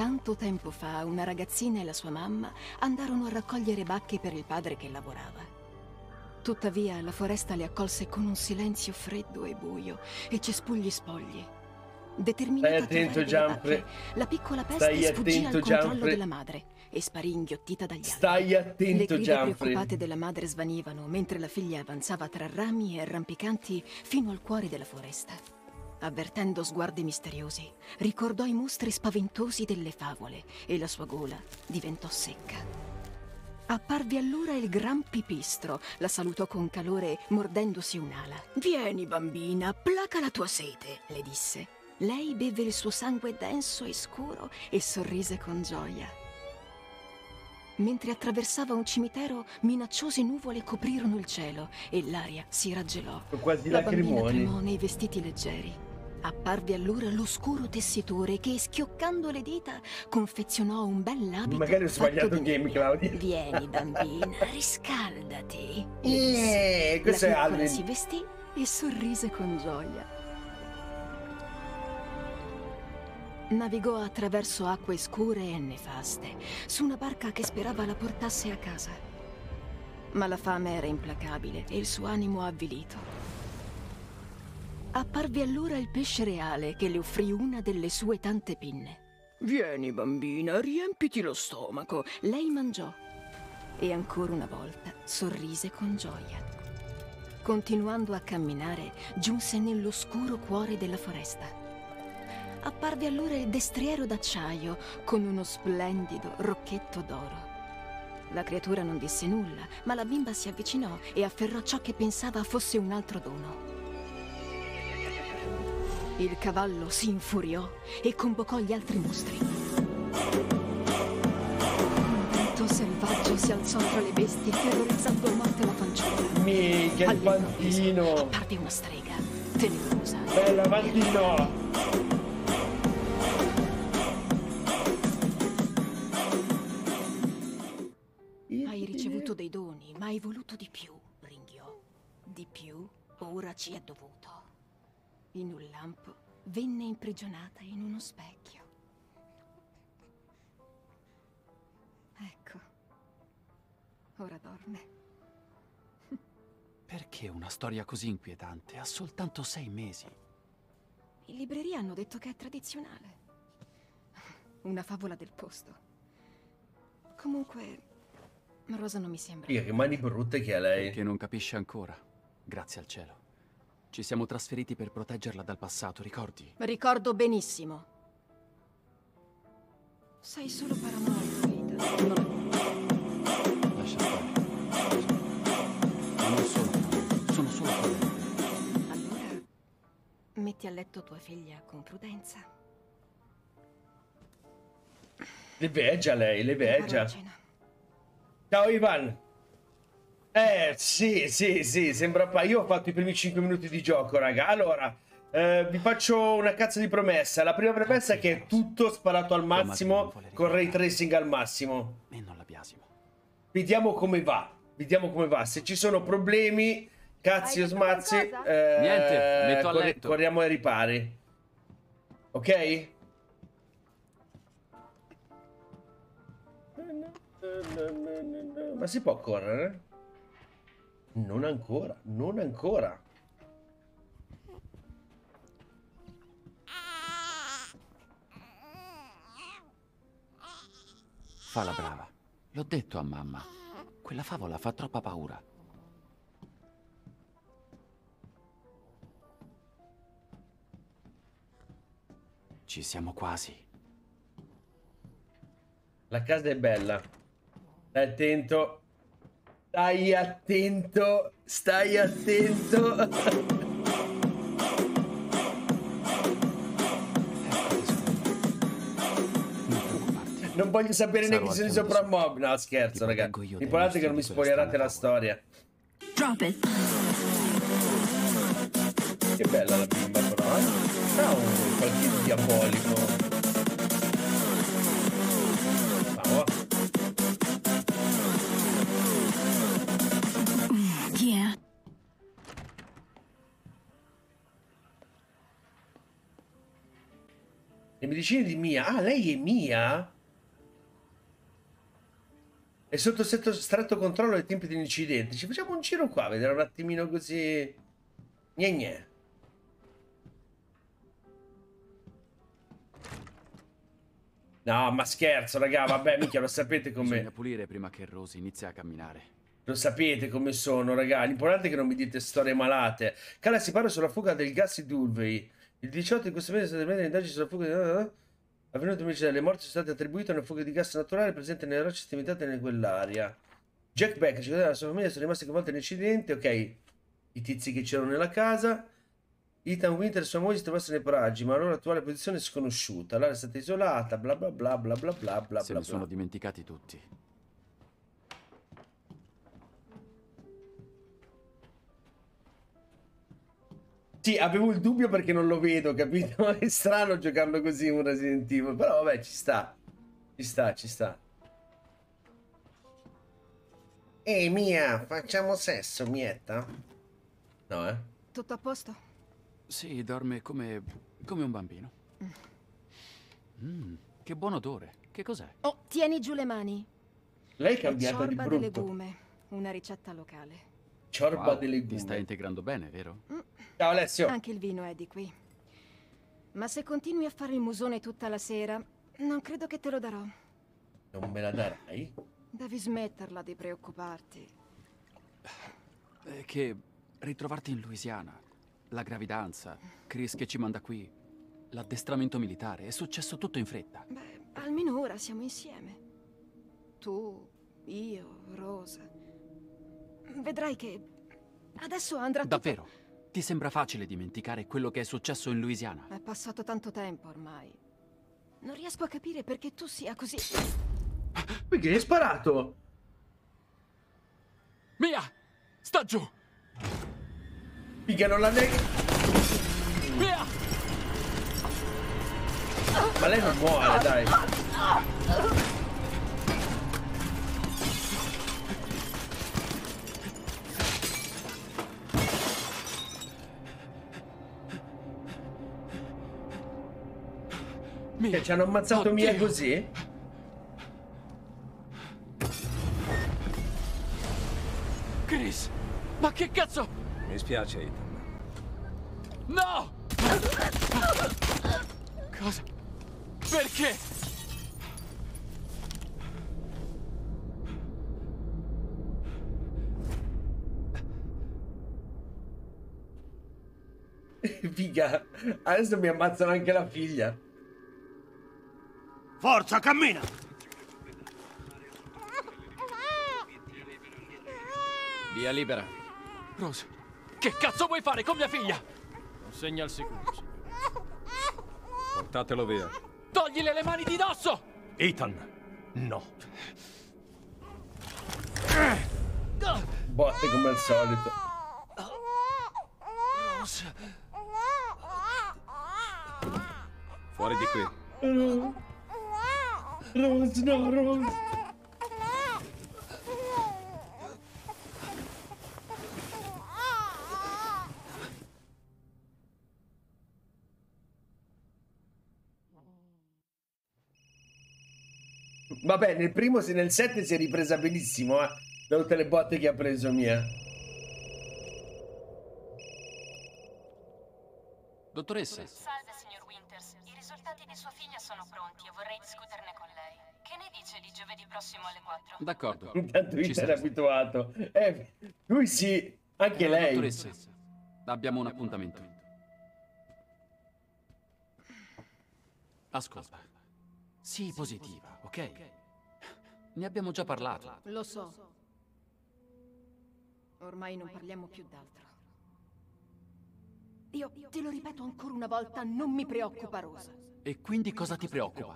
Tanto tempo fa una ragazzina e la sua mamma andarono a raccogliere bacche per il padre che lavorava. Tuttavia la foresta le accolse con un silenzio freddo e buio e cespugli spogli. Determinata Stai attento, Giampre. la piccola peste Stai sfuggì attento, al controllo Giampre. della madre e sparì inghiottita dagli altri. Stai Le attento, grida Gianfred. preoccupate della madre svanivano mentre la figlia avanzava tra rami e arrampicanti fino al cuore della foresta. Avvertendo sguardi misteriosi, ricordò i mostri spaventosi delle favole e la sua gola diventò secca. Apparve allora il gran pipistro, la salutò con calore mordendosi un'ala. Vieni bambina, placa la tua sete, le disse. Lei beve il suo sangue denso e scuro e sorrise con gioia. Mentre attraversava un cimitero, minacciose nuvole coprirono il cielo e l'aria si raggelò. Quasi La bambina lacrimoni. tremò nei vestiti leggeri. Apparve allora l'oscuro tessitore che, schioccando le dita, confezionò un bell'abito Magari ho sbagliato di game. Claudia. Vieni, bambina, riscaldati. Eh, disse. questo è Alvin. si vestì e sorrise con gioia. Navigò attraverso acque scure e nefaste, su una barca che sperava la portasse a casa. Ma la fame era implacabile e il suo animo avvilito. Apparve allora il pesce reale che le offrì una delle sue tante pinne. Vieni, bambina, riempiti lo stomaco. Lei mangiò e ancora una volta sorrise con gioia. Continuando a camminare, giunse nell'oscuro cuore della foresta. Apparve allora il destriero d'acciaio con uno splendido rocchetto d'oro. La creatura non disse nulla, ma la bimba si avvicinò e afferrò ciò che pensava fosse un altro dono. Il cavallo si infuriò e convocò gli altri mostri. Un vento selvaggio si alzò tra le bestie, terrorizzando a morte la fanciulla. Mica il pantino. apparve una strega, tenebrosa. Bella pantino. Hai ricevuto dei doni, ma hai voluto di più, ringhiò. Di più ora ci è dovuto. In un lampo venne imprigionata in uno specchio. Ecco, ora dorme. Perché una storia così inquietante? Ha soltanto sei mesi. In libreria hanno detto che è tradizionale. Una favola del posto. Comunque, Rosa non mi sembra. Figa, che mani brutte che ha lei. Che non capisce ancora. Grazie al cielo. Ci siamo trasferiti per proteggerla dal passato, ricordi? Ricordo benissimo. Sei solo paranoico, Ida. Non... Lascia stare. Ma non sono paranoico, sono solo prudente. Allora, metti a letto tua figlia con prudenza. Le veggia lei, le veggia. Ciao Ivan. Eh, sì, sì, sì, sembra pa- Io ho fatto i primi 5 minuti di gioco, raga. Allora, eh, vi faccio una cazzo di promessa. La prima promessa è che è tutto sparato al massimo, con ray tracing al massimo. E non la biasimo. Vediamo come va. Vediamo come va. Se ci sono problemi, cazzi o smazzi, eh, Niente, metto a corri- letto. corriamo ai ripari. Ok? Ma si può correre? Non ancora, non ancora. Fa la brava. L'ho detto a mamma. Quella favola fa troppa paura. Ci siamo quasi. La casa è bella. Stai attento. Stai attento. Stai attento. Non voglio sapere neanche se sono mob. No, scherzo, Ti raga. proteggo io dai L'importante è che non mi spoilerate la storia. Drop it. Che bella la bimba, però. Eh? Ha un qualche diabolico. Medicine di Mia. Ah, lei è Mia? È sotto stretto, controllo ai tempi dell'incidente. Ci facciamo un giro qua, vedere un attimino così... Gne gne. No, ma scherzo, raga, vabbè, mica lo sapete come... Bisogna pulire prima che Rose inizi a camminare. Lo sapete come sono, raga. L'importante è che non mi dite storie malate. Cara, si parla sulla fuga del gas di Dulvey. Il 18 di questo mese è stata indagini sulla fuga di... Avvenuto invece le morti sono state attribuite a una fuga di gas naturale presente nelle rocce stimitate in quell'area. Jack Beck, cittadino della sua famiglia, sono rimasti coinvolti nell'incidente. Ok, i tizi che c'erano nella casa. Ethan Winter e sua moglie si trovassero nei paraggi, ma la loro attuale posizione è sconosciuta. L'area è stata isolata, bla bla bla bla bla bla bla Se bla. ne sono bla. dimenticati tutti. Sì, avevo il dubbio perché non lo vedo, capito? È strano giocarlo così un Resident Evil, però vabbè, ci sta. Ci sta, ci sta. Ehi, Mia, facciamo sesso, Mietta? No, eh? Tutto a posto? Sì, dorme come... come un bambino. Mm, che buon odore. Che cos'è? Oh, tieni giù le mani. Lei è cambiata di brutto. legume, una ricetta locale. Ciorba Wow, di Ti legume. stai integrando bene, vero? Ciao, Alessio. Anche il vino è di qui. Ma se continui a fare il musone tutta la sera, non credo che te lo darò. Non me la darai? Devi smetterla di preoccuparti. È che ritrovarti in Louisiana, la gravidanza, Chris che ci manda qui, l'addestramento militare, è successo tutto in fretta. Beh, almeno ora siamo insieme. Tu, io, Rosa. Vedrai che adesso andrà tutto... Davvero? Ti sembra facile dimenticare quello che è successo in Louisiana? È passato tanto tempo ormai. Non riesco a capire perché tu sia così... Perché hai sparato? Mia! Sta giù! Mica non la neg... Mia! Ma lei non muore, dai. Mia! Che ci hanno ammazzato Oddio. Mia così? Chris! Ma che cazzo? Mi spiace, Ethan. No! Cosa? Perché? Figa, adesso mi ammazzano anche la figlia. Forza, cammina! Via libera. Rose, che cazzo vuoi fare con mia figlia? Segna al sicuro. signore. Portatelo via. Toglile le mani di dosso! Ethan, no. Botte come al solito. Rose, Fuori di qui. Rose, no, Rose. Vabbè, nel primo, nel 7 si è ripresa benissimo, eh. Da tutte le botte che ha preso mia. dottoressa, Salve, signor Winters. I risultati di sua figlia sono pronti e vorrei discuterne con lei. Che ne dice di giovedì prossimo alle 4? d'accordo. Intanto sarà. era abituato. Eh, lui sì, anche Eh, lei. Dottoressa, abbiamo un appuntamento. Ascolta, sii positiva, ok? Ne abbiamo già parlato. Lo so. Ormai non parliamo più d'altro. Io te lo ripeto ancora una volta, non mi preoccupa Rosa. E quindi cosa ti preoccupa?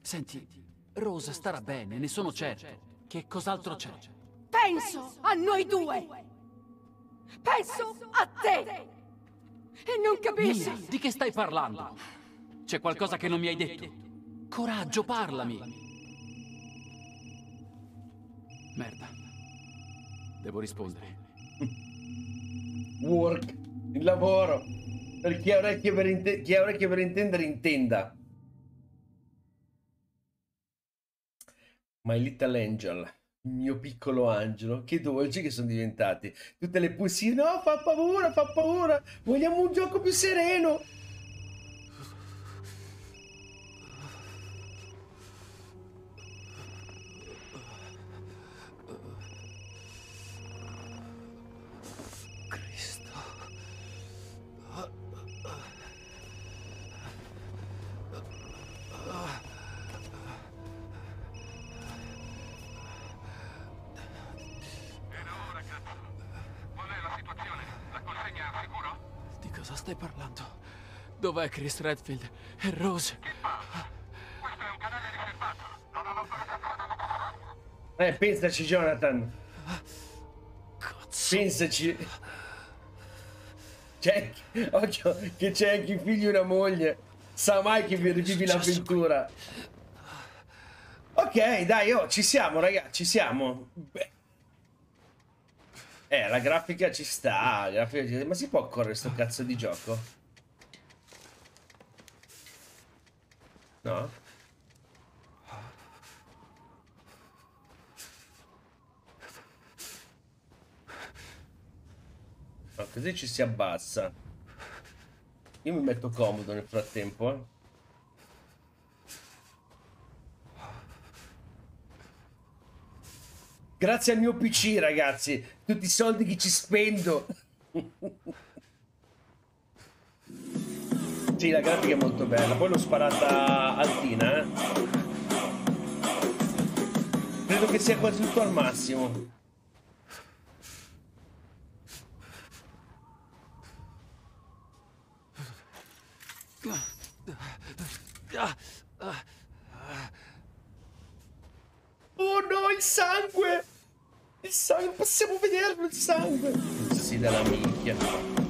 Senti, Rose starà bene, ne sono certo. Che cos'altro c'è? Penso a noi due! Penso a te! E non capisci? Mia, di che stai parlando? C'è qualcosa che non mi hai detto? Coraggio, parlami! Merda. Devo rispondere. Work, il lavoro. Per chi ha orecchie per, inte- chi ha orecchie per intendere, intenda. My Little Angel, il mio piccolo angelo, che dolci che sono diventati. Tutte le pulsine, no, fa paura, fa paura, vogliamo un gioco più sereno. Dov'è Chris Redfield e Rose? Questo è un canale riservato. Non ho Eh, pensaci Jonathan, Cazzo. pensaci. C'è, occhio, che c'è anche i figli e una moglie. Sa mai che vi rivivi Successo l'avventura. Ok, dai, oh, ci siamo, ragazzi, ci siamo. Beh. Eh, la grafica ci sta, la grafica ci sta. Ma si può correre sto cazzo di gioco? No? No, così ci si abbassa. Io mi metto comodo nel frattempo, eh. Grazie al mio PC, ragazzi. Tutti i soldi che ci spendo. sì, la grafica è molto bella. Poi l'ho sparata altina, eh. Credo che sia quasi tutto al massimo. Oh no, il sangue! Il sangue, possiamo vederlo il sangue! Sì, dalla minchia.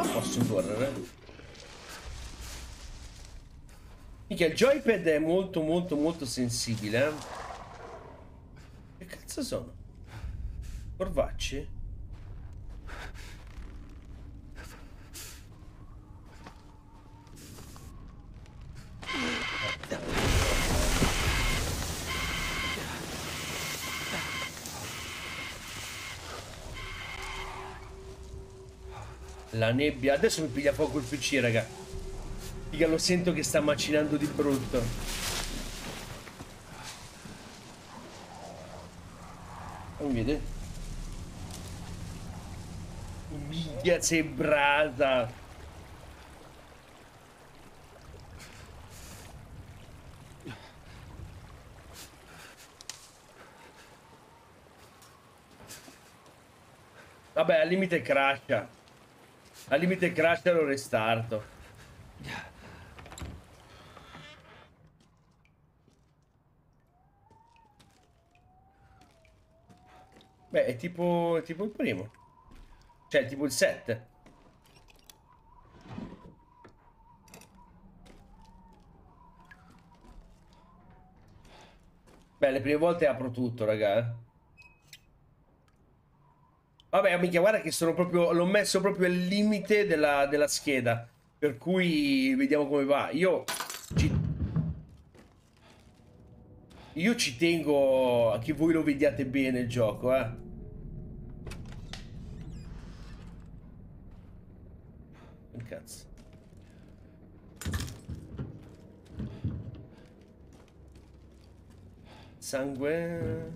Non posso correre. Mica il joypad è molto molto molto sensibile. eh. Che cazzo sono? Corvacci? La nebbia. Adesso mi piglia poco il PC, raga. Figa, lo sento che sta macinando di brutto. Non vede? Minchia, sei. Vabbè, al limite crasha. Al limite crasha lo restarto. Beh, è tipo, è tipo il primo. Cioè, è tipo il 7. Beh, le prime volte apro tutto, raga. Vabbè, mica, guarda che sono proprio. L'ho messo proprio al limite della, della scheda. Per cui vediamo come va. Io ci. Io ci tengo a che voi lo vediate bene il gioco, eh. Cazzo. Sangue.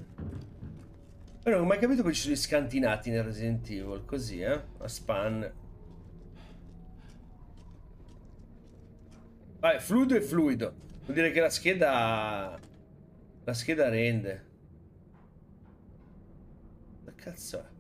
Però non ho mai capito che ci sono gli scantinati nel Resident Evil, così, eh? A span. Vai, fluido e fluido. Vuol dire che la scheda... La scheda rende. Che cazzo è?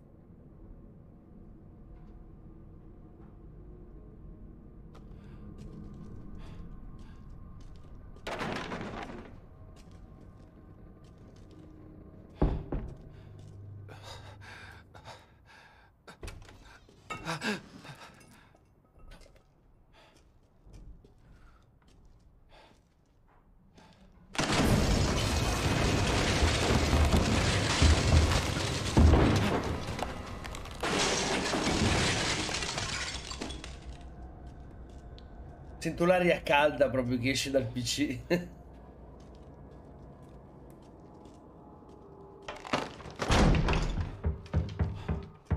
Sento l'aria calda proprio che esce dal PC.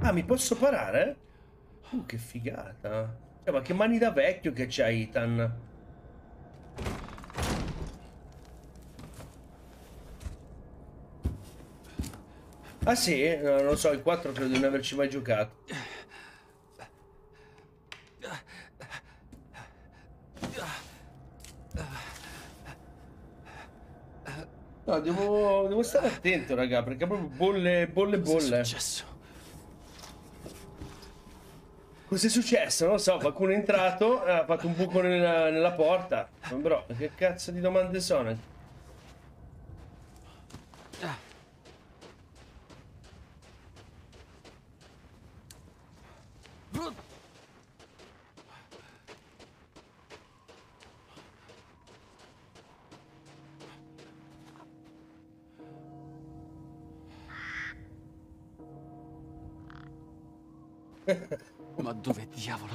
ah, mi posso parare? Uh, che figata. Eh, ma che mani da vecchio che c'ha Ethan. Ah sì? No, non lo so, il 4 credo di non averci mai giocato. No, devo, devo stare attento, raga, perché proprio bolle, bolle, bolle. Cosa è successo? Cos'è successo? Non lo so, qualcuno è entrato, ha fatto un buco nella, nella porta. Bro, che cazzo di domande sono?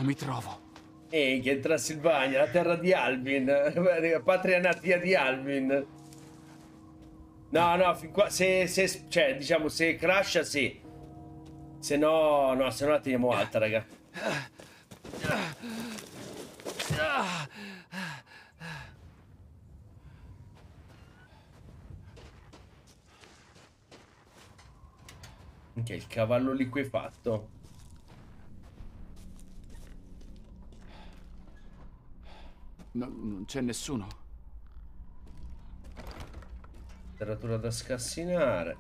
Diavolo mi trovo? Ehi, che Transilvania, la terra di Alvin, patria natia di Alvin. No, no, fin qua, se, se, cioè, diciamo, se crasha, sì. Se no, no, se no la teniamo alta, raga. Che il cavallo liquefatto. No, non c'è nessuno. Temperatura da scassinare.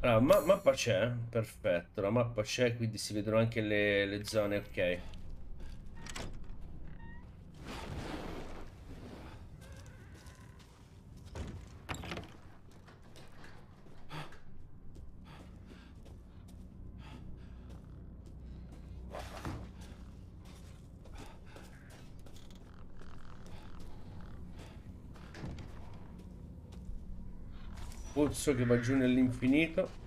Allora, ma mappa c'è, perfetto, la mappa c'è, quindi si vedono anche le, le zone, ok. Pozzo che va giù nell'infinito.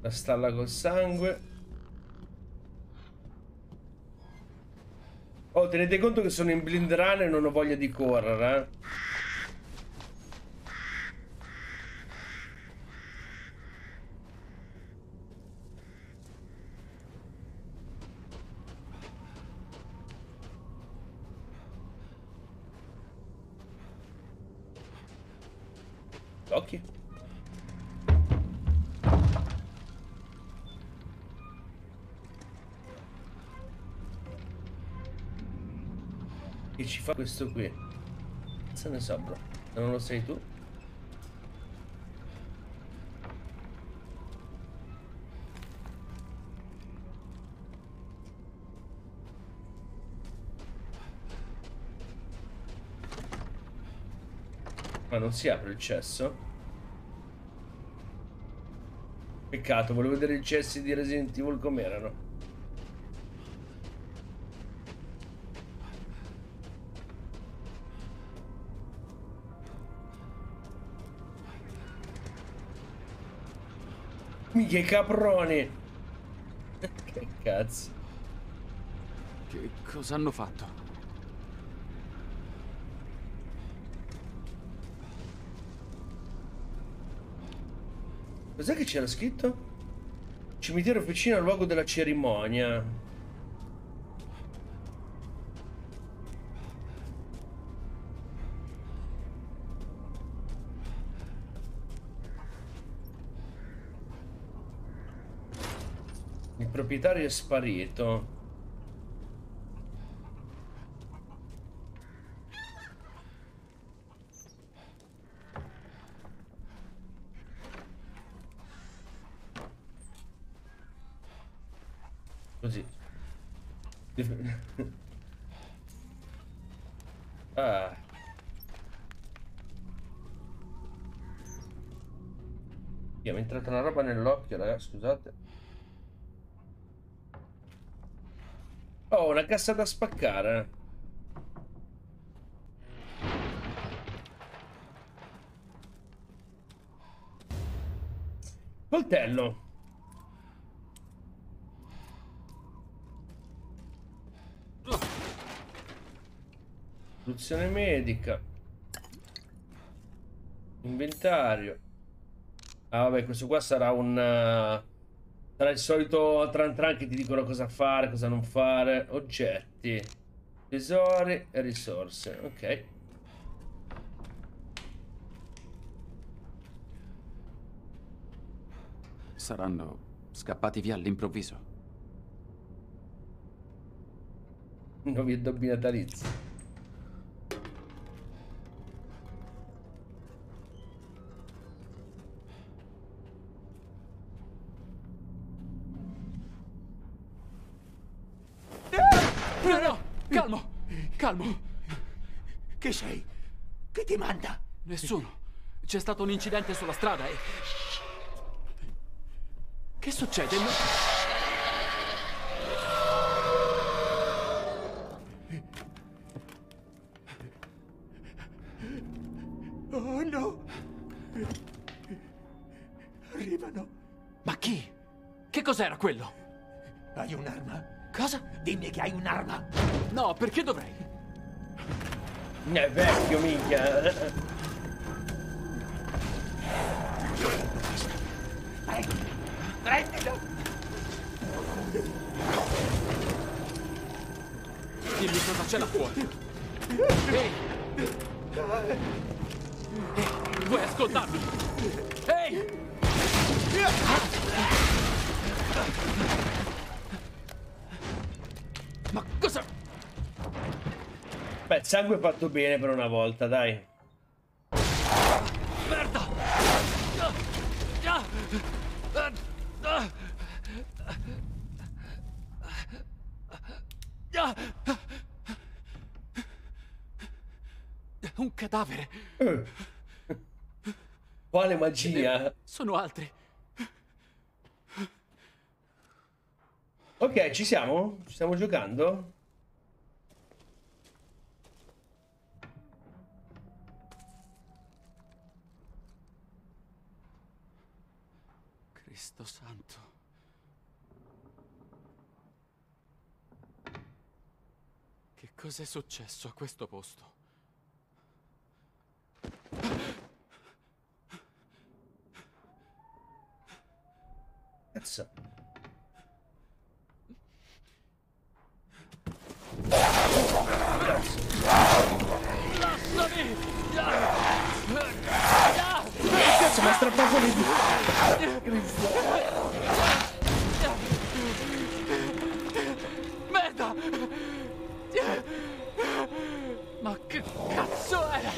La stalla col sangue. Oh, tenete conto che sono in blind run e non ho voglia di correre, eh. Questo qui? Se ne so, bro. Non lo sei tu? Ma non si apre il cesso? Peccato, volevo vedere i cessi di Resident Evil com'erano. Mica caproni! che cazzo? Che cosa hanno fatto? Cos'è che c'era scritto? Cimitero vicino al luogo della cerimonia. Proprietario è sparito. Così. ah. Io mi è entrata una roba nell'occhio, ragazzi, scusate. Oh, una cassa da spaccare. Coltello. Soluzione medica. Inventario. Ah, vabbè, questo qua sarà un... uh, sarà il solito tran tran che ti dicono cosa fare, cosa non fare. Oggetti. Tesori e risorse. Ok. Saranno scappati via all'improvviso. Nuovi addobbi natalizi. Calmo. Chi sei? Chi ti manda? Nessuno. C'è stato un incidente sulla strada e... Che succede? Oh no! Arrivano. Ma chi? Che cos'era quello? Hai un'arma? Cosa? Dimmi che hai un'arma. No, perché dovrei? È vecchio, minchia. Prendi. Prendilo. Dimmi cosa c'è là fuori. Ehi! Ehi, vuoi ascoltarmi? Ehi! Sangue fatto bene per una volta, dai. Merda! Un cadavere! Eh. Quale magia? Sono altri. Ok, ci siamo? Ci stiamo giocando? Cristo santo. Che cos'è successo a questo posto? Cazzo. Lasciami! Cazzo, mi ha strappato le dita. Merda! Ma che cazzo è?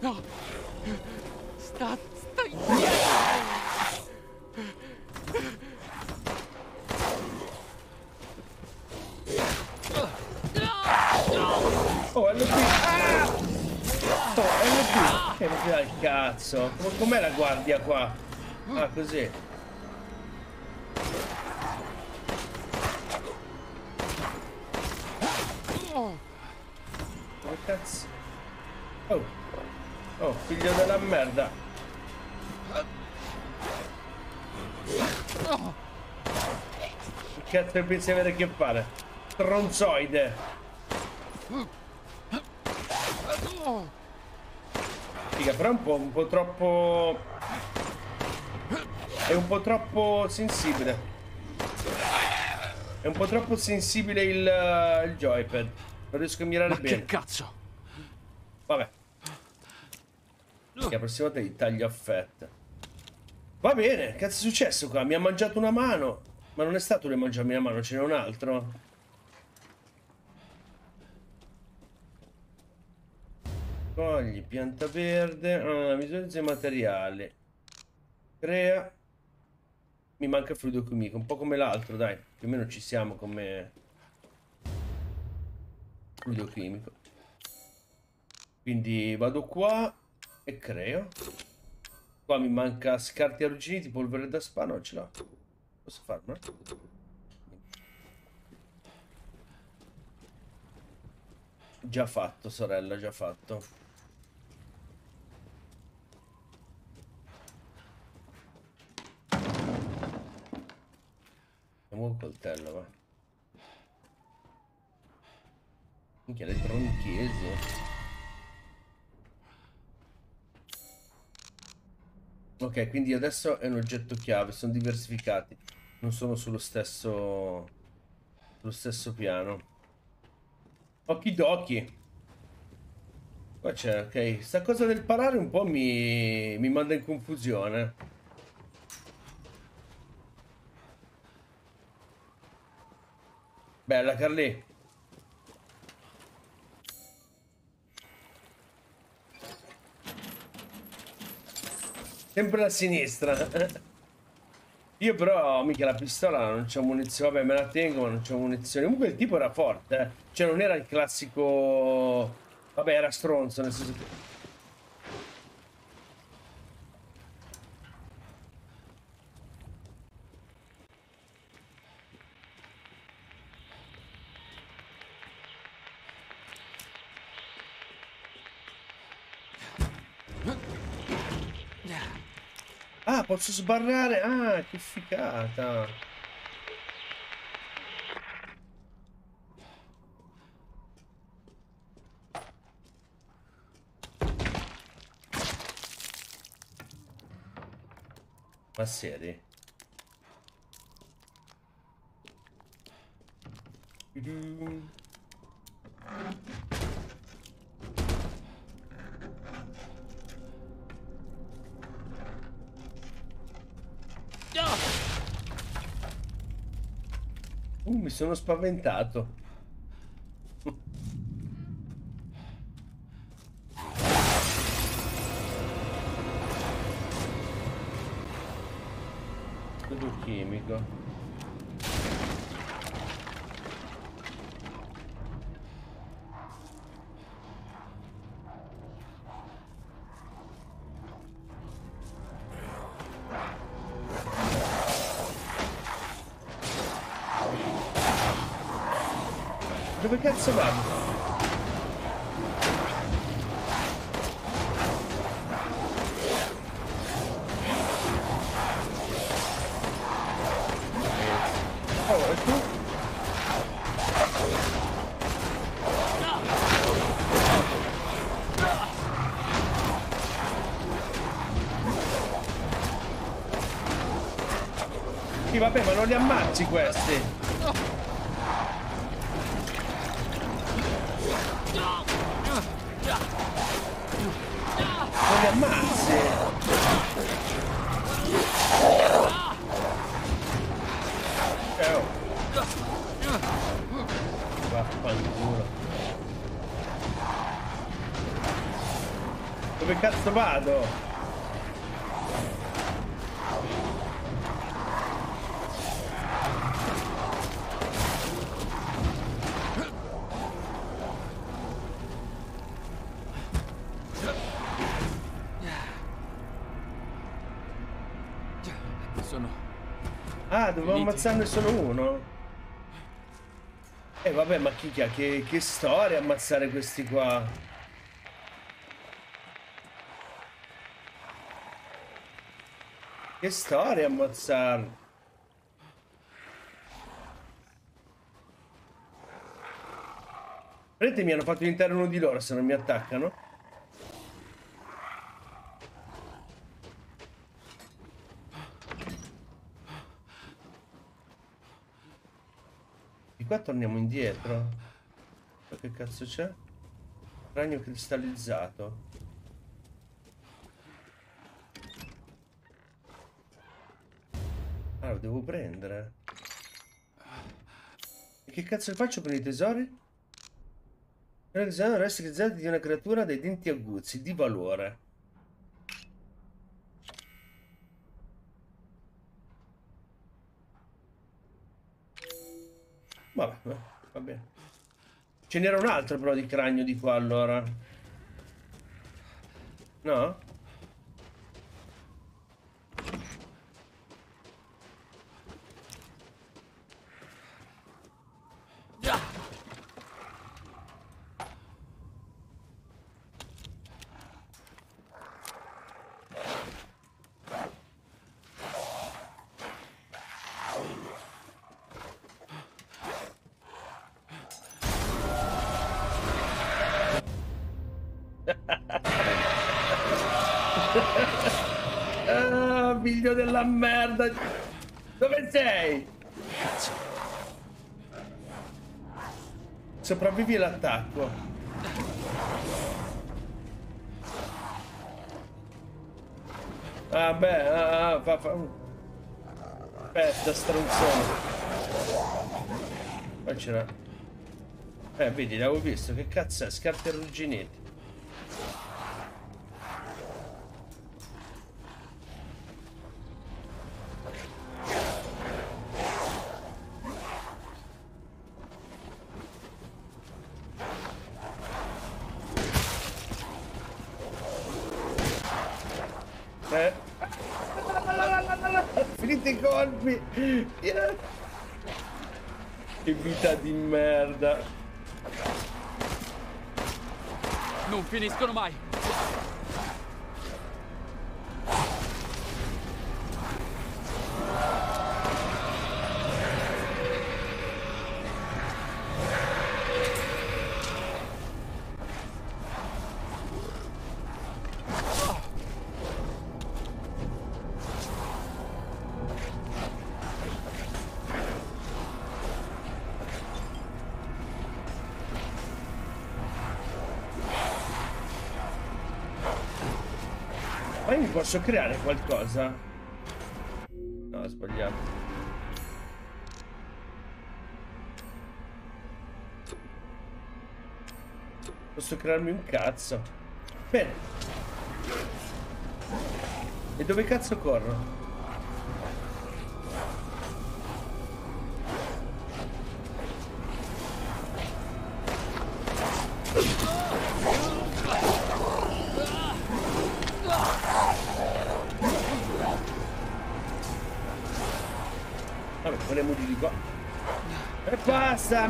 No! Sta... sta indietro! Oh, LP. Ah! Oh, LP. Che mi dà il cazzo. Com- Com'è la guardia qua? Ah, così. Come cazzo? Oh. Oh, figlio della merda. Che cazzo pensi avere che fare? Figa, però è un po', un po' troppo... È un po' troppo sensibile. È un po' troppo sensibile il, il joypad. Non riesco a mirare Ma bene. che cazzo? Vabbè. La prossima volta gli taglio a fette. Va bene, cazzo è successo qua? Mi ha mangiato una mano. Ma non è stato lui a mangiarmi la mano, ce n'è un altro. Cogli, pianta verde. Ah, visualizza i materiali. Crea. Mi manca il fluido chimico, un po' come l'altro, dai. Più o meno ci siamo come fluido chimico. Quindi vado qua e creo. Qua mi manca scarti arrugginiti, polvere da spa, no ce l'ho. Posso farmela? Già fatto, sorella, già fatto. Nuovo coltello, va. Minchia, le bronchiesi. Ok, quindi adesso è un oggetto chiave, sono diversificati. Non sono sullo stesso... sullo stesso piano. Okidoki. Qua c'è, ok. Sta cosa del parare un po' mi, mi manda in confusione. Bella Carly. Sempre a sinistra. Io però, mica la pistola non c'ho munizioni. Vabbè, me la tengo, ma non c'ho munizioni. Comunque il tipo era forte, eh. Cioè non era il classico... Vabbè, era stronzo, nel senso che... posso sbarrare? Ah, che figata. Ma seri? Uh, mi sono spaventato. Non li ammazzi questi. Non li ammazzi. Eh, oh. Dove cazzo vado? Ammazzarne solo uno? Eh vabbè, ma chicchia, che, che storia ammazzare questi qua. Che storia ammazzarli. Vedete, mi hanno fatto diventare uno di loro se non mi attaccano. Qua torniamo indietro. Che cazzo c'è? Ragno cristallizzato. Ah, lo devo prendere. E che cazzo faccio con i tesori? Disegno resti di una creatura dai denti aguzzi, di valore. Vabbè, va va bene. Ce n'era un altro però di cranio di qua allora. No? Sopravvivi all'attacco. Ah beh, ah, ah, fa, fa. Aspetta, stronzone. Qua c'era. Eh, vedi, l'avevo visto. Che cazzo è? Scarpe arrugginiti. Posso creare qualcosa? No, ho sbagliato. Posso crearmi un cazzo. Bene. E dove cazzo corro?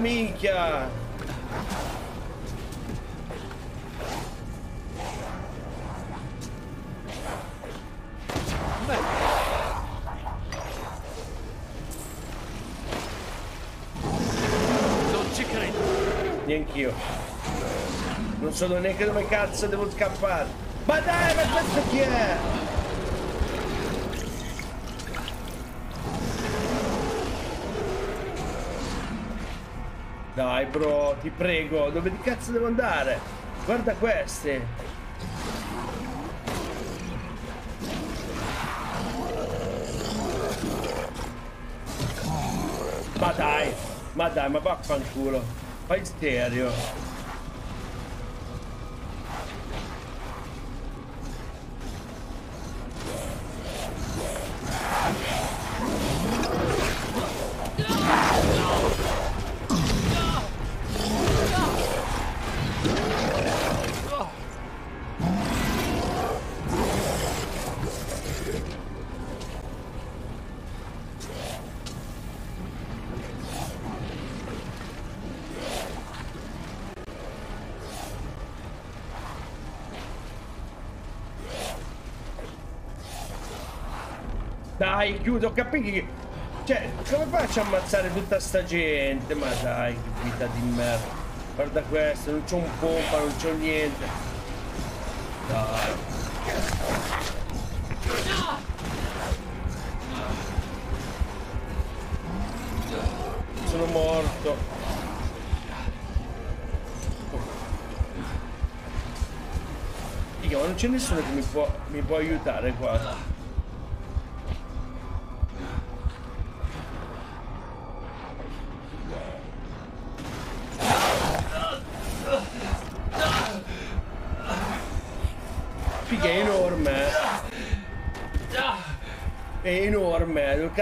Minchia! Non ci credo. Neanch'io. Non so neanche dove cazzo devo scappare. Ma dai, ma questo chi è? Bro, ti prego, dove di cazzo devo andare? Guarda queste. Ma dai, ma dai, ma vaffanculo. Fai stereo. Dai, chiudo, capisci che... Cioè, come faccio a ammazzare tutta sta gente? Ma dai, che vita di merda. Guarda questo, non c'ho un pompa, non c'ho niente. Dai. Sono morto. Figa, ma non c'è nessuno che mi può, mi può aiutare qua.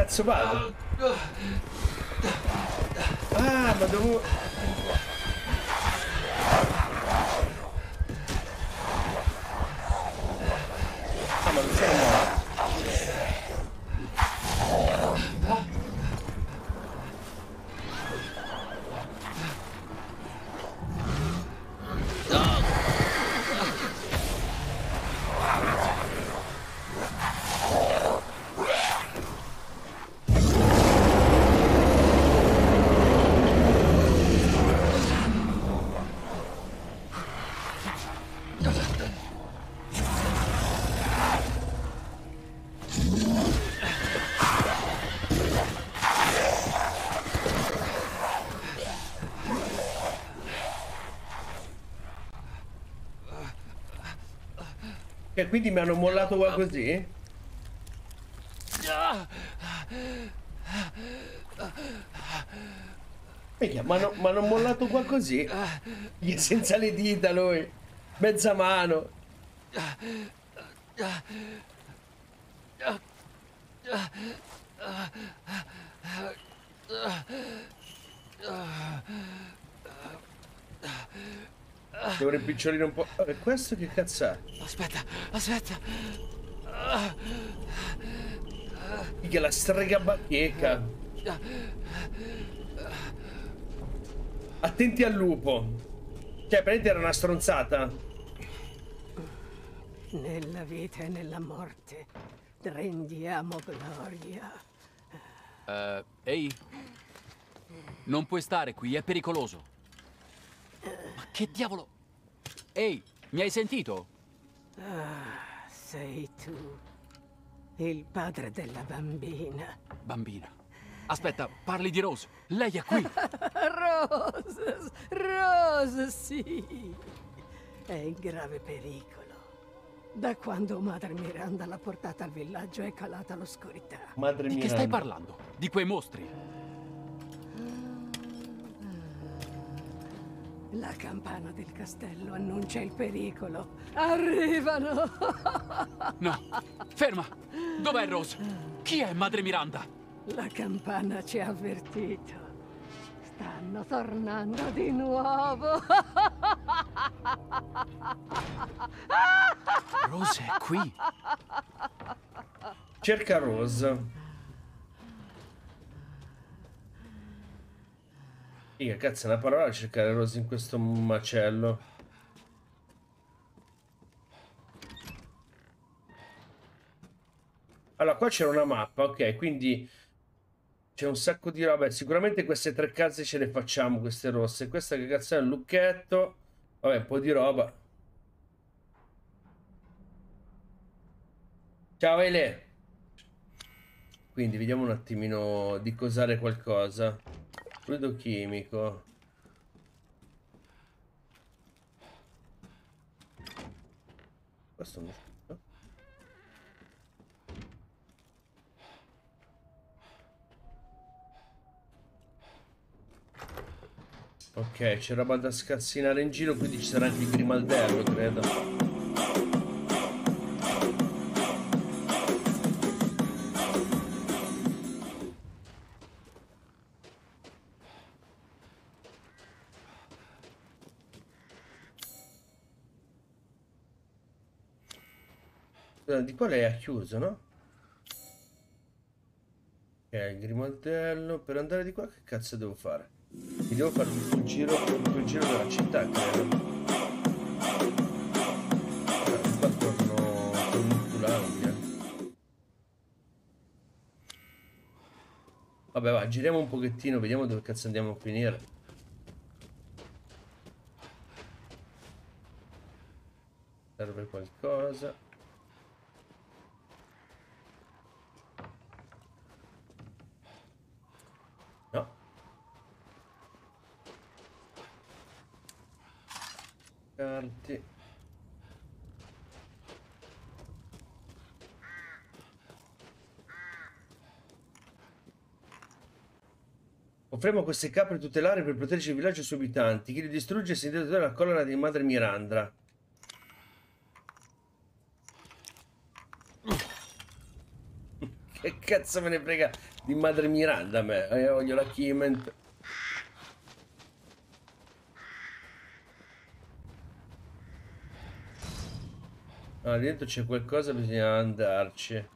Enorme, dove cazzo vado? Ah, ma devo... quindi mi hanno mollato qua così? Minchia, ma hanno mollato qua così? Senza le dita lui. Mezza mano. Devo rimpicciolire un po'. E questo che cazzo è? Aspetta. Che la strega bacheca. Attenti al lupo. Cioè, praticamente era una stronzata. Nella vita e nella morte rendiamo gloria. Uh, ehi, non puoi stare qui, è pericoloso. Ma che diavolo? Ehi, mi hai sentito? Ah, sei tu, il padre della bambina. Bambina? Aspetta, parli di Rose. Lei è qui. Rose, Rose, sì. È in grave pericolo. Da quando Madre Miranda l'ha portata al villaggio è calata l'oscurità. Madre Di Miranda. che stai parlando? Di quei mostri? La campana del castello annuncia il pericolo. Arrivano! No, ferma! Dov'è Rose? Chi è Madre Miranda? La campana ci ha avvertito. Stanno tornando di nuovo. Rose è qui. Cerca Rose. Che cazzo è una parola cercare Rose in questo macello. Allora, qua c'era una mappa, ok, quindi c'è un sacco di roba. Sicuramente queste tre case ce le facciamo, queste rosse. Questa che cazzo è un lucchetto. Vabbè, un po' di roba. Ciao Ele. Quindi vediamo un attimino di cosare qualcosa. Fluido chimico. Questo non... Ok, c'è roba da scassinare in giro, quindi ci sarà anche il grimaldello, credo. Eh, Di qua lei ha chiuso, no? Ok, il grimaldello. Per andare di qua che cazzo devo fare? Mi devo fare tutto il giro, tutto il giro della città, credo. Eh, Qua torno, torno in Culandia. Vabbè, va, giriamo un pochettino, vediamo dove cazzo andiamo a finire. Serve qualcosa. Carti. Offriamo queste capre tutelari per proteggere il villaggio e i suoi abitanti. Chi li distrugge si deve la collera di madre Mirandra. Che cazzo me ne frega di madre Miranda a me? Eh, voglio la Ah, dentro c'è qualcosa, bisogna andarci.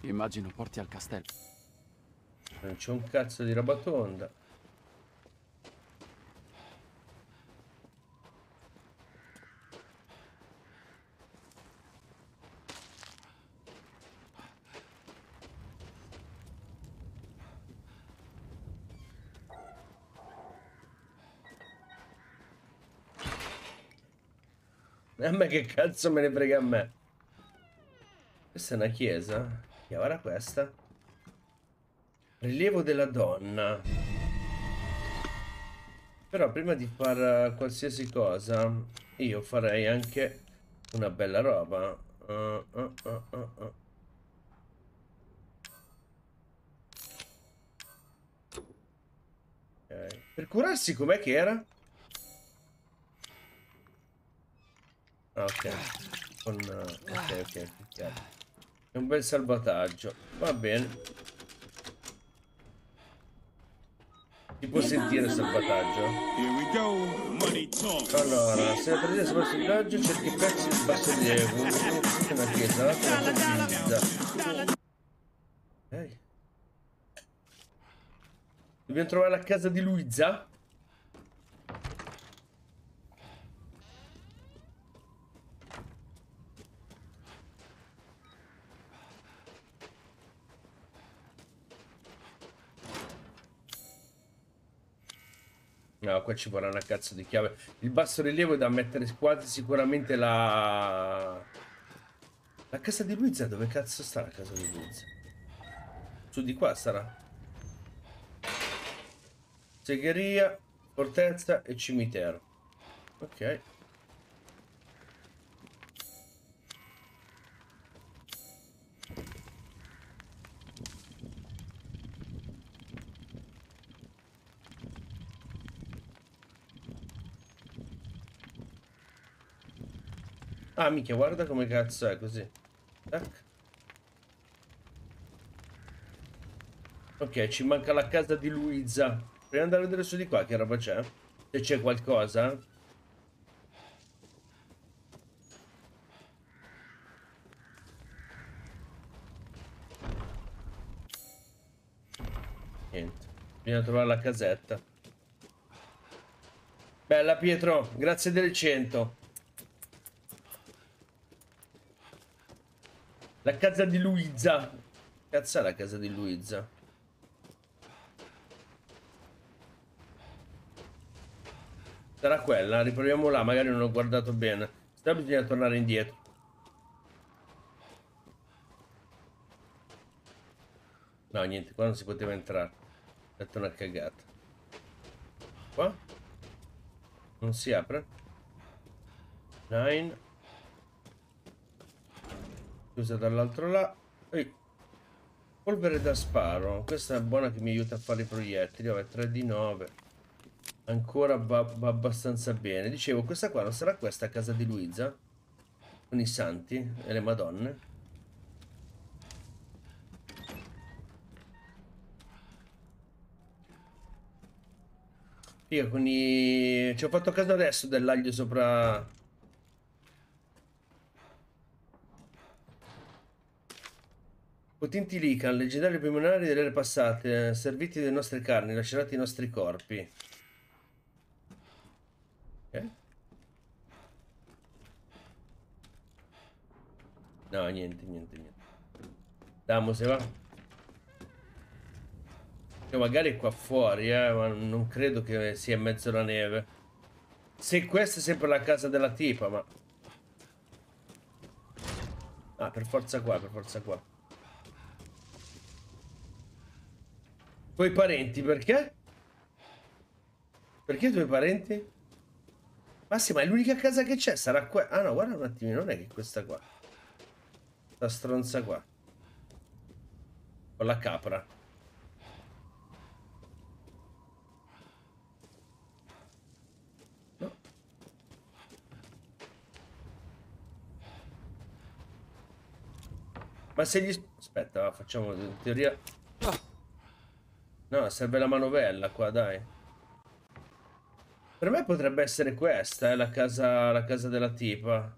Immagino porti al castello. Non c'è un cazzo di roba tonda. A me che cazzo me ne frega a me? Questa è una chiesa? E ora questa? Rilievo della donna. Però prima di fare qualsiasi cosa, io farei anche una bella roba. Uh, uh, uh, okay. Per curarsi com'è che era? Ah, ok. Con, ok, ok, ok. È un bel salvataggio. Va bene. Si può sentire il salvataggio. Allora, se la partita si può salvataggio, cerchi pezzi di bassorilievo. Una chiesa, l'altra. Dobbiamo trovare la casa di Luisa. No, qua ci vorrà una cazzo di chiave. Il basso rilievo è da mettere quasi sicuramente la... La casa di Luisa, dove cazzo sta la casa di Luisa? Su di qua sarà. Segheria, fortezza e cimitero. Ok. Ah, mica, guarda come cazzo è così. Tac. Ok, ci manca la casa di Luisa. Proviamo andare a vedere su di qua che roba c'è. Se c'è qualcosa. Niente. Bisogna trovare la casetta. Bella Pietro, grazie del 100. La casa di Luisa. Cazzo è la casa di Luisa? Sarà quella, riproviamo là, magari non ho guardato bene. Se bisogna tornare indietro. No, niente, qua non si poteva entrare. Ho detto una cagata. Qua? Non si apre? Nine. Chiusa dall'altro là. Ehi. Polvere da sparo. Questa è buona che mi aiuta a fare i proiettili. Vabbè, 3 di 9. Ancora va, va, abbastanza bene. Dicevo, questa qua non sarà questa a casa di Luisa? Con i santi e le madonne? Io con i... Ci ho fatto caso adesso dell'aglio sopra... Potenti Lican, leggendari pulmonari delle ere passate, serviti delle nostre carni, lacerati i nostri corpi. Ok. No, niente, niente, niente. Damo se va. Che magari qua fuori, eh, ma non credo che sia in mezzo alla neve. Se questa è sempre la casa della tipa, ma... Ah, per forza qua, per forza qua. Tuoi parenti, perché? Perché i tuoi parenti? Ma sì, ma è l'unica casa che c'è, sarà qua. Ah no, guarda un attimino, non è che questa qua. Questa stronza qua. Con la capra. No. Ma se gli... Aspetta, facciamo in teoria... No, serve la manovella qua, dai. Per me potrebbe essere questa, eh, la casa, la casa della tipa.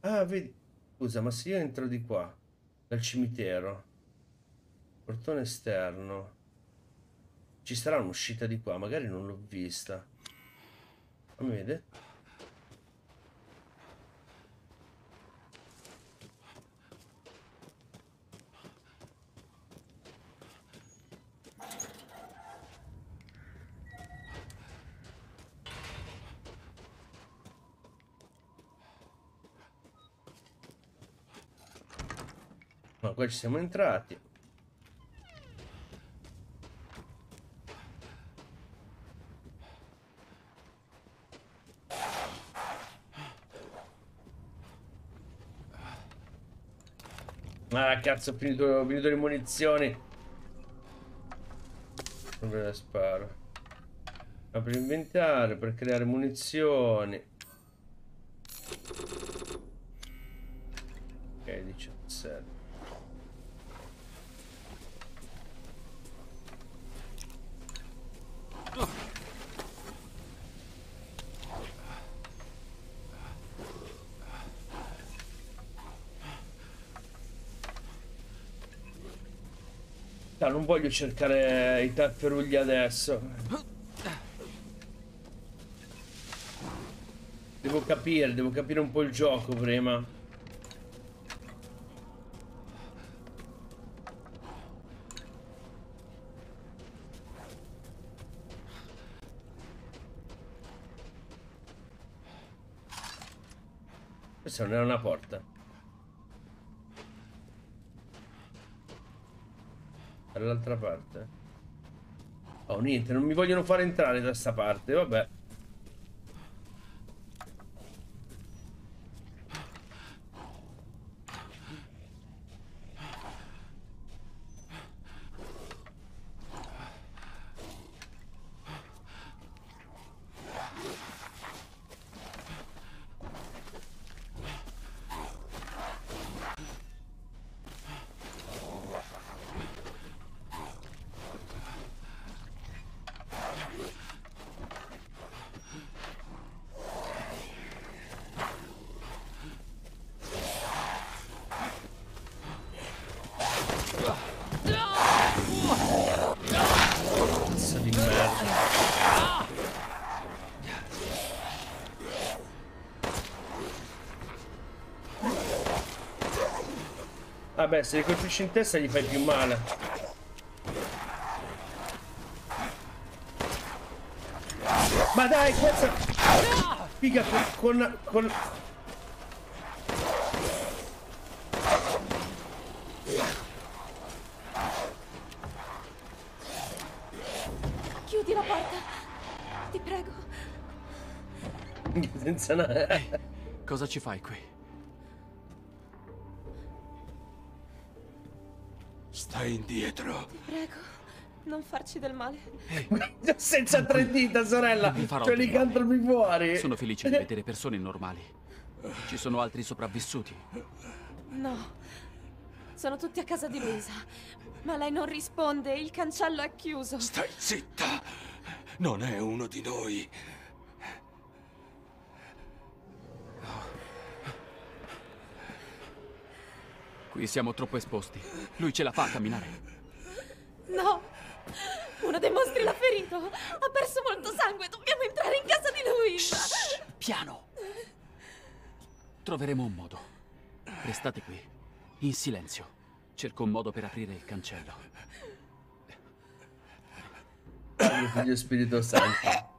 Ah, vedi. Scusa, ma se io entro di qua, dal cimitero, portone esterno, ci sarà un'uscita di qua, magari non l'ho vista. Fammi vedere. Ma ci siamo entrati. Ah, cazzo, ho finito, ho finito le munizioni. Dove la sparo? Apri inventario per creare munizioni. Voglio cercare i tafferugli adesso. Devo capire, devo capire un po' il gioco prima. Questa non era una porta. Dall'altra parte. Oh, niente, non mi vogliono fare entrare da sta parte, vabbè. Cazzo di merda. Vabbè, se li colpisci in testa gli fai più male. Ma dai, questa... Figa, con... con... con... Chiudi la porta. Ti prego. Senza na- Cosa ci fai qui? Stai indietro. Ti prego. Non farci del male. Senza tre dita, sorella. Cioè, li male. cantromi fuori. Sono felice di vedere persone normali. Ci sono altri sopravvissuti. No. Sono tutti a casa di Luisa. Ma lei non risponde. Il cancello è chiuso. Stai zitta. Non è uno di noi. Qui siamo troppo esposti. Lui ce la fa a camminare. No. Uno dei mostri l'ha ferito. Ha perso molto sangue. Dobbiamo entrare in casa di Luisa. Piano. Troveremo un modo. Restate qui, in silenzio. Cerco un modo per aprire il cancello. Mio figlio Spirito Santo.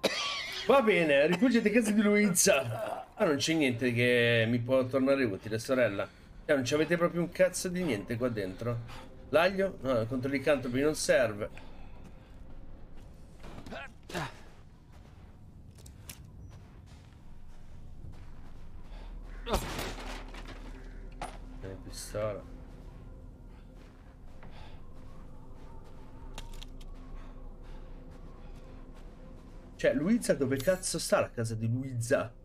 Va bene, rifugiati a casa di Luisa. Ah, non c'è niente che mi può tornare utile, sorella. Eh, non ci avete proprio un cazzo di niente qua dentro. L'aglio? No, contro i cantropi non serve. Eh, pistola. Cioè, Luisa dove cazzo sta la casa di Luisa?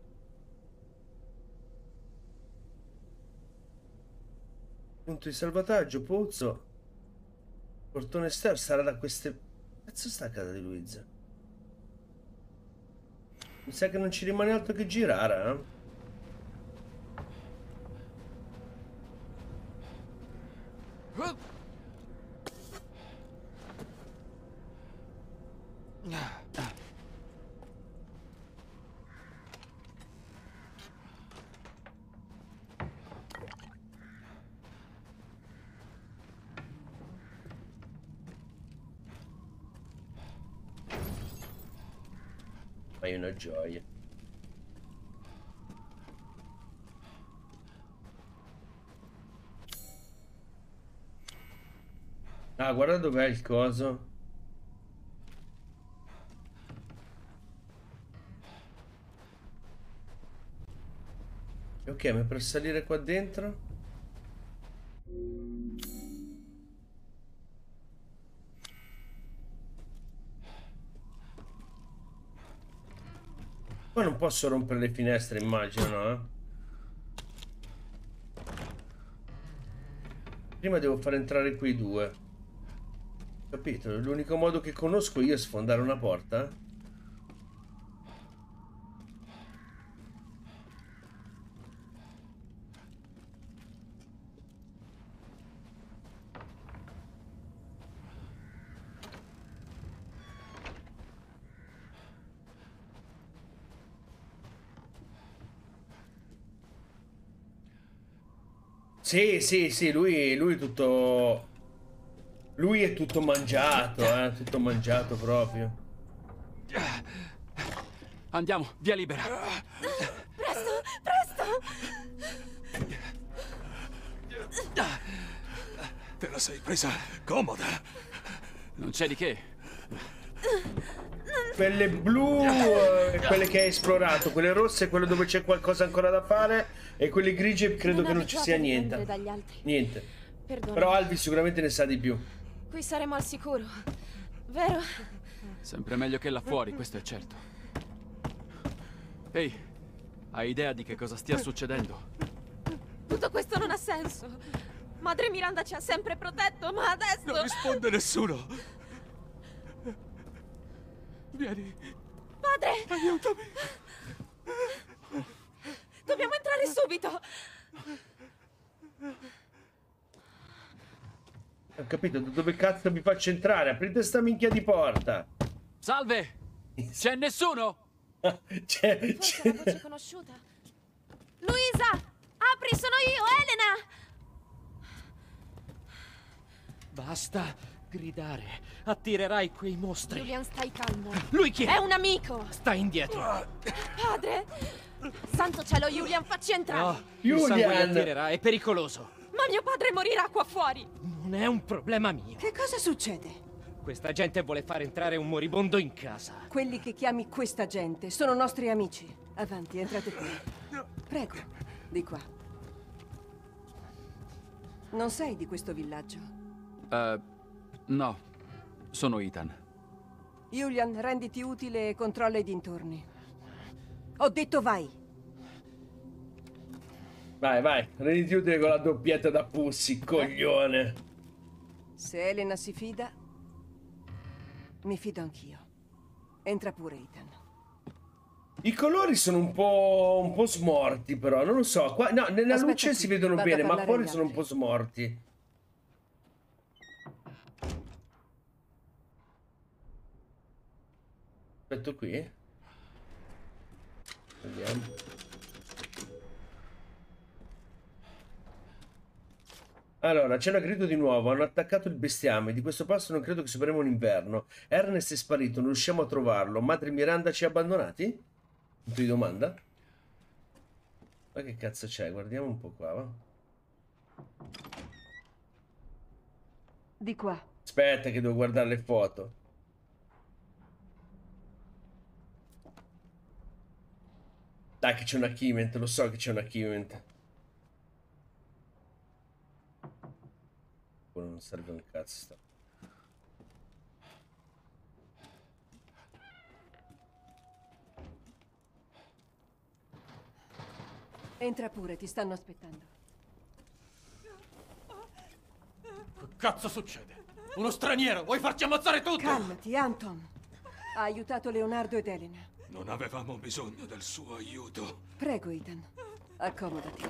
Punto di salvataggio, pozzo. Portone esterno sarà da queste... Cazzo sta a casa di Luisa? Mi sa che non ci rimane altro che girare, eh? Ma una gioia. Ah, guarda dov'è il coso. Ok, ma per salire qua dentro? Poi non posso rompere le finestre, immagino, no? Eh? Prima devo far entrare quei due. Capito? L'unico modo che conosco io è sfondare una porta. Sì, sì, sì, lui, lui tutto... Lui è tutto mangiato, eh, tutto mangiato proprio. Andiamo, via libera. Presto, presto! Te la sei presa comoda. Non c'è di che. Quelle blu, eh, quelle che hai esplorato, quelle rosse, quelle dove c'è qualcosa ancora da fare, e quelle grigie credo Non che non ci sia niente. dipendere dagli altri. Niente. Perdona. Però Alvi sicuramente ne sa di più. Qui saremo al sicuro. Vero? Sempre meglio che là fuori, questo è certo. Ehi, hai idea di che cosa stia succedendo? Tutto questo non ha senso. Madre Miranda ci ha sempre protetto, ma adesso... Non risponde nessuno. Vieni, Padre! aiutami. Dobbiamo entrare subito! Ho capito, da dove cazzo mi faccio entrare? Aprite sta minchia di porta. Salve! C'è nessuno? c'è, Forse una voce conosciuta. Luisa! Apri, sono io, Elena! Basta gridare. Attirerai quei mostri. Julian, stai calmo. Lui chi è? È un amico! Stai indietro. Padre! Santo cielo, Julian, facci entrare! No, il sangue Julian! attirerà, è pericoloso. Ma mio padre morirà qua fuori! Non è un problema mio. Che cosa succede? Questa gente vuole far entrare un moribondo in casa. Quelli che chiami questa gente sono nostri amici. Avanti, entrate qui. Prego, di qua. Non sei di questo villaggio? Eh, no, sono Ethan. Julian, renditi utile e controlla i dintorni. Ho detto vai. Vai, vai, renditi utile con la doppietta da Pussy, coglione. Se Elena si fida, mi fido anch'io. Entra pure, Ethan. I colori sono un po', un po' smorti, però, non lo so. Qua, no, nella Aspetta luce qui, si vedono bene, ma fuori sono un po' smorti. Aspetto qui. Vediamo. Allora, c'è grido di nuovo. Hanno attaccato il bestiame. Di questo passo non credo che supereremo l'inverno. Ernest è sparito, non riusciamo a trovarlo. Madre Miranda ci ha abbandonati? Punto di domanda. Ma che cazzo c'è? Guardiamo un po' qua, va. Di qua. Aspetta che devo guardare le foto. Dai che c'è un achievement, lo so che c'è un achievement. Non serve un cazzo sta. Entra pure, ti stanno aspettando. Che cazzo succede? Uno straniero, vuoi farci ammazzare tutti? Calmati, Anton. Ha aiutato Leonardo ed Elena. Non avevamo bisogno del suo aiuto. Prego, Ethan. Accomodati.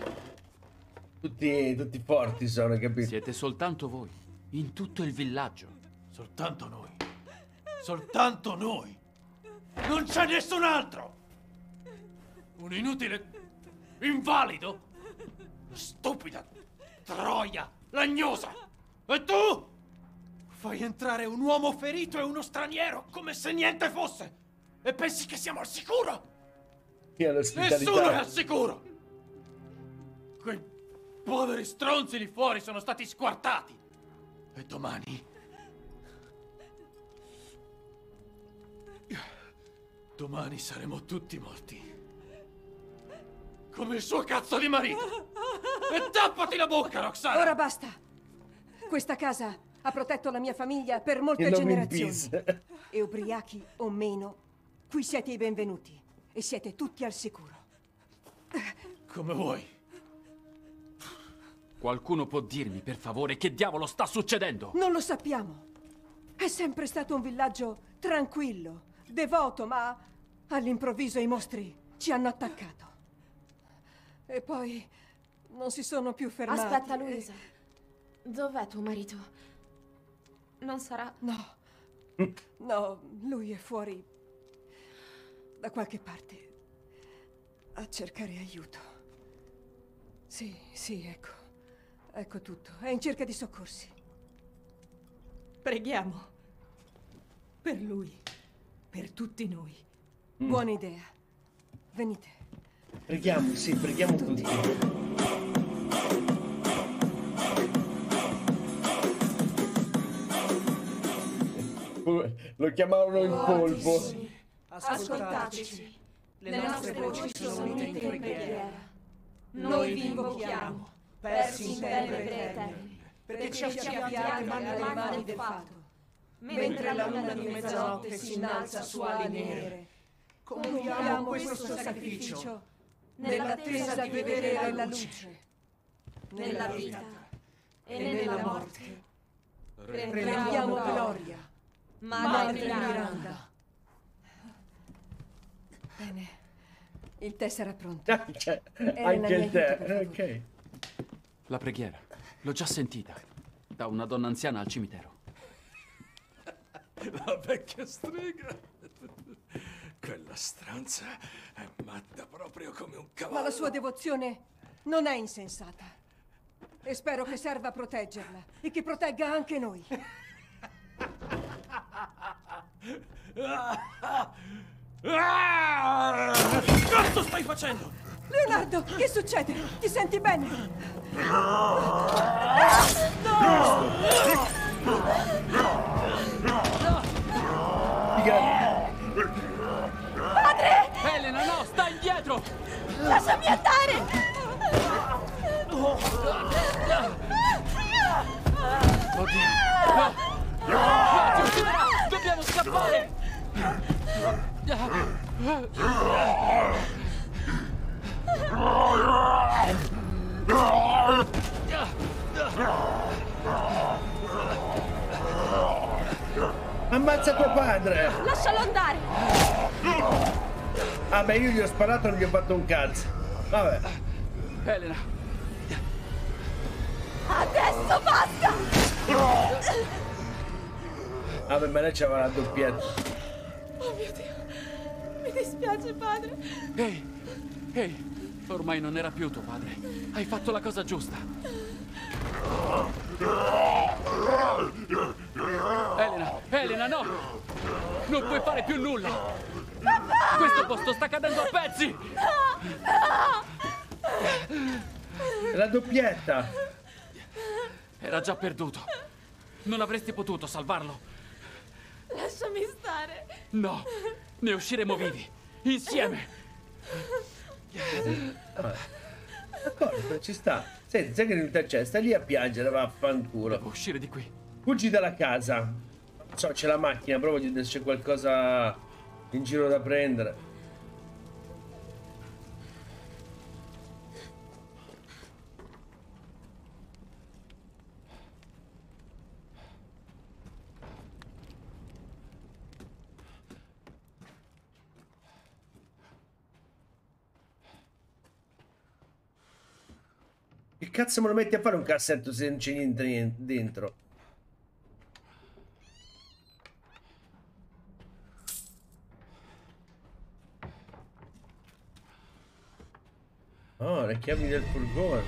Tutti, tutti forti sono, capito? Siete soltanto voi, in tutto il villaggio. Soltanto noi. Soltanto noi. Non c'è nessun altro. Un inutile invalido. Stupida troia lagnosa. E tu? Fai entrare un uomo ferito e uno straniero come se niente fosse. E pensi che siamo al sicuro? Io Nessuno è al sicuro. Quei poveri stronzi lì fuori sono stati squartati. E domani Domani saremo tutti morti. Come il suo cazzo di marito. E tappati la bocca, Roxana! Ora basta. Questa casa ha protetto la mia famiglia per molte generazioni. E ubriachi o meno, qui siete i benvenuti. e siete tutti al sicuro. Come vuoi. Qualcuno può dirmi, per favore, che diavolo sta succedendo? Non lo sappiamo. È sempre stato un villaggio tranquillo, devoto, ma all'improvviso i mostri ci hanno attaccato. E poi non si sono più fermati. Aspetta, Luisa. Dov'è tuo marito? Non sarà... No. No, lui è fuori da qualche parte a cercare aiuto. Sì, sì, ecco. Ecco tutto. È in cerca di soccorsi. Preghiamo. Per lui. Per tutti noi. Mm. Buona idea. Venite. Preghiamo, sì, preghiamo tutti. Lo chiamavano il polpo. Ascoltateci. Le nostre voci sono unite in preghiera. Noi vi invochiamo, persi in tenebre eterne, perché ci affianchiate alle mani del fato. Mentre la luna di mezzanotte si innalza su ali nere, Compiamo questo sacrificio nell'attesa di vedere la luce. nella vita e nella morte. Prendiamo Gloria, Madre Madre Miranda. Bene. Il tè sarà pronto. Cioè, Elena, anche il favore. Ok. La preghiera. L'ho già sentita. Da una donna anziana al cimitero. La vecchia strega. Quella stranza è matta proprio come un cavallo. Ma la sua devozione non è insensata. E spero che serva a proteggerla e che protegga anche noi. Cazzo stai facendo? Leonardo, che succede? Ti senti bene? Padre! Elena, no! Sta indietro! Lasciami andare! Oddio! No! No! Dobbiamo scappare! Ammazza tuo padre! Lascialo andare! Ah beh, io gli ho sparato e non gli ho fatto un cazzo. Vabbè. Elena! Adesso basta! Vabbè, ma lei c'aveva la doppietta. Oh mio Dio! Mi dispiace, padre. Ehi! Ehi! Ormai non era più tuo padre. Hai fatto la cosa giusta. Elena! Elena, no! Non puoi fare più nulla! Questo posto sta cadendo a pezzi! La doppietta! Era già perduto. Non avresti potuto salvarlo. Lasciami stare. No! Ne usciremo vivi! Insieme! D'accordo, ci sta. Senti, sai che venuta c'è? Sta lì a piangere, vaffanculo. Devo uscire di qui. Fuggi dalla casa. Non so, c'è la macchina, però voglio vedere se c'è qualcosa in giro da prendere. Che cazzo me lo metti a fare un cassetto se non c'è niente, dentro? Oh, le chiavi del furgone.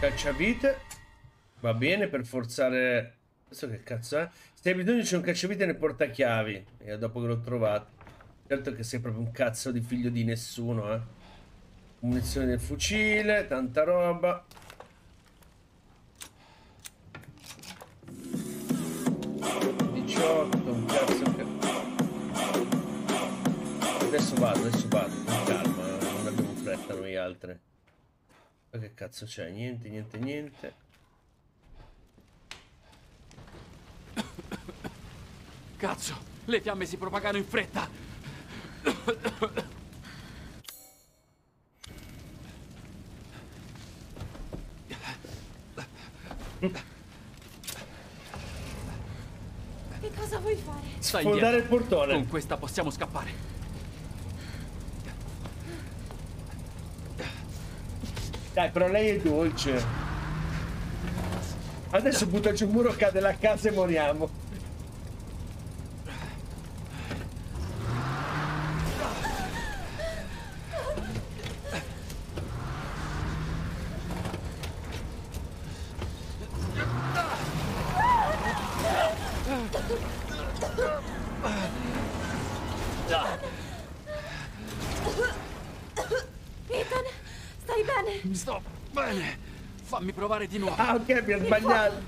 Cacciavite. Va bene per forzare... Questo che cazzo è? Se hai bisogno c'è un cacciavite nel portachiavi. E dopo che l'ho trovato. Certo che sei proprio un cazzo di figlio di nessuno, eh. Munizioni del fucile, tanta roba. Un cazzo che... Adesso vado, adesso vado, con calma, non abbiamo fretta noi altre. Ma che cazzo c'è? Niente, niente, niente. Cazzo, le fiamme si propagano in fretta. Che cosa vuoi fare? Stai Sfondare indietro. il portone. Con questa possiamo scappare. Dai, però lei è dolce. Adesso butta giù il muro, cade la casa e moriamo. Ethan, stai bene? Sto bene. Provare di nuovo. Ah, ok, mi ha sbagliato.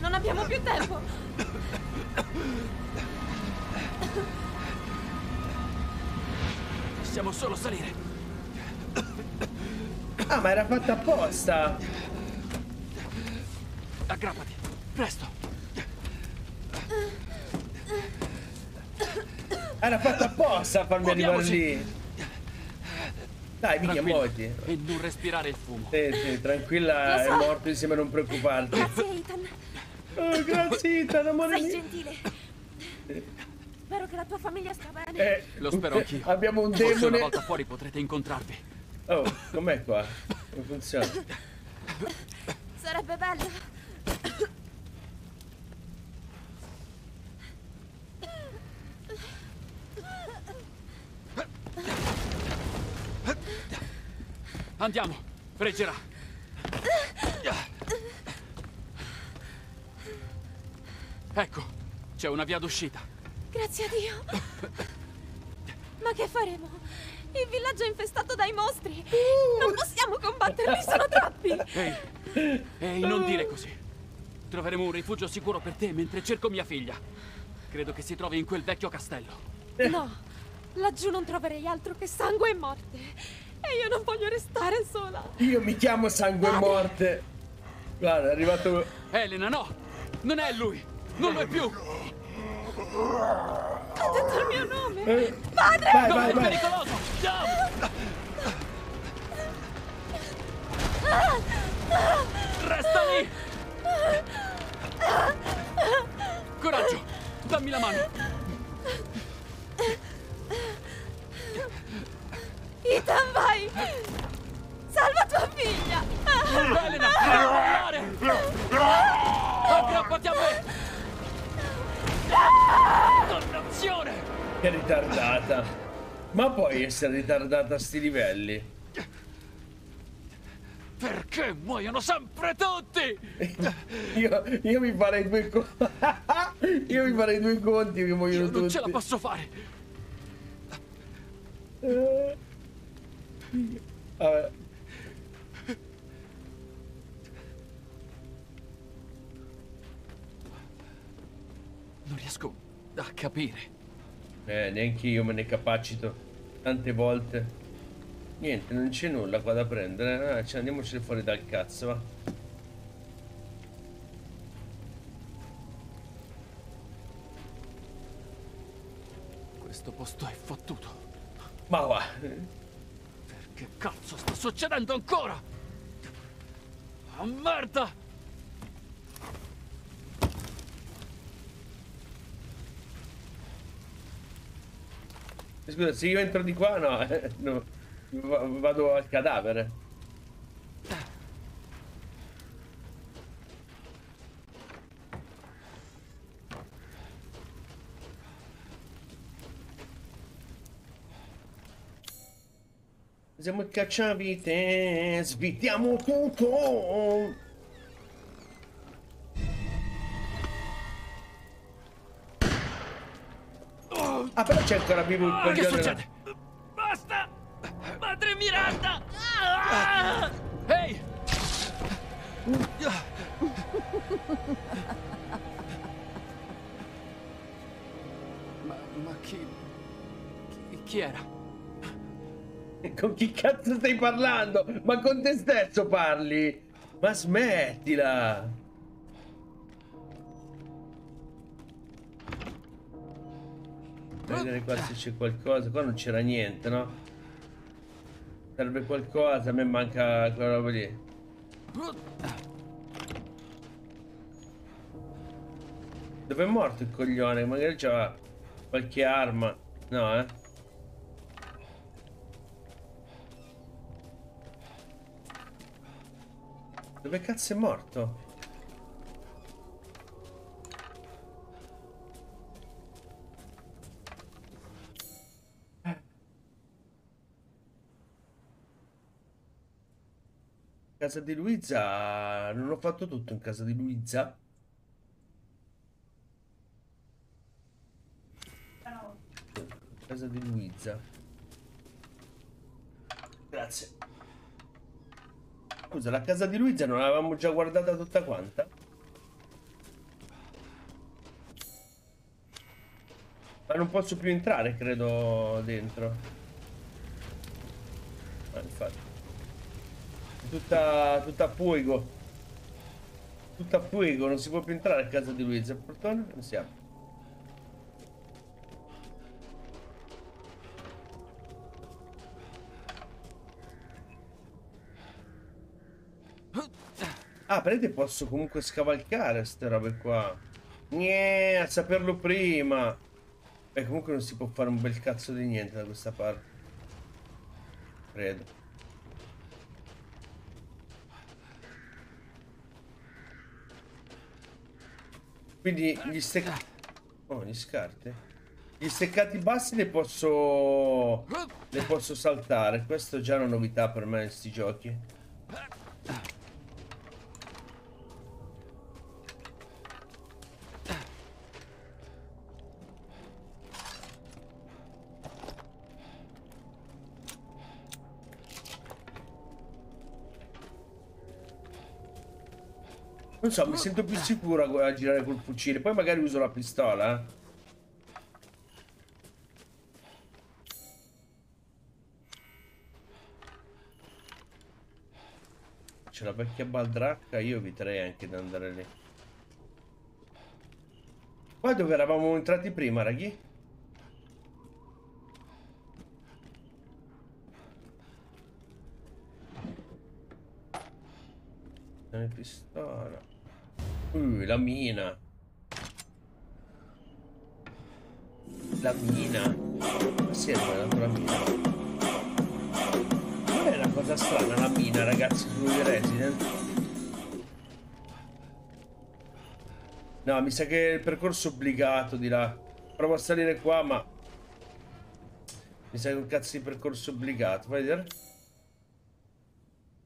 Non abbiamo più tempo. Possiamo solo salire. Ah, ma era fatta apposta. Aggrappati. Presto. Era fatta apposta a farmi arrivare lì. Dai, mica Tranquilla. muoviti. E non respirare il fumo. Sì, sì, tranquilla, Lo è so. morto insieme, non preoccuparti. Grazie, Ethan. Oh, grazie, Ethan, amore Sei mio. gentile. Spero che la tua famiglia sta bene. Eh, Lo spero anch'io. Abbiamo un Forse una demone. volta fuori potrete incontrarvi. Oh, com'è qua? Come funziona? Sarebbe bello. Andiamo. Freggerà. Ecco, c'è una via d'uscita. Grazie a Dio. Ma che faremo? Il villaggio è infestato dai mostri. Non possiamo combatterli, sono troppi. Ehi, ehi, non dire così. Troveremo un rifugio sicuro per te mentre cerco mia figlia. Credo che si trovi in quel vecchio castello. No, laggiù non troverei altro che sangue e morte. E io non voglio restare sola. Io mi chiamo Sangue Morte. Guarda, è arrivato... Elena, no! Non è lui! Non lo è più! Ha detto il mio nome. Eh, Padre! Vai, No, vai, è vai. pericoloso! Andiamo! Resta lì! Coraggio! Dammi la mano! Ethan, vai! Salva tua figlia! Elena, non mollare! Aggrappati a me! Dannazione! Che ritardata. Ma puoi essere ritardata a sti livelli? Perché muoiono sempre tutti? Io, io mi farei due conti. io mi farei due conti che muoiono Io non tutti. ce la posso fare! Eh. Vabbè. Non riesco a capire. Eh, neanche io me ne capacito tante volte. Niente, non c'è nulla qua da prendere. Ah, cioè, andiamoci fuori dal cazzo, va. Questo posto è fottuto. Ma va. Che cazzo sta succedendo ancora? Ah, merda! Scusa, se io entro di qua, no, no, va- vado al cadavere. Siamo il cacciavite, svitiamo tutto. Ah, però c'è ancora vivo il Che coglione. succede? Basta! Madre Miranda! Ah! Ehi! Ma, ma chi, chi... Chi era? Con chi cazzo stai parlando? Ma con te stesso parli? Ma smettila! Vedere qua se c'è qualcosa. Qua non c'era niente, no? Serve qualcosa, a me manca quella roba lì. Dove è morto il coglione? Magari c'ha qualche arma. No, eh? Dove cazzo è morto? Casa di Luisa, non ho fatto tutto in casa di Luisa. Casa di Luisa. Grazie. Scusa, la casa di Luisa non l'avevamo già guardata tutta quanta? Ma non posso più entrare, credo, dentro. Ah, infatti. Tutta, tutta a fuoco. Tutta a fuoco, non si può più entrare a casa di Luisa. Portone non si Ah, prende posso comunque scavalcare queste robe qua. Niente, a saperlo prima. E comunque non si può fare un bel cazzo di niente da questa parte. Credo. Quindi gli steccati... Oh, gli scarti. Gli steccati bassi li posso... Le posso saltare. Questo è già una novità per me in questi giochi. So, mi sento più sicuro a, girare col fucile. Poi magari uso la pistola. eh. C'è la vecchia baldracca, io eviterei anche di andare lì. Qua dove eravamo entrati prima, raghi? Una pistola. Uh, la mina. La mina. Ma si è guardato la mina. Non è una cosa strana la mina, ragazzi, su Resident. No, mi sa che è il percorso obbligato di là. Provo a salire qua, ma... Mi sa che è un cazzo di percorso obbligato. Vai a vedere.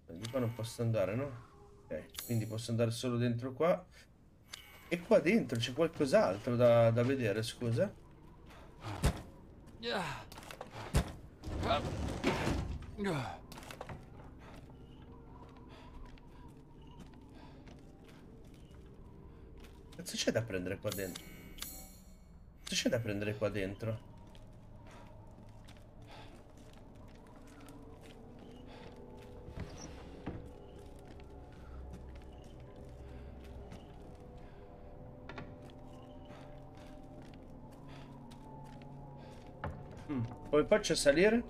Di qua non posso andare, no? Ok, quindi posso andare solo dentro qua. E qua dentro c'è qualcos'altro da, da vedere, scusa. Cazzo c'è da prendere qua dentro? Cosa c'è da prendere qua dentro? Come faccio a salire?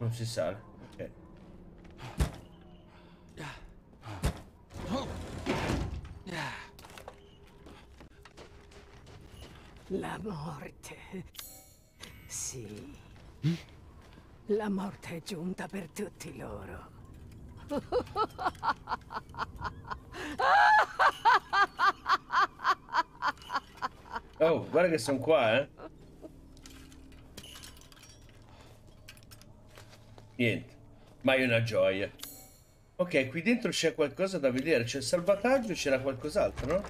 Non si sale, ok. La morte. Sì. La morte è giunta per tutti loro. Oh, guarda che sono qua, eh. Niente, mai una gioia. Ok, qui dentro c'è qualcosa da vedere. C'è il salvataggio, c'era qualcos'altro, no?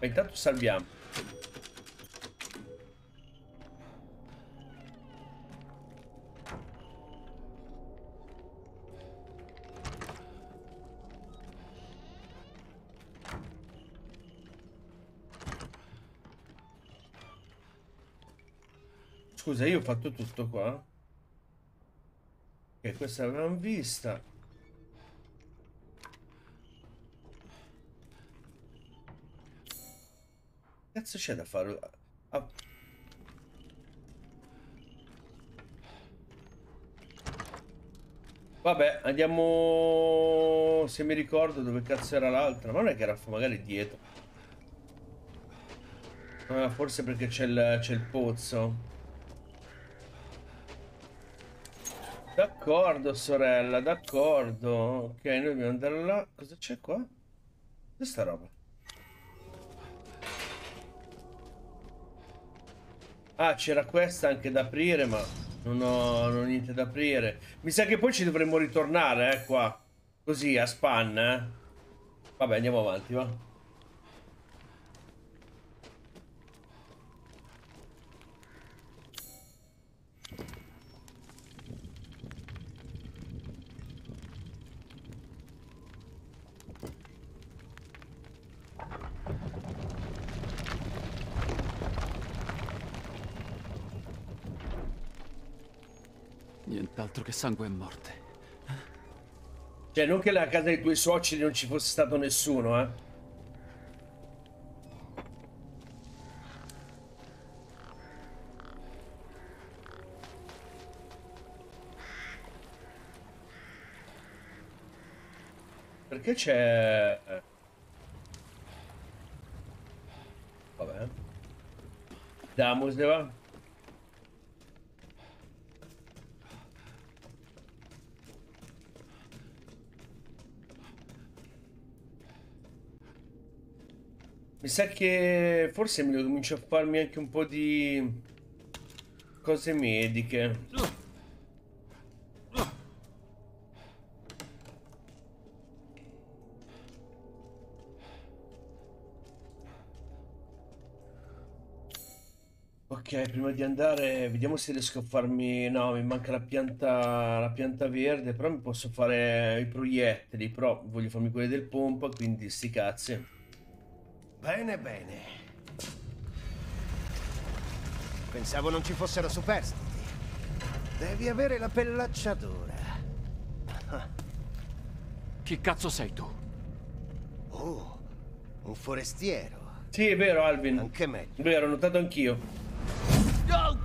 Ma intanto salviamo. Scusa, io ho fatto tutto qua. Ok, questa l'avevamo vista. cazzo c'è da fare? Ah. Vabbè, andiamo... Se mi ricordo dove cazzo era l'altra. Ma non è che era magari dietro. Ah, forse perché c'è il, il pozzo. D'accordo, sorella, d'accordo. Ok, noi dobbiamo andare là. Cosa c'è qua? Questa roba. Ah, c'era questa anche da aprire, ma non ho, non ho, niente da aprire. Mi sa che poi ci dovremmo ritornare, eh, qua. Così, a span, eh. Vabbè, andiamo avanti, va. Nient'altro che sangue e morte. Cioè, non che nella casa dei tuoi suoceri non ci fosse stato nessuno, eh. Perché c'è... Eh. Vabbè. Damos, va? Mi sa che forse mi comincio a farmi anche un po' di cose mediche. Ok, prima di andare vediamo se riesco a farmi... No, mi manca la pianta, la pianta verde, però mi posso fare i proiettili, però voglio farmi quelli del pompa, quindi sti cazzi. Bene, bene. Pensavo non ci fossero superstiti. Devi avere la pellaccia dura. Chi cazzo sei tu? Oh, un forestiero. Sì, è vero, Alvin. Anche meglio. Vero, ho notato anch'io. Oh.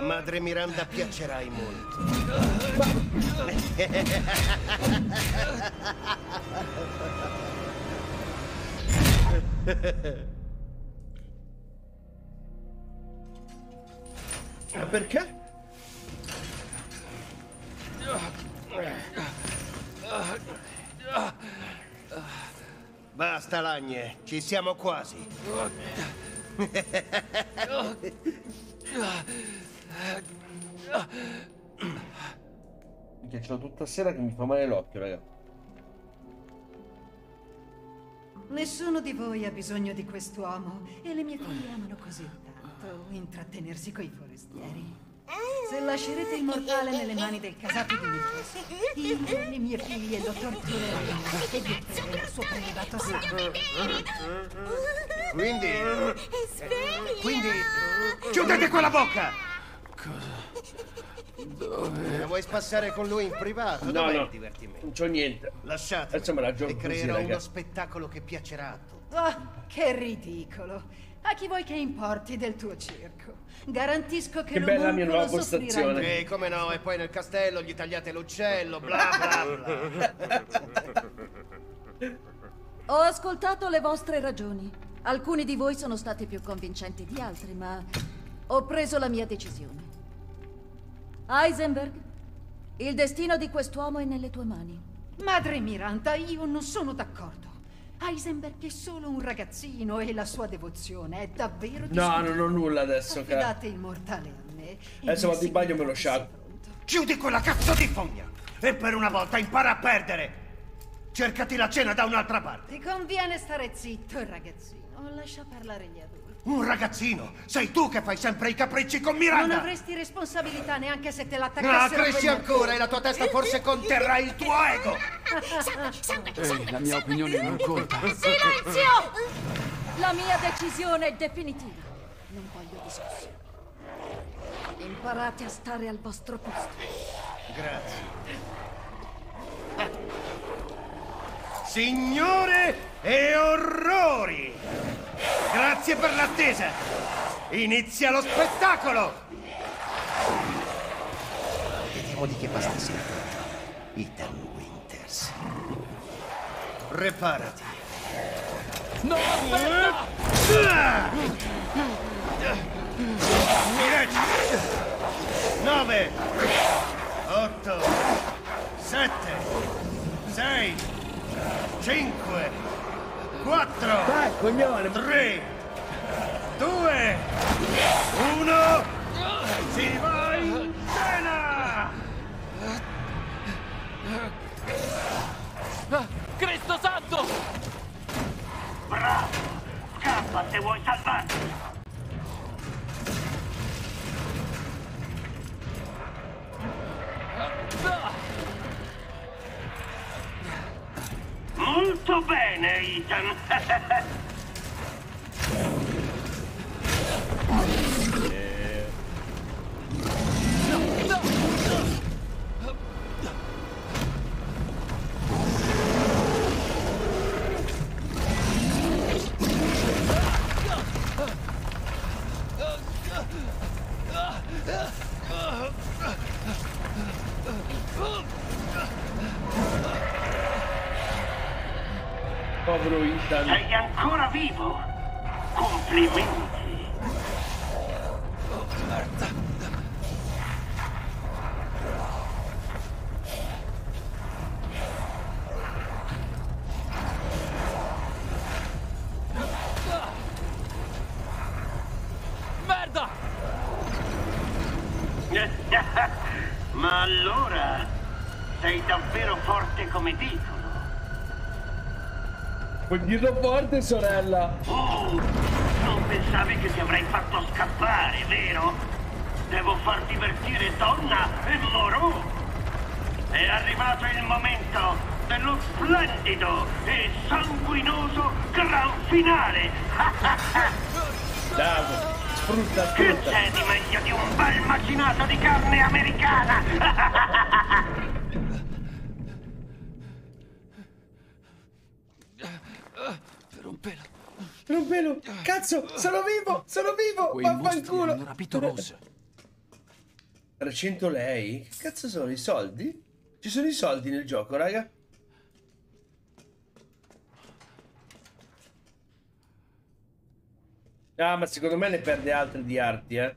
A madre Miranda piacerai molto. Ma perché? Basta, Lagne, ci siamo quasi. Che c'ho tutta sera che mi fa male l'occhio, raga. Nessuno di voi ha bisogno di quest'uomo e le mie figlie amano così tanto intrattenersi coi forestieri. Se lascerete il mortale nelle mani del casato di Nicholas, io e le mie figlie lo tortureremo e getteremo il suo prelevato sangue. Quindi... Quindi... Chiudete quella bocca! Cosa? Dove? La vuoi spassare con lui in privato? No, Dov'è no. il divertimento? Non c'ho niente. Lasciate. Adesso me la gioco E così, creerò raga. uno spettacolo che piacerà a tutti. Ah, che ridicolo! A chi vuoi che importi del tuo circo? Garantisco che, Che bella la mia nuova postazione. meno. E come no, e poi nel castello gli tagliate l'uccello, bla bla bla. Ho ascoltato le vostre ragioni. Alcuni di voi sono stati più convincenti di altri, ma ho preso la mia decisione. Heisenberg, il destino di quest'uomo è nelle tue mani. Madre Miranda, io non sono d'accordo. Heisenberg è solo un ragazzino e la sua devozione è davvero No, non ho nulla adesso, cara. Affidate il mortale a me. Adesso vado in bagno e me lo sciacquo. Chiudi quella cazzo di fogna! E per una volta impara a perdere! Cercati la cena da un'altra parte! Ti conviene stare zitto, ragazzino. Lascia parlare gli adulti. Un ragazzino! Sei tu che fai sempre i capricci con Miranda! Non avresti responsabilità neanche se te Ah, l'attaccassero cresci quei ancora e la tua testa forse conterrà il tuo ego! Ehi, la mia opinione non conta. Silenzio! La mia decisione è definitiva. Non voglio discussioni. Imparate a stare al vostro posto. Grazie. Signore e orrori! Grazie per l'attesa! Inizia lo spettacolo! Vediamo di che pasta si tratta. Ethan Winters. Preparati. No, aspetta! Diretti! 9 8 7 6 5 4 Dai, coglione! 3 2 1 Si va in scena! Ah, Cristo santo! Bravo! Scappa se vuoi salvarti! Molto bene, Ethan! Povero Ethan. Sei ancora vivo? Complimenti! Merda! Ma allora sei davvero forte come dicono? Puoi dirlo forte, sorella. Oh, non pensavi che ti avrei fatto scappare, vero? Devo far divertire Donna e Moreau. È arrivato il momento dello splendido e sanguinoso gran finale. Dai, sfrutta, Che c'è di meglio di un bel macinato di carne americana? Per un pelo. Per un pelo. Cazzo, sono vivo, sono vivo. Vaffanculo. hanno rapito Rose. 300 lei? Che cazzo sono i soldi? Ci sono i soldi nel gioco, raga? Ah, ma secondo me ne perde altre di arti, eh.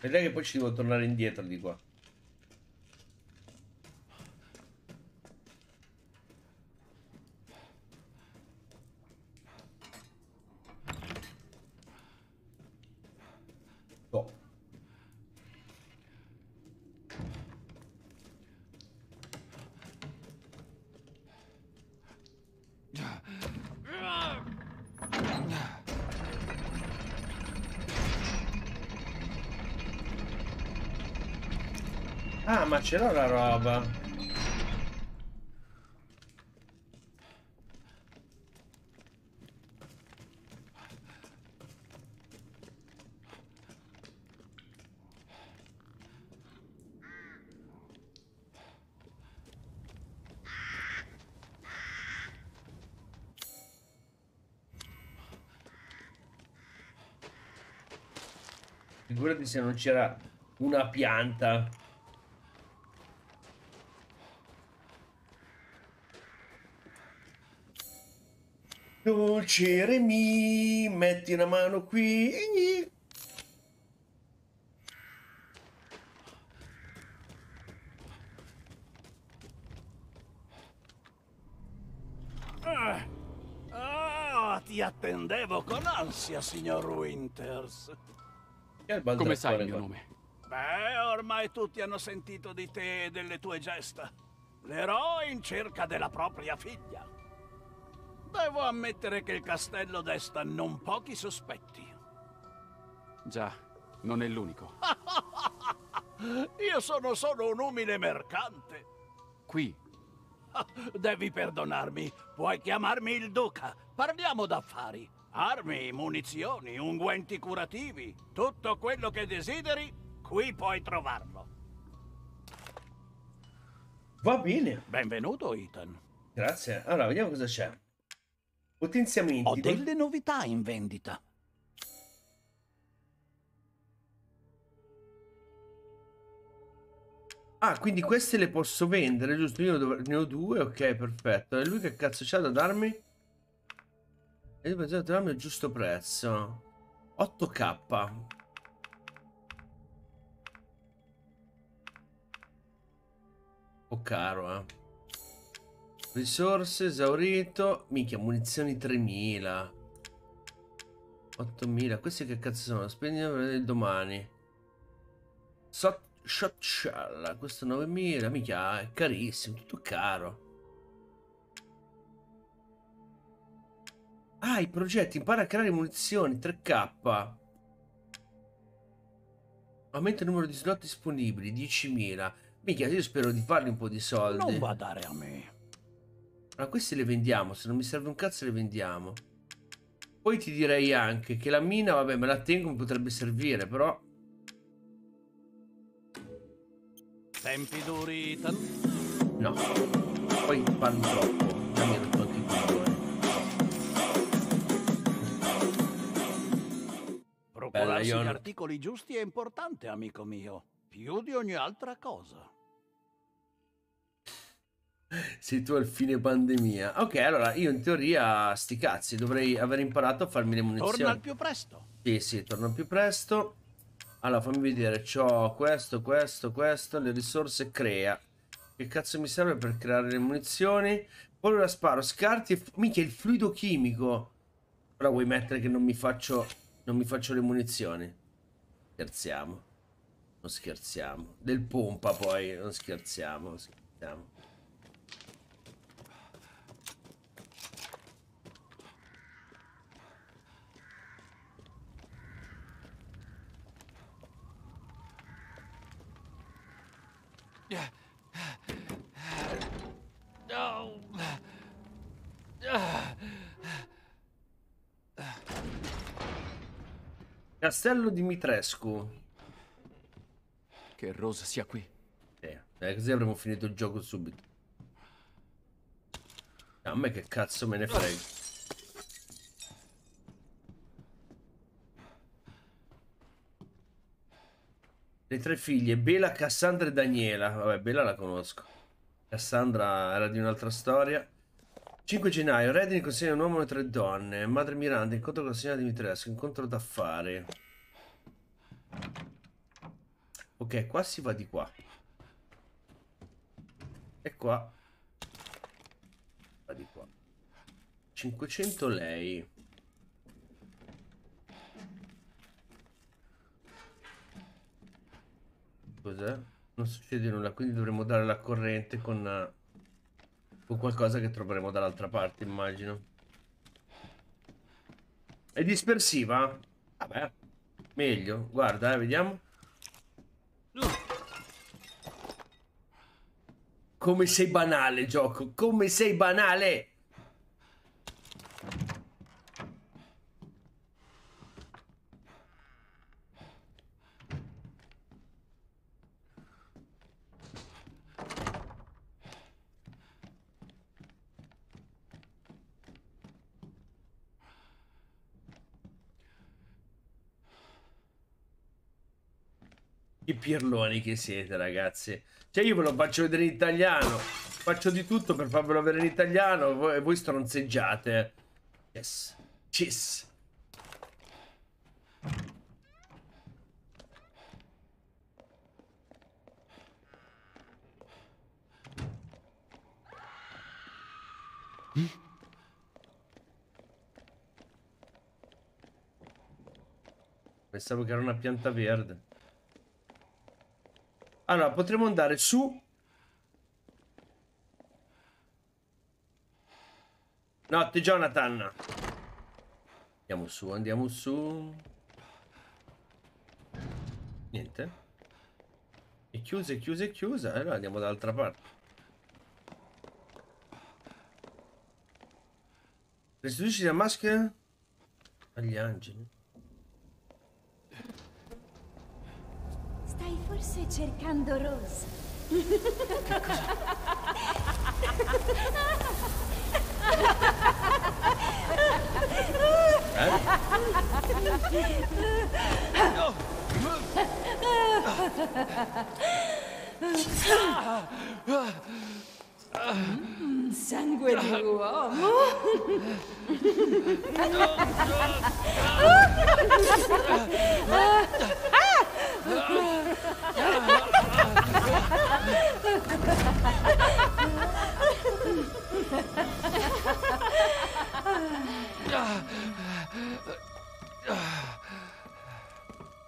Vedrai che poi ci devo tornare indietro di qua. Ah, ma ce l'ho la roba. Figurati se non c'era una pianta. Dolce Remi, metti una mano qui. Ah, ah, ti attendevo con ansia, signor Winters. Come sai il mio nome? Beh, ormai tutti hanno sentito di te e delle tue gesta. L'eroe in cerca della propria figlia. Devo ammettere che il castello desta non pochi sospetti. Già, non è l'unico. Io sono solo un umile mercante. Qui Devi perdonarmi. Puoi chiamarmi il Duca. Parliamo d'affari. Armi, munizioni, unguenti curativi. Tutto quello che desideri, qui puoi trovarlo. Va bene. Benvenuto, Ethan. Grazie. Allora, vediamo cosa c'è. Potenziamenti. Ho delle novità in vendita. Ah, quindi queste le posso vendere, giusto? Io ne ho due, ok, perfetto. E lui che cazzo c'ha da darmi? E io pensavo di darmi il giusto prezzo. 8k. Un po' caro, eh. Risorse, esaurito. Minchia, munizioni 3000. 8000. Questi che cazzo sono? Spendi per domani. Sot Shot shell. Questo 9000. Minchia, è carissimo. Tutto caro. Ah, i progetti. Impara a creare munizioni. 3k. Aumenta il numero di slot disponibili. 10.000. Minchia, io spero di farli un po' di soldi. Non va a dare a me. Allora, questi le vendiamo. Se non mi serve un cazzo, le vendiamo. Poi ti direi anche che la mina, vabbè, me la tengo, mi potrebbe servire, però... Tempi duri. No. Poi parli troppo. Già mi hanno tolto i coglioni. Procurarsi io gli no- articoli giusti è importante, amico mio. Più di ogni altra cosa. Sei tu al fine pandemia. Ok, allora io in teoria, sti cazzi, dovrei aver imparato a farmi le munizioni. Torna al più presto. Sì, sì, torno al più presto. Allora, fammi vedere. C'ho questo, questo, questo. Le risorse crea. Che cazzo mi serve per creare le munizioni? Polvere a sparo, scarti e... Minchia, il fluido chimico. Però vuoi mettere che non mi faccio... Non mi faccio le munizioni? Scherziamo. Non scherziamo. Del pompa poi, non scherziamo. non scherziamo. No. Castello Dimitrescu. Che Rose sia qui. Eh, eh, così avremo finito il gioco subito. A me che cazzo me ne frega. Le tre figlie, Bela, Cassandra e Daniela. Vabbè, Bela la conosco. Cassandra era di un'altra storia. 5 gennaio, Redini consegna un uomo e tre donne. Madre Miranda, incontro con la signora Dimitrescu, incontro d'affari. Ok, qua si va di qua. E qua. Va di qua. 500 lei. Cos'è? Non succede nulla, quindi dovremo dare la corrente con, eh, con qualcosa che troveremo dall'altra parte, immagino. È dispersiva? Vabbè, meglio. Guarda, eh, vediamo. Come sei banale, gioco. Come sei banale. Pirloni che siete, ragazzi. Cioè, io ve lo faccio vedere in italiano. Faccio di tutto per farvelo vedere in italiano. Voi, voi stronzeggiate. Yes. Cheese. Pensavo che era una pianta verde. Allora, potremmo andare su. Notte, Jonathan. Andiamo su, andiamo su. Niente. È chiusa, è chiusa, è chiusa. Allora andiamo dall'altra parte. Restituisci la maschera agli angeli. Forse cercando Rose. Mm, sangue di uomo.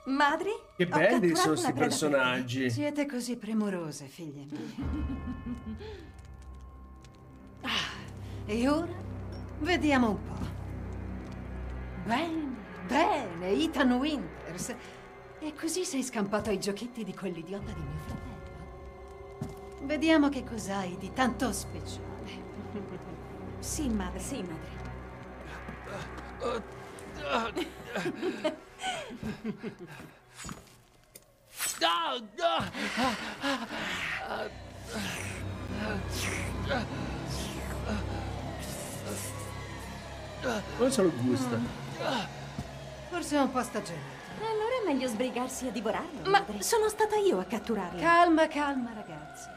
Madri? Che belli sono questi personaggi. Siete così premurose, figlie mie. Ah, e ora vediamo un po'. Bene, bene, Ethan Winters. E così sei scampato ai giochetti di quell'idiota di mio fratello. Vediamo che cos'hai di tanto speciale. Sì, madre. Sì, madre. Non se lo gusta. Forse è un po' stagionato. Allora è meglio sbrigarsi a divorarlo. Ma madre. sono stata io a catturarla. Calma, calma, ragazzi.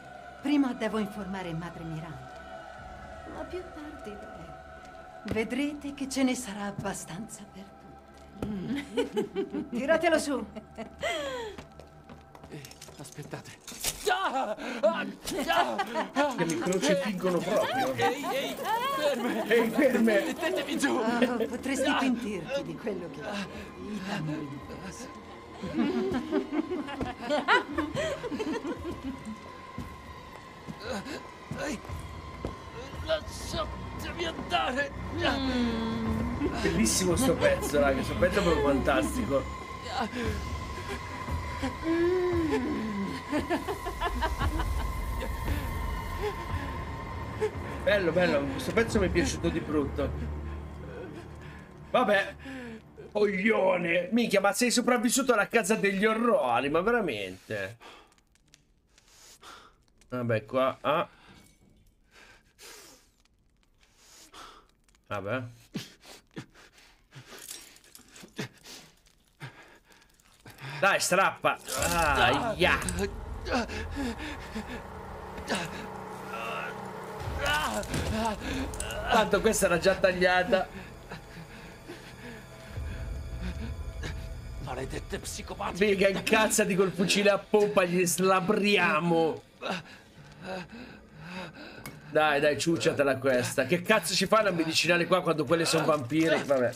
Prima devo informare madre Miranda. Ma più tardi, beh, vedrete che ce ne sarà abbastanza per tutti. Tiratelo su. Aspettate. Che mi crocifiggono proprio. Ehi, ehi, ferme! Ehi, ferme! Mettetemi giù! Oh, potresti pentirti di quello che Ethan Winters. Lasciatemi andare! Bellissimo sto pezzo, raga. Sto pezzo è proprio fantastico. Bello, bello. Questo pezzo mi è piaciuto di brutto. Vabbè. Coglione. Minchia, ma sei sopravvissuto alla casa degli orrori, ma veramente? Vabbè, qua... Ah. Vabbè. Dai, strappa. Ah. Tanto questa era già tagliata. Maledette psicopatiche! Figa, incazzati col fucile a pompa, gli slabriamo. Dai, dai, ciucciatela questa. Che cazzo ci fa la medicinale qua quando quelle sono vampiri? Vabbè.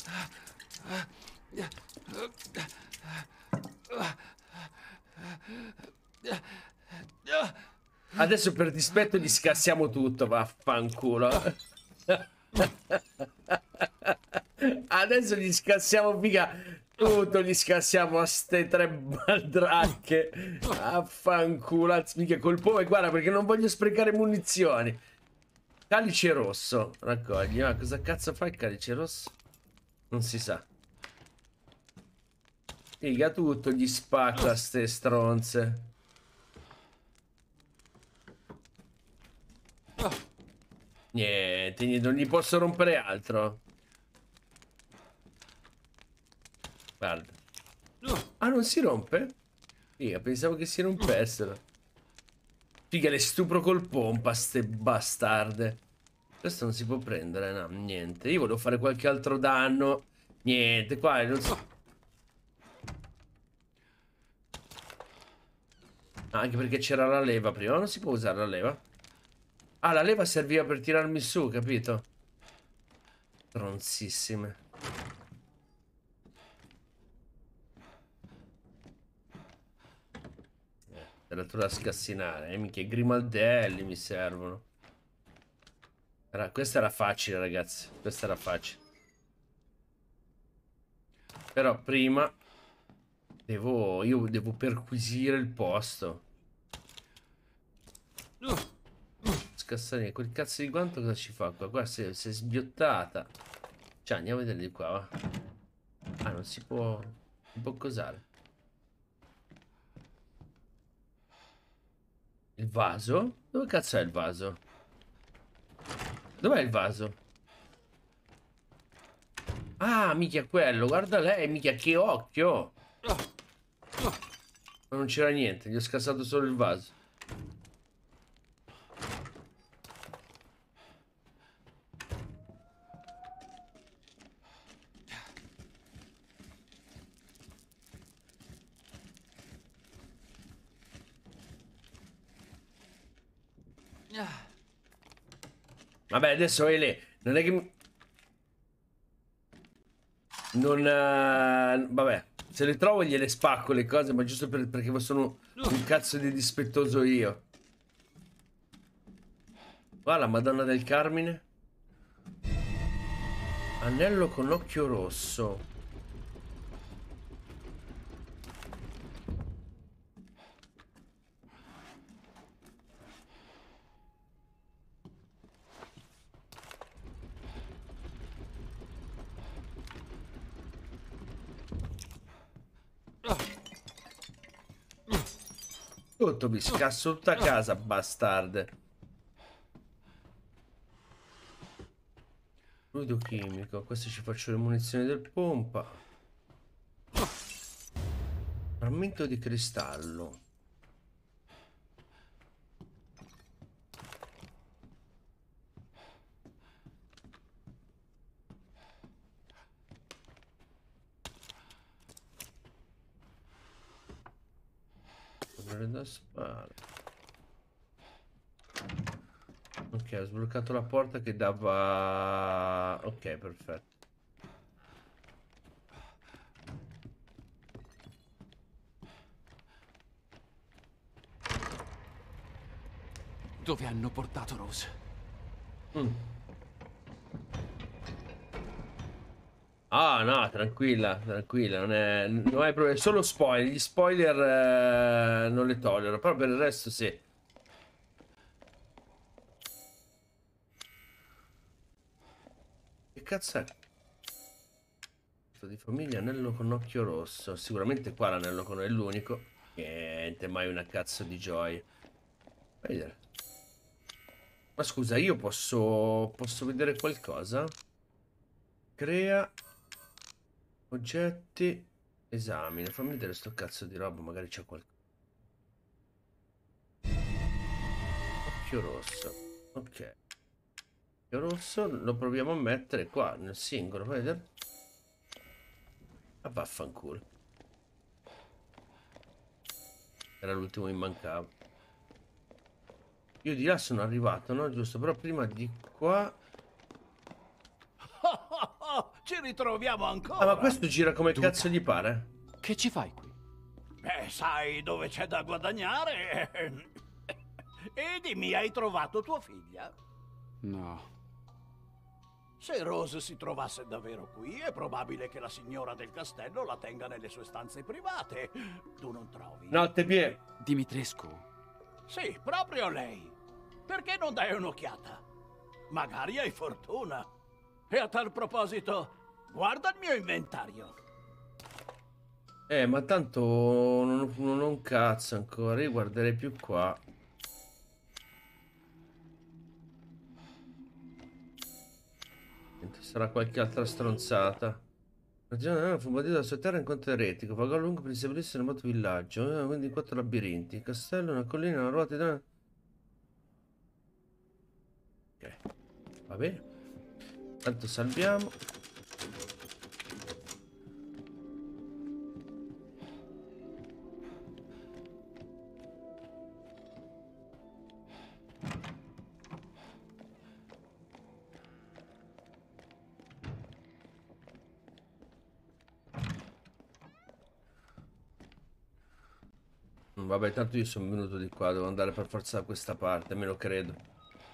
Adesso per dispetto gli scassiamo tutto, vaffanculo. Adesso gli scassiamo figa tutto, gli scassiamo a ste tre baldracche. Affanculo, anzi, mica col pome, guarda perché non voglio sprecare munizioni. Calice rosso, raccogli. Ma cosa cazzo fa il calice rosso? Non si sa. Figa tutto, gli spacca ste stronze. Niente, niente, non gli posso rompere altro. Guarda. Ah, non si rompe? Figa, pensavo che si rompessero. Figa, le stupro col pompa, ste bastarde. Questo non si può prendere, no, niente. Io volevo fare qualche altro danno. Niente, qua non so. Anche perché c'era la leva prima. Non si può usare la leva. Ah, la leva serviva per tirarmi su, capito? Stronzissime. Era tu da scassinare, eh, mica i grimaldelli mi servono. Era, questa era facile, ragazzi. Questa era facile. Però prima devo, io devo perquisire il posto. Scassare, quel cazzo di guanto cosa ci fa qua? Qua si è, si è sbiottata. Cioè, andiamo a vedere di qua, va. Ah, non si può... Si può cosare. Il vaso? Dove cazzo è il vaso? Dov'è il vaso? Ah, mica quello, guarda lei, mica che occhio. Ma non c'era niente, gli ho scassato solo il vaso. Vabbè, adesso Ele, non è che... mi- Non... eh, vabbè, se le trovo gliele spacco le cose, ma giusto per- perché sono un cazzo di dispettoso io. Qua la Madonna del Carmine. Anello con occhio rosso. Tutto mi scasso tutta casa, bastarde. Fluido chimico, questo ci faccio le munizioni del pompa. Frammento di cristallo. Polvere da spara. Ok, ho sbloccato la porta che dava... Ok, perfetto. Dove hanno portato Rose? Mm. Ah, no, tranquilla, tranquilla, non è, non è è solo spoiler, gli spoiler eh, non le tollero, però per il resto sì. Che cazzo è? Di famiglia, anello con occhio rosso, sicuramente qua l'anello con è l'unico, niente, mai una cazzo di gioia. Vedere. Ma scusa, io posso, posso vedere qualcosa? Crea oggetti, esamina. Fammi vedere sto cazzo di roba, magari c'è qualcosa. Occhio rosso. Ok. Occhio rosso lo proviamo a mettere qua nel singolo, fai vedere? Ah, vaffanculo. Era l'ultimo che mancava. Io di là sono arrivato, no? Giusto, però prima di qua... Ci ritroviamo ancora. Ah, ma questo gira come cazzo gli pare? Che ci fai qui? Beh, sai dove c'è da guadagnare? E dimmi, hai trovato tua figlia? No. Se Rose si trovasse davvero qui, è probabile che la signora del castello la tenga nelle sue stanze private. Tu non trovi? Notte pie. Dimitrescu. Sì, proprio lei. Perché non dai un'occhiata? Magari hai fortuna. E a tal proposito, guarda il mio inventario. Eh, ma tanto non, non ho un cazzo ancora. Io guarderei più qua. Sarà qualche altra stronzata. Ragione fu bandito dalla sua terra in conto eretico. Vagò a lungo per stabilirsi nel remoto villaggio. eh, Quindi in quattro labirinti. Castello, una collina, una ruota di... Ok. Va bene. Tanto salviamo. Vabbè, tanto io sono venuto di qua, devo andare per forza da questa parte, me lo credo.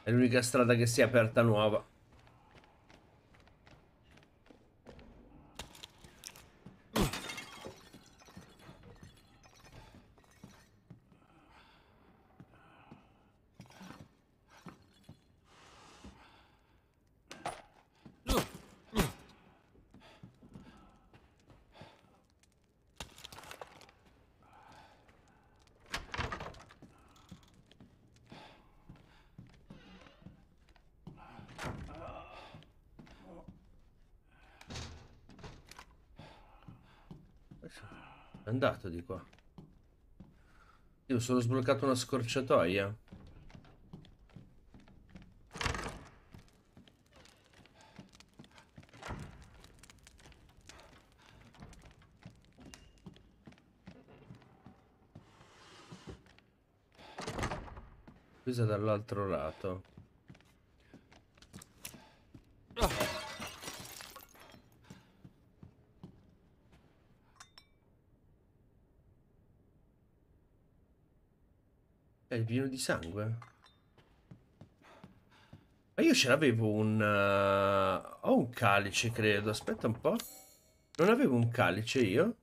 È l'unica strada che si è aperta nuova. È andato di qua. Io ho solo sbloccato una scorciatoia. Questa dall'altro lato. Pieno di sangue. Ma io ce l'avevo un... Uh, ho un calice, credo. Aspetta un po'. Non avevo un calice io?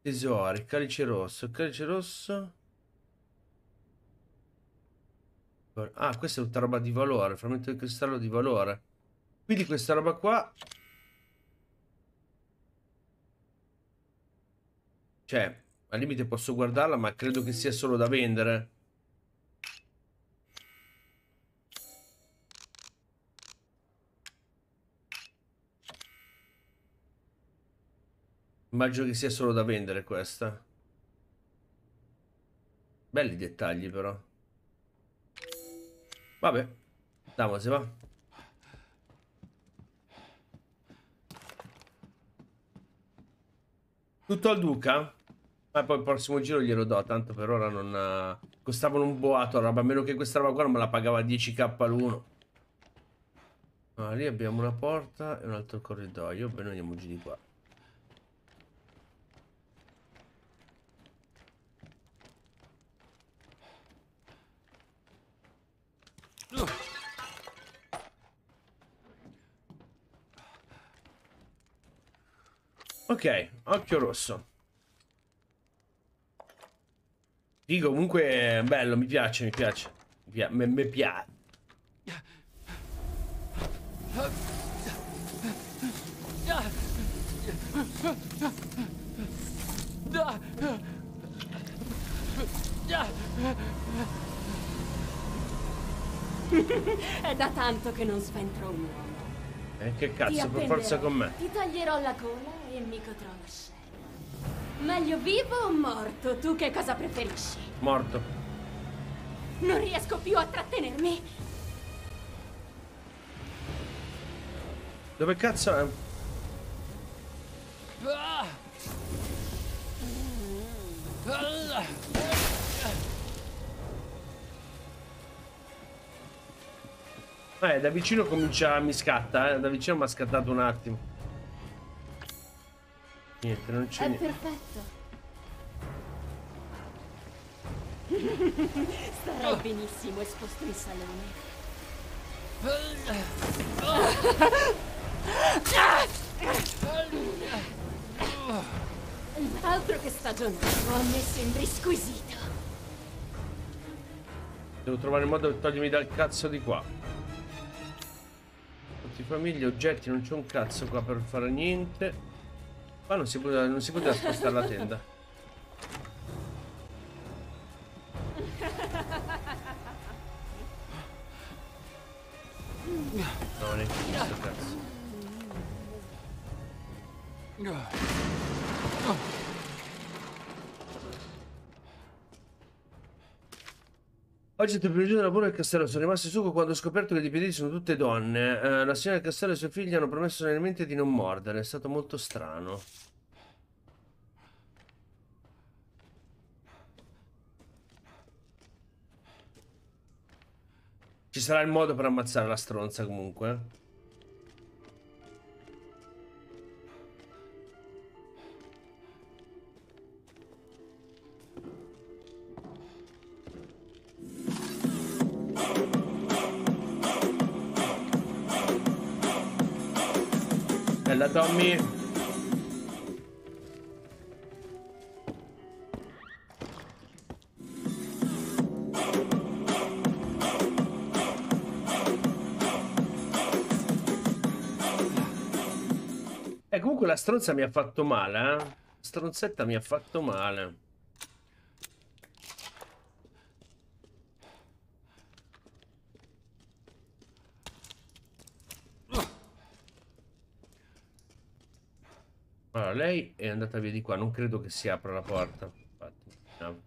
Tesori, calice rosso, calice rosso. Ah, questa è tutta roba di valore, frammento di cristallo di valore. Quindi questa roba qua... Cioè, al limite posso guardarla, ma credo che sia solo da vendere. Immagino che sia solo da vendere questa. Belli dettagli però. Vabbè. Andiamo, se va. Tutto al duca? Ma poi il prossimo giro glielo do, tanto per ora non... Uh, costavano un boato roba, a meno che questa roba qua non me la pagava 10k l'uno. Ah, lì abbiamo una porta e un altro corridoio, bene andiamo giù di qua. Ok, occhio rosso. Dico, comunque è bello, mi piace, mi piace. Mi, pia mi, mi piace. è da tanto che non sventro un uomo. Eh, che cazzo, per forza con me. Ti taglierò la cola e mi godrò la scena. Meglio vivo o morto? Tu che cosa preferisci? Morto. Non riesco più a trattenermi. Dove cazzo è? Eh, da vicino comincia, mi scatta, eh. Da vicino mi ha scattato un attimo. Niente, non c'è niente. È perfetto. Starei benissimo esposto in salone. Altro che stagionato, a me sembri squisito. Devo trovare il modo per togliermi dal cazzo di qua. Tutti famiglie, oggetti, non c'è un cazzo qua per fare niente. Qua non si poteva, non si poteva spostare la tenda. No, neanche questo cazzo. Oggi è il primo giorno di lavoro del castello, sono rimasto su quando ho scoperto che i dipendenti sono tutte donne. Eh, la signora del castello e i suoi figli hanno promesso solennemente di non mordere, è stato molto strano. Ci sarà il modo per ammazzare la stronza comunque. Bella Tommy. Eh, comunque la stronza mi ha fatto male, eh. Stronzetta mi ha fatto male. Allora, lei è andata via di qua. Non credo che si apra la porta. Infatti, no.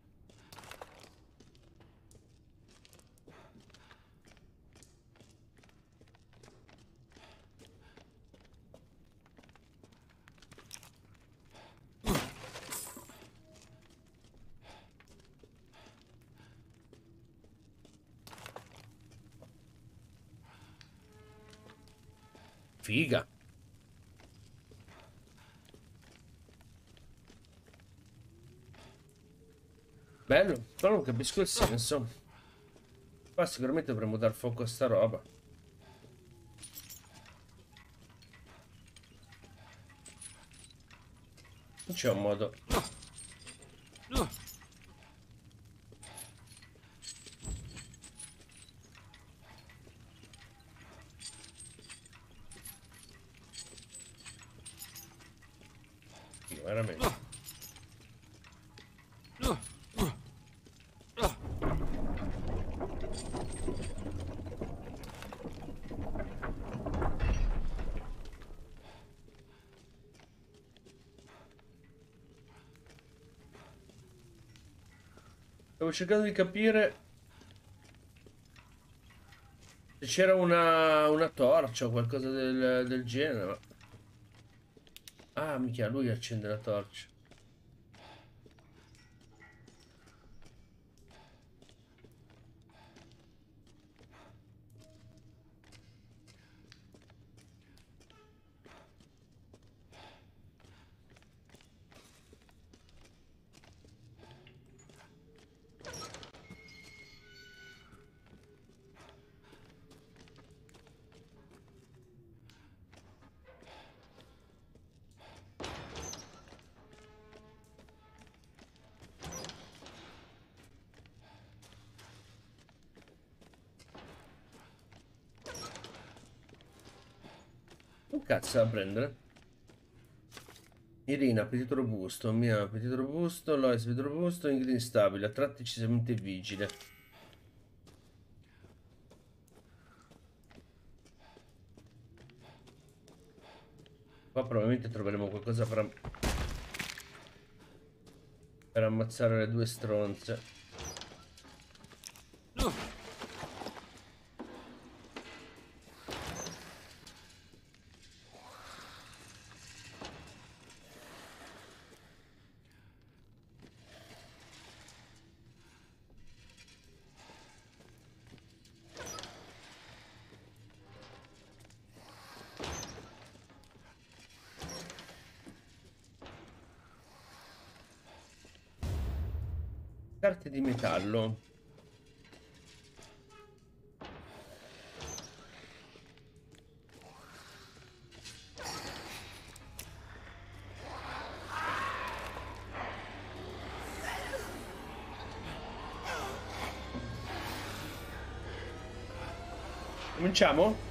Figa. Bello, però non capisco il senso. Qua sicuramente dovremmo dar fuoco a sta roba. Non c'è un modo veramente. Stavo cercando di capire se c'era una, una torcia o qualcosa del, del genere. Ah, mica lui accende la torcia. Cazzo da prendere. Irina, appetito robusto. Mia, appetito robusto. Lois, appetito robusto. Ingrid instabile. A tratti decisamente vigile. Qua probabilmente troveremo qualcosa per... am- Per ammazzare le due stronze. Metallo. Cominciamo?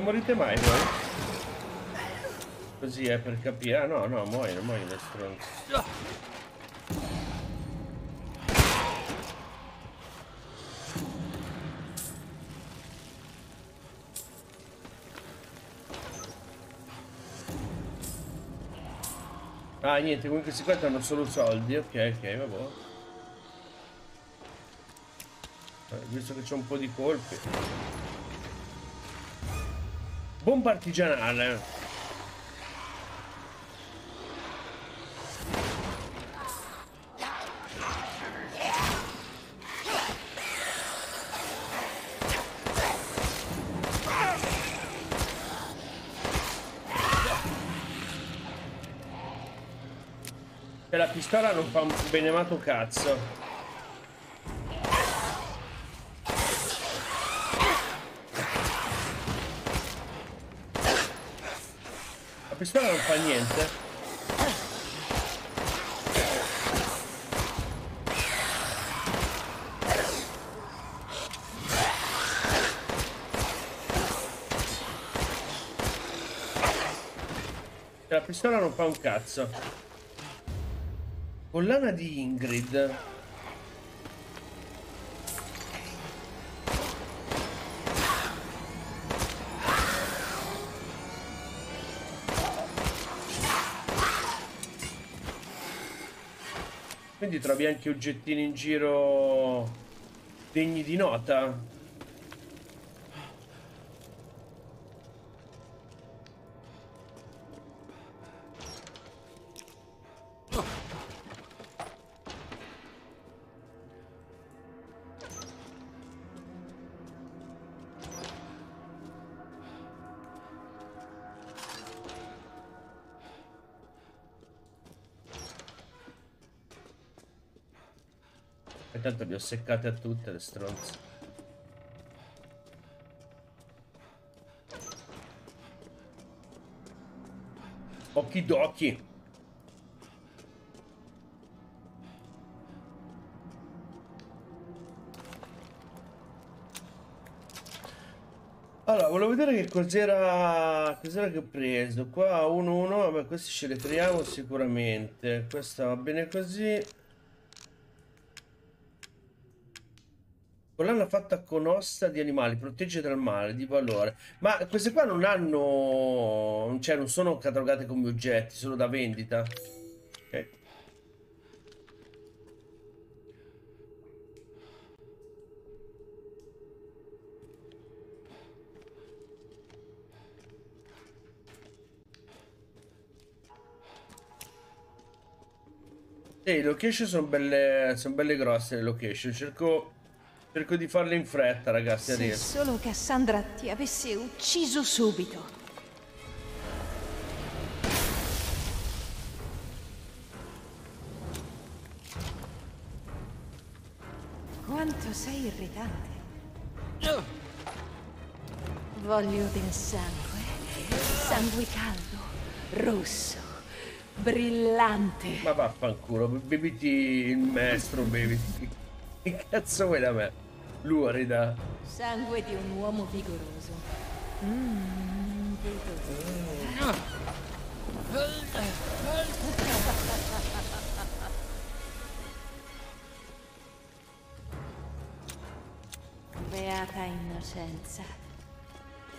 Non morite mai voi? Così è per capire. Ah no, no, muoiono, muoiono stronze. Ah niente, comunque si qua hanno solo soldi, ok, ok, vabbè. Eh, Visto che c'è un po' di colpi. Bomba artigianale. E la pistola non fa un benemato cazzo. Pistola non fa niente. pistola non fa un cazzo. Collana di Ingrid. Quindi trovi anche oggettini in giro degni di nota. Tanto le ho seccate a tutte le stronze. Okidoki. Allora, volevo vedere che cos'era cos'era che ho preso. Qua 1-1, vabbè, questi ce li tiriamo sicuramente. Questa va bene così. Collana fatta con ossa di animali, protegge dal male, di valore. Ma queste qua non hanno... Cioè, non sono catalogate come oggetti, sono da vendita. Ok. Sì, le location sono belle, sono belle grosse le location. Cerco, cerco di farle in fretta, ragazzi, Se adesso. solo Cassandra ti avesse ucciso subito. Quanto sei irritante. Voglio del sangue. Sangue caldo, rosso, brillante. Ma vaffanculo, beviti il maestro, beviti. Che cazzo vuoi da me? Lurida. Sangue di un uomo vigoroso. Mm. Beata innocenza.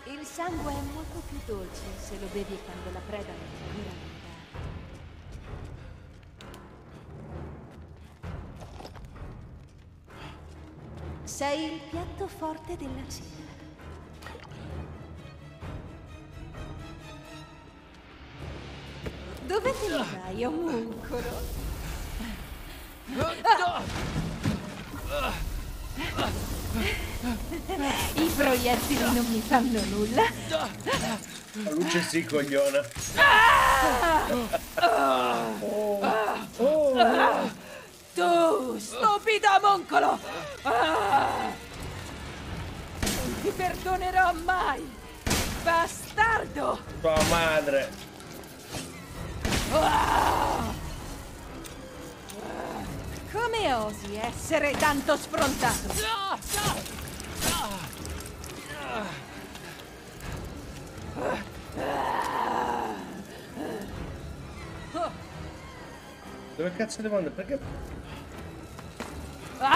Il sangue è molto più dolce se lo bevi quando la preda è ancora Sei il piatto forte della cena. Dove te ne vai, omuncolo? I proiettili non mi fanno nulla. La luce sì, cogliona. Tu, stupido omuncolo! Ah! Non ti perdonerò mai! Bastardo! Tua madre. Ah! Come osi essere tanto sfrontato? Dove cazzo devo andare? Perché? No!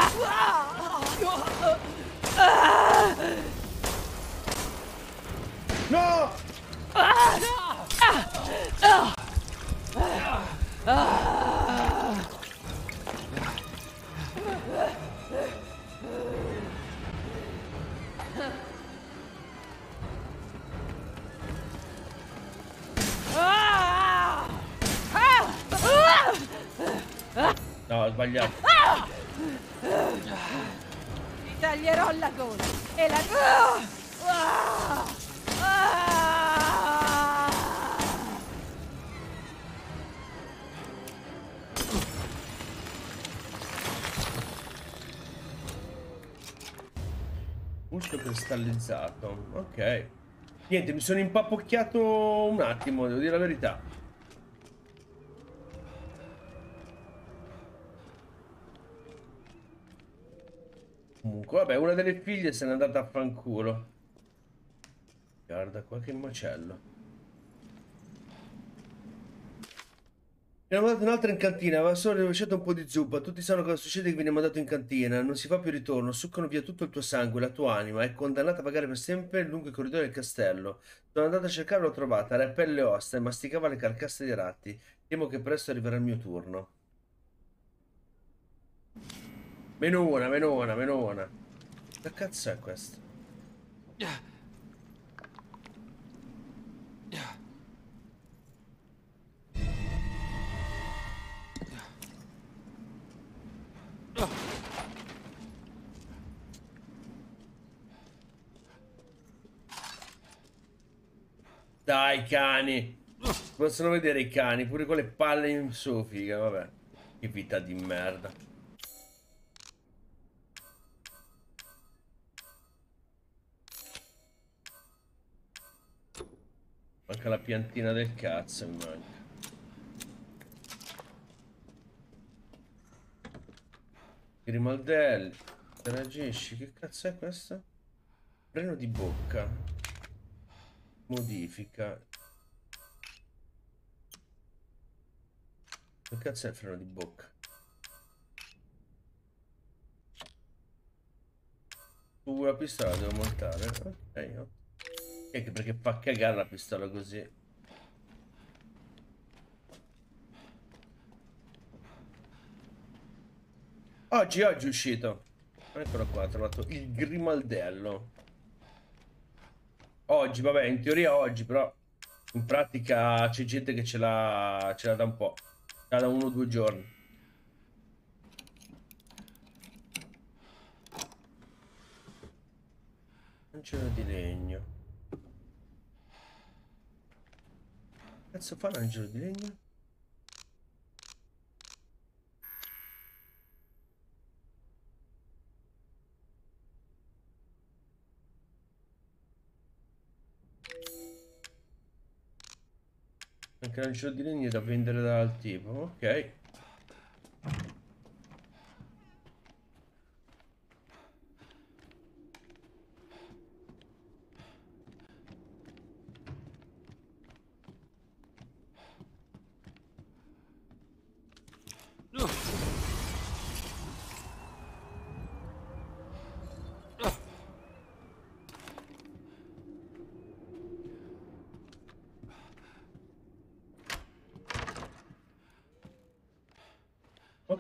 No, ho sbagliato. Ti taglierò la gola e la... Ah! Ah! Cristallizzato. Ok. Niente, mi sono impappocchiato un attimo, devo dire la verità. Comunque, vabbè, una delle figlie se n'è andata a fanculo. Guarda qua che macello. Ne ho mandato un'altra in cantina, aveva solo rovesciato un po' di zuppa. Tutti sanno cosa succede che viene mandato in cantina. Non si fa più ritorno, succano via tutto il tuo sangue, la tua anima. È condannata a pagare per sempre lungo i corridoi del castello. Sono andato a cercarla, l'ho trovata. Era pelle e ossa e masticava le carcasse dei ratti. Temo che presto arriverà il mio turno. Meno una, meno una, meno una. Che cazzo è questo? Dai, cani. Possono vedere i cani, pure con le palle in su, figa, vabbè. Che vita di merda. Manca la piantina del cazzo, mi manca. Grimaldelli. Interagisci. Che cazzo è questo? Freno di bocca. Modifica. Che cazzo è il freno di bocca? Uh, la pistola devo montare. Ok, no. Anche perché fa cagare la pistola così. Oggi, oggi è uscito. Eccolo qua, ho trovato il grimaldello. Oggi, vabbè, in teoria oggi, però in pratica c'è gente che ce l'ha ce l'ha da un po'. Ce l'ha da uno o due giorni. Angelo di legno. Cazzo fa l'angelo di legno? Anche l'angelo di legno è da vendere dal tipo, ok.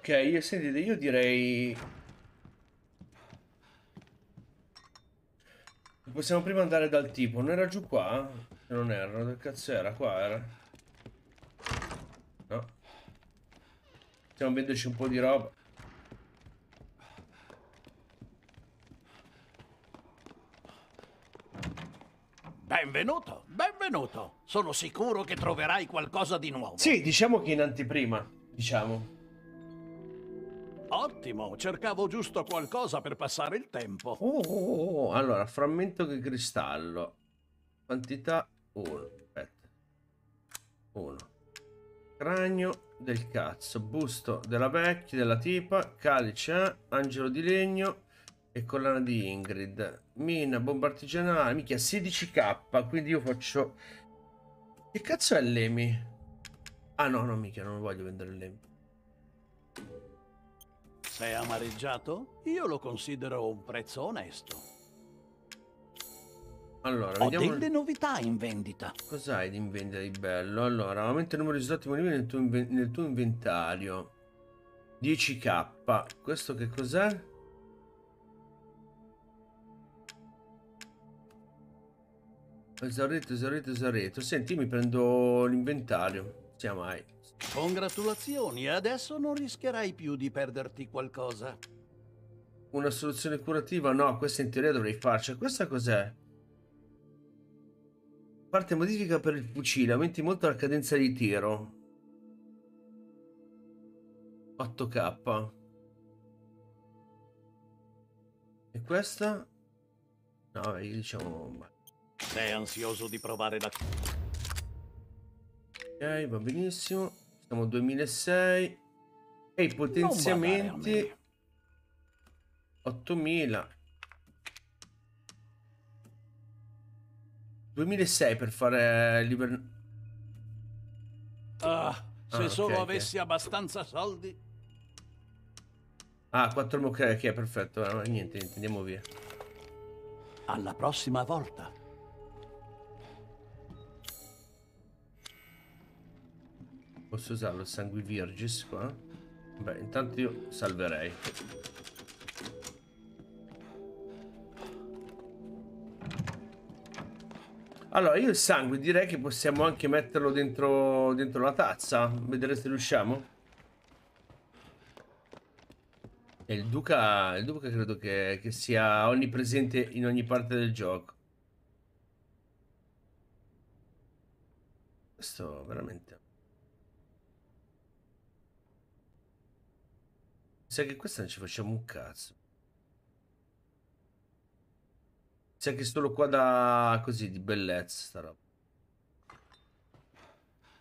Ok, io sentite, io direi... Possiamo prima andare dal tipo, non era giù qua? Se non erro, dove cazzo era? Qua era? No. Stiamo venderci un po' di roba. Benvenuto, benvenuto. Sono sicuro che troverai qualcosa di nuovo. Sì, diciamo che in anteprima, diciamo. Ottimo, cercavo giusto qualcosa per passare il tempo. Oh, oh, oh. allora, frammento di cristallo. Quantità 1. Aspetta. 1. Cranio del cazzo. Busto della vecchia, della tipa. Calice, angelo di legno. E collana di Ingrid. Mina, bomba artigianale. Mica 16k. Quindi io faccio... Che cazzo è l'Emi? Ah no, no, mica, non voglio vendere l'Emi. Sei amareggiato? Io lo considero un prezzo onesto. Allora, Ho vediamo... delle novità in vendita. Cos'hai di in vendita di bello? Allora, aumenta il numero di slot disponibili nel tuo, inven- nel tuo inventario. 10k. Questo che cos'è? Esaurito, esaurito, esaurito. Senti, mi prendo l'inventario. Sia mai. Congratulazioni, adesso non rischierai più di perderti qualcosa. Una soluzione curativa? No, questa in teoria dovrei farci. Questa cos'è? Parte modifica per il fucile, aumenti molto la cadenza di tiro. 8k. E questa? No, vabbè, diciamo... Sei ansioso di provare la... Ok, va benissimo. Siamo al 2006. E i potenziamenti... 8000. 2006 per fare liber... Ah, Se Ah, solo ok. avessi abbastanza soldi. Ah, 4 ok, ok, perfetto. Ah, niente, niente, andiamo via. Alla prossima volta. Posso usarlo il sangue virgis qua? Beh, intanto io salverei. Allora, io il sangue direi che possiamo anche metterlo dentro, dentro la tazza. Vedere se riusciamo. E il Duca, il Duca credo che, che sia onnipresente in ogni parte del gioco. Questo veramente... Sa che questa non ci facciamo un cazzo. Sa che solo qua da così di bellezza sta roba.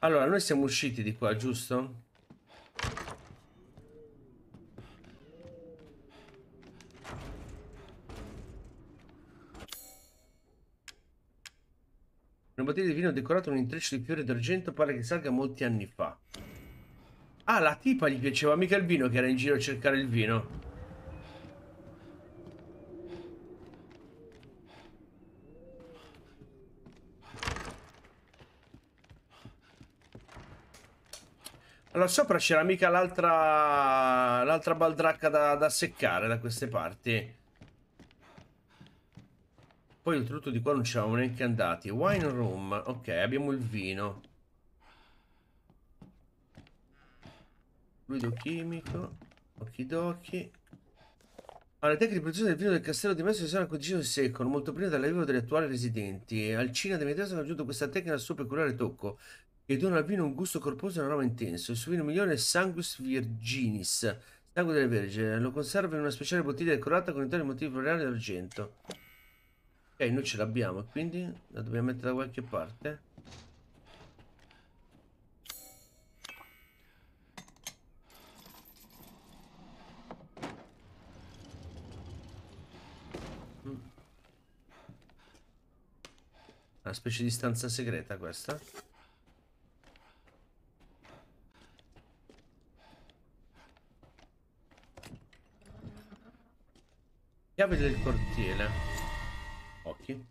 Allora, noi siamo usciti di qua, giusto? Una bottiglia di vino decorata con un intreccio di fiori d'argento pare che salga molti anni fa. Ah, la tipa gli piaceva mica il vino che era in giro a cercare il vino. Allora, sopra c'era mica l'altra l'altra baldracca da, da seccare da queste parti. Poi oltretutto di qua non ci eravamo neanche andati. Wine room. Ok, abbiamo il vino. Fluido chimico. Okidoki. Allora, le tecniche di produzione del vino del castello di Mestre si sono acquisite in secolo, molto prima dell'arrivo degli attuali residenti. Al Cina dei Mediterranei hanno aggiunto questa tecnica al suo peculiare tocco, che dona al vino un gusto corposo e un aroma intenso. Il suo vino migliore è Sanguis Virginis, sangue delle vergine. Lo conserva in una speciale bottiglia decorata con interi motivi floreali d'argento. Ok, noi ce l'abbiamo, quindi la dobbiamo mettere da qualche parte. Una specie di stanza segreta questa. Chiave del cortile. Occhi.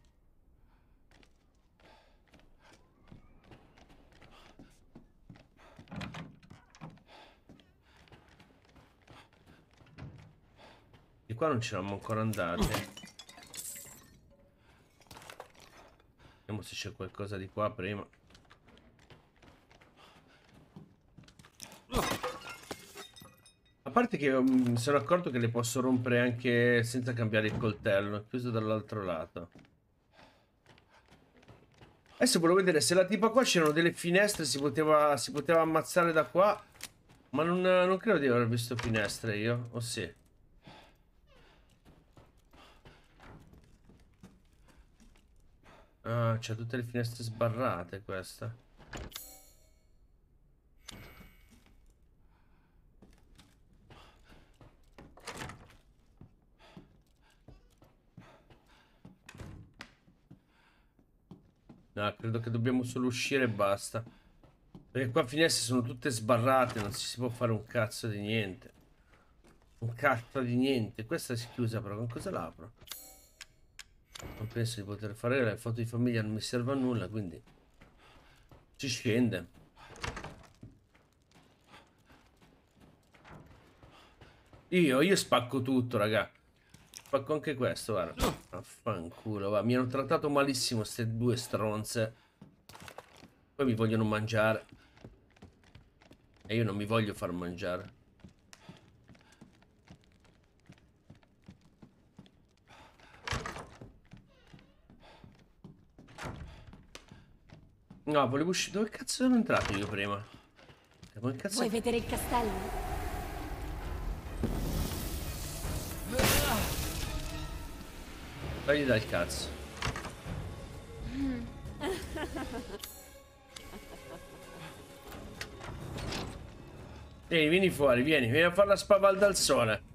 Di qua non ci eravamo ancora andati. Vediamo se c'è qualcosa di qua prima. A parte che mm, mi sono accorto che le posso rompere anche senza cambiare il coltello, è chiuso dall'altro lato. Adesso volevo vedere se la tipa qua c'erano delle finestre, si poteva, si poteva ammazzare da qua. Ma non, non credo di aver visto finestre io, o sì? Ah, c'ha tutte le finestre sbarrate questa. No, credo che dobbiamo solo uscire e basta. Perché qua finestre sono tutte sbarrate, non si può fare un cazzo di niente. Un cazzo di niente. Questa si chiusa però, con cosa l'apro? Non penso di poter fare le foto di famiglia, non mi serve a nulla, quindi... Ci scende. Io, io spacco tutto, raga. Spacco anche questo, guarda. Affanculo, va. Mi hanno trattato malissimo queste due stronze. Poi mi vogliono mangiare. E io non mi voglio far mangiare. No, volevo uscire. Dove cazzo sono entrato io prima? Come cazzo... Vuoi vedere il castello? Togli dal cazzo. Ehi, vieni fuori, vieni, vieni a fare la spavalda al sole.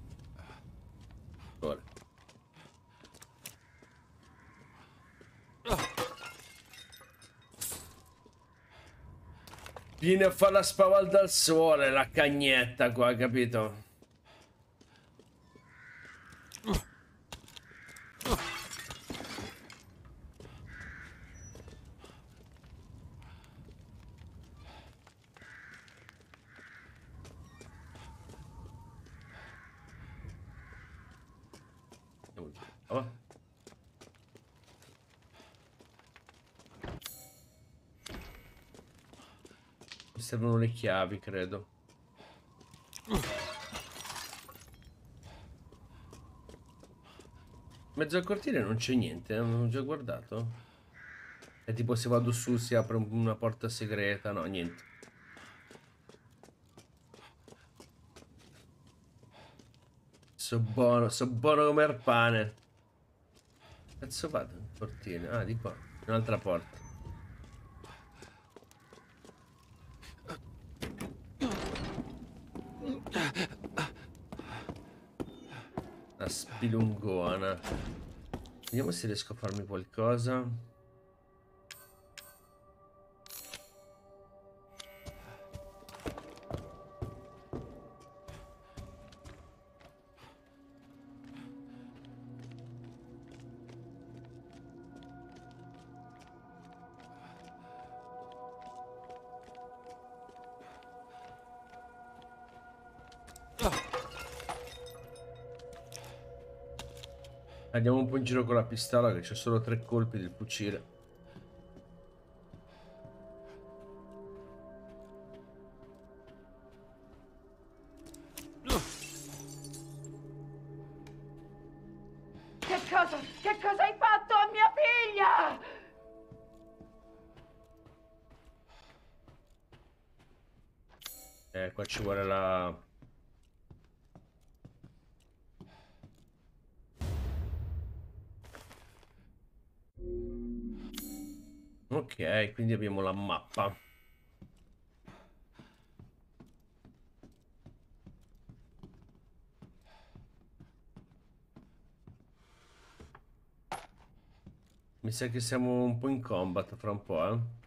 Viene a fare la spavalda al sole, la cagnetta qua, capito? Oh. Mi servono le chiavi, credo. Mezzo al cortile non c'è niente, eh, non ho già guardato. È tipo se vado su si apre una porta segreta, no, niente. So buono, so buono come il pane. Cazzo vado cortile? Ah, di qua. Un'altra porta. Spilungona. Vediamo se riesco a farmi qualcosa. Andiamo un po' in giro con la pistola che c'è solo tre colpi del fucile. Abbiamo la mappa. Mi sa che siamo un po' in combat fra un po', eh.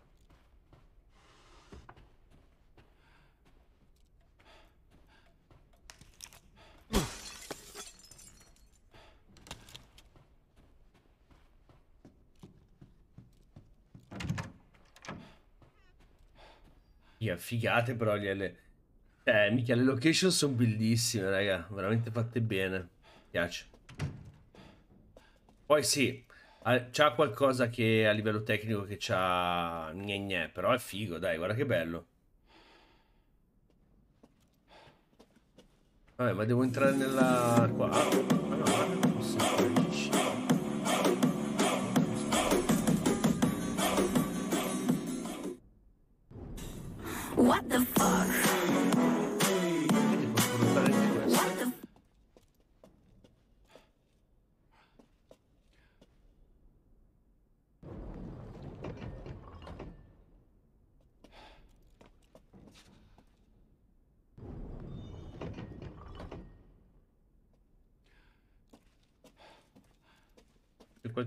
Figate però le... Eh, mica, le location sono bellissime, raga. Veramente fatte bene. Mi piace. Poi sì, ha- c'ha qualcosa che a livello tecnico che c'ha... Gne gne, però è figo, dai, guarda che bello. Vabbè, ma devo entrare nella... qua.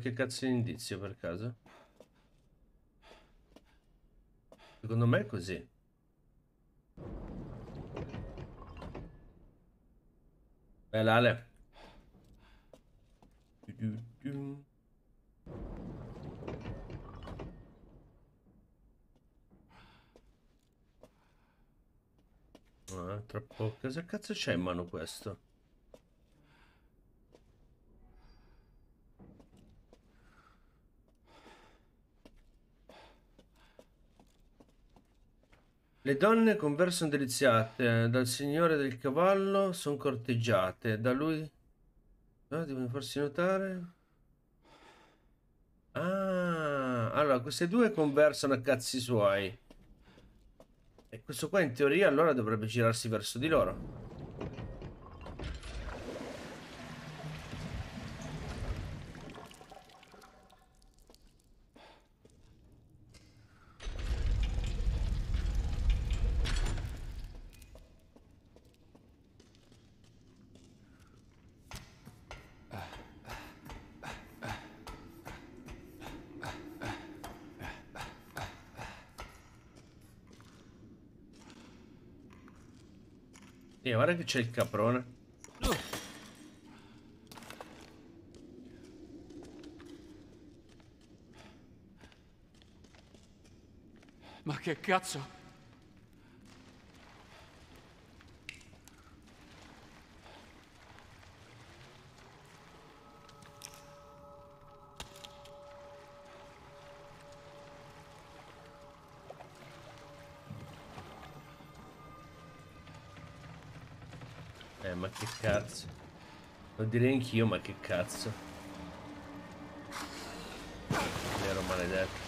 Qualche cazzo di indizio per caso? Secondo me è così. Bella Ale. Ah, troppo... Cosa cazzo c'è in mano questo? Le donne conversano deliziate, dal signore del cavallo sono corteggiate, da lui... Ah, devono farsi notare... Ah, allora queste due conversano a cazzi suoi. E questo qua in teoria allora dovrebbe girarsi verso di loro. Che c'è il caprone. Ma che cazzo? Lo direi anch'io, ma che cazzo. Vero maledetto.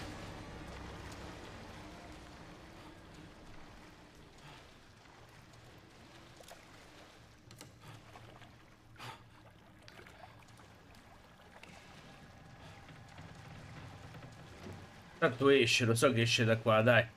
Tanto esce, lo so che esce da qua, dai.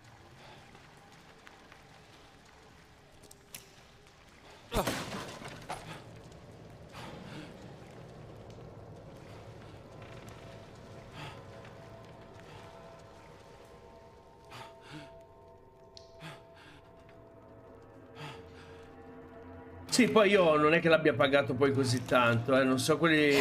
Poi io non è che l'abbia pagato poi così tanto, eh, non so quelli...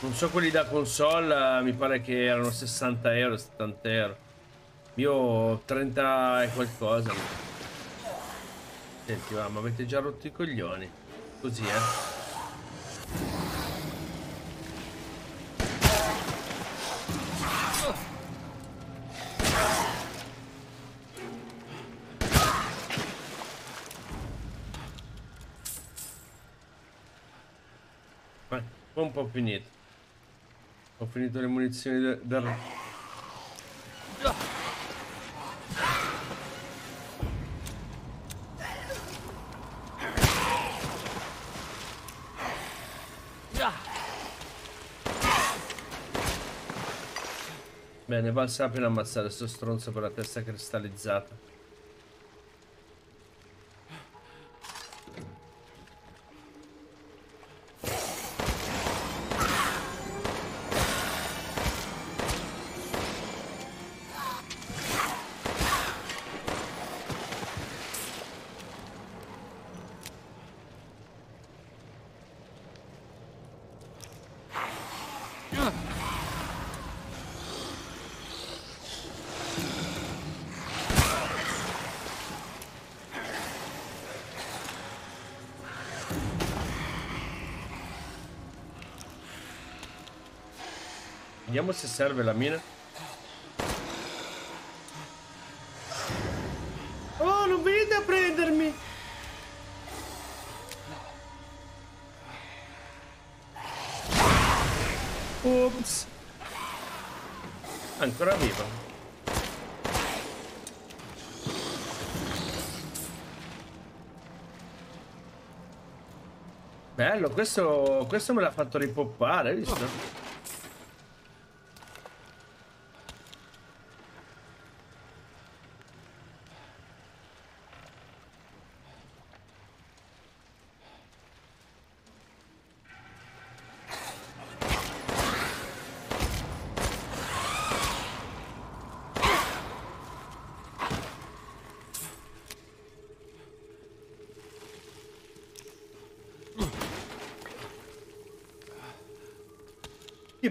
Non so quelli da console, mi pare che erano 60 euro, 70 euro. Io ho 30 e qualcosa. Senti, va, avete già rotto i coglioni. Così, eh. Po' finito. Ho finito le munizioni de- del... Bene, valsa la pena ammazzare sto stronzo per la testa cristallizzata. Vediamo se serve la mina. Oh, non venite a prendermi! Ops. Ancora viva. Bello, questo, questo me l'ha fatto ripoppare, hai visto? Sì,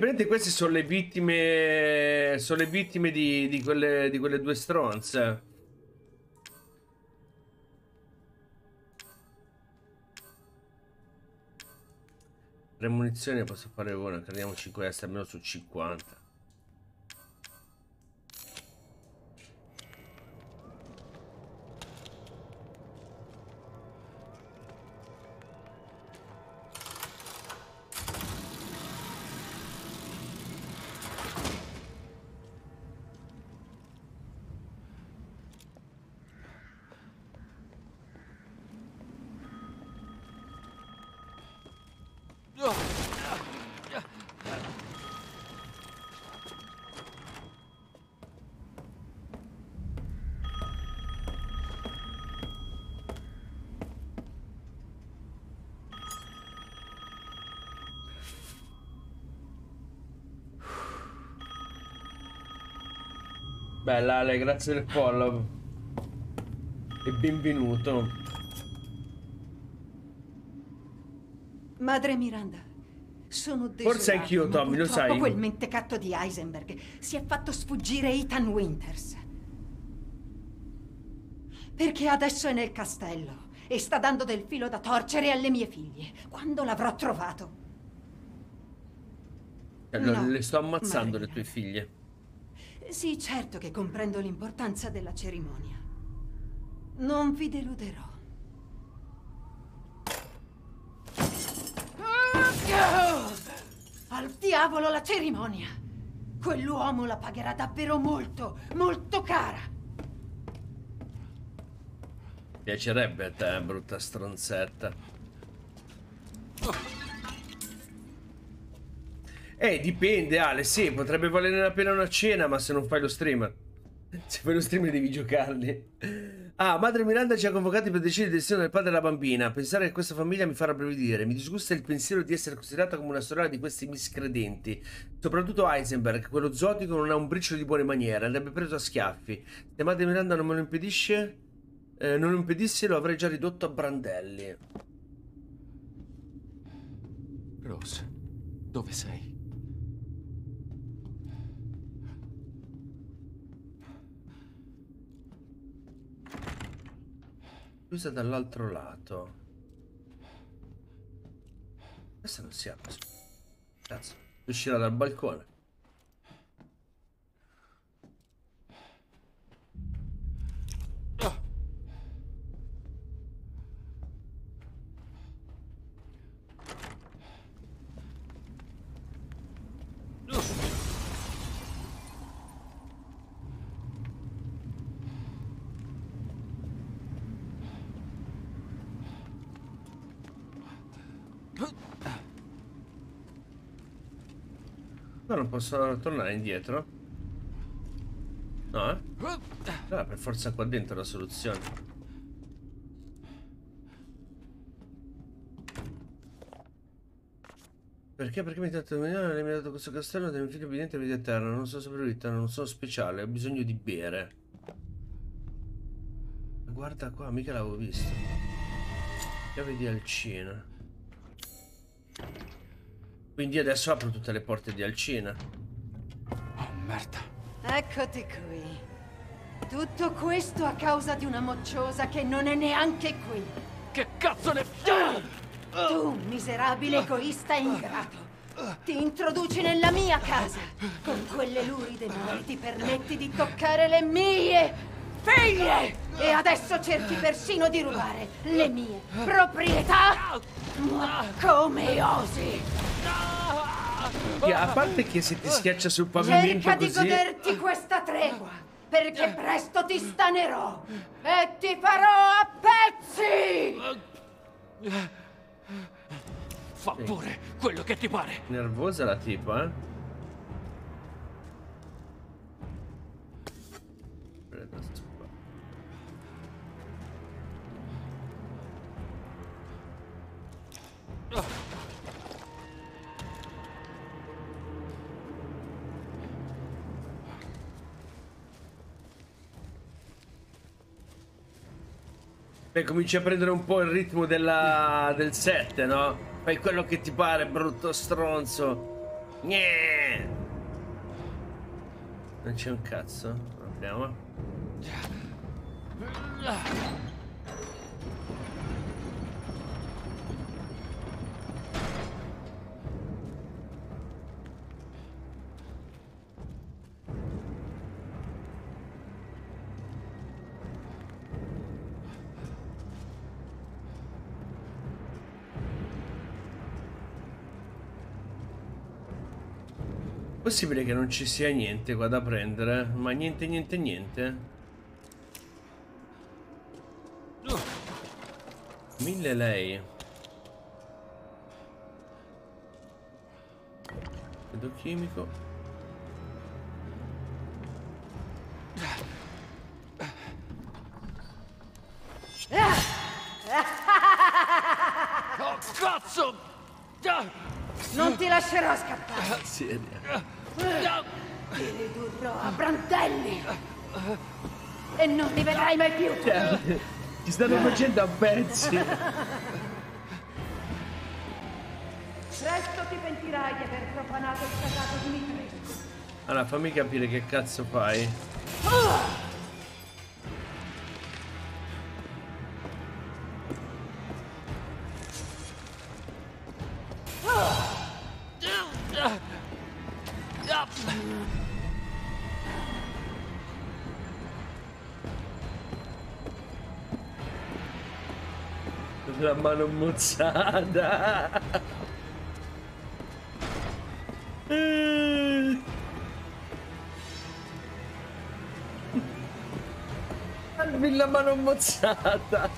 praticamente queste sono le vittime. Sono le vittime di, di quelle, di quelle due stronze. Tre munizioni posso fare una, crediamo 5 S almeno su 50. Bella Ale, grazie del follow. E benvenuto. Madre Miranda, sono desolata. Forse anch'io, Tommy, lo sai. quel mentecatto di Heisenberg si è fatto sfuggire Ethan Winters. Perché adesso è nel castello e sta dando del filo da torcere alle mie figlie. Quando l'avrò trovato? Allora, No, le sto ammazzando Marina. le tue figlie. Sì, certo che comprendo l'importanza della cerimonia. Non vi deluderò. Al diavolo la cerimonia! Quell'uomo la pagherà davvero molto, molto cara. Piacerebbe a te, brutta stronzetta. Eh, dipende, Ale. Sì, potrebbe valere la pena una cena, ma se non fai lo streamer. Se fai lo streamer devi giocarli. Ah, madre Miranda ci ha convocati per decidere il destino del padre della bambina. Pensare che questa famiglia mi farà brividire. Mi disgusta il pensiero di essere considerata come una sorella di questi miscredenti. Soprattutto Heisenberg, quello zotico non ha un briciolo di buone maniere, andrebbe preso a schiaffi. Se madre Miranda non me lo impedisce, eh, non lo impedisse, lo avrei già ridotto a brandelli. Rose, dove sei? Chiusa dall'altro lato. Questa non si apre. Cazzo, uscirà dal balcone. Ma non posso tornare indietro? No, eh? Ah, per forza qua dentro la soluzione. Perché? Perché mi hai dato lei mi ha dato questo castello del mio figlio evidente vita eterna. Non sono sopravvissuta, non sono speciale, ho bisogno di bere. Guarda qua, mica l'avevo visto. Chiave di Alcina. Quindi adesso apro tutte le porte di Alcina. Oh, merda. Eccoti qui. Tutto questo a causa di una mocciosa che non è neanche qui. Che cazzo ne... Tu, miserabile egoista e ingrato. Ti introduci nella mia casa. Con quelle luride mani ti permetti di toccare le mie figlie. E adesso cerchi persino di rubare le mie proprietà. Ma come osi? Che, a parte che se ti schiaccia sul pavimento Cerca di così... goderti questa tregua, perché presto ti stanerò e ti farò a pezzi! Fa pure quello che ti pare. Nervosa la tipa, eh? Preda Beh, cominci a prendere un po' il ritmo della, del set, no? Fai quello che ti pare, brutto stronzo. Gnè. Non c'è un cazzo. Apriamo. Possibile che non ci sia niente qua da prendere? Ma niente, niente, niente. Mille lei. Vedo chimico. Oh, cazzo! Non ti lascerò scappare. Seria. Vedrai mai più! Cioè, ti stanno facendo a pezzi. Presto ti pentirai di aver profanato il sagrato Dimitrescu. Allora, fammi capire che cazzo fai. La mano mozzata. Alvin la mano mozzata.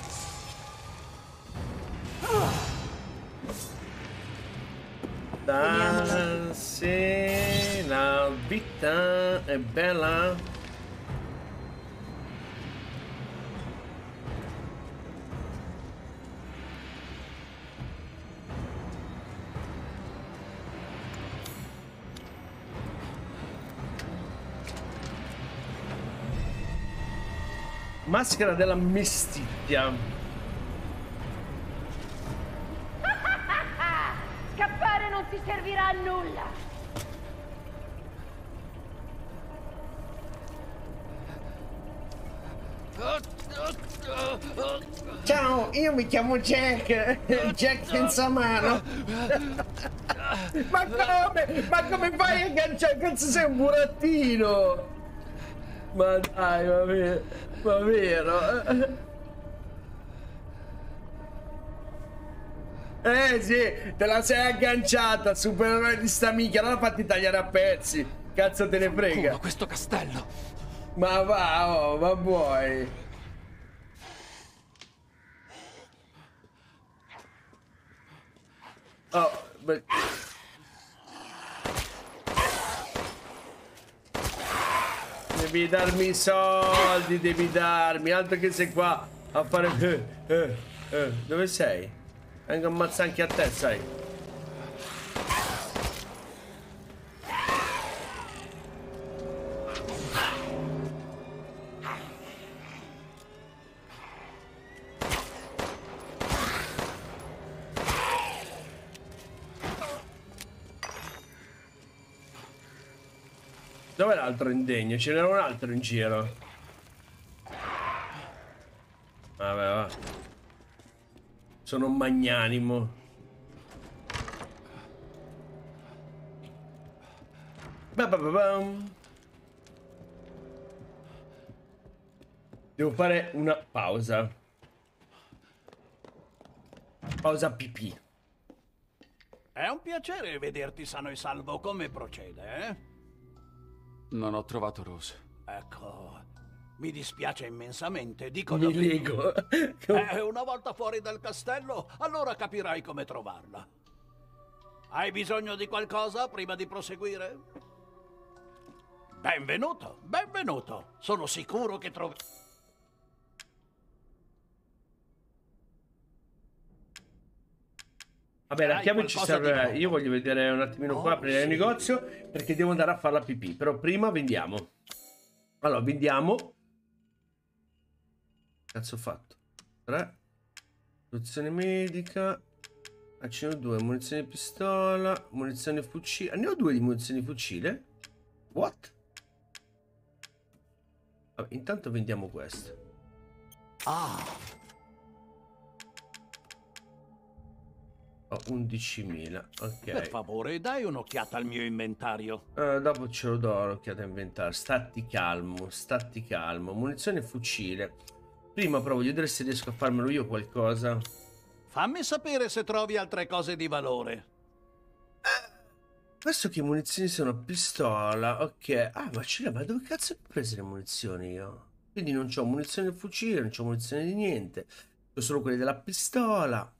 Da, sì, la vita è bella. Maschera della mestizia. Scappare non ti servirà a nulla! Ciao, io mi chiamo Jack. Jack senza mano. Ma come? Ma come fai a agganciare? Cazzo sei un burattino? Ma dai, ma vero? Ma vero? Eh sì, te la sei agganciata, supereroe di sta minchia, allora fatti tagliare a pezzi. Cazzo te ne frega. Ma questo castello. Ma va, oh, ma vuoi? Oh, beh. Devi darmi i soldi, devi darmi, altro che sei qua a fare... Eh, eh, eh. Dove sei? Vengo a ammazzare anche a te, sai. Dov'è l'altro indegno? Ce n'era un altro in giro. Vabbè, va. Sono magnanimo. Ba ba ba. Devo fare una pausa. Pausa pipì. È un piacere vederti sano e salvo. Come procede, eh? Non ho trovato Rose. Ecco, mi dispiace immensamente. Dico Mi davvero. lego. Eh, una volta fuori dal castello, allora capirai come trovarla. Hai bisogno di qualcosa prima di proseguire? Benvenuto, benvenuto. Sono sicuro che trovi... Vabbè, la chiave ci serve. Io voglio vedere un attimino qua, Oh, aprire il sì. negozio, perché devo andare a fare la pipì. Però prima vendiamo. Allora, vendiamo. Cazzo ho fatto? 3. Produzione medica. Ah, ce ne ho due. Munizioni di pistola. Munizioni fucile. Ah, ne ho due di munizioni fucile? What? Vabbè, intanto vendiamo questo. Ah, Ho 11.000. Ok. per favore, dai un'occhiata al mio inventario. Eh, dopo ce lo do l'occhiata a inventare. Statti calmo, statti calmo. Munizione fucile. Prima però voglio vedere se riesco a farmelo io qualcosa. Fammi sapere se trovi altre cose di valore. Questo che munizioni sono pistola, ok. Ah, ma ce l'ho, ma dove cazzo ho preso le munizioni io? Quindi non ho munizioni del fucile, non ho munizioni di niente. Ho solo quelle della pistola.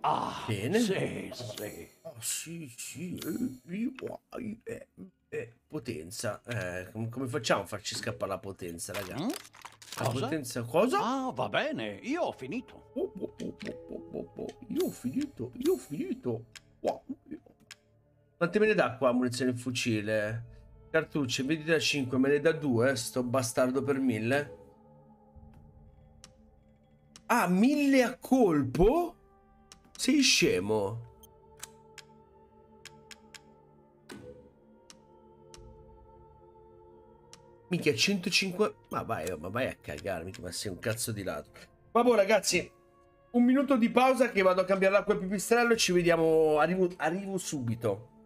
Ah, Bene. sì, sì. Oh, sì, sì. eh, io- eh, eh, potenza. Eh, com- come facciamo a farci scappare la potenza, raga? La Mm? Cosa? potenza cosa? Ah, va bene, io ho finito. Oh, oh, oh, oh, oh, oh. Io ho finito, io ho finito. Wow. Quante me ne dà qua munizione fucile? Cartucce, vendita 5, me ne dà 2, sto bastardo per 1000. Ah, 1000 a colpo? Sei scemo. Mica 150... Ma vai, ma vai a cagare, mica, ma sei un cazzo di lato. Vabbè ragazzi, un minuto di pausa che vado a cambiare l'acqua al pipistrello e ci vediamo, arrivo, arrivo subito.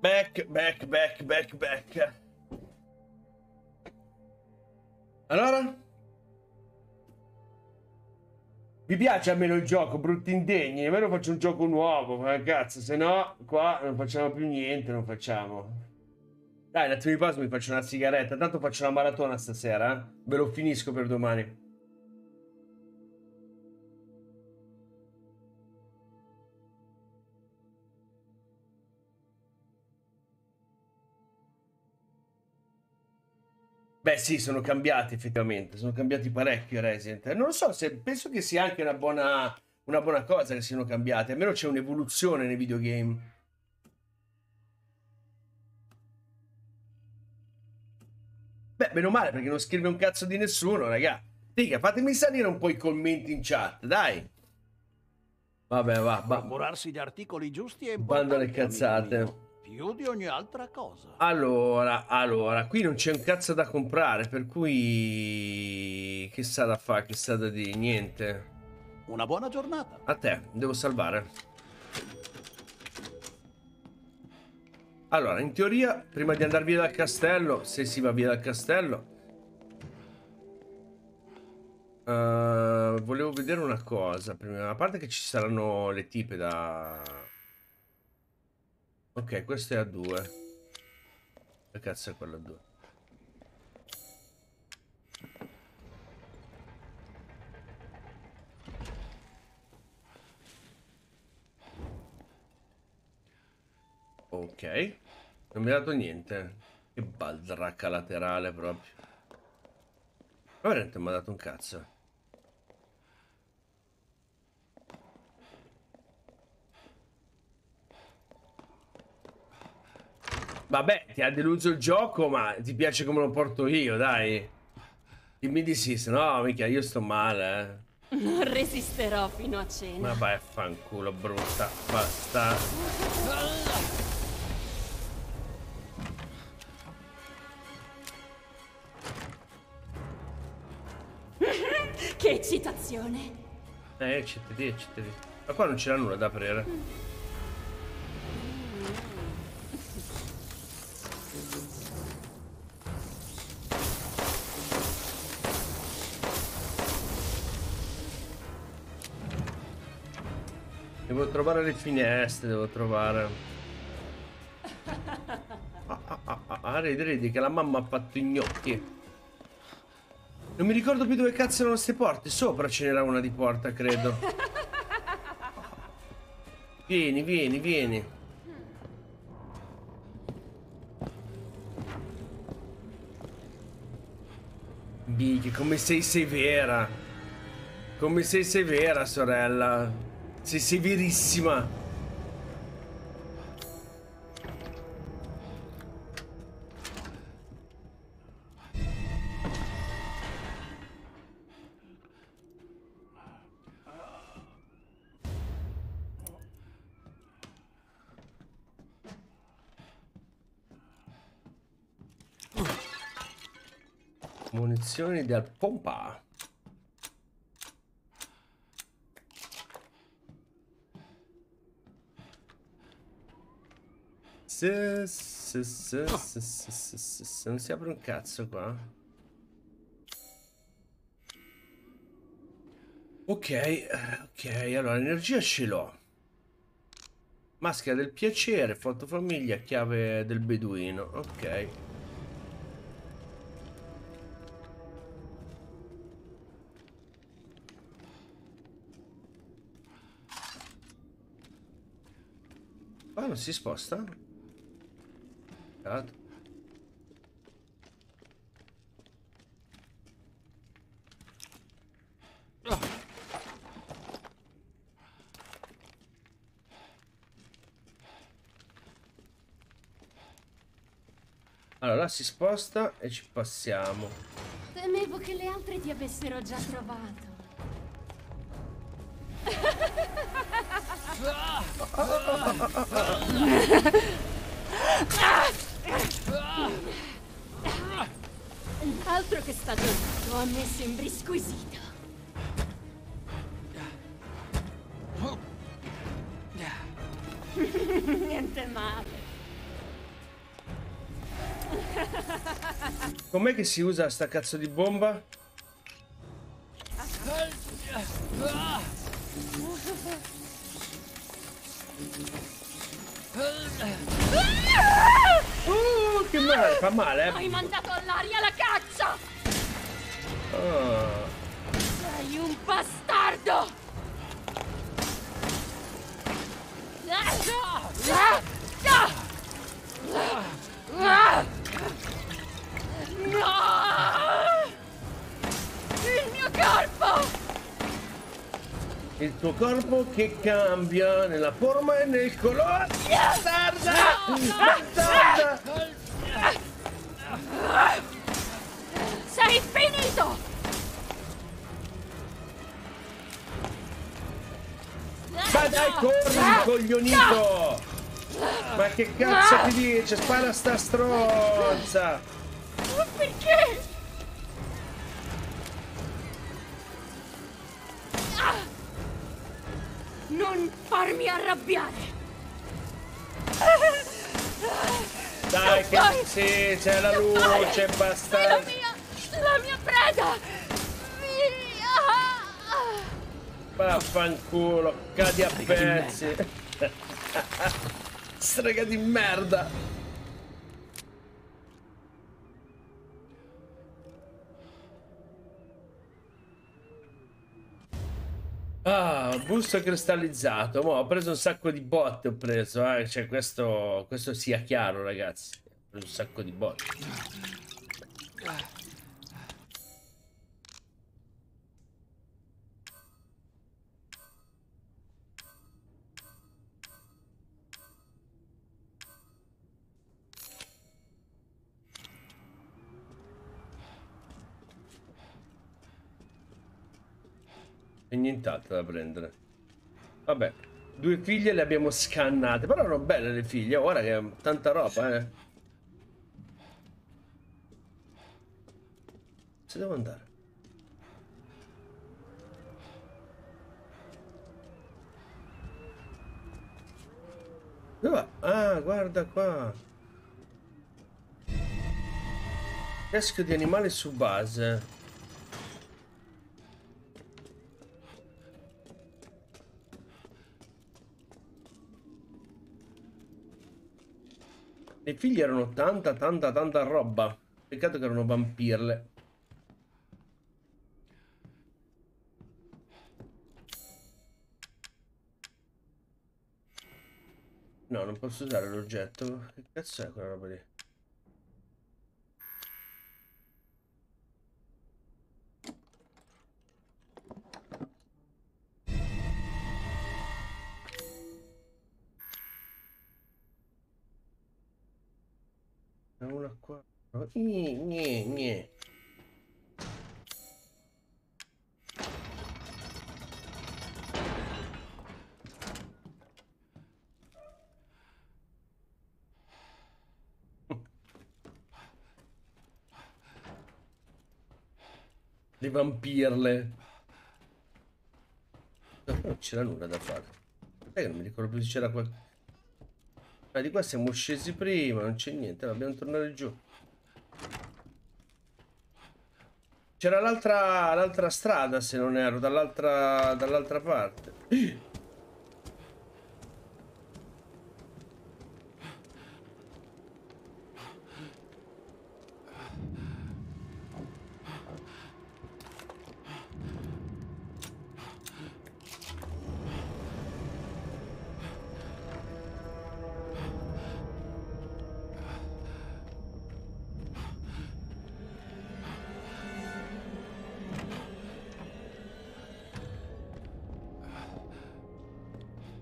Back, back, back, back, back. Allora? Vi piace almeno il gioco, brutti indegni? Almeno faccio un gioco nuovo, ma cazzo, se no qua non facciamo più niente, non facciamo. Dai, un attimo di pausa mi faccio una sigaretta, tanto faccio una maratona stasera, eh? ve lo finisco per domani. Beh, sì, sono cambiati effettivamente, sono cambiati parecchio Resident. Non lo so, se, penso che sia anche una buona, una buona cosa che siano cambiati, almeno c'è un'evoluzione nei videogame. Beh, meno male perché non scrive un cazzo di nessuno, raga. Dica, fatemi salire un po' i commenti in chat, dai. Vabbè, va, va. Procurarsi gli articoli giusti è Bando le cazzate. Più di ogni altra cosa. Allora, allora, qui non c'è un cazzo da comprare, per cui... Che sa da fare, che sa da dire? Niente. Una buona giornata. A te, devo salvare. Allora, in teoria, prima di andare via dal castello, se si va via dal castello... eh, volevo vedere una cosa prima. A parte che ci saranno le tipe da... Ok, questo è a 2. Che cazzo è quello a 2? Ok. Non mi ha dato niente. Che baldracca laterale proprio. Ma veramente mi ha dato un cazzo. Vabbè, ti ha deluso il gioco, ma ti piace come lo porto io, dai. Dimmi di sì, se no, mica, io sto male, eh. Non resisterò fino a cena. Ma vai a fanculo, brutta. Basta. che eccitazione! Eh, eccitati, eccitati. Ma qua non c'era nulla da aprire. Devo trovare le finestre, devo trovare... Ah, ah, ah, ah, ridi, ridi, che la mamma ha fatto i gnocchi. Non mi ricordo più dove cazzo erano queste porte. Sopra ce n'era una di porta, credo. Vieni, vieni, vieni. Bighi, come sei severa. Come sei severa, sorella. Sei severissima. Munizioni del pompa. Se, se, se, se, se, se, se, se non si apre un cazzo qua. Ok, ok, allora l'energia ce l'ho. Maschera del piacere, fotofamiglia, chiave del beduino. Ok. Qua non si sposta? Peccato. Allora, si sposta e ci passiamo. Temevo che le altre ti avessero già trovato. Altro che stagionato, a me sembri squisito. Niente male. Com'è che si usa sta cazzo di bomba? Uh, che male, fa male, Hai eh? mandato all'aria la caccia! Ah. Sei un bastardo! No! Il mio corpo! Il tuo corpo che cambia nella forma e nel colore. Bastarda! Bastarda! Finito! Ma dai, corri, coglionito! Ma che cazzo ti dice? Spara sta stronza! Ma perché? Ah! Non farmi arrabbiare! Dai, che sì, c'è la luce, bastardo! La mia preda! Via! Vaffanculo, cadi a pezzi! Strega di merda! Ah, busto cristallizzato. Mo, ho preso un sacco di botte, ho preso, eh. Cioè, questo, questo sia chiaro, ragazzi. Ho preso un sacco di botte. E nient'altro da prendere. Vabbè, due figlie le abbiamo scannate. Però erano belle le figlie. Ora che tanta roba, eh. Se devo andare? Dove va? Ah, guarda qua. Teschio di animali su base. I figli erano tanta, tanta, tanta roba. Peccato che erano vampirle. No, non posso usare l'oggetto. Che cazzo è quella roba lì? Una qua. Gne, gne. Le vampirle. Non c'era nulla da fare. Che non mi ricordo più se c'era qualcosa. Ma di qua siamo scesi prima, non c'è niente, dobbiamo tornare giù. C'era l'altra strada, se non ero, dall'altra dall parte.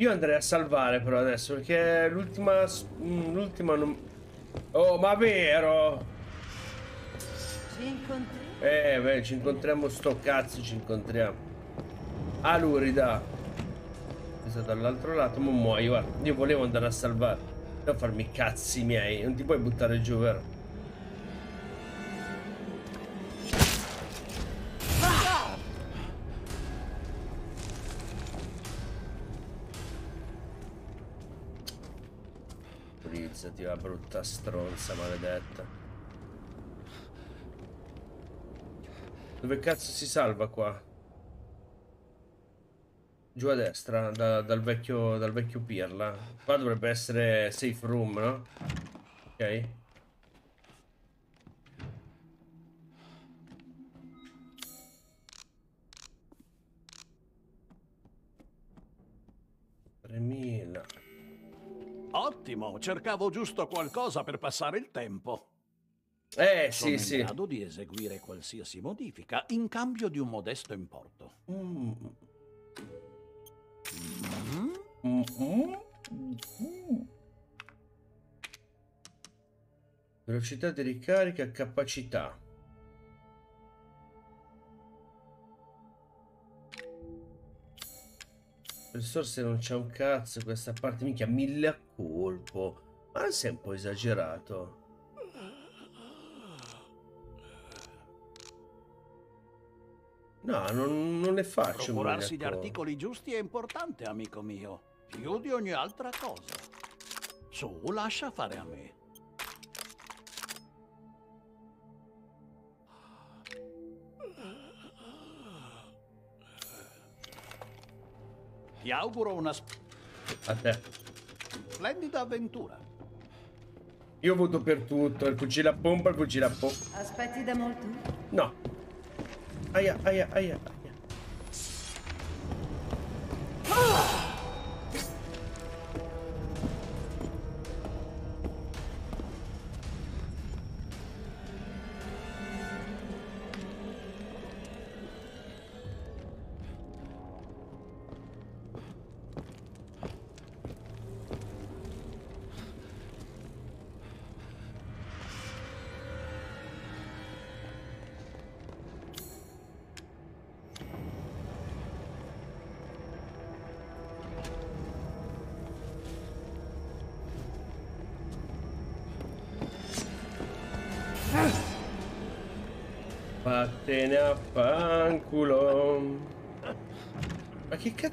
Io andrei a salvare però adesso perché l'ultima... Mm, l'ultima non... Oh, ma vero? Ci incontriamo? Eh, beh, ci incontriamo sto cazzo, ci incontriamo. Alurida. È dall'altro lato, ma muoio, guarda. Io volevo andare a salvare. Non farmi i cazzi miei. Non ti puoi buttare giù, vero? Brutta stronza maledetta. Dove cazzo si salva qua? Giù a destra, da, dal, vecchio, dal vecchio Pirla. Qua dovrebbe essere safe room, no? Ok. Ottimo, cercavo giusto qualcosa per passare il tempo. Eh, Sono sì, in sì. grado di eseguire qualsiasi modifica in cambio di un modesto importo. Mm. Mm -hmm. Velocità di ricarica, capacità. risorse non c'è un cazzo questa parte mica mille colpo ma sei un po' esagerato. No non, non ne faccio procurarsi gli articoli giusti è importante amico mio. Più di ogni altra cosa. Su lascia fare a me. Ti auguro una a te. Splendida avventura. Io voto per tutto, il fucile a pompa, il fucile a pompa. Aspetti da molto? No. Aia, aia, aia.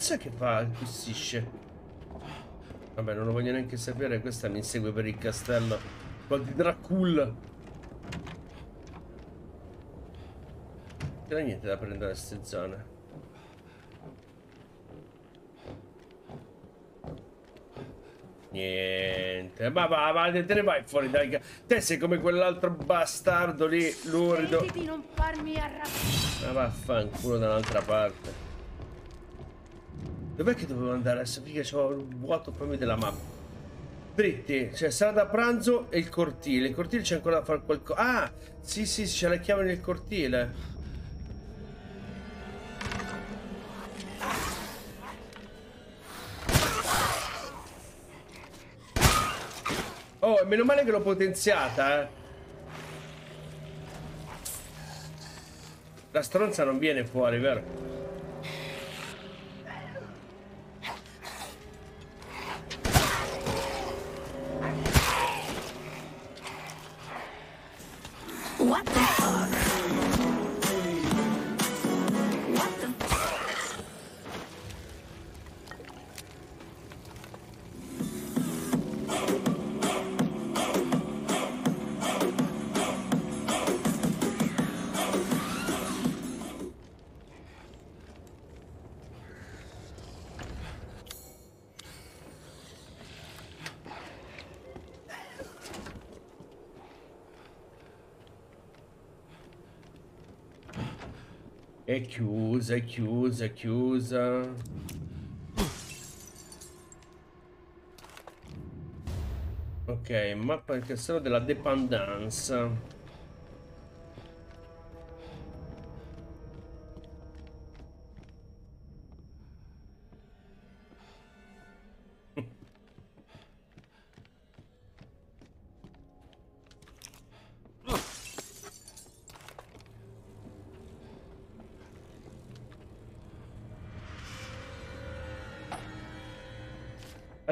Ma che fa? Acquisisce. Vabbè, non lo voglio neanche sapere. Questa mi insegue per il castello. Qua di Dracul. C'era niente da prendere a queste zone. Niente, ma va, va, te ne vai fuori, dai. Te sei come quell'altro bastardo lì, lurido. Ma vaffanculo da un'altra parte. Dov'è che dovevo andare? Adesso perché c'ho il vuoto proprio della mappa. Dritti, cioè sala da pranzo e il cortile. Il cortile c'è ancora da fare qualcosa. Ah, sì, sì, c'è la chiave nel cortile. Oh, meno male che l'ho potenziata, eh. La stronza non viene fuori, vero? Chiusa, è chiusa, è chiusa. Ok, mappa del castello della dependance.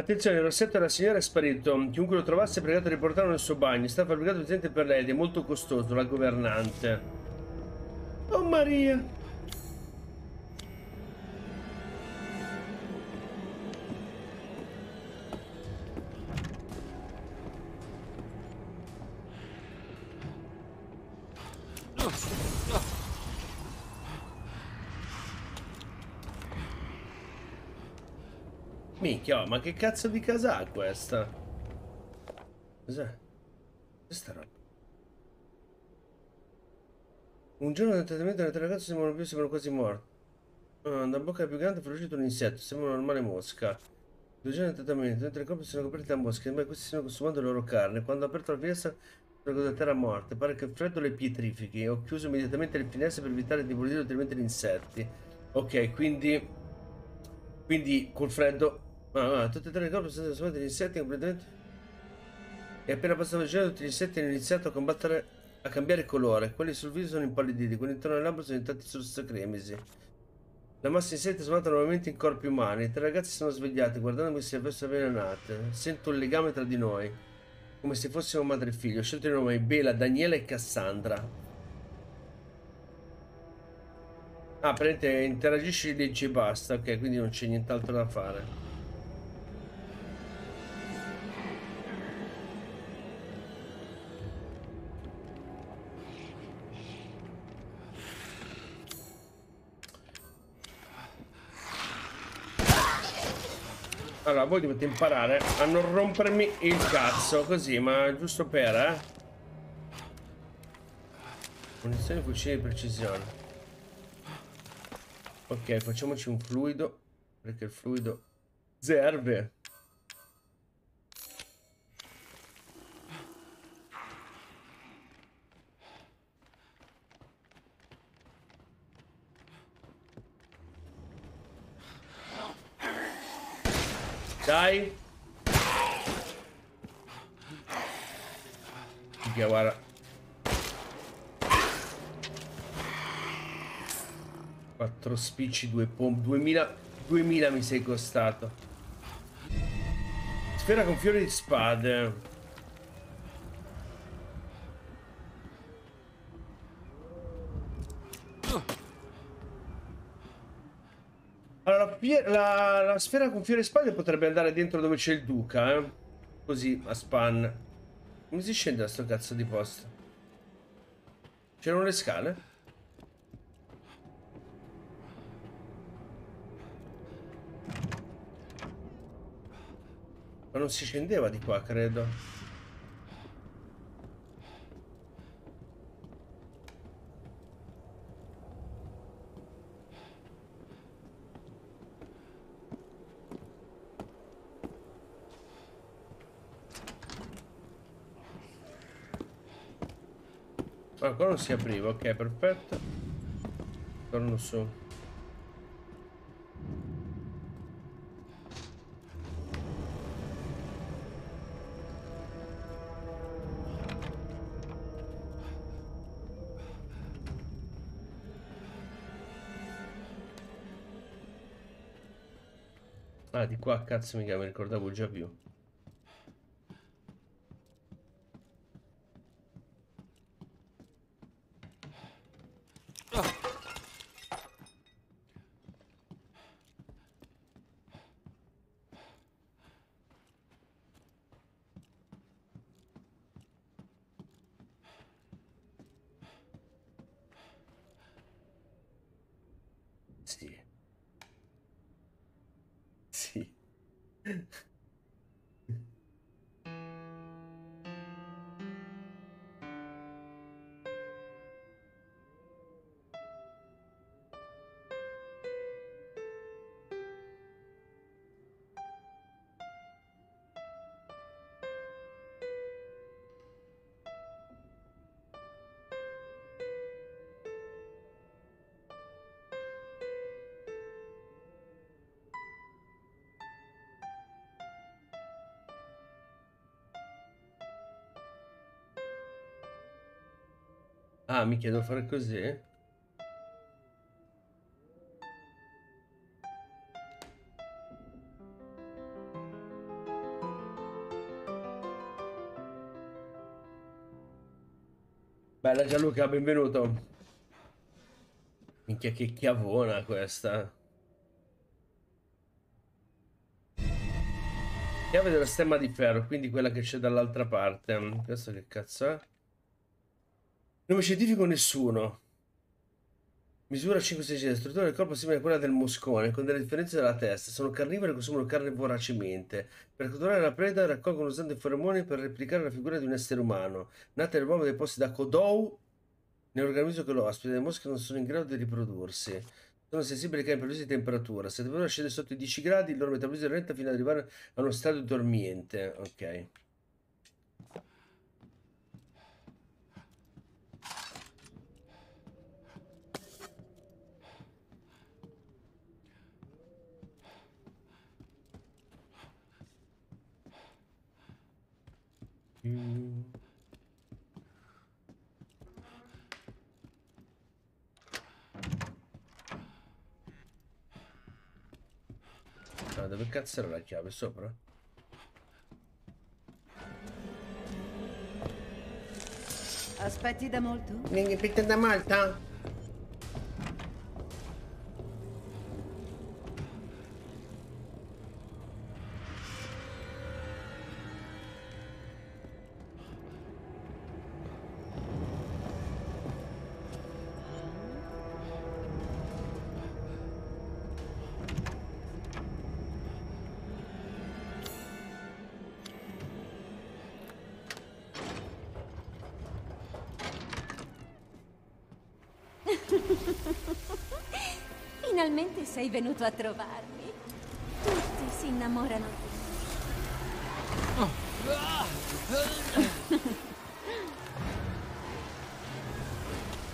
Attenzione, il rossetto della signora è sparito. Chiunque lo trovasse è pregato di riportarlo nel suo bagno. Sta fabbricato presente per lei ed è molto costoso, la governante. Oh Maria! Ma che cazzo di casa è questa? Cos'è? Questa roba. Un giorno del trattamento le tre ragazze sembrano più, sembrano quasi morte. Ah, da bocca più grande è fuoriuscito un insetto, sembra una normale mosca. Due giorni di trattamento, mentre le coppie sono coperte da mosche, ma questi stanno consumando la loro carne. Quando ho aperto la finestra, sono da terra morte. Pare che il freddo le pietrifichi. Ho chiuso immediatamente le finestre per evitare di morire ulteriormente gli insetti. Ok, quindi... Quindi col freddo Tutte e tre le corpo sono trasformate in insetti completamente. E appena passato il giorno, tutti gli insetti hanno iniziato a combattere, a cambiare colore. Quelli sul viso sono impalliditi, quelli intorno alle labbra sono diventati sul cremisi. La massa insetti è svolta nuovamente in corpi umani. I tre ragazzi sono svegliati, guardando come se avessero avvelenate. Sento un legame tra di noi, come se fossimo madre e figlio. Ho scelto i nomi Bela, Daniela e Cassandra. Ah, prende, interagisci, leggi e basta. Ok, quindi non c'è nient'altro da fare. Allora, voi dovete imparare a non rompermi il cazzo, così, ma giusto per, eh? Munizioni fucili di precisione. Ok, facciamoci un fluido, perché il fluido serve. 4 spicci, 2 pompe, 2000, 2000 mi sei costato. Sfera con fiori di spade. Allora, la, la sfera con fiori di spade potrebbe andare dentro dove c'è il duca, eh? Così, a span. Come si scende da sto cazzo di posto? C'erano le scale? Ma non si scendeva di qua, credo. Ma qua non si apriva, ok, perfetto. Torno su. Di qua cazzo mica mi ricordavo già più. Ah, mi chiedo fare così? Bella Gianluca, benvenuto. Minchia che chiavona questa. Chiave della stemma di ferro, quindi quella che c'è dall'altra parte. Questo che cazzo è? Nome scientifico nessuno. Misura 5 cm, la struttura del corpo simile a quella del moscone, con delle differenze dalla testa. Sono carnivore e consumano carne voracemente. Per catturare la preda raccolgono usando i feromoni per replicare la figura di un essere umano. Nate nell'uomo deposti da Kodou, nell'organismo che lo ospita, le mosche non sono in grado di riprodursi. Sono sensibili ai cambi di temperatura. Se la temperatura scende sotto i 10 gradi, il loro metabolismo rallenta fino ad arrivare a uno stadio dormiente. Ok. Mm. Ah, dove cazzo era la chiave? Sopra? Aspetti da molto? Vieni da Malta? Sei venuto a trovarmi. Tutti si innamorano di me.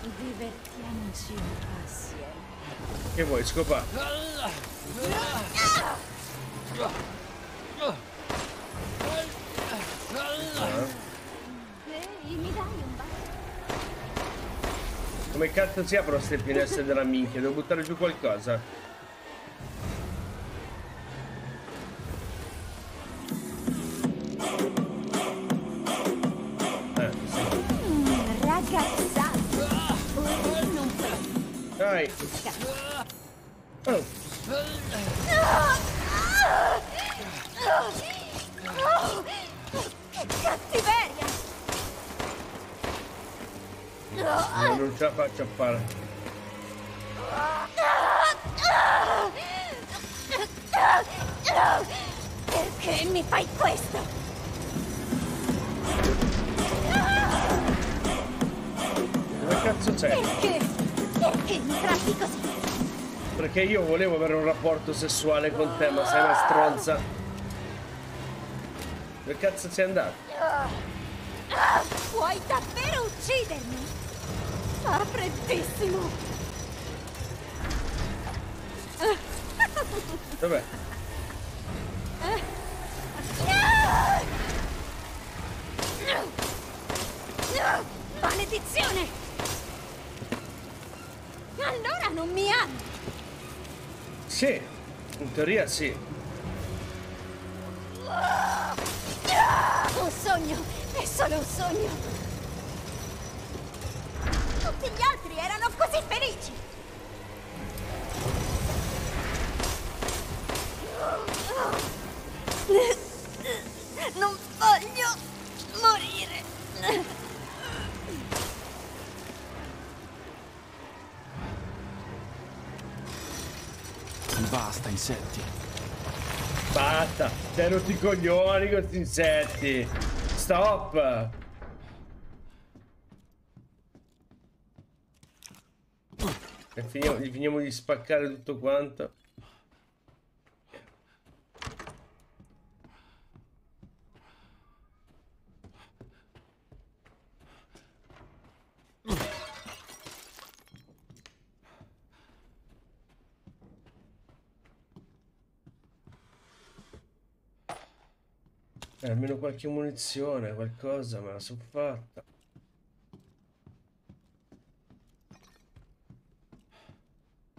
Divertiamoci assieme. Che vuoi, scopa? Ehi, mi dai un bacio? Come cazzo si aprono queste finestre della minchia? Devo buttare giù qualcosa. Io volevo avere un rapporto sessuale con te, ma sei una stronza. Dove cazzo sei andato? Vuoi davvero uccidermi? Fa freddissimo. Dov'è? Maledizione! Allora non mi ami! Sì, in teoria sì. Un sogno! È solo un sogno! Tutti gli altri erano così felici! Non voglio morire! Basta, insetti. Basta, sei rotti i coglioni con questi insetti. Stop. E finiamo, finiamo di spaccare tutto quanto. Eh, almeno qualche munizione, qualcosa me la sono fatta.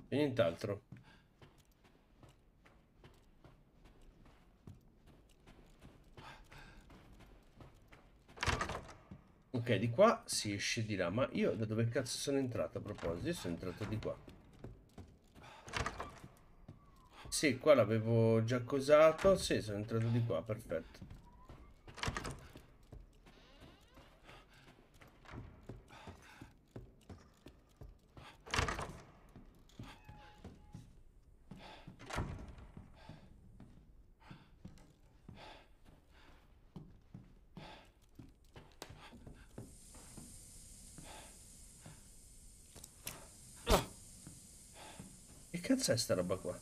E nient'altro. Ok, di qua si esce di là, ma io da dove cazzo sono entrato a proposito? Io sono entrato di qua. Sì, qua l'avevo già cosato. Sì, sono entrato di qua, perfetto. Cazzo è sta roba qua?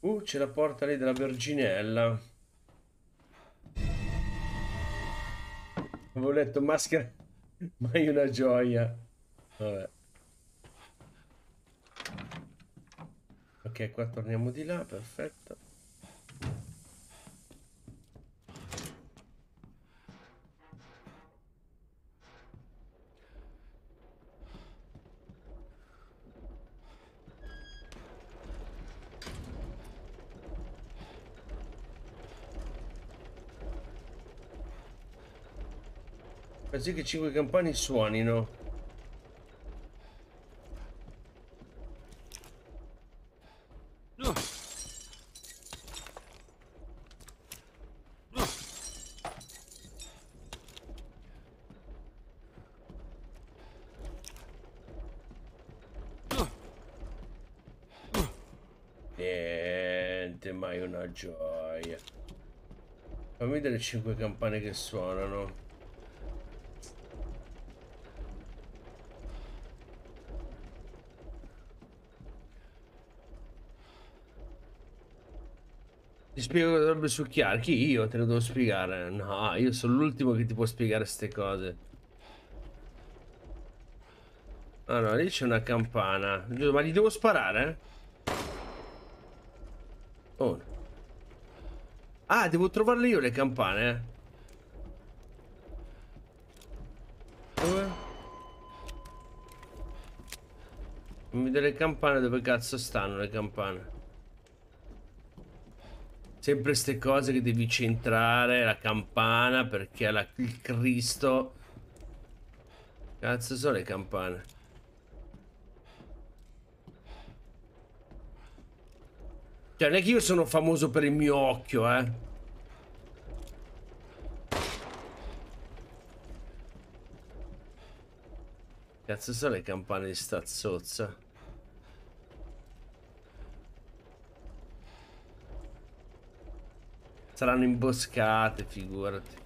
Uh, c'è la porta lì della Verginella. Avevo letto maschera, mai una gioia. Vabbè. Ok, qua torniamo di là, perfetto. Così che cinque campane suonino. Niente, mai una gioia. Fammi vedere cinque campane che suonano. Spiego cosa dovrebbe succhiare. Chi io te lo devo spiegare? No, io sono l'ultimo che ti può spiegare queste cose. Allora, lì c'è una campana. Ma gli devo sparare? Oh. Ah, devo trovarle io le campane. Dove? Fammi delle campane dove cazzo stanno le campane. Sempre queste cose che devi centrare la campana perché la, il Cristo. Cazzo sono le campane? Cioè, non è che io sono famoso per il mio occhio, eh. Cazzo sono le campane di sta zozza? Saranno imboscate, figurati.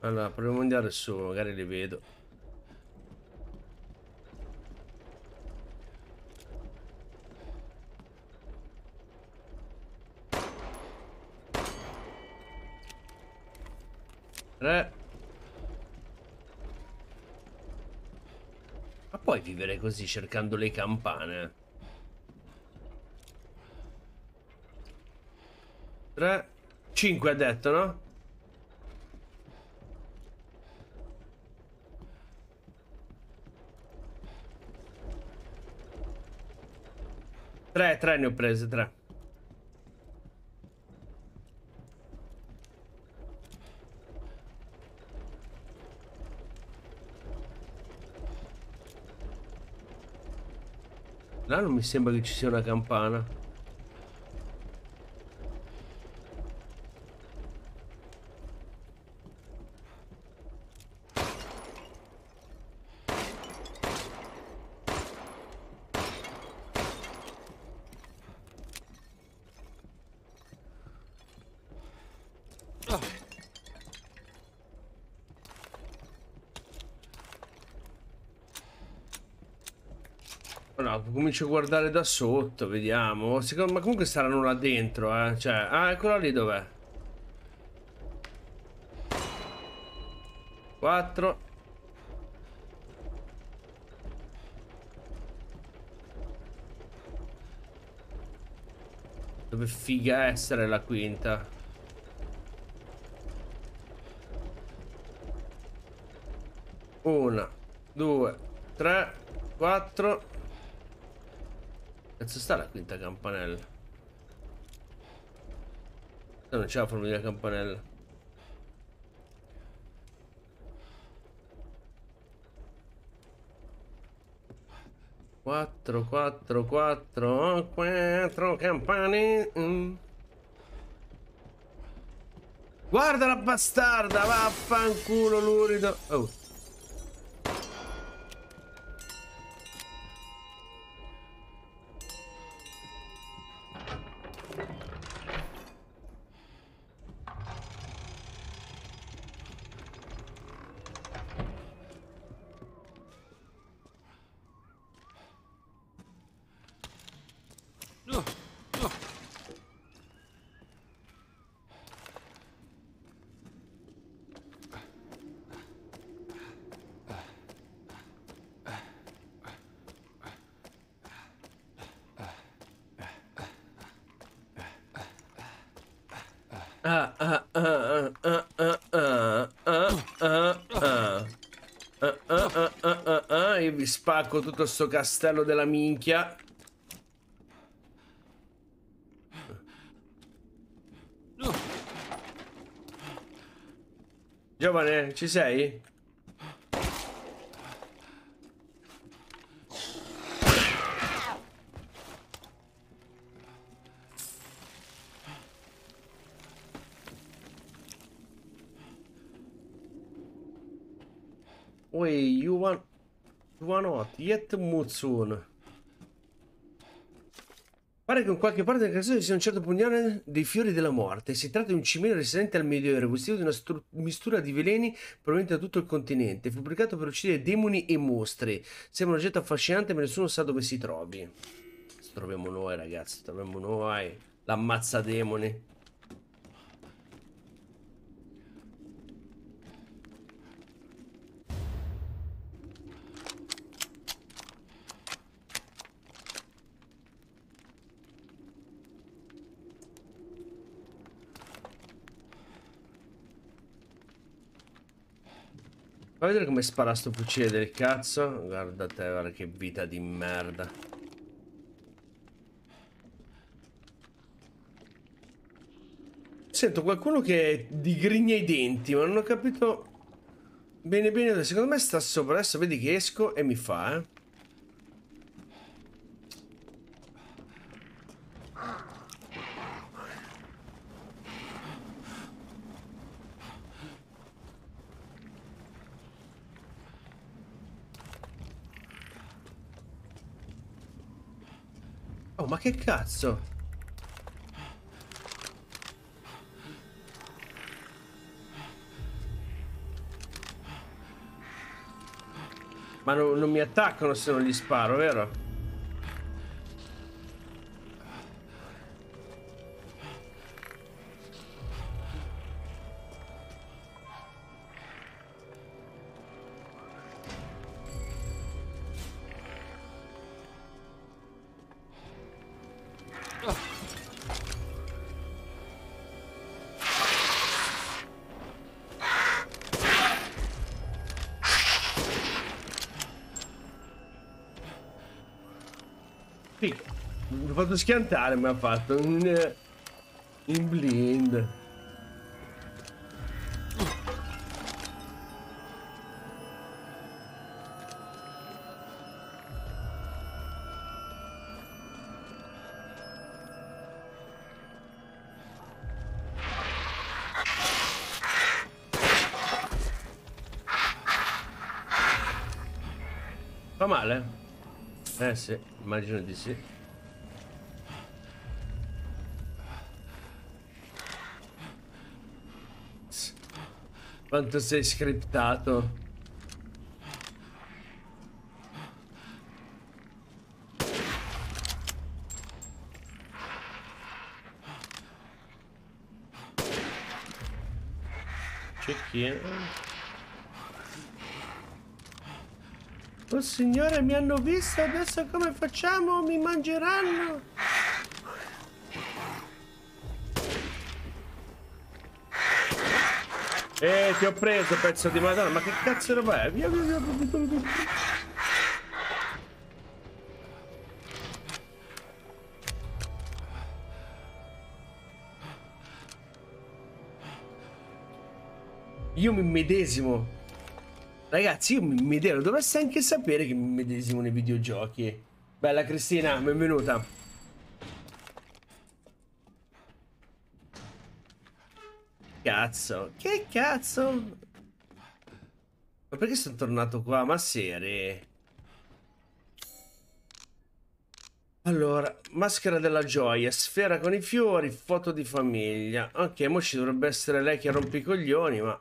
Allora, proviamo ad andare su, magari le vedo. Tre. Ma puoi vivere così cercando le campane? Tre. Cinque ha detto, no? Tre, tre ne ho prese, tre. Là non mi sembra che ci sia una campana. A guardare da sotto, vediamo. Secondo, ma comunque saranno là dentro, eh. Cioè, ah, eccola lì dov'è? 4 Dove figa essere la quinta? Una, due, tre, quattro. Cazzo sta la quinta campanella? No, non c'è la forma di campanella. Quattro, quattro, quattro, quattro campane. Mm. Guarda la bastarda, vaffanculo lurido. Oh. Spacco tutto sto castello della minchia. Giovane, ci sei? Yet. Pare che in qualche parte del ci sia un certo pugnale dei fiori della morte. Si tratta di un cimino risalente al Medioevo, vestito di una mistura di veleni provenienti da tutto il continente. Fu pubblicato per uccidere demoni e mostri. Sembra un oggetto affascinante, ma nessuno sa dove si trovi. Ci troviamo noi, ragazzi. Troviamo noi. L'ammazza demoni. Fai vedere come spara sto fucile del cazzo. Guarda te, guarda che vita di merda. Sento qualcuno che digrigna i denti, ma non ho capito bene bene. Secondo me sta sopra. Adesso vedi che esco e mi fa, eh. Che cazzo? Ma no- non mi attaccano se non gli sparo, vero? Fatto schiantare, mi ha fatto un... In blind. Fa male? Eh sì, immagino di sì. Quanto sei scriptato? Cecchino. Oh signore, mi hanno visto, adesso come facciamo? Mi mangeranno? Ti ho preso, pezzo di madonna, ma che cazzo via, via, via, via, via. Io mi medesimo. Ragazzi, io mi medesimo. Dovreste anche sapere che mi medesimo nei videogiochi. Bella Cristina, benvenuta. Cazzo, che cazzo? Ma perché sono tornato qua? Ma serie. Allora, maschera della gioia, sfera con i fiori, foto di famiglia. Ok, mo ci dovrebbe essere lei che rompe i coglioni, ma...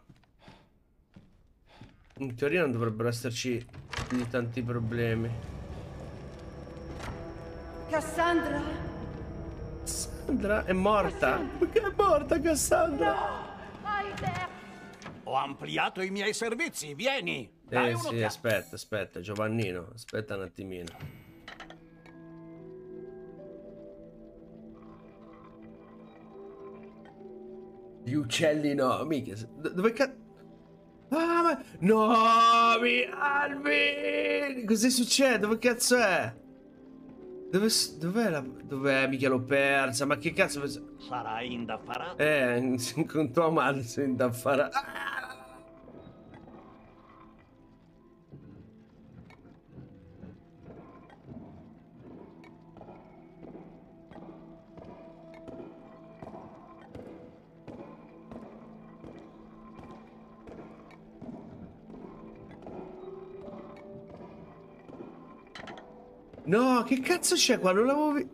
In teoria non dovrebbero esserci di tanti problemi. Cassandra? Cassandra è morta? Perché è morta Cassandra? Ho ampliato i miei servizi, vieni! Dai Eh sì, aspetta, aspetta, Giovannino, aspetta un attimino. Gli uccelli no, mica. do- Dove cazzo? Ah, ma... No, mi... Alvin! Cosa succede? Dove cazzo è? Dove... Dov'è la... Dov'è? Mica l'ho persa, ma che cazzo... Sarai indaffarato? Eh, con tua madre sei indaffarato. No, che cazzo c'è qua? Non l'avevo visto.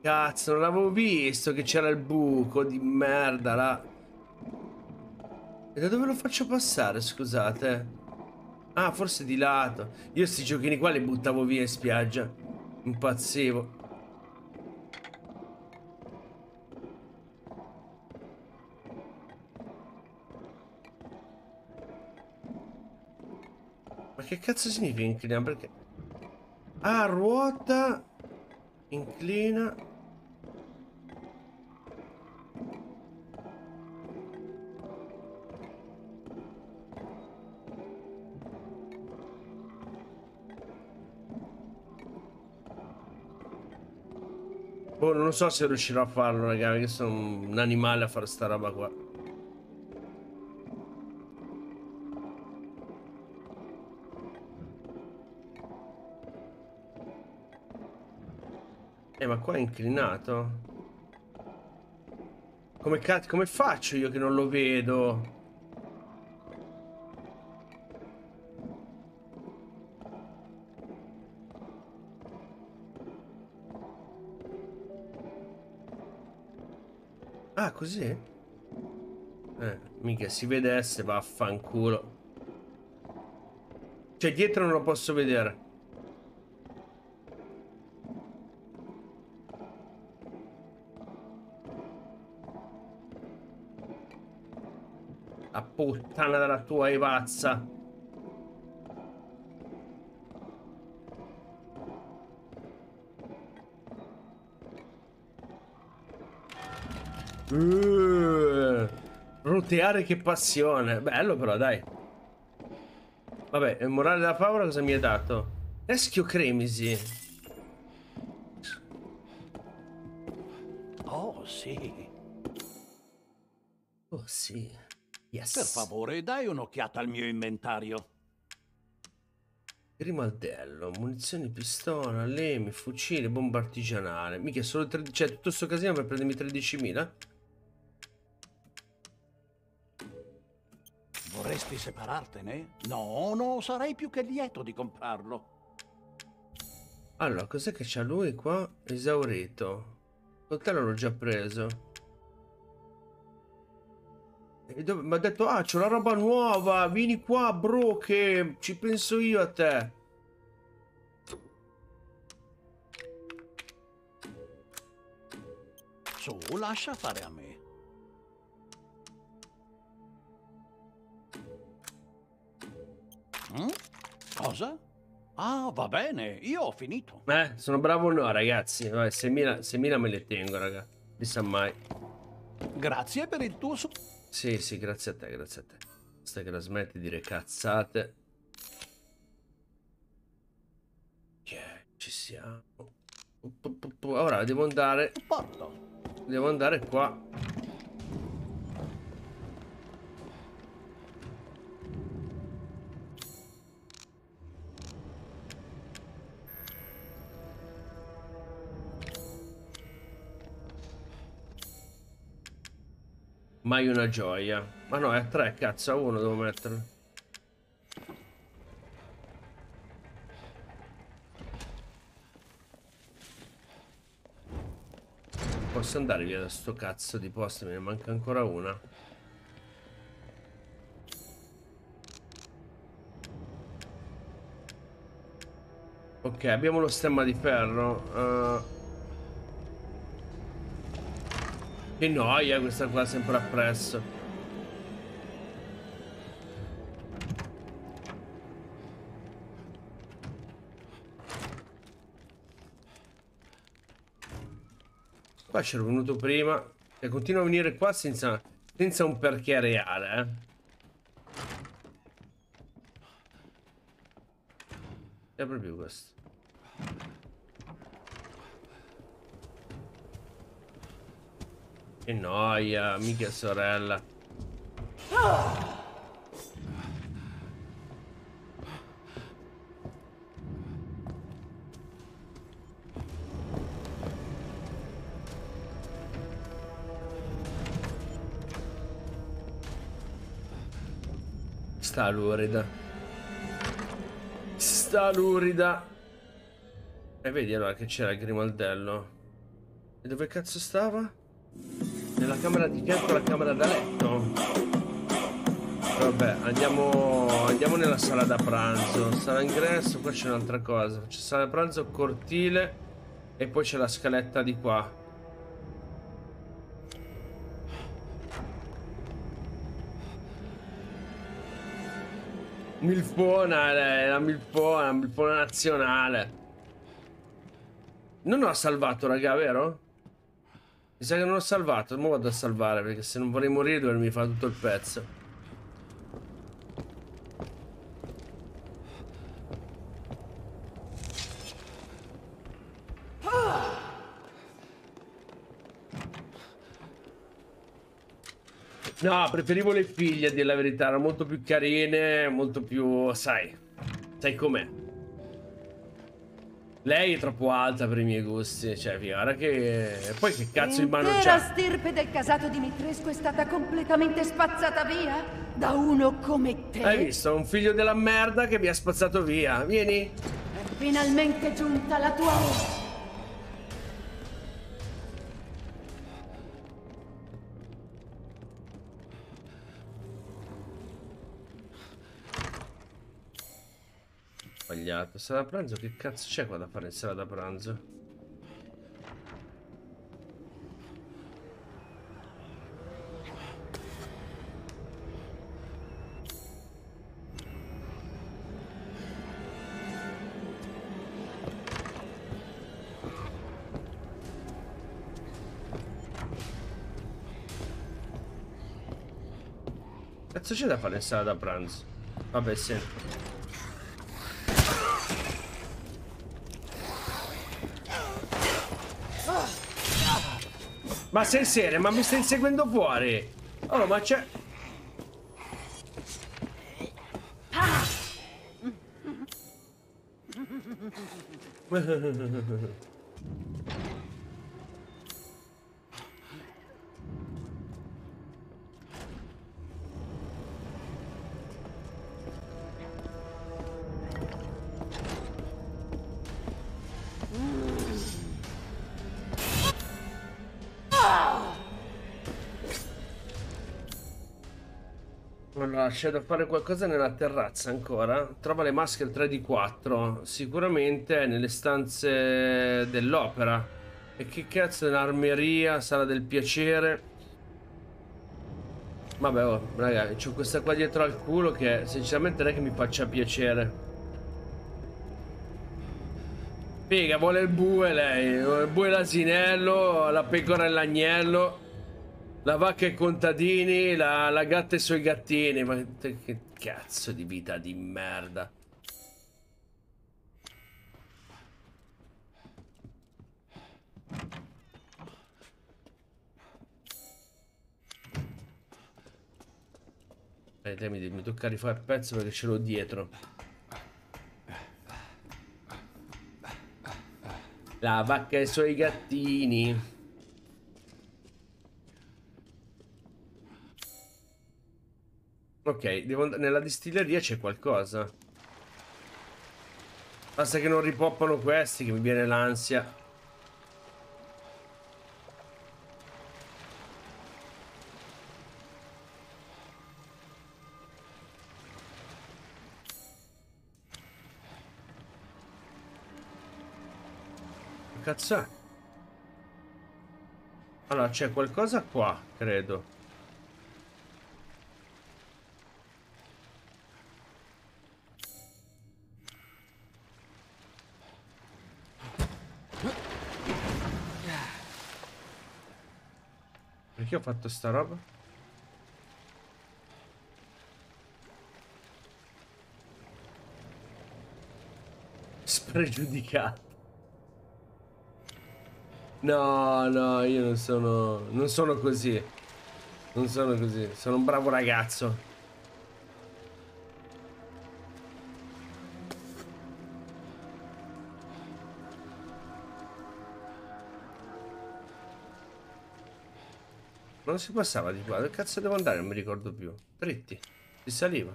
Cazzo, non l'avevo visto che c'era il buco di merda là. E da dove lo faccio passare, scusate? Ah, forse di lato. Io sti giochini qua li buttavo via in spiaggia. Impazzivo. Che cazzo significa inclina? Perché... Ah, ruota... Inclina... Boh, non so se riuscirò a farlo, raga, perché sono un animale a fare sta roba qua. Eh, ma qua è inclinato. Come cazzo, come faccio io che non lo vedo? Ah, così? Eh, mica si vedesse, vaffanculo. Cioè, dietro non lo posso vedere. Puttana della tua Evazza. Uh, roteare che passione. Bello però, dai. Vabbè, il morale della favola cosa mi ha dato? Eschio cremisi. Oh, sì. Oh, sì. Yes. Per favore, dai un'occhiata al mio inventario. Grimaldello, munizioni, pistola, lemi, fucile, bomba artigianale. Mica solo 13... Cioè, tutto sto casino per prendermi 13.000? Vorresti separartene? No, no, sarei più che lieto di comprarlo. Allora, cos'è che c'ha lui qua? Esaurito. Coltello l'ho già preso. E dove- Mi ha detto, ah, c'ho la roba nuova, vieni qua, bro, che ci penso io a te. Su, lascia fare a me. Mm? Cosa? Ah, va bene, io ho finito. Eh, sono bravo no, ragazzi? Vabbè, 6.000 6.000 me le tengo, raga. Chissà mai. Grazie per il tuo su... Sì, sì, grazie a te, grazie a te. Stai che la smetti di dire cazzate. Yeah, ci siamo. Ora devo andare. Devo andare qua. Mai una gioia. Ma no, è a tre, cazzo, a uno devo metterlo. Posso andare via da sto cazzo di posto, me ne manca ancora una. Ok, abbiamo lo stemma di ferro. eh. Che noia questa qua sempre appresso. Qua c'ero venuto prima e continua a venire qua senza, senza un perché reale, eh. È proprio questo. Che noia, mica sorella. Sta lurida. Sta lurida. E vedi allora che c'era il grimaldello. E dove cazzo stava? Nella camera di fianco alla camera da letto. Vabbè, andiamo, andiamo nella sala da pranzo. Sala ingresso, qua c'è un'altra cosa. C'è sala da pranzo, cortile e poi c'è la scaletta di qua. Milfona, lei, la milfona, milfona nazionale. Non ho salvato, raga, vero? Mi sa che non ho salvato, ora vado a salvare perché se non vorrei morire dovrei fare tutto il pezzo. No, preferivo le figlie, a dire la verità, erano molto più carine, molto più... sai, sai com'è. Lei è troppo alta per i miei gusti, cioè, guarda che... Poi che cazzo in mano L'intera c'ha? stirpe del casato Dimitrescu è stata completamente spazzata via da uno come te. Hai visto? Un figlio della merda che mi ha spazzato via. Vieni. È finalmente giunta la tua ora. Sbagliato. Sala pranzo? Che cazzo c'è qua da fare in sala da pranzo? Cazzo c'è da fare in sala da pranzo? Vabbè, sì. Ma sei serio? Ma mi stai inseguendo fuori? Oh, ma c'è... C'è da fare qualcosa nella terrazza ancora. Trova le maschere 3 di 4. Sicuramente nelle stanze dell'opera. E che cazzo, nell'armeria, sala del piacere. Vabbè, oh, raga, c'ho questa qua dietro al culo che sinceramente non è che mi faccia piacere. Figa, vuole il bue lei. Il bue l'asinello, la pecora e l'agnello. La vacca e i contadini, la, la gatta e i suoi gattini. Ma che cazzo di vita di merda. Eh, mi tocca rifare il pezzo perché ce l'ho dietro. La vacca e i suoi gattini. Ok, devo nella distilleria c'è qualcosa. Basta che non ripoppano questi che mi viene l'ansia. Cazzo? Allora, c'è qualcosa qua, credo. Ho fatto sta roba? Spregiudicato. No, no, io non sono... Non sono così. Non sono così. Sono un bravo ragazzo. Non si passava di qua. Dove cazzo devo andare? Non mi ricordo più. Dritti. Si saliva.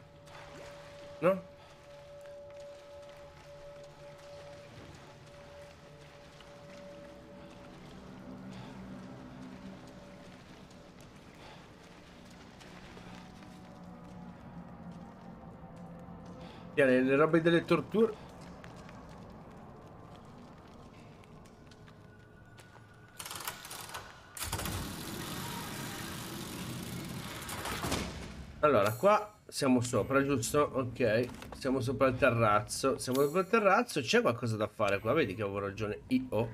No? Le, le robe delle torture Allora, qua siamo sopra, giusto? Ok, siamo sopra il terrazzo. Siamo sopra il terrazzo, c'è qualcosa da fare qua. Vedi che avevo ragione io.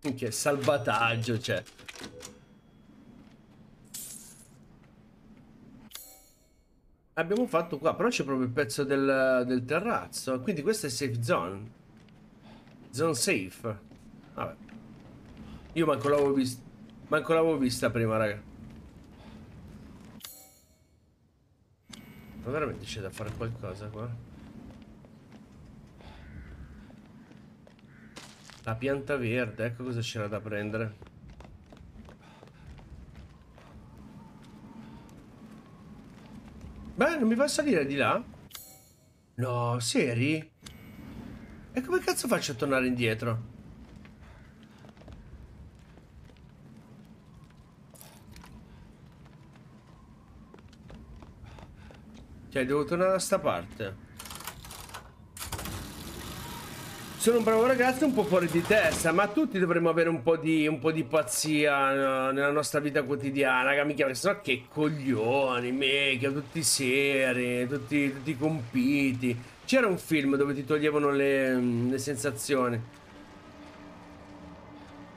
Che salvataggio c'è. Abbiamo fatto qua, però c'è proprio il pezzo del, del terrazzo. Quindi questa è safe zone. Zone safe. Vabbè. Io manco l'avevo vista. Manco l'avevo vista prima, raga. Ma veramente c'è da fare qualcosa qua? La pianta verde, ecco cosa c'era da prendere. Beh, non mi fa salire di là? No, seri? E come cazzo faccio a tornare indietro? Cioè, devo tornare da sta parte. Sono un bravo ragazzo un po' fuori di testa, ma tutti dovremmo avere un po' di, un po di pazzia nella nostra vita quotidiana, raga, mica, sennò che coglioni, mega, tutti seri, tutti, tutti compiti. C'era un film dove ti toglievano le, le sensazioni.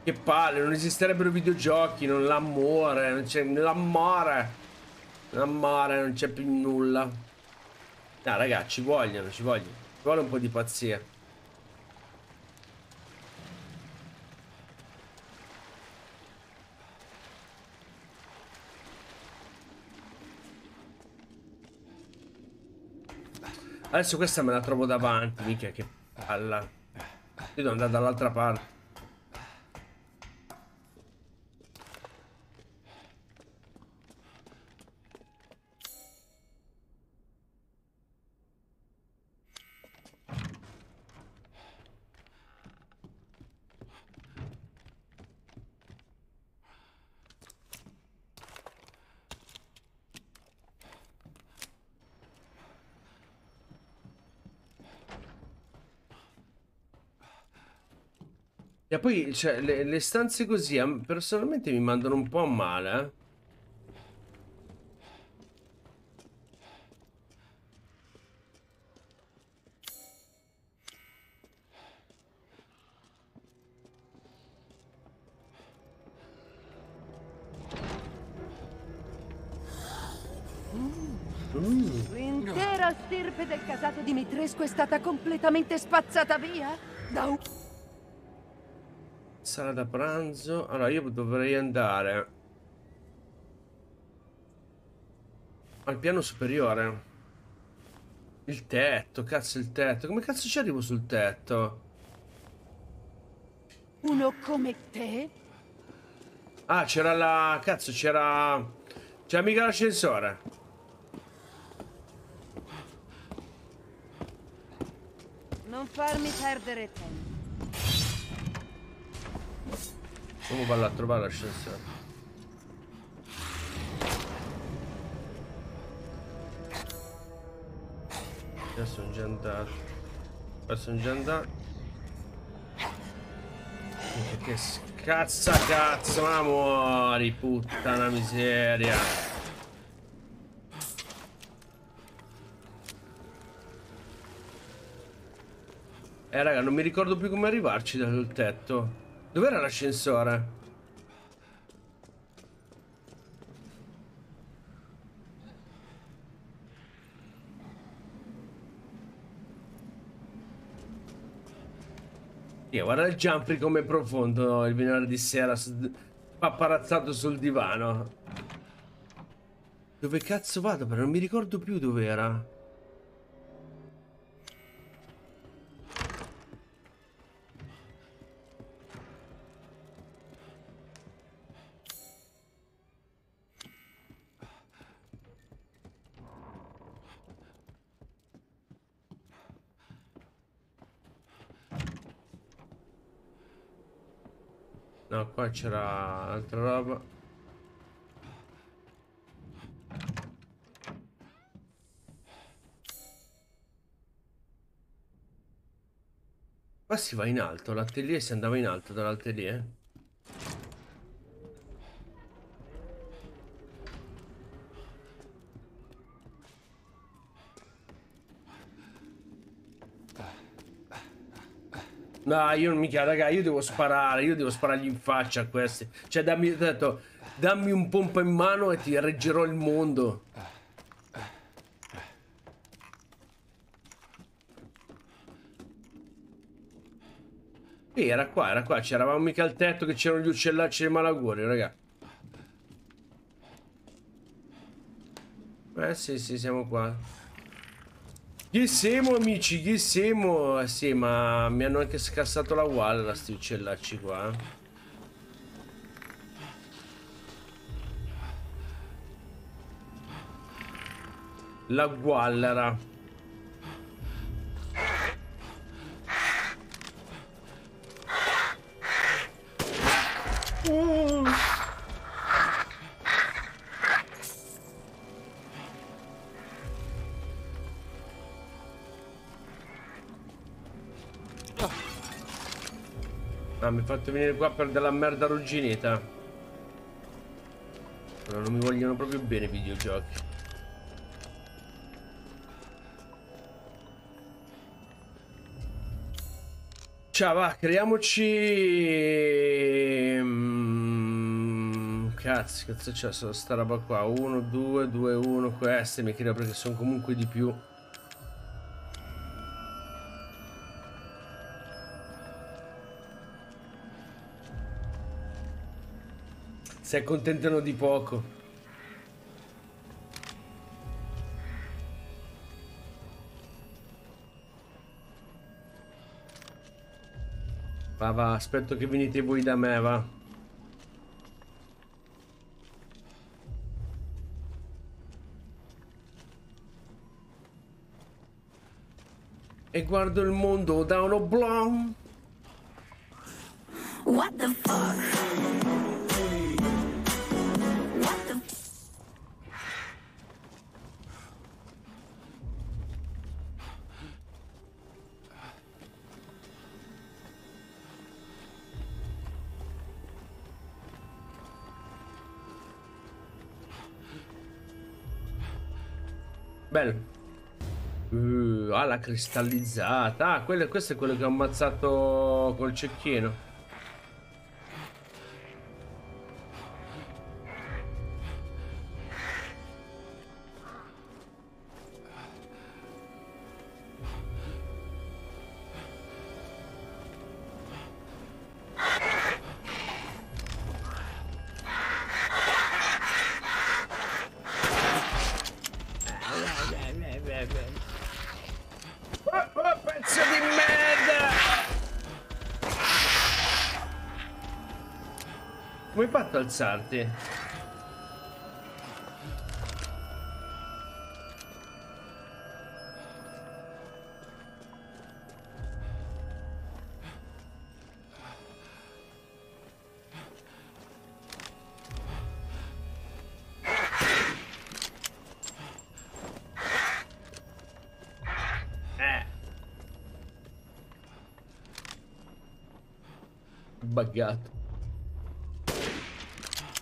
Che palle, non esisterebbero videogiochi, non l'amore, non c'è l'amore. Ammara, non c'è più nulla. No, raga, ci vogliono, ci vogliono. Ci vuole un po' di pazzia. Adesso questa me la trovo davanti, mica che palla. Io devo andare dall'altra parte. Poi, cioè, le, le stanze così, personalmente mi mandano un po' a male, eh. L'intera stirpe del casato Dimitrescu è stata completamente spazzata via da un... Sala da pranzo. Allora, io dovrei andare al piano superiore. Il tetto, cazzo il tetto. Come cazzo ci arrivo sul tetto? Uno come te? Ah, c'era la... Cazzo, c'era... C'era mica l'ascensore. Non farmi perdere tempo. Come va a trovare l'ascensore? Io sono già andato. Qua sono già andato. Che scazza cazzo, ma muori, puttana miseria. Eh raga, non mi ricordo più come arrivarci dal tetto. Dov'era l'ascensore? Io guarda il Jumpy come profondo il venerdì sera paparazzato sul divano. Dove cazzo vado? Però non mi ricordo più dov'era. No, qua c'era altra roba. Qua si va in alto, l'atelier si andava in alto dall'atelier. No, io non mica, raga, io devo sparare, io devo sparargli in faccia a questi. Cioè, dammi, detto, dammi un pompa in mano e ti reggerò il mondo. Sì, era qua, era qua, c'eravamo mica al tetto che c'erano gli uccellacci dei malaguri, raga. Eh sì, sì, siamo qua. Chi siamo amici? Chi siamo? Eh sì, ma mi hanno anche scassato la wall sti uccellacci qua. eh. La guallera. Hai fatto venire qua per della merda arrugginita. Allora, non mi vogliono proprio bene i videogiochi. Ciao, va, creiamoci... Mm, Cazzo, cazzo c'è sta roba qua? 1, 2, 2, 1, queste mi creo perché sono comunque di più. Si accontentano di poco. Va va, aspetto che venite voi da me, va. E guardo il mondo da uno oblong. What the fuck? Cristallizzata. Ah, quello, questo è quello che ho ammazzato col cecchino. Come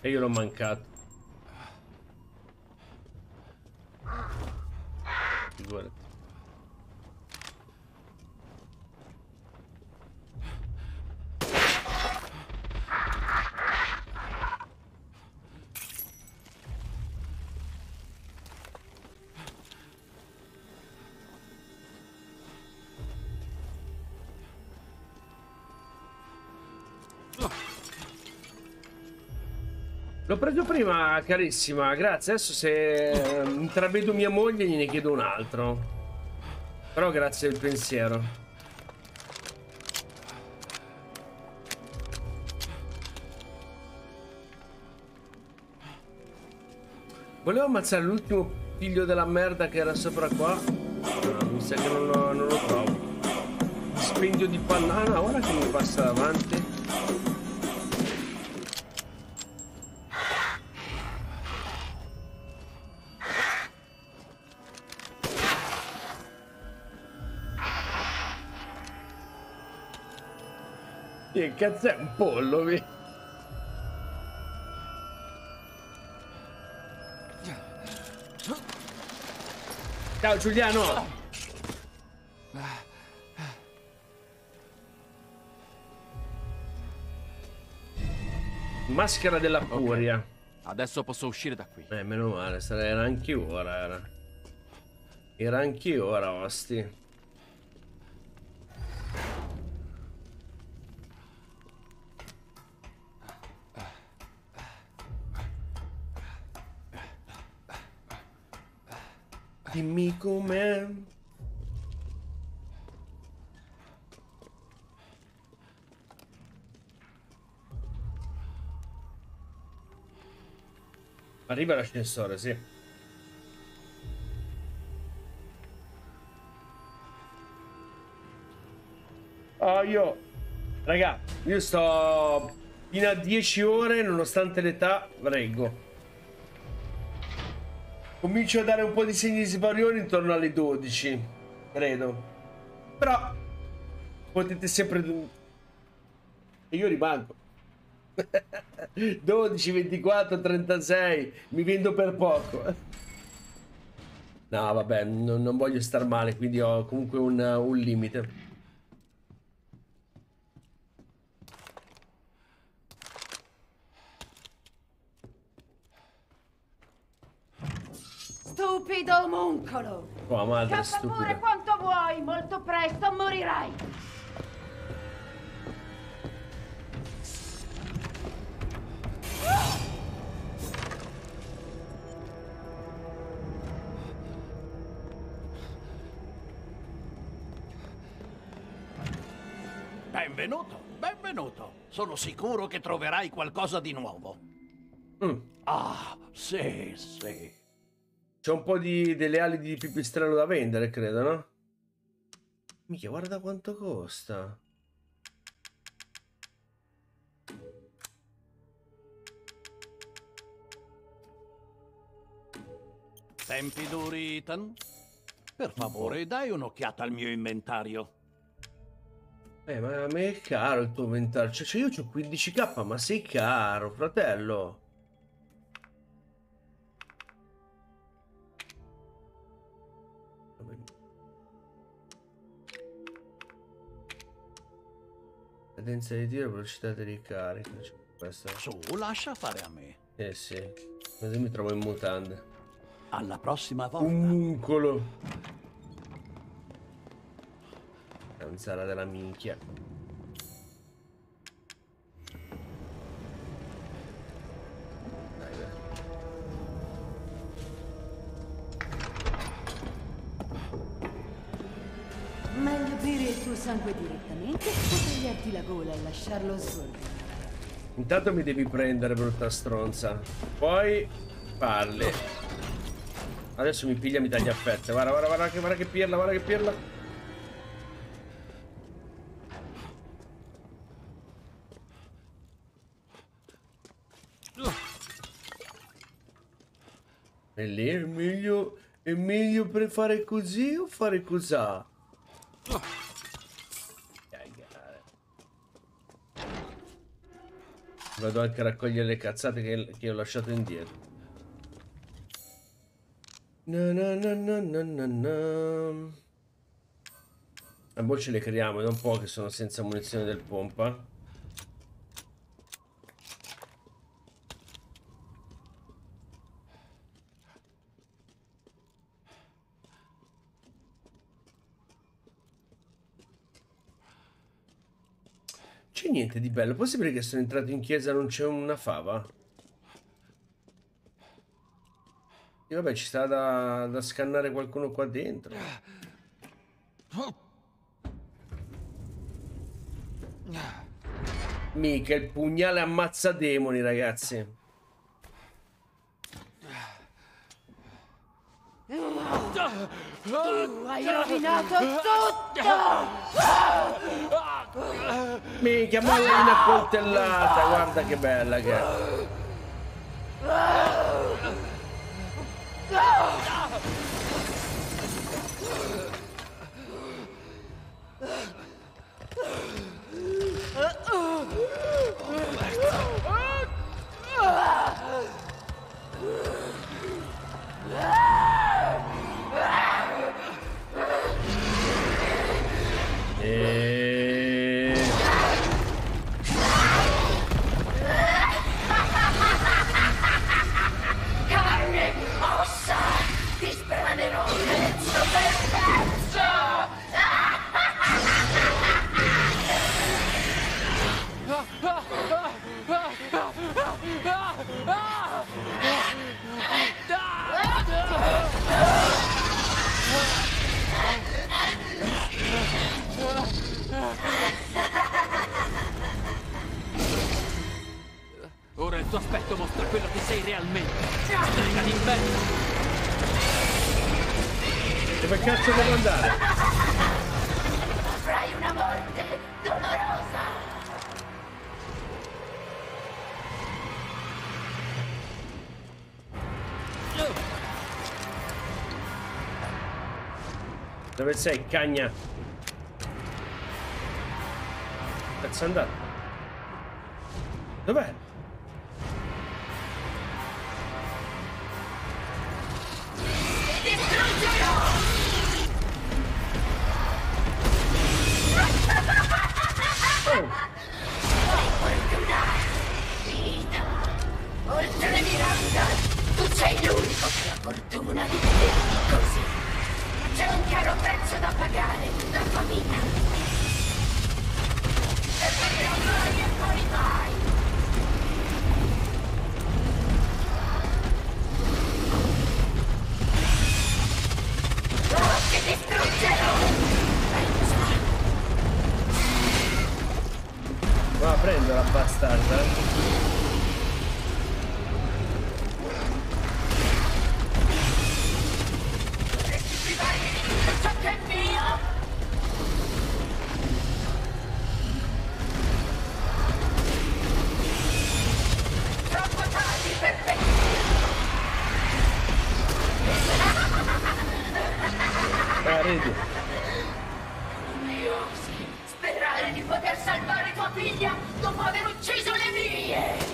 E io l'ho mancato. Preso prima, carissima, grazie. Adesso se eh, intravedo mia moglie gliene chiedo un altro. Però grazie del pensiero. Volevo ammazzare l'ultimo figlio della merda che era sopra qua. No, mi sa che non lo, non lo trovo. Dispendio di banana, ora che mi passa davanti. Che cazzo è un pollo? mi- Ciao Giuliano! Maschera della furia. Adesso posso uscire da qui. Eh, meno male, era anche ora, era. Era anche ora, osti. Dimmi com'è. Arriva l'ascensore, sì. Oh, io... Raga, io sto fino a 10 ore, nonostante l'età, reggo. Comincio a dare un po' di segni di sbarione intorno alle 12, credo. Però potete sempre... E io rimango. 12, 24, 36, mi vendo per poco. No, vabbè, non, non voglio star male, quindi ho comunque un, un limite. Stupido omuncolo! Tua madre Scappa pure quanto vuoi, molto presto morirai! Benvenuto. benvenuto. Sono sicuro che troverai qualcosa di nuovo. Mm. Ah, sì, sì. C'è un po' di, delle ali di pipistrello da vendere, credo, no? Mica, guarda quanto costa. Tempi duri, Ethan? Per favore, dai un'occhiata al mio inventario. Eh, ma a me è caro il tuo inventario. Cioè, cioè, io ho 15k, ma sei caro, fratello. Cadenza di tiro, velocità di ricarica. Questo... Su, lascia fare a me. Eh sì. Così mi trovo in mutande. Alla prossima volta. Un muncolo. Zanzara della minchia. Lasciarlo sgorgare. Intanto mi devi prendere, brutta stronza. Poi parli. Adesso mi piglia e mi taglia a pezzi. Guarda, guarda, guarda che, guarda che pirla, guarda che pirla. E lì è meglio, è meglio per fare così o fare cos'ha? Cagare. Vado anche a raccogliere le cazzate che, che ho lasciato indietro. Na na na na na na na. A ce le creiamo, da un po' che sono senza munizione del pompa. Niente di bello. Possibile che sono entrato in chiesa e non c'è una fava? E vabbè, ci sta da, da scannare qualcuno qua dentro. Mica il pugnale ammazza demoni, ragazzi. Tu hai rovinato tutto! Mica, molla una coltellata, guarda che bella che è. E... tuo aspetto mostra quello che sei realmente. Strega d'inverno. Dove cazzo devo andare? Avrai una morte dolorosa! Dove sei, cagna? Cazzo è andato? Dov'è? fortuna di vederti così. C'è un caro prezzo da pagare, la famiglia. vita. E perché mai e poi mai. Oh, ti distruggerò! Pensa! Va, prendela, bastarda! vedi. Dio, sperare di poter salvare tua figlia dopo aver ucciso le mie!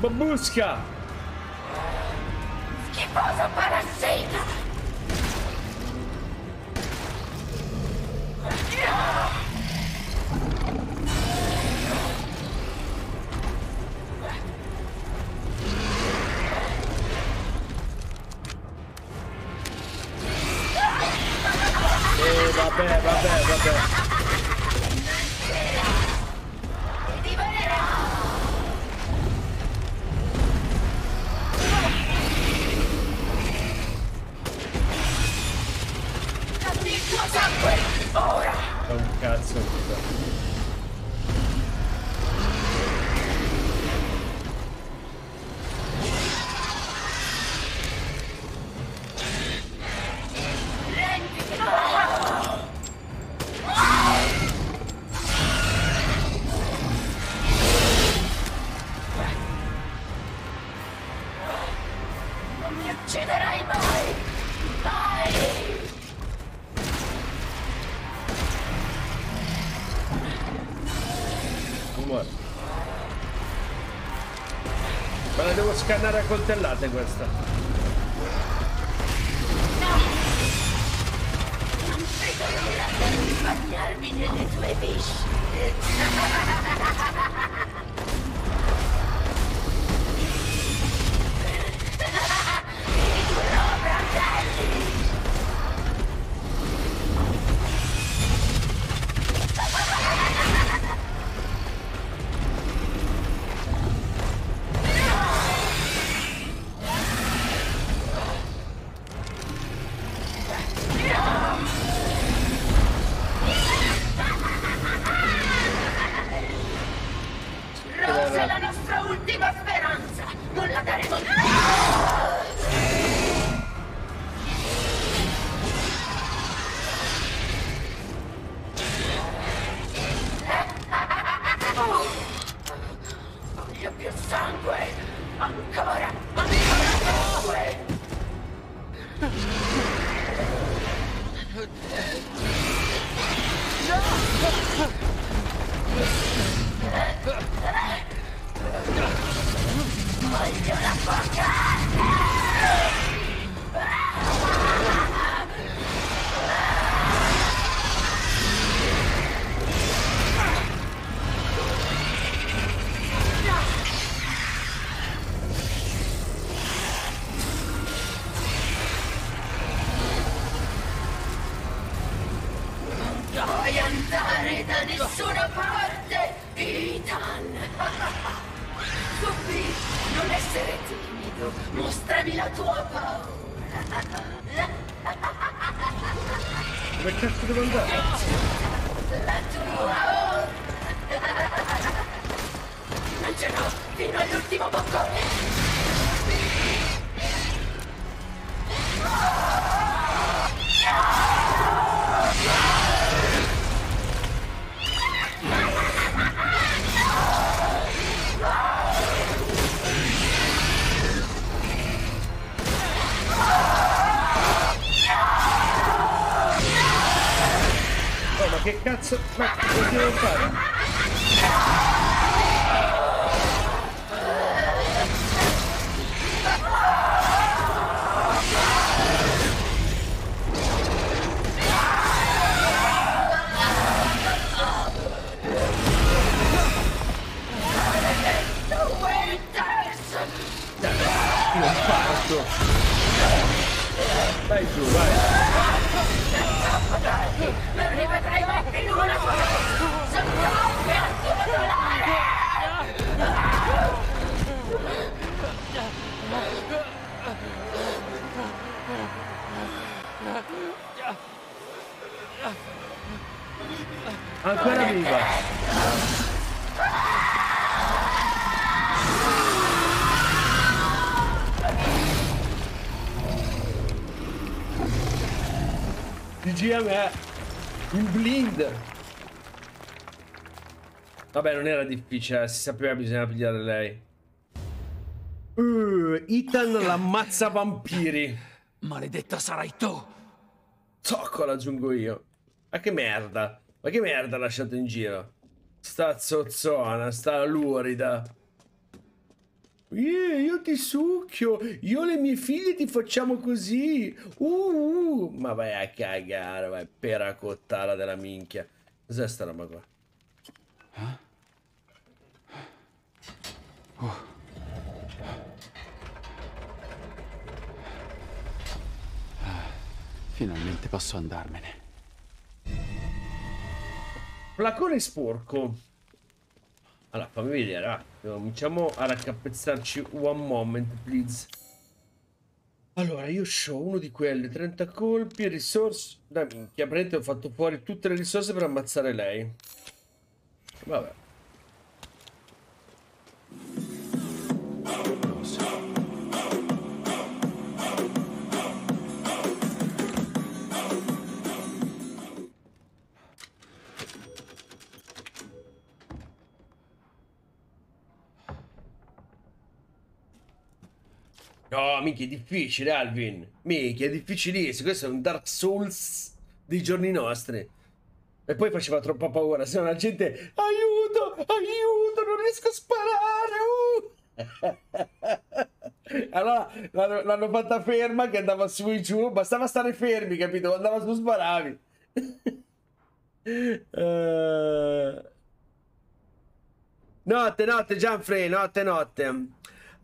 Babusca! scannare a coltellate questa. DGM è in blind. Vabbè, non era difficile, si sapeva che bisognava pigliare lei. Uh, Ethan l'ammazza vampiri. Maledetta sarai tu. Zocco l'aggiungo io. Ma che merda. Ma che merda ha lasciato in giro. Sta zozzona, sta lurida. Yeah, io ti succhio. Io e le mie figlie ti facciamo così. Uh, uh. Ma vai a cagare, vai peracottara della minchia. Cos'è sta roba qua? Finalmente posso andarmene. Flacone sporco. Allora, fammi vedere. ah. Cominciamo a raccapezzarci one moment, please. Allora, io ho uno di quelli, 30 colpi, risorse... Da minchia, praticamente ho fatto fuori tutte le risorse per ammazzare lei. Vabbè. No, minchia, è difficile, Alvin. Minchia, è difficilissimo. Questo è un Dark Souls dei giorni nostri. E poi faceva troppa paura, se no la gente... Aiuto, aiuto, non riesco a sparare. uh!" allora l'hanno, fatta ferma che andava su e giù. Bastava stare fermi, capito? Andava su, sparavi. Eh, Notte, notte, Gianfrey, notte, notte.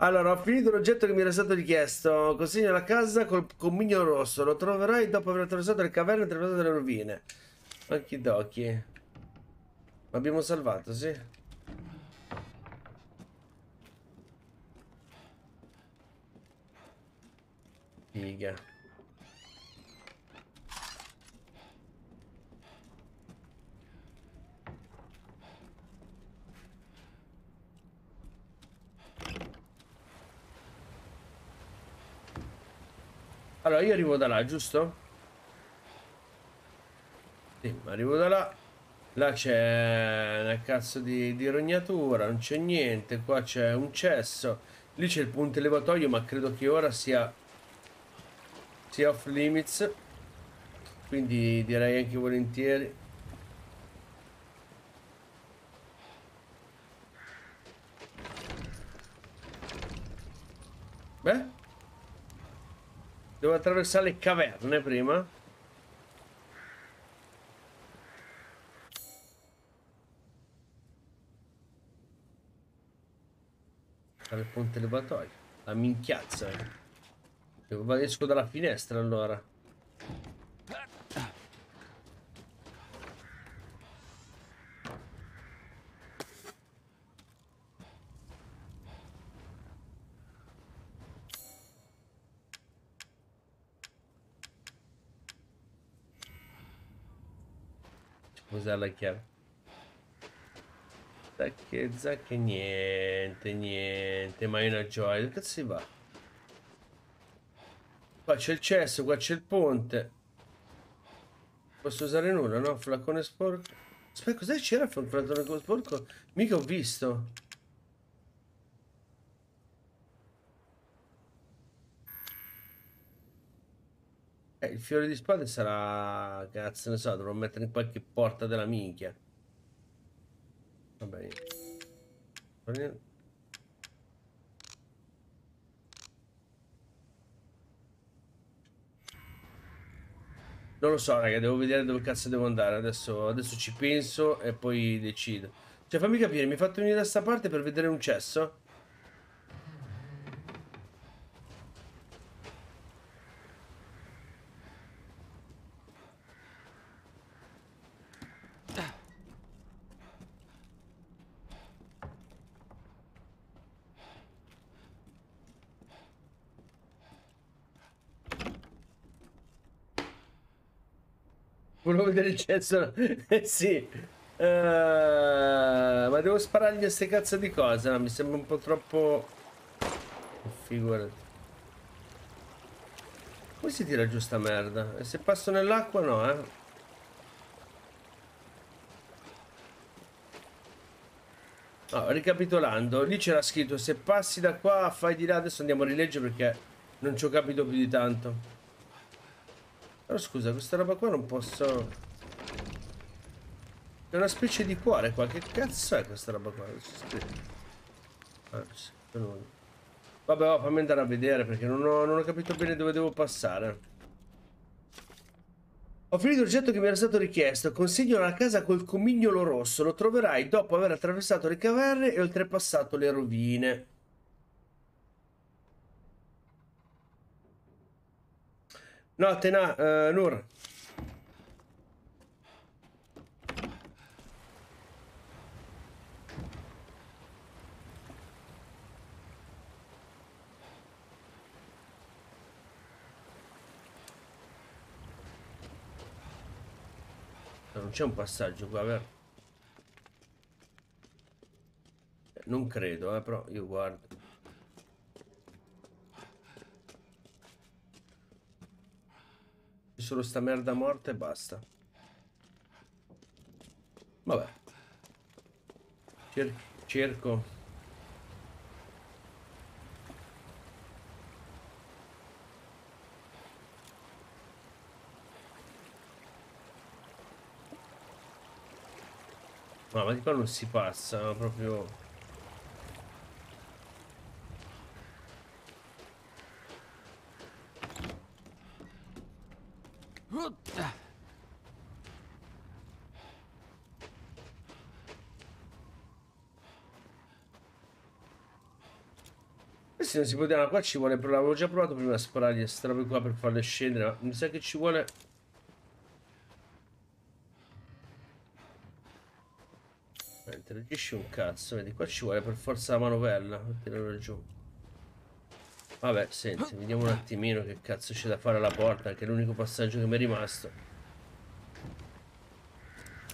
Allora, ho finito l'oggetto che mi era stato richiesto. Consegno la casa col comigno rosso. Lo troverai dopo aver attraversato le caverne e attraversato le rovine. Okidoki. L'abbiamo salvato, sì. Figa. Allora, io arrivo da là, giusto? Sì, arrivo da là. Là c'è una cazzo di, di rognatura, non c'è niente. Qua c'è un cesso. Lì c'è il punto elevatoio, ma credo che ora sia... sia off limits. Quindi direi anche volentieri. Beh? Devo attraversare le caverne prima. Dal ponte elevatoio. La minchiazza. eh. Devo esco dalla finestra allora. Cos'è la chiave? Zacche, zacche, niente, niente, ma è una gioia. Dove cazzo si va? Qua c'è il cesso, qua c'è il ponte. Posso usare nulla, no? Flacone sporco. Aspetta, cos'è c'era il flacone sporco? Mica ho visto. Eh, il fiore di spade sarà... Cazzo ne so, dovrò mettere in qualche porta della minchia. Va bene. Non lo so, raga, devo vedere dove cazzo devo andare. Adesso, adesso ci penso e poi decido. Cioè, fammi capire, mi hai fatto venire da sta parte per vedere un cesso? Volevo vedere il cesso. Eh sì. Eh, ma devo sparargli a queste cazzo di cose. No, mi sembra un po' troppo. Figurati. Come si tira giù sta merda? E se passo nell'acqua no, eh. No, ricapitolando, lì c'era scritto se passi da qua fai di là, adesso andiamo a rileggere perché non ci ho capito più di tanto. Però scusa, questa roba qua non posso... È una specie di cuore qua, che cazzo è questa roba qua? Ah, sì, Vabbè, oh, fammi andare a vedere perché non ho, non ho capito bene dove devo passare. Ho finito l'oggetto che mi era stato richiesto. Consegno la casa col comignolo rosso. Lo troverai dopo aver attraversato le caverne e oltrepassato le rovine. No, Tena, uh, Nur. Non c'è un passaggio qua, vero? Non credo, eh, però io guardo. C'è solo sta merda morta e basta. Vabbè. Cer cerco. No, ma di qua non si passa, proprio... Questi non si poteva, qua ci vuole, l'avevo già provato prima a sparare queste robe qua per farle scendere, ma mi sa che ci vuole Interagisci un cazzo, vedi, qua ci vuole per forza la manovella per tirarlo giù. Vabbè, senti, vediamo un attimino che cazzo c'è da fare alla porta, che è l'unico passaggio che mi è rimasto.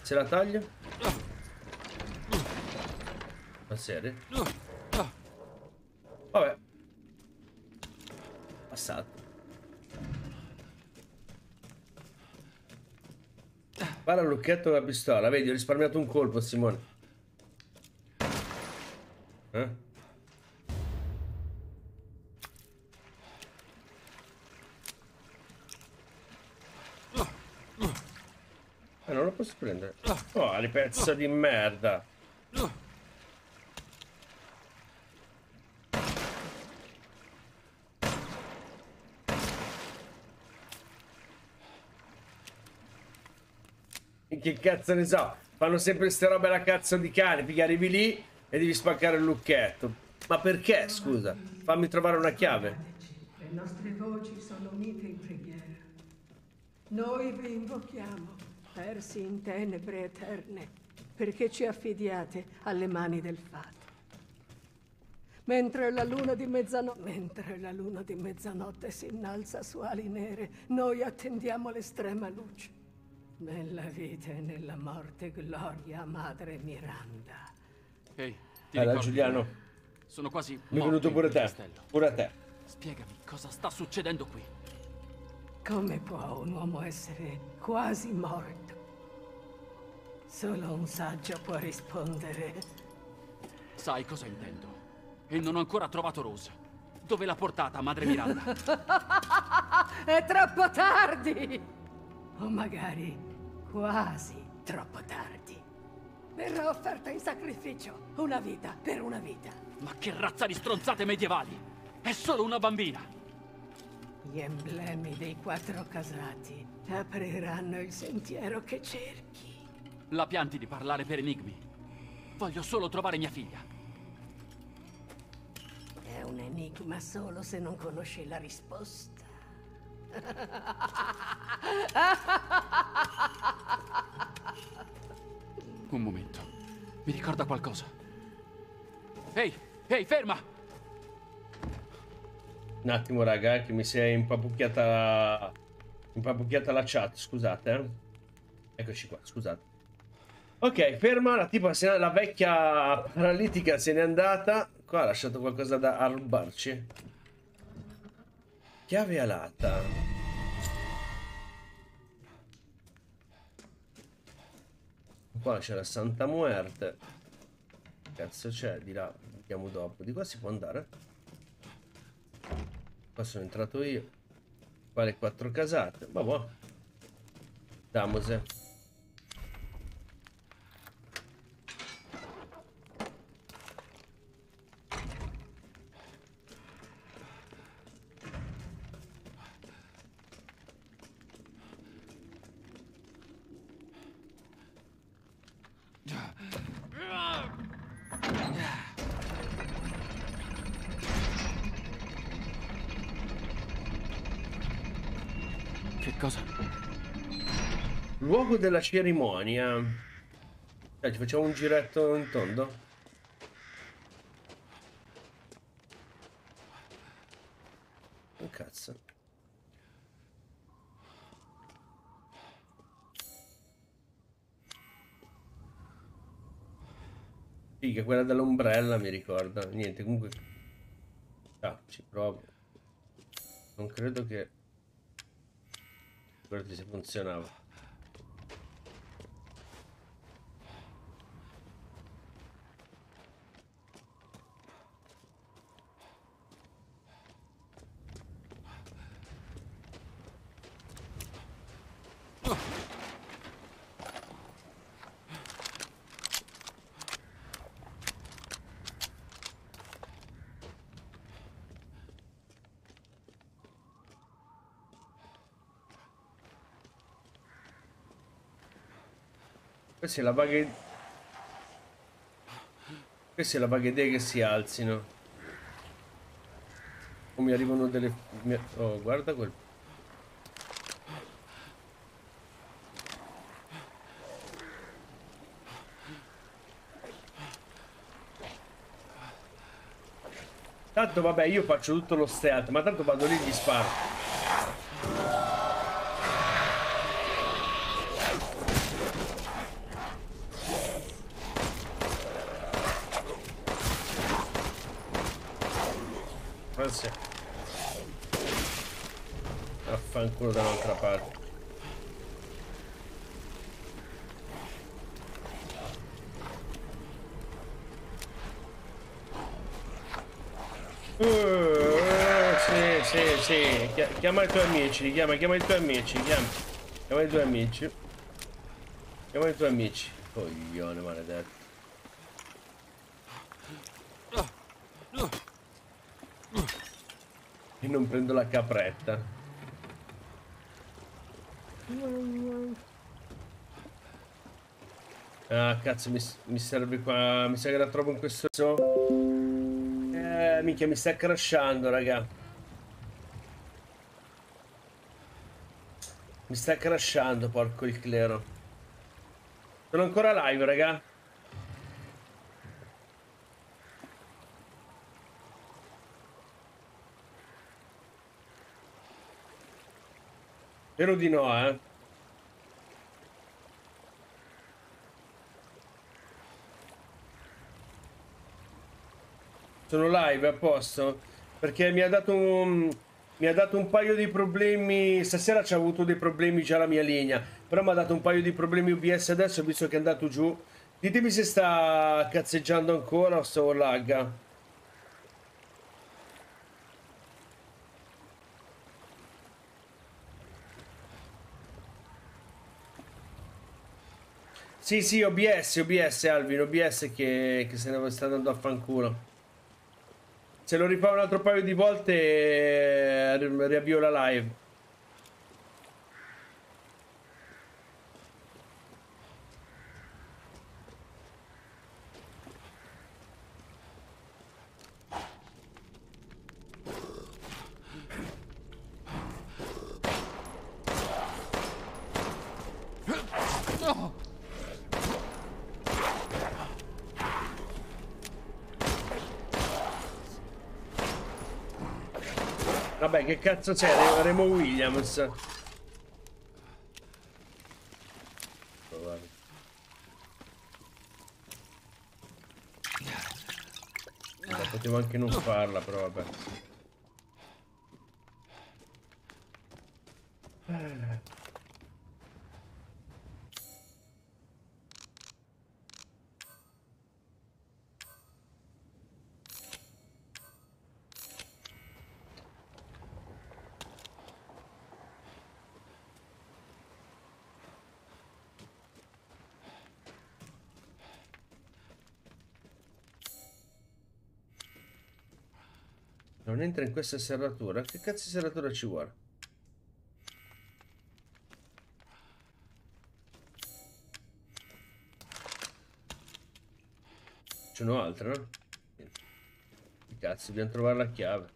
Se la taglio? Ma serio? Vabbè. Passato. Spara l'occhetto con la pistola, vedi, ho risparmiato un colpo, Simone. Eh? Eh, non lo posso prendere. Oh, li pezzo di merda. Che cazzo ne so? Fanno sempre queste robe alla cazzo di cane, perché arrivi lì e devi spaccare il lucchetto. Ma perché, scusa? Fammi trovare una chiave. Le nostre voci sono unite in preghiera. Noi vi invochiamo, persi in tenebre eterne, perché ci affidiate alle mani del fato. Mentre la luna di mezzanotte, mentre la luna di mezzanotte si innalza su ali nere, noi attendiamo l'estrema luce. Nella vita e nella morte, gloria, madre Miranda. Ehi, ti allora, ricordi? Giuliano. Sono quasi Mi è venuto pure te. castello. Pure a te. Spiegami cosa sta succedendo qui. Come può un uomo essere quasi morto? Solo un saggio può rispondere. Sai cosa intendo. E non ho ancora trovato Rose. Dove l'ha portata, madre Miranda? È troppo tardi! O magari quasi troppo tardi. Verrà offerta in sacrificio. Una vita per una vita. Ma che razza di stronzate medievali! È solo una bambina! Gli emblemi dei quattro casati apriranno il sentiero che cerchi. La pianti di parlare per enigmi. Voglio solo trovare mia figlia. È un enigma solo se non conosci la risposta. Un momento. Mi ricorda qualcosa. Ehi, ehi, ferma! Un attimo, raga, eh, che mi si è impapucchiata... Impapucchiata la chat, scusate, eh. Eccoci qua, scusate. Ok, ferma, la tipa, la vecchia paralitica se n'è andata. Qua ha lasciato qualcosa da arrubarci. Chiave alata. Qua c'è la Santa Muerte. Cazzo c'è di là? Vediamo dopo. Di qua si può andare? Qua sono entrato io. Qua le quattro casate. Ma boh. Damose. Della cerimonia. Dai, ci facciamo un giretto in tondo? Un cazzo. Figa, quella dell'ombrella mi ricorda. Niente, comunque... Ah, ci provo. Non credo che... Guardi se funzionava. Questa è la vaga... Questa è la vaga idea che si alzino. O mi arrivano delle... Oh, guarda quel... Tanto vabbè, io faccio tutto lo stealth, ma tanto vado lì e gli sparo. Grazie. Affanculo dall'altra parte. Uh, sì, sì, sì. Chia- Chiama i tuoi amici, chiama, chiama i tuoi amici, chiama. Chiama i tuoi amici. Chiama i tuoi amici. Coglione maledetto. E non prendo la capretta. Ah, cazzo, mi, mi serve qua. Mi sa che la trovo in questo. Eh, minchia, mi sta crashando, raga. Mi sta crashando, porco il clero. Sono ancora live, raga. Spero di no, eh. Sono live a posto? Perché mi ha dato un, mi ha dato un paio di problemi. Stasera c'ha avuto dei problemi già la mia linea. Però mi ha dato un paio di problemi UBS adesso, visto che è andato giù. Ditemi se sta cazzeggiando ancora o sto lagga. Sì, sì, OBS, OBS, Alvin, OBS che, che se ne sta andando a fanculo. Se lo rifà un altro paio di volte, ri- riavvio la live. che cazzo c'è? Remo Williams. Potevo anche non farla, però vabbè. Entra in questa serratura. Che cazzo di serratura ci vuole? Ce n'ho altre, no? Che cazzo, dobbiamo trovare la chiave.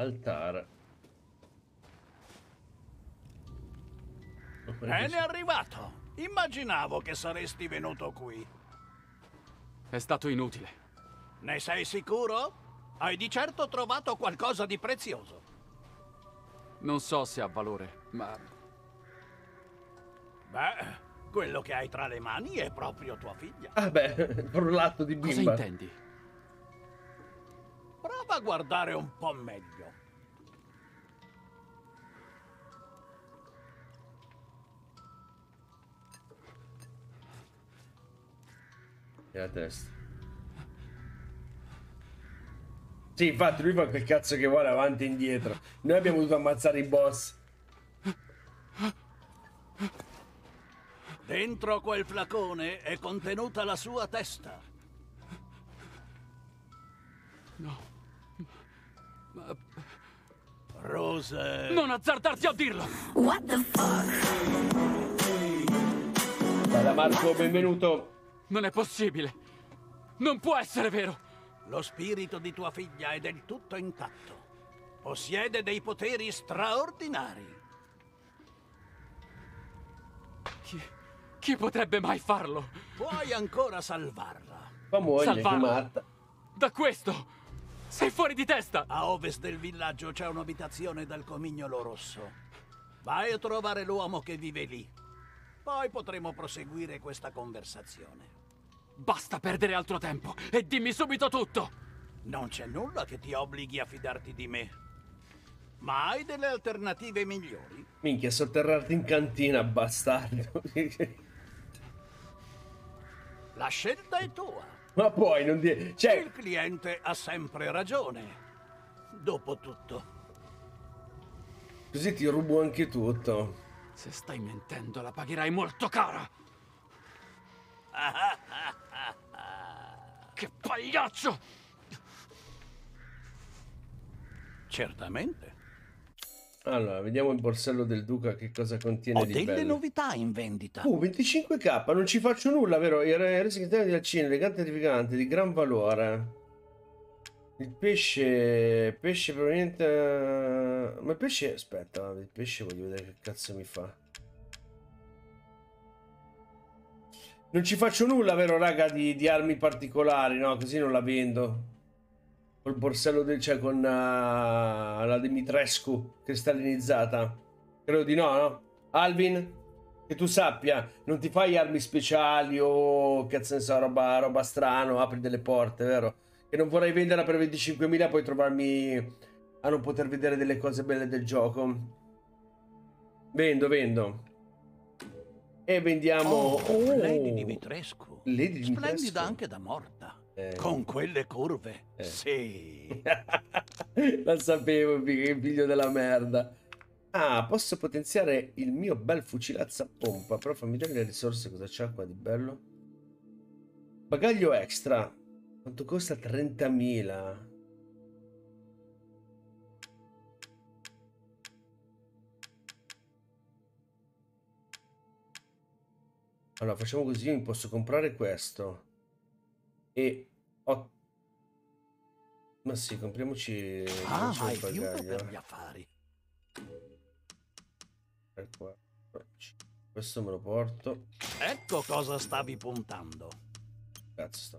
Altare. Bene arrivato. Immaginavo che saresti venuto qui. È stato inutile. Ne sei sicuro? Hai di certo trovato qualcosa di prezioso. Non so se ha valore, ma Beh, quello che hai tra le mani è proprio tua figlia. Ah beh, frullato di cosa bimba. intendi? Prova a guardare un po' meglio. La testa. Sì, infatti lui fa quel cazzo che vuole avanti e indietro. Noi abbiamo dovuto ammazzare i boss. Dentro quel flacone è contenuta la sua testa. No. Ma... Rose. Non azzardarti a dirlo! What the fuck? Bella Marco, benvenuto. Non è possibile! Non può essere vero! Lo spirito di tua figlia è del tutto intatto. Possiede dei poteri straordinari. Chi, chi potrebbe mai farlo? Puoi ancora salvarla. Moglie, Salvarla? Marta. Da questo! Sei fuori di testa! A ovest del villaggio c'è un'abitazione dal comignolo rosso. Vai a trovare l'uomo che vive lì. Poi potremo proseguire questa conversazione. Basta perdere altro tempo e dimmi subito tutto! Non c'è nulla che ti obblighi a fidarti di me. Ma hai delle alternative migliori? Minchia, sotterrarti in cantina, bastardo. La scelta è tua. Ma poi non dire... Cioè, Il cliente ha sempre ragione. Dopotutto. così ti rubo anche tutto. Se stai mentendo la pagherai molto cara! Che pagliaccio! Certamente. Allora, vediamo il borsello del duca che cosa contiene Ho di delle bello. novità in vendita. Uh, 25k, non ci faccio nulla, vero? Il re re segretario di Cina, elegante e terrificante, di gran valore. Il pesce... pesce proveniente... Ma il pesce... Aspetta, il pesce voglio vedere che cazzo mi fa. Non ci faccio nulla, vero, raga, di, di armi particolari, no? Così non la vendo. Col borsello del... cioè con uh, la Dimitrescu cristallinizzata. Credo di no, no? Alvin? Che tu sappia, non ti fai armi speciali o cazzo ne so, roba, roba strano, apri delle porte, vero? Che non vorrei venderla per 25.000 e poi trovarmi a non poter vedere delle cose belle del gioco. Vendo, vendo. E vendiamo... Oh, Lady Dimitrescu. Lady Dimitrescu. Splendida anche da morta. Eh. Con quelle curve. Eh. Sì. La sapevo, che figlio della merda. Ah, posso potenziare il mio bel fucilazzo a pompa, però fammi vedere le risorse, cosa c'ha qua di bello. Bagaglio extra. Quanto costa? 30.000. Allora, facciamo così, io mi posso comprare questo. E... ho- Ma sì, compriamoci... Ah, hai bagaglio. per gli affari. Qua. Questo me lo porto. Ecco cosa stavi puntando. Cazzo sta.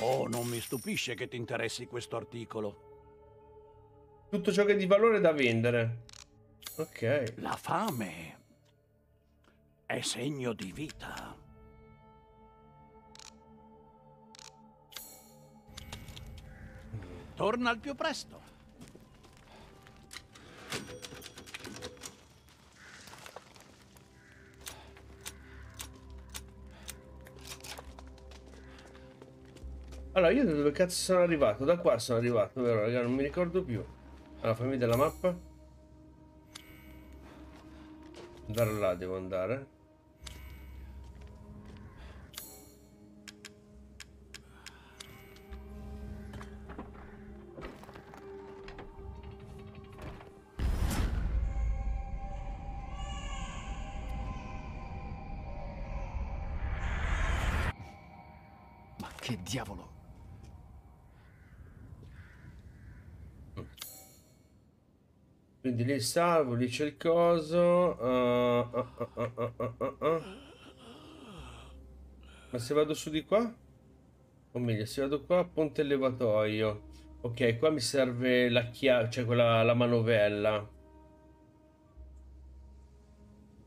Oh, non mi stupisce che ti interessi questo articolo. Tutto ciò che è di valore da vendere. Ok. La fame è segno di vita. Torna al più presto. Allora, io da dove cazzo sono arrivato? Da qua sono arrivato, vero, raga? Non mi ricordo più. Allora, fammi della mappa. Andare là devo andare. Quindi lì salvo, lì c'è il coso. uh, uh, uh. Ma se vado su di qua? O meglio, se vado qua, ponte levatoio. Ok, qua mi serve la chiave, cioè quella, la manovella.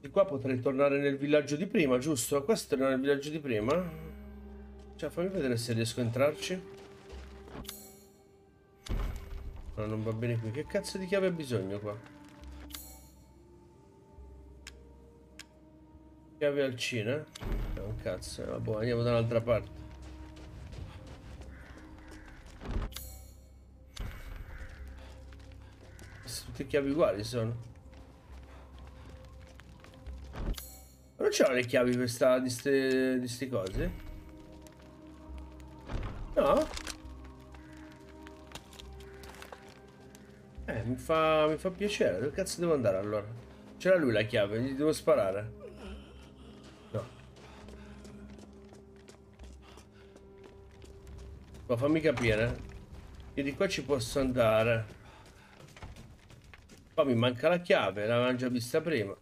Di qua potrei tornare nel villaggio di prima, giusto? Questo tornare nel villaggio di prima? Cioè, fammi vedere se riesco a entrarci. No, non va bene qui. Che cazzo di chiave ha bisogno qua? Chiave al cine? È un cazzo. Vabbè, andiamo da un'altra parte. Tutte chiavi uguali sono. Non c'erano le chiavi per sta di ste, di ste cose? No? Eh, mi fa, mi fa piacere. Dove cazzo devo andare allora? C'era lui la chiave, gli devo sparare. No. Ma fammi capire. Io di qua ci posso andare. Qua mi manca la chiave, l'avevamo già vista prima.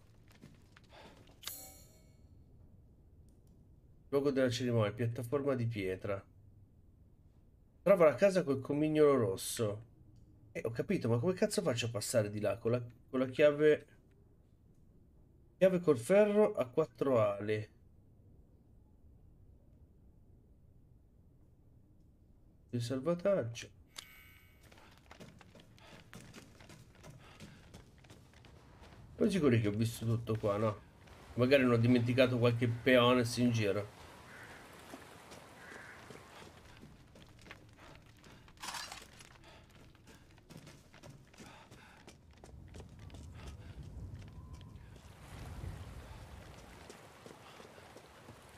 Luogo della cerimonia, piattaforma di pietra. Trova la casa col comignolo rosso. Eh, ho capito, ma come cazzo faccio a passare di là con la, con la chiave... Chiave col ferro a quattro ali. Di salvataggio. Sono sicuri che ho visto tutto qua, no? Magari non ho dimenticato qualche peones in giro.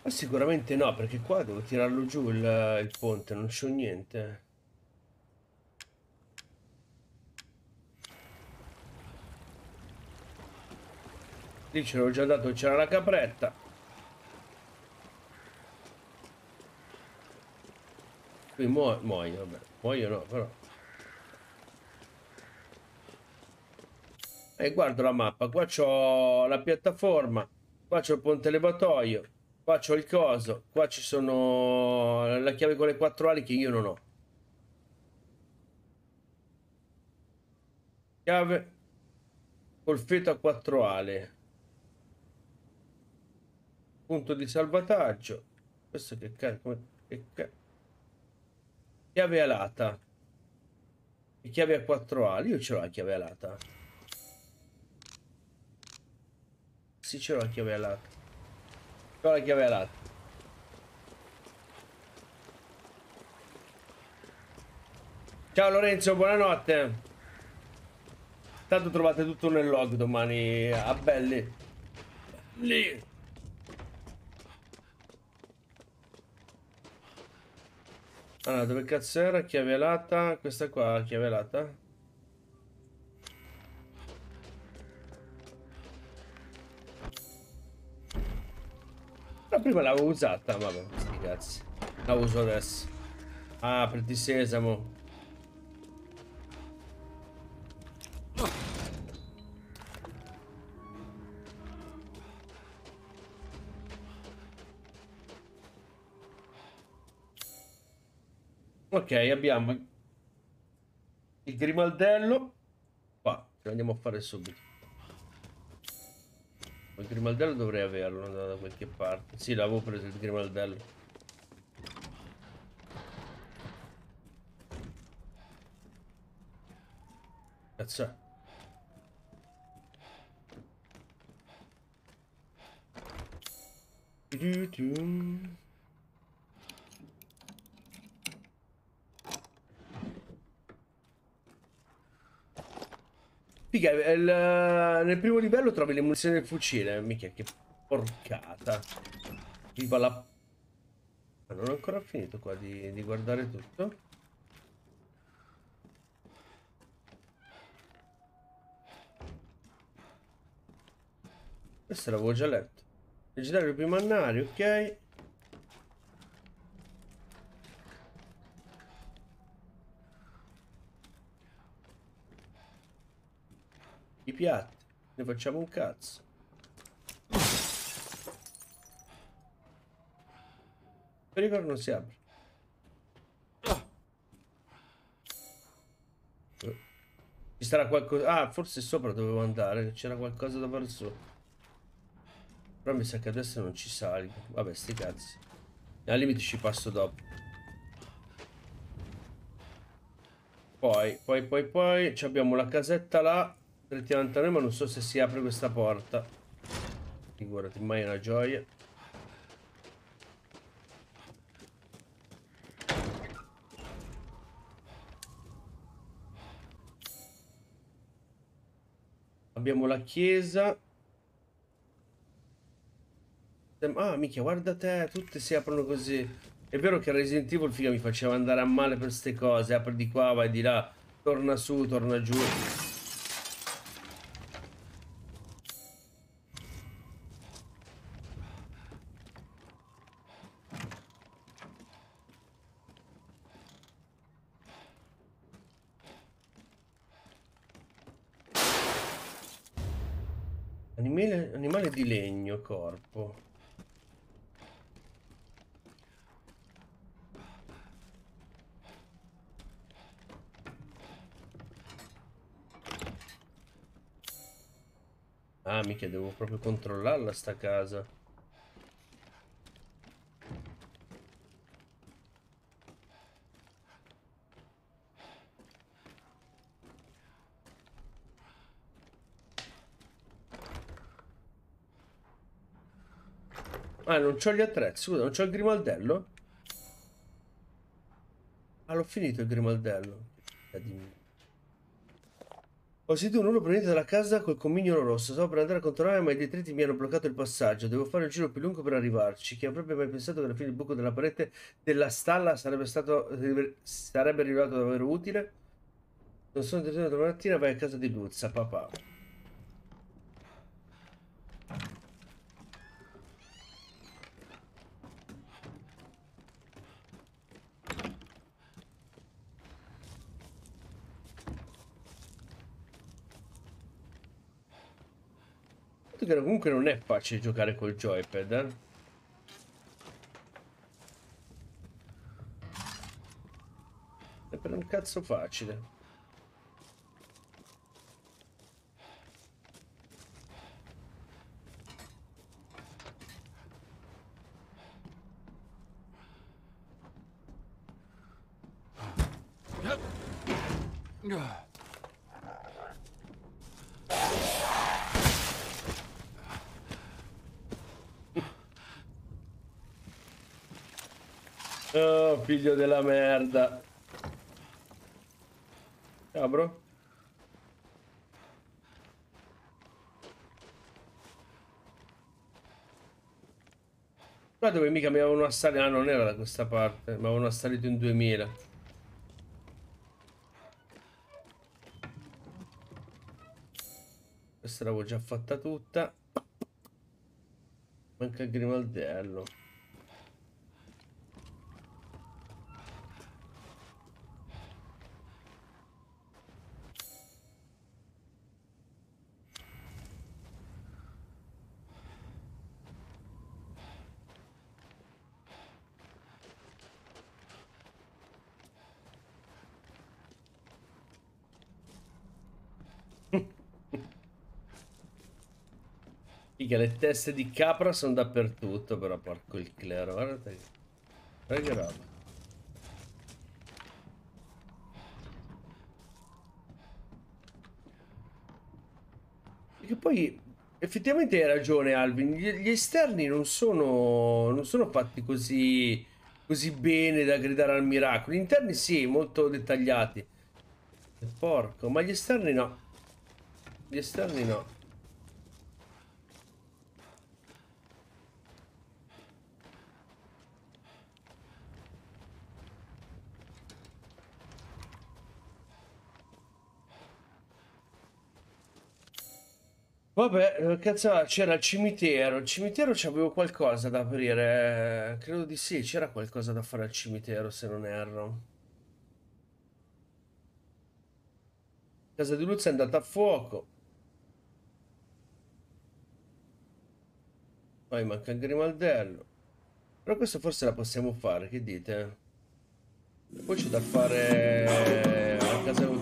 Sicuramente no, perché qua devo tirarlo giù il, il ponte, non c'ho niente. Lì ce l'ho già dato, c'era la capretta. Qui muo muoio, vabbè. Muoio no, però. E guardo la mappa, qua c'ho la piattaforma, qua c'ho il ponte levatoio, qua c'ho il coso, qua ci sono la chiave con le quattro ali che io non ho. Chiave col feto a quattro ali. Punto di salvataggio. Questo che cazzo... Che. Chiave alata. E chiave a quattro ali. Io ce l'ho la chiave alata. Sì, ce l'ho la chiave alata. C'ho la chiave alata. Ciao Lorenzo, buonanotte. Tanto trovate tutto nel log domani a belli. Lì. Allora, dove cazzo era? Chiave alata. Questa qua, chiave alata. Prima l'avevo usata, vabbè, sti cazzi. La uso adesso. Ah, per di sesamo. Ok, abbiamo il grimaldello. Qua, lo andiamo a fare subito. Il grimaldello dovrei averlo da, qualche parte. Sì, l'avevo preso il grimaldello. Cazzo è? Figa, il- nel primo livello trovi le munizioni del fucile. Mica, che porcata. Viva la... Ma non ho ancora finito qua di, di guardare tutto. Questo l'avevo già letto. Leggendario primo annario, ok. I piatti. Ne facciamo un cazzo. Pericolo non si apre. Ci sarà qualcosa... Ah, forse sopra dovevo andare. C'era qualcosa da fare su. Però mi sa che adesso non ci salgo. Vabbè, sti cazzi. Al limite ci passo dopo. Poi, poi, poi, poi... Abbiamo la casetta là. Davanti a noi, ma non so se si apre questa porta. Figurati, mai una gioia. Abbiamo la chiesa. Ah, mica, guarda te, tutte si aprono così. È vero che Resident Evil, figa, mi faceva andare a male per ste cose. Apri di qua, vai di là, torna su, torna giù. Animale, animale di legno, corpo. Ah, mica devo proprio controllarla sta casa. Ah, non c'ho gli attrezzi, scusa, non c'ho il grimaldello? Ah, l'ho finito il grimaldello. Dimmi. Ho sentito un urlo proveniente dalla casa col comignolo rosso. Stavo per andare a controllare, ma i detriti mi hanno bloccato il passaggio. Devo fare il giro più lungo per arrivarci. Chi avrebbe mai pensato che alla fine il buco della parete della stalla sarebbe stato sarebbe arrivato davvero utile? Non sono detto domattina, vai a casa di Luzza, papà. Che comunque non è facile giocare col joypad, eh? È per un cazzo facile. Oh, figlio della merda. Ciao, bro. Qua dove mica mi avevano assalito, ah, non era da questa parte, mi avevano assalito in 2000. Questa l'avevo già fatta tutta. Manca il grimaldello. Mica le teste di capra sono dappertutto, però porco il clero, guardate. Guarda che roba. Perché poi effettivamente hai ragione Alvin, gli, gli esterni non sono, non sono fatti così, così bene da gridare al miracolo. Gli interni sì, molto dettagliati. Porco, ma gli esterni no. Gli esterni no. Vabbè, eh, cazzo, c'era il cimitero. Il cimitero c'avevo qualcosa da aprire. Credo di sì, c'era qualcosa da fare al cimitero, se non erro. Casa di Luz è andata a fuoco. Poi manca il grimaldello. Però questo forse la possiamo fare, che dite? Poi c'è da fare la casa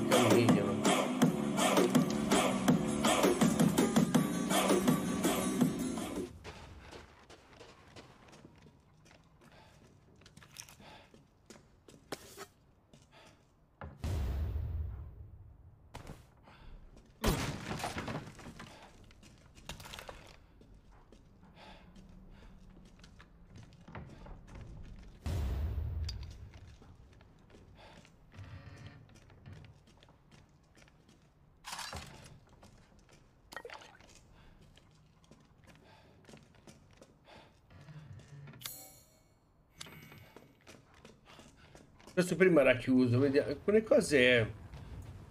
Questo prima era chiuso, vedi, alcune cose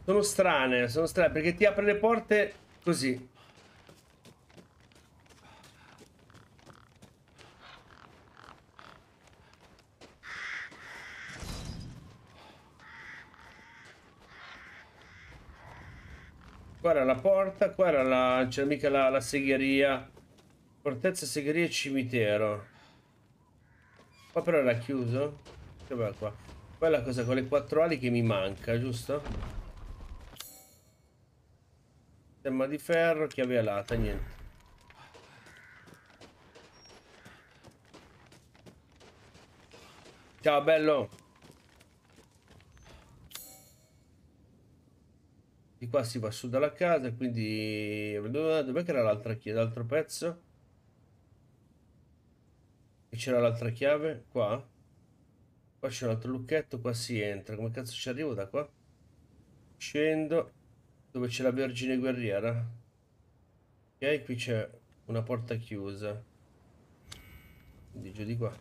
sono strane, sono strane perché ti apre le porte così. Qua era la porta, qua era la... c'era mica la, la segheria. Fortezza, segheria e cimitero. Qua però era chiuso. Che va qua? Quella cosa con le quattro ali che mi manca, giusto? Stemma di ferro, chiave alata, niente. Ciao bello. Di qua si va su dalla casa, quindi... Dov'è che era l'altra chiave? L'altro pezzo? E c'era l'altra chiave? Qua? Qua c'è un altro lucchetto, qua si entra. Come cazzo ci arrivo da qua? Scendo. Dove c'è la Vergine Guerriera. Ok, qui c'è una porta chiusa. Quindi giù di qua.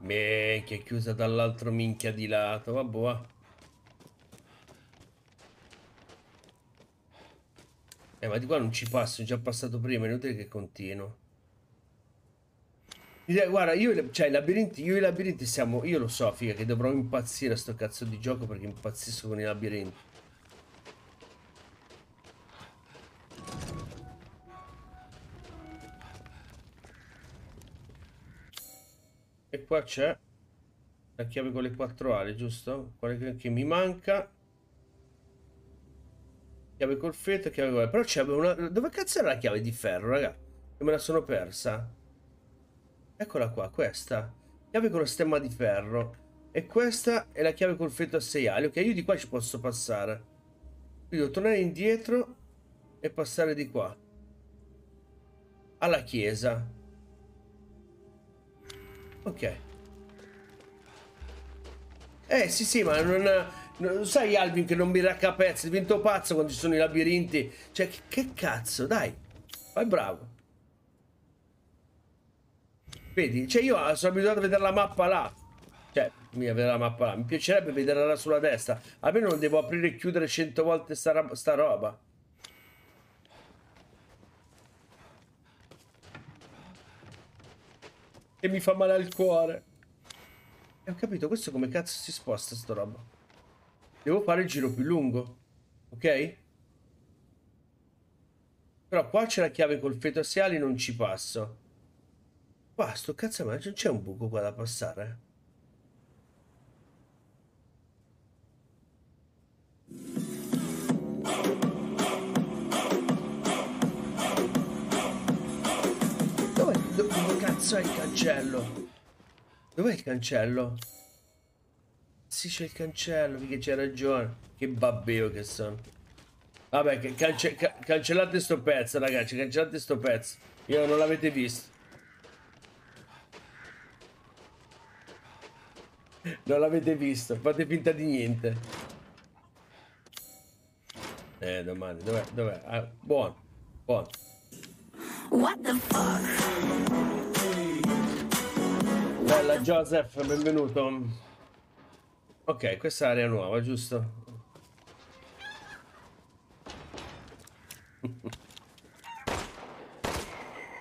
Minchia, è chiusa dall'altro minchia di lato. Vabbè, va. Eh, ma di qua non ci passo, è già passato prima, è inutile che continuo. Guarda, io, cioè, i labirinti, io i labirinti siamo, io lo so, figa, che dovrò impazzire a sto cazzo di gioco perché impazzisco con i labirinti. E qua c'è la chiave con le quattro ali, giusto? Quale che mi manca? Chiave col feto, chiave con... Però c'è una... Dove cazzo era la chiave di ferro, raga? Che me la sono persa. Eccola qua, questa. Chiave con lo stemma di ferro. E questa è la chiave col feto a sei ali. Ok, io di qua ci posso passare. Quindi devo tornare indietro e passare di qua. Alla chiesa. Ok. Eh, sì, sì, ma non... Non sai Alvin che non mi raccapezza, divento pazzo quando ci sono i labirinti. Cioè, che, che cazzo, dai. Fai bravo. Vedi, cioè io sono abituato a vedere la mappa là. Cioè, mi avere la mappa là. Mi piacerebbe vederla là sulla destra. Almeno non devo aprire e chiudere cento volte sta, sta roba. E mi fa male al cuore. E ho capito, questo come cazzo si sposta sta roba? devo fare il giro più lungo, ok? Però qua c'è la chiave col feto assiale, non ci passo. Qua, sto cazzo, ma c'è un buco qua da passare? Dov'è? Dove cazzo è il cancello? Dov'è il cancello? Sì, c'è il cancello, perché c'è ragione. Che babbeo che sono. Vabbè, cance ca cancellate sto pezzo, ragazzi, cancellate sto pezzo. Io non l'avete visto. Non l'avete visto, fate finta di niente. Eh, domani, dov'è? Dov'è? Ah, buono, buono. What the fuck? Bella Joseph, benvenuto. Ok, questa è area nuova, giusto?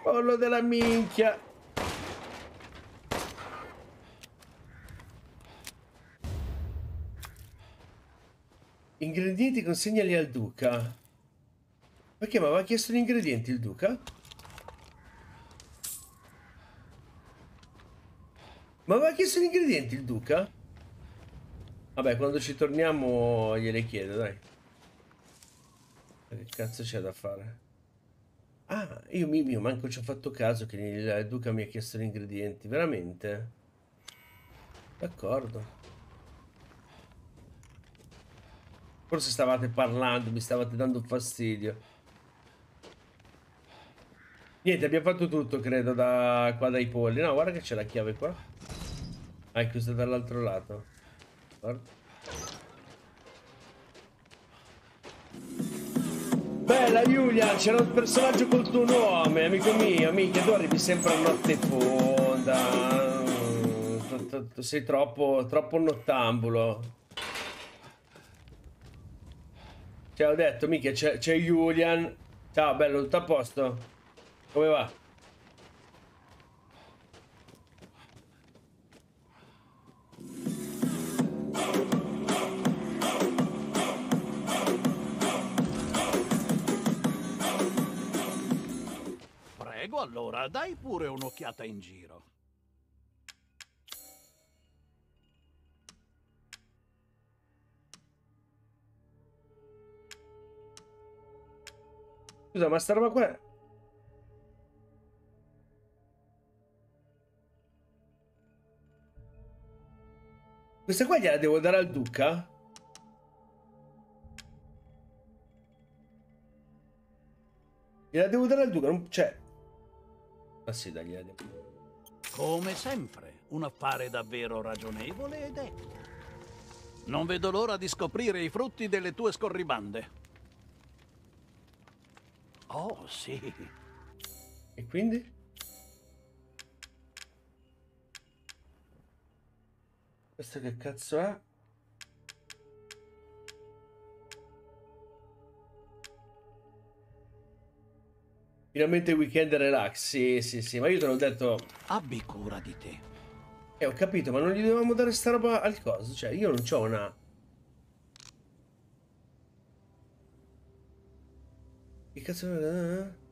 Pollo della minchia. Ingredienti consegnali al duca. Perché mi aveva chiesto gli ingredienti il duca? Ma aveva chiesto gli ingredienti il duca? Vabbè, quando ci torniamo gliele chiedo, dai. Che cazzo c'è da fare? Ah, io, io manco ci ho fatto caso che il duca mi ha chiesto gli ingredienti, veramente? D'accordo. Forse stavate parlando, mi stavate dando fastidio. Niente, abbiamo fatto tutto, credo, da qua dai polli. No, guarda che c'è la chiave qua. Ah, è chiusa dall'altro lato. Guarda. Bella Giulia, c'era un personaggio col tuo nome, amico mio, mica tu arrivi sempre a notte fonda. Sei troppo, troppo nottambulo. Ciao, ho detto, mica c'è Julian. Ciao, bello, tutto a posto? Come va? Prego, allora, dai pure un'occhiata in giro. Scusa, ma sta roba qua... Questa qua gliela devo dare al duca? Gliela devo dare al duca, non c'è. Ah sì, dai, gliela devo. Come sempre, un affare davvero ragionevole ed equo. Non vedo l'ora di scoprire i frutti delle tue scorribande. Oh, sì. E quindi? Questo che cazzo è? Finalmente weekend relax, sì, sì, sì, ma io te l'ho detto... Abbi cura di te. Eh, ho capito, ma non gli dovevamo dare sta roba al coso, cioè io non c'ho una... Che cazzo...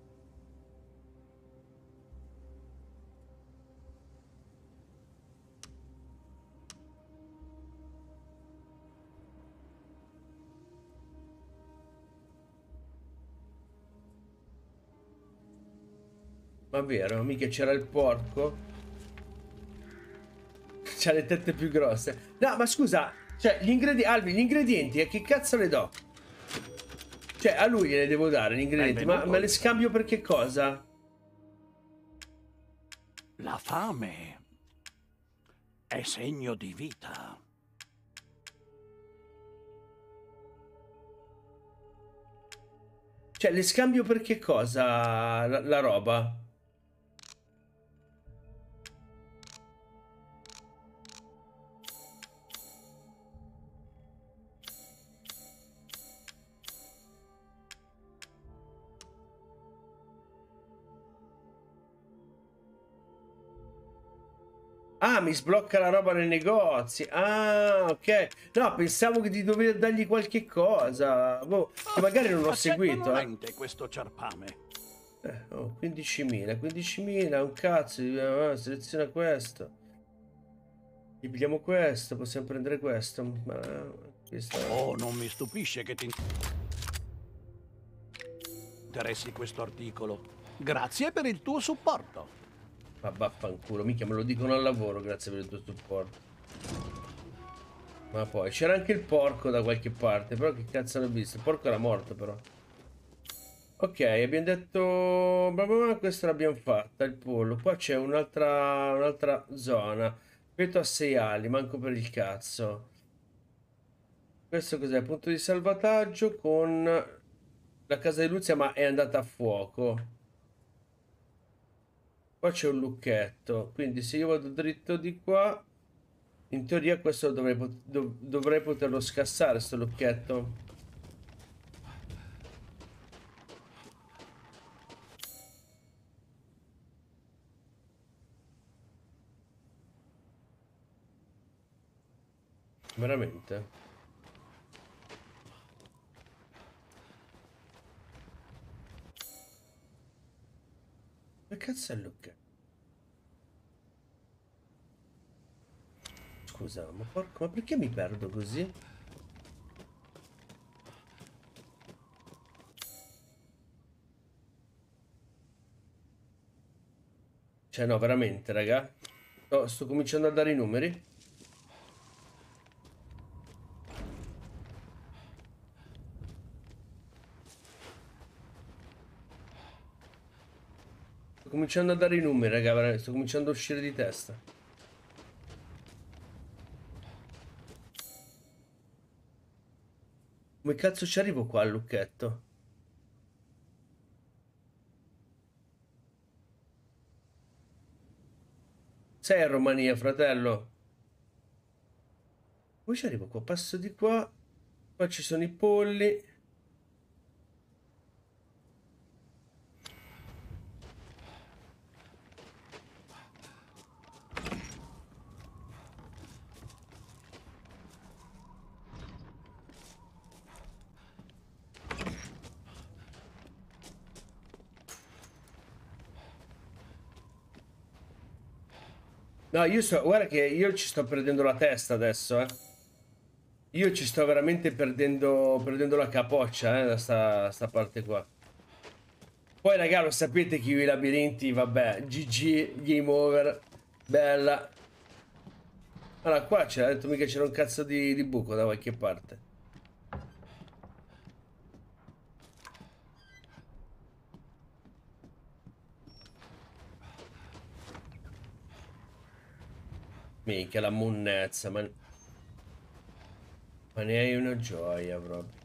Ma vero, mica c'era il porco. C'ha le tette più grosse. No, ma scusa, cioè, gli ingredienti... Albi, gli ingredienti, a che cazzo le do? Cioè, a lui gliele devo dare gli ingredienti, ma, ma le scambio per che cosa? La fame è segno di vita. Cioè, le scambio per che cosa la, la roba? Ah, mi sblocca la roba nei negozi. Ah, ok. No, pensavo che di dover dargli qualche cosa. Boh, che magari non ho seguito. Eh. questo ciarpame. Eh, oh, 15.000, 15.000, un cazzo. Eh, seleziona questo. Gli pigliamo questo, possiamo prendere questo. Ma, questo... Oh, non mi stupisce che ti interessi questo articolo. Grazie per il tuo supporto. Ma vaffanculo, mica me lo dicono al lavoro, grazie per il tuo supporto. Ma poi c'era anche il porco da qualche parte, però che cazzo l'ho visto? Il porco era morto però. Ok, abbiamo detto... Blah, questa l'abbiamo fatta, il pollo. Qua c'è un'altra un'altra zona. Petto a sei ali, manco per il cazzo. Questo cos'è? Punto di salvataggio con la casa di Luzia, ma è andata a fuoco. Qua c'è un lucchetto, quindi se io vado dritto di qua, in teoria questo dovrei, dov dovrei poterlo scassare, sto lucchetto. Veramente? Che cazzo è Luca? Scusa, ma porco, ma perché mi perdo così? Cioè no, veramente, raga. No, sto cominciando a dare i numeri. Cominciando a dare i numeri, raga, sto cominciando a uscire di testa. Come cazzo ci arrivo qua al lucchetto? Sei a Romania, fratello? Poi ci arrivo qua, passo di qua. Qua ci sono i polli. No, io so, guarda che io ci sto perdendo la testa adesso, eh. Io ci sto veramente perdendo, perdendo la capoccia, eh, da sta, sta parte qua. Poi, raga, lo sapete che io i labirinti, vabbè, GG, game over, bella. Allora, qua c'era, detto mica c'era un cazzo di, di buco da qualche parte. Minchia la monnezza, ma... Ma ne hai una gioia proprio.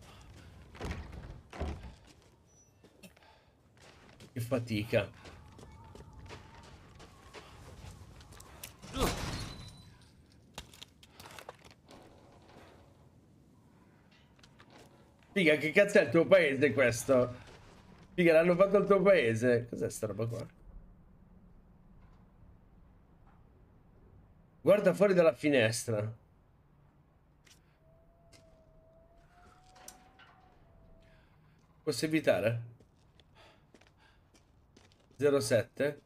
Che fatica. Figa, che cazzo è il tuo paese questo? Figa, l'hanno fatto al tuo paese. Cos'è sta roba qua? Guarda fuori dalla finestra. Posso evitare? 07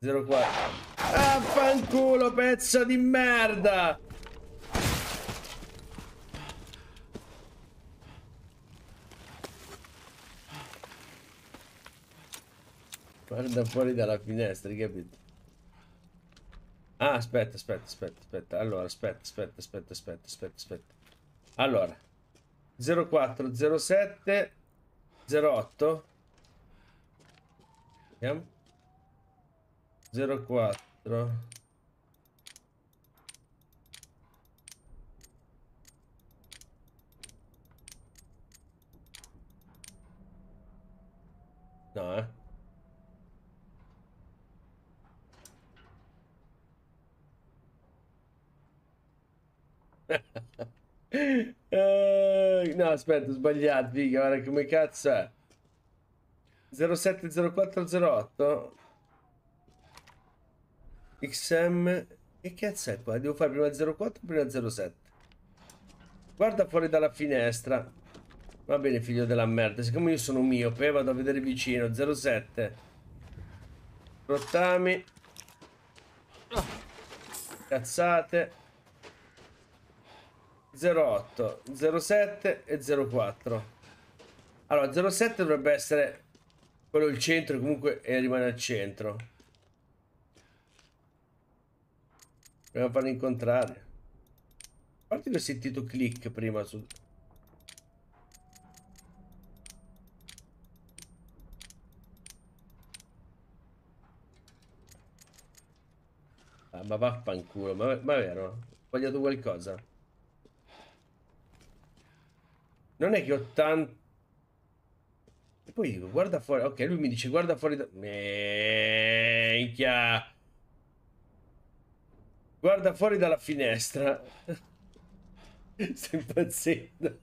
04 Ah, fanculo, pezzo di merda! Guarda fuori dalla finestra, capito? Ah, aspetta, aspetta, aspetta, aspetta. Allora, aspetta, aspetta, aspetta, aspetta, aspetta, aspetta. Allora. 04, 07, 08. Vediamo. 04. No, eh. Uh, no, aspetta, ho sbagliato, figa, guarda come cazzo è. 070408 XM che cazzo è qua? Devo fare prima 04 o prima 07? Guarda fuori dalla finestra. Va bene, figlio della merda. Siccome io sono miope, vado a vedere vicino. 07. Rottami. Cazzate. 08, 07 e 04. Allora, 07 dovrebbe essere quello il centro, comunque e rimane al centro. Dobbiamo farlo incontrare. A parte che ho sentito click prima su... Ah, ma vaffanculo, ma, ma è vero? Ho sbagliato qualcosa? Non è che ho tanto... E poi dico, guarda fuori... Ok, lui mi dice, guarda fuori da... Minchia! Guarda fuori dalla finestra. Sto impazzendo.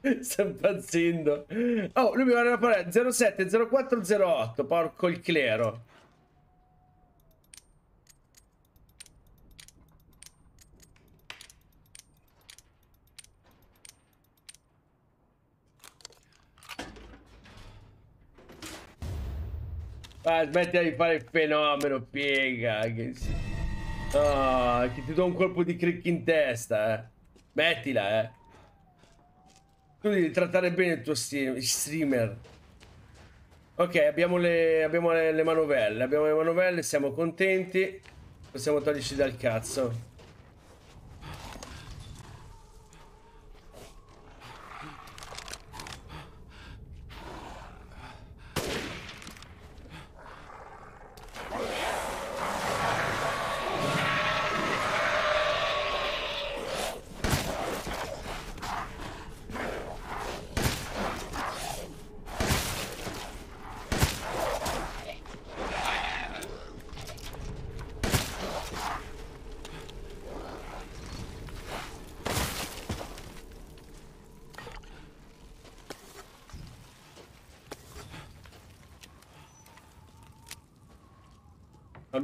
Sto impazzendo. Oh, lui mi guarda la parola 07 04 08. Porco il clero. Ah, smettila di fare il fenomeno, piega. Che, oh, che ti do un colpo di crick in testa, eh. Mettila, eh. Tu devi trattare bene il tuo streamer. Ok, abbiamo le, abbiamo le, le manovelle. Abbiamo le manovelle, siamo contenti. Possiamo toglierci dal cazzo.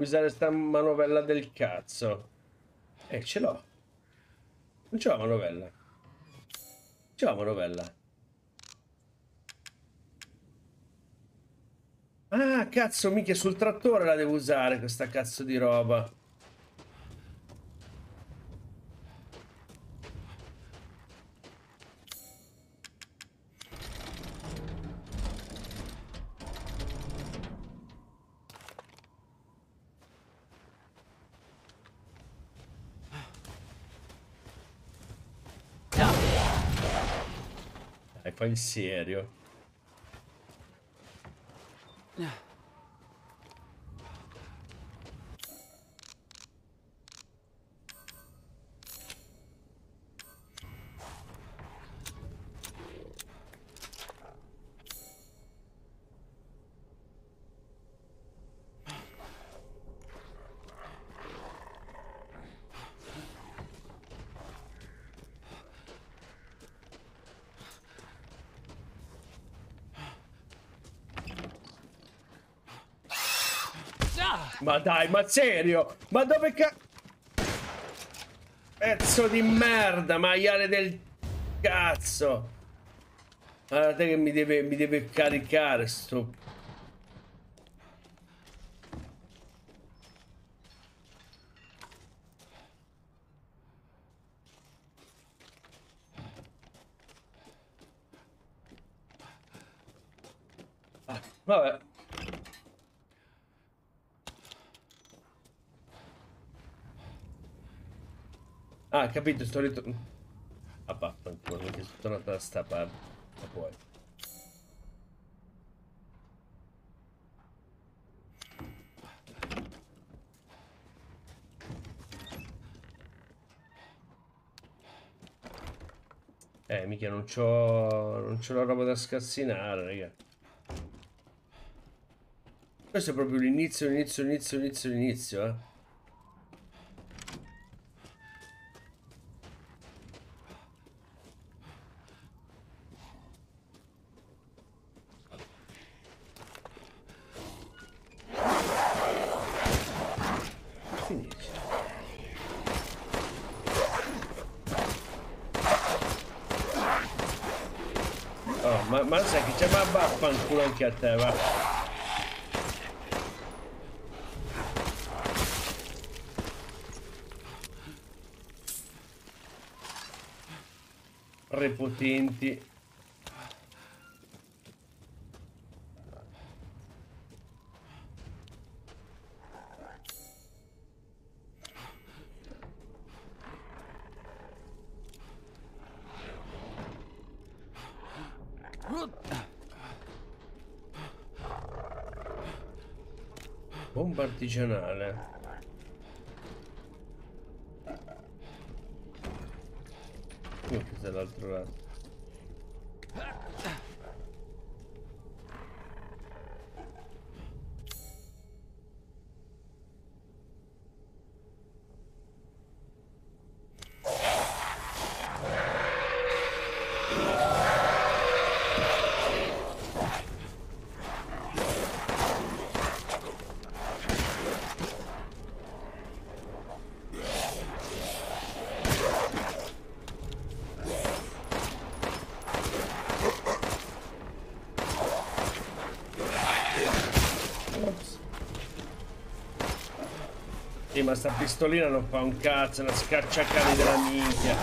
Usare sta manovella del cazzo. Eh, ce l'ho. Non c'ho la manovella. C'ho la manovella. Ah, cazzo, mica sul trattore la devo usare questa cazzo di roba. Dai, fai il dai, ma serio? Ma dove ca... Pezzo di merda, maiale del cazzo. Guardate che mi deve, mi deve caricare sto... Ah, vabbè. Ah, capito, sto ritornando. Ah, vaffanculo, perché sono tornato da sta parte. Ma poi. Eh, mica non c'ho... non c'ho la roba da scassinare, raga. Questo è proprio l'inizio, l'inizio, l'inizio, l'inizio, l'inizio, eh. Finisce. Oh, ma, ma sai che c'è ma anche a te, va. Prepotenti. Bomba artigianale. Come che dall'altro lato? Sì, ma sta pistolina non fa un cazzo, una scacciacani della minchia.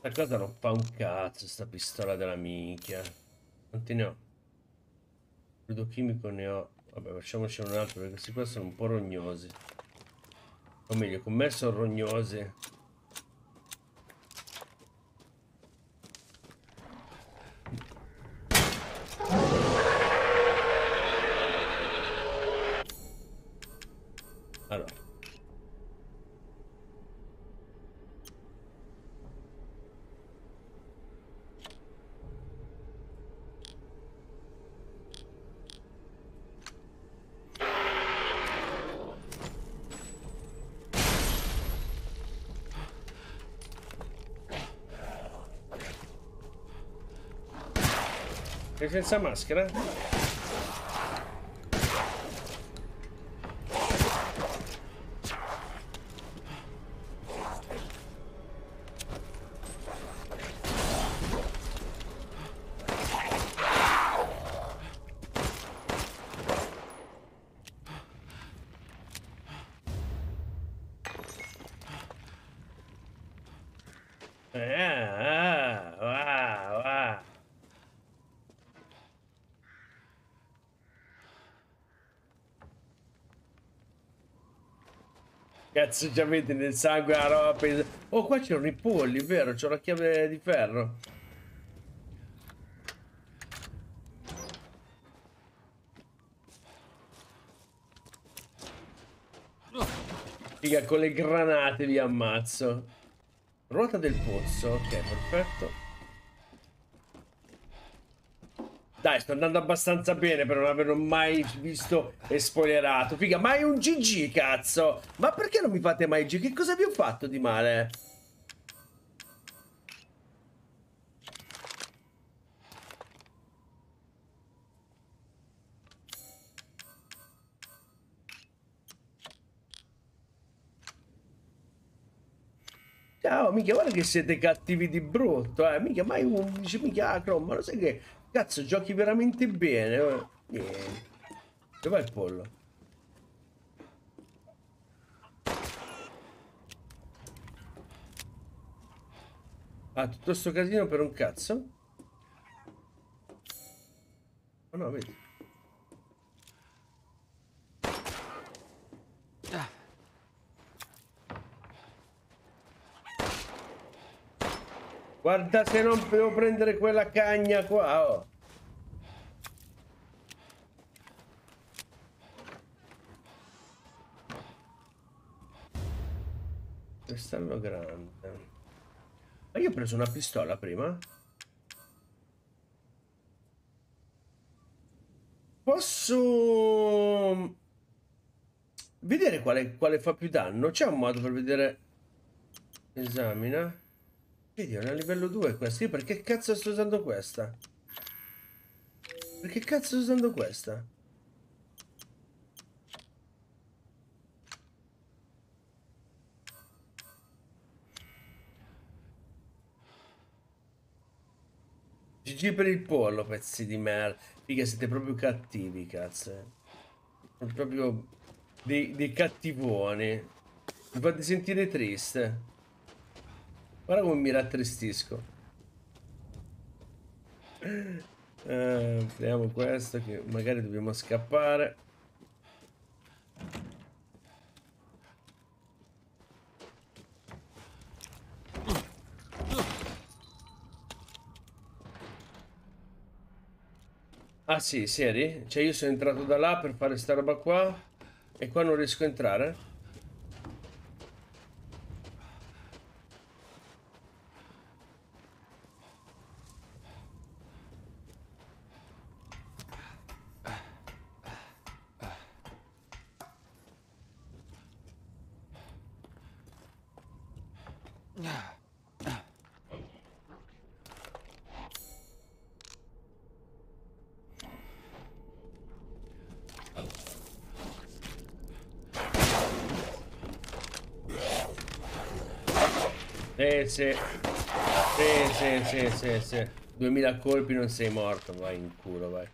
La cosa non fa un cazzo, sta pistola della minchia. Quanti ne ho? Crudo chimico ne ho. Vabbè, facciamoci un altro perché questi qua sono un po' rognosi. O meglio, con me senza maschera? Cazzo già vedi nel sangue la roba Oh qua c'erano i polli, vero? C'ho la chiave di ferro. Figa con le granate vi ammazzo. Ruota del pozzo, ok perfetto Dai, sto andando abbastanza bene per non averlo mai visto e spoilerato. Figa, mai un GG, cazzo! Ma perché non mi fate mai GG? Che cosa vi ho fatto di male? Mica, guarda che siete cattivi di brutto, eh. Mica, mai un... Dice, mica, ah, Chrome, ma lo sai che... Cazzo, giochi veramente bene. eh. Niente. Dov'è il pollo? Ah, tutto sto casino per un cazzo? Oh no, vedi. Guarda se non devo prendere quella cagna qua, oh. Cristallo grande. Ma io ho preso una pistola prima? Posso vedere quale, quale fa più danno? C'è un modo per vedere? Esamina. Vedi, è una livello 2 questa. Io perché cazzo sto usando questa? Perché cazzo sto usando questa? GG per il pollo, pezzi di merda. Figa, siete proprio cattivi, cazzo. Siete proprio dei, dei cattivoni. Mi fate sentire triste. Guarda come mi rattristisco. Eh, questo che magari dobbiamo scappare. Ah sì, seri? Cioè io sono entrato da là per fare sta roba qua e qua non riesco a entrare? Sì. Sì, sì, sì, sì, sì. 2000 colpi non sei morto, vai in culo, vai.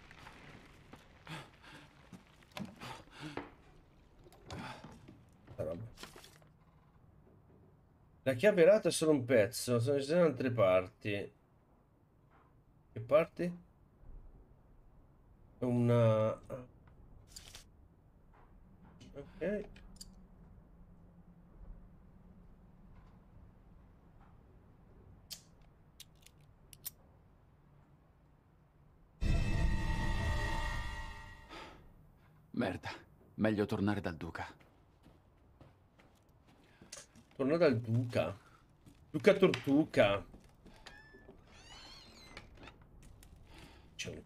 La chiave errata è solo un pezzo, sono ci sono altre parti. Che parti? Una... Ok. Merda, meglio tornare dal duca. Torna dal duca. Duca Tortuca. C'è.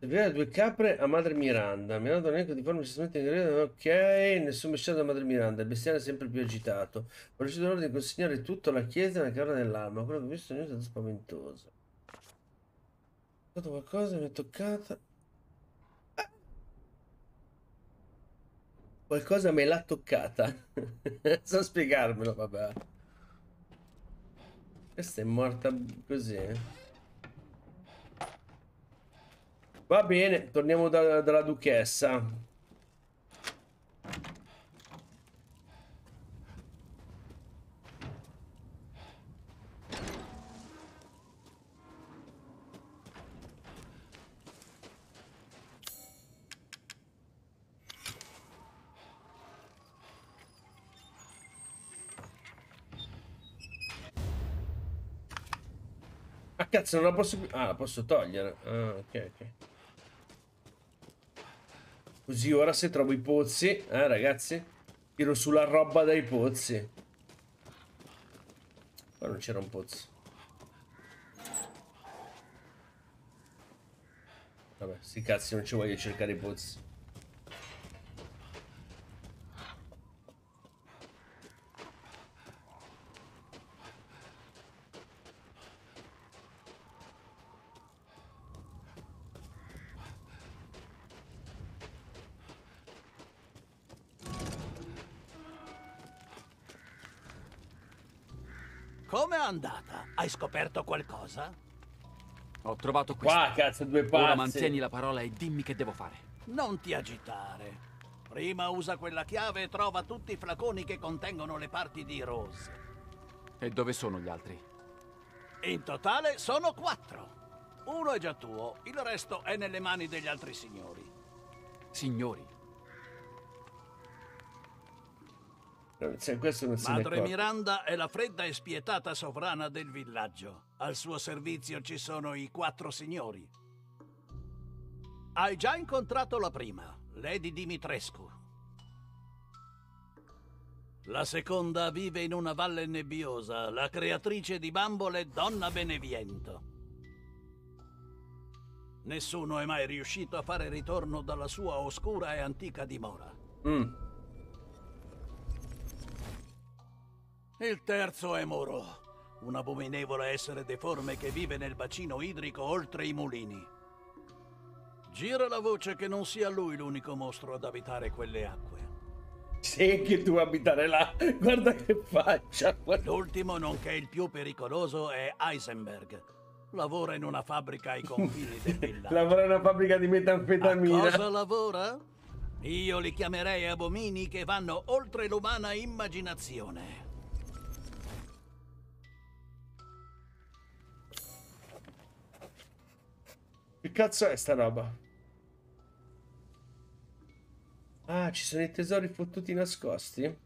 Servire due capre a Madre Miranda. Miranda un elenco di forme eccessivamente ingredienti. Ok, nessun mesciato da Madre Miranda. Il bestiame è sempre più agitato. Ho ricevuto l'ordine di consegnare tutto alla chiesa nella caverna dell'alma. Quello che ho visto è stato spaventoso. Fatto qualcosa, mi è toccata. Ah. Qualcosa me l'ha toccata. so spiegarmelo, vabbè. Questa è morta così. Va bene, torniamo da, dalla duchessa. Ah, cazzo, non la posso più... Ah, la posso togliere. Ah, ok, ok. Così ora se trovo i pozzi, eh, ragazzi, tiro sulla roba dai pozzi. Qua non c'era un pozzo. Vabbè, sti cazzi, non ci voglio cercare i pozzi. Scoperto qualcosa? Ho trovato questo. Qua, cazzo, due Ora pazzi. mantieni la parola e dimmi che devo fare. Non ti agitare. Prima usa quella chiave e trova tutti i flaconi che contengono le parti di Rose. E dove sono gli altri? In totale sono quattro. Uno è già tuo, il resto è nelle mani degli altri signori. Signori, Se questo non ne Madre. Miranda è la fredda e spietata sovrana del villaggio. Al suo servizio ci sono i quattro signori. Hai già incontrato la prima, Lady Dimitrescu. La seconda vive in una valle nebbiosa, la creatrice di bambole Donna Beneviento. Nessuno è mai riuscito a fare ritorno dalla sua oscura e antica dimora. Mm. Il terzo è Moro, un abominevole essere deforme che vive nel bacino idrico oltre i mulini. Gira la voce che non sia lui l'unico mostro ad abitare quelle acque. Sì, che tu abitare là. Guarda che faccia. L'ultimo, nonché il più pericoloso, è Heisenberg. Lavora in una fabbrica ai confini del villaggio. Lavora in una fabbrica di A metanfetamina. cosa lavora? Io li chiamerei abomini che vanno oltre l'umana immaginazione. Che cazzo è sta roba? Ah, ci sono i tesori fottuti nascosti?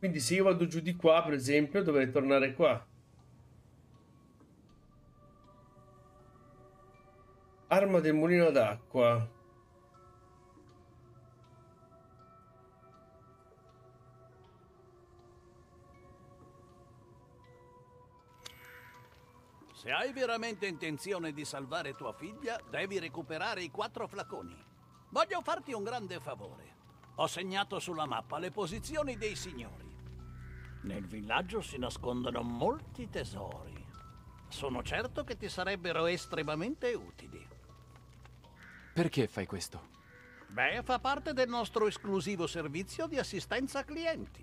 Quindi se io vado giù di qua, per esempio, dovrei tornare qua. Arma del mulino d'acqua. Se hai veramente intenzione di salvare tua figlia, devi recuperare i quattro flaconi. Voglio farti un grande favore. Ho segnato sulla mappa le posizioni dei signori. Nel villaggio si nascondono molti tesori. Sono certo che ti sarebbero estremamente utili. Perché fai questo? Beh, fa parte del nostro esclusivo servizio di assistenza clienti.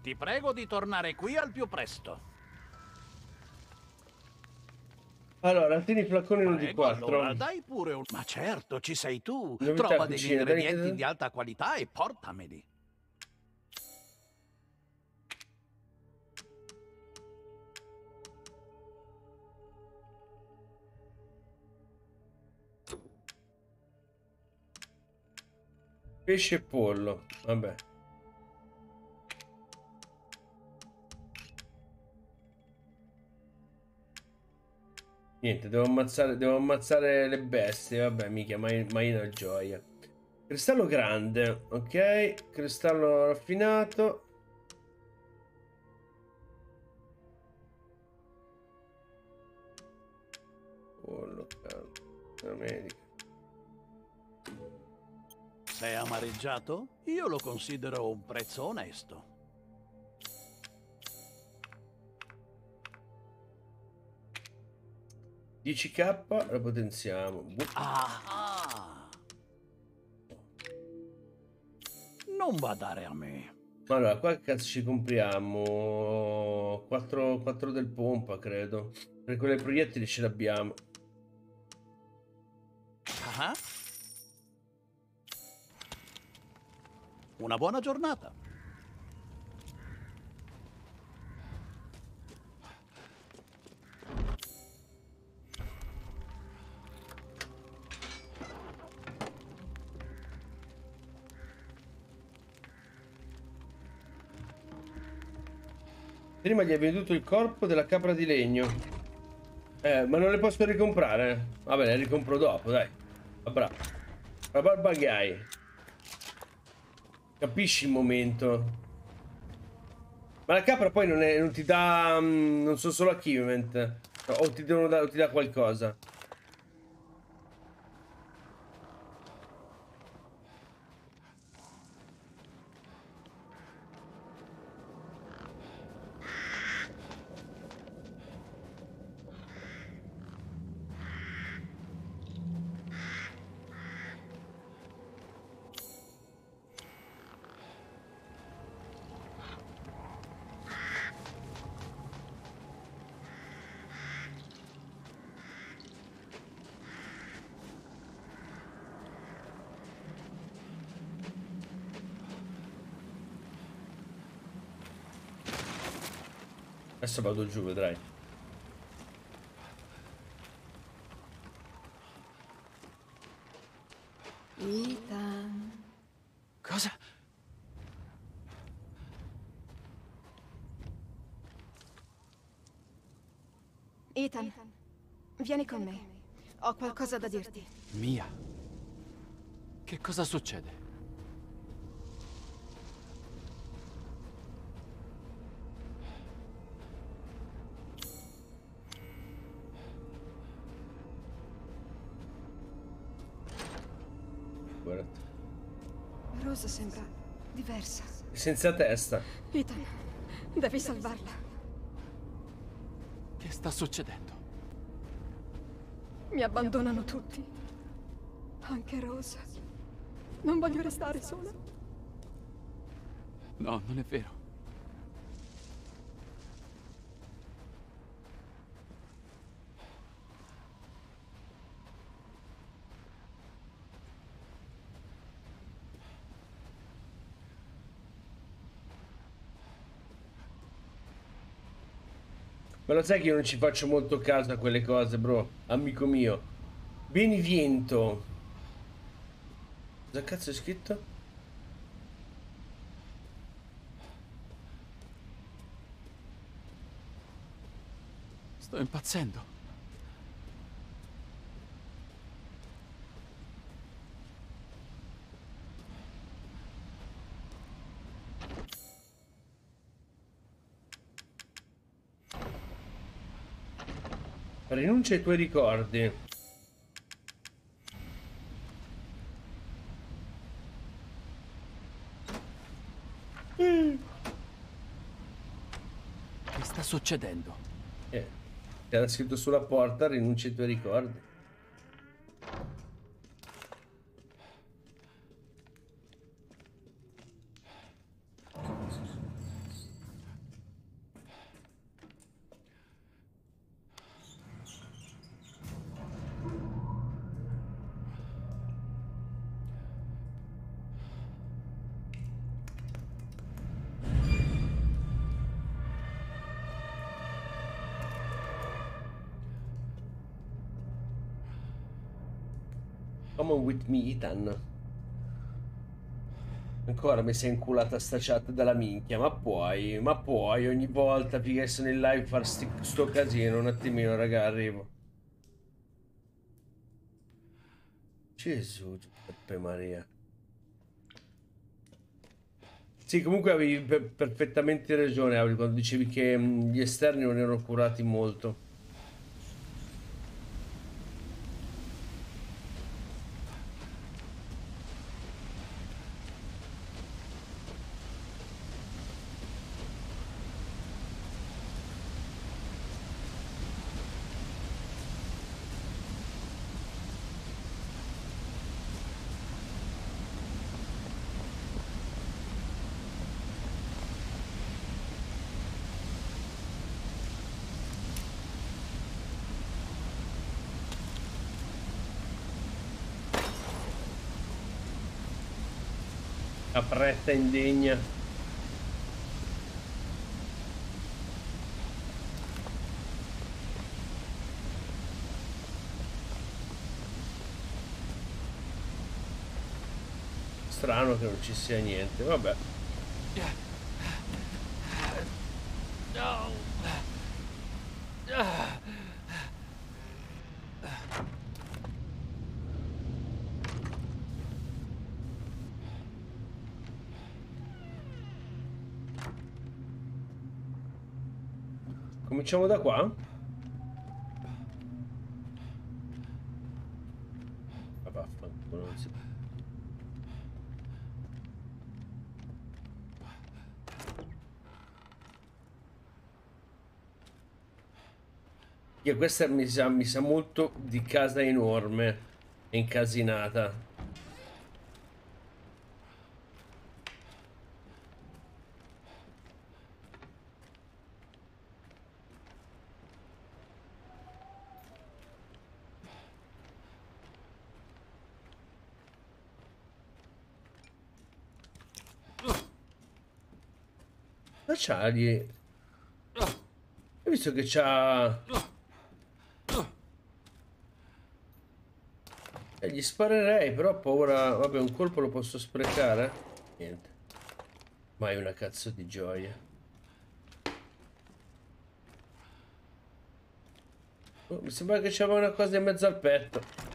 Ti prego di tornare qui al più presto. Allora, tieni i flaconi uno di Prego, quattro. allora dai pure un... Ma certo, ci sei tu. Novità Trova degli cucina, ingredienti dai. di alta qualità e portameli. Pesce e pollo. Vabbè. Niente, devo ammazzare, devo ammazzare le bestie. Vabbè, mica, mai, una gioia. Cristallo grande, ok. Cristallo raffinato. Medica. Sei amareggiato? Io lo considero un prezzo onesto. - 10k la potenziamo. Bu- Ah! Non badare a me. Allora, qua cazzo ci compriamo? 4, 4 del pompa, credo. Per quelle proiettili ce l'abbiamo. Ah? Una buona giornata. Prima gli è venduto il corpo della capra di legno. Eh, ma non le posso ricomprare. Vabbè, le ricompro dopo, dai. Ma bravo. Ma barbagai. Capisci il momento. Ma la capra poi non, è- non ti dà... mm, non sono solo achievement. O ti, devono da- o ti dà qualcosa. Adesso vado giù, vedrai. Ethan. Cosa? Ethan, vieni con me. Ho qualcosa da dirti. Mia. Che cosa succede? Rosa sembra diversa. Senza testa. Ethan, devi salvarla. Che sta succedendo? Mi abbandonano tutti. Anche Rosa. Non voglio restare sola. No, non è vero. Ma lo sai che io non ci faccio molto caso a quelle cose, bro. Amico mio. Beniviento. Cosa cazzo è scritto? Sto impazzendo. Rinuncia ai tuoi ricordi. Che sta succedendo? Eh, era scritto sulla porta, rinuncia ai tuoi ricordi. Ethan. Ancora mi sei inculata sta chat della minchia, ma puoi, ma puoi ogni volta finché sono in live far sti, sto casino, un attimino raga, arrivo. Gesù, Giuseppe Maria. Sì, comunque avevi per perfettamente ragione, Auri, quando dicevi che gli esterni non erano curati molto. Capretta indegna. Strano che non ci sia niente, vabbè. Cominciamo da qua? Ah, questa mi sa, mi sa molto di casa enorme e incasinata. Gli... Hai visto che c'ha... E gli sparerei, però ho paura... Vabbè, un colpo lo posso sprecare? Niente. Mai una cazzo di gioia. Oh, mi sembra che c'aveva una cosa in mezzo al petto.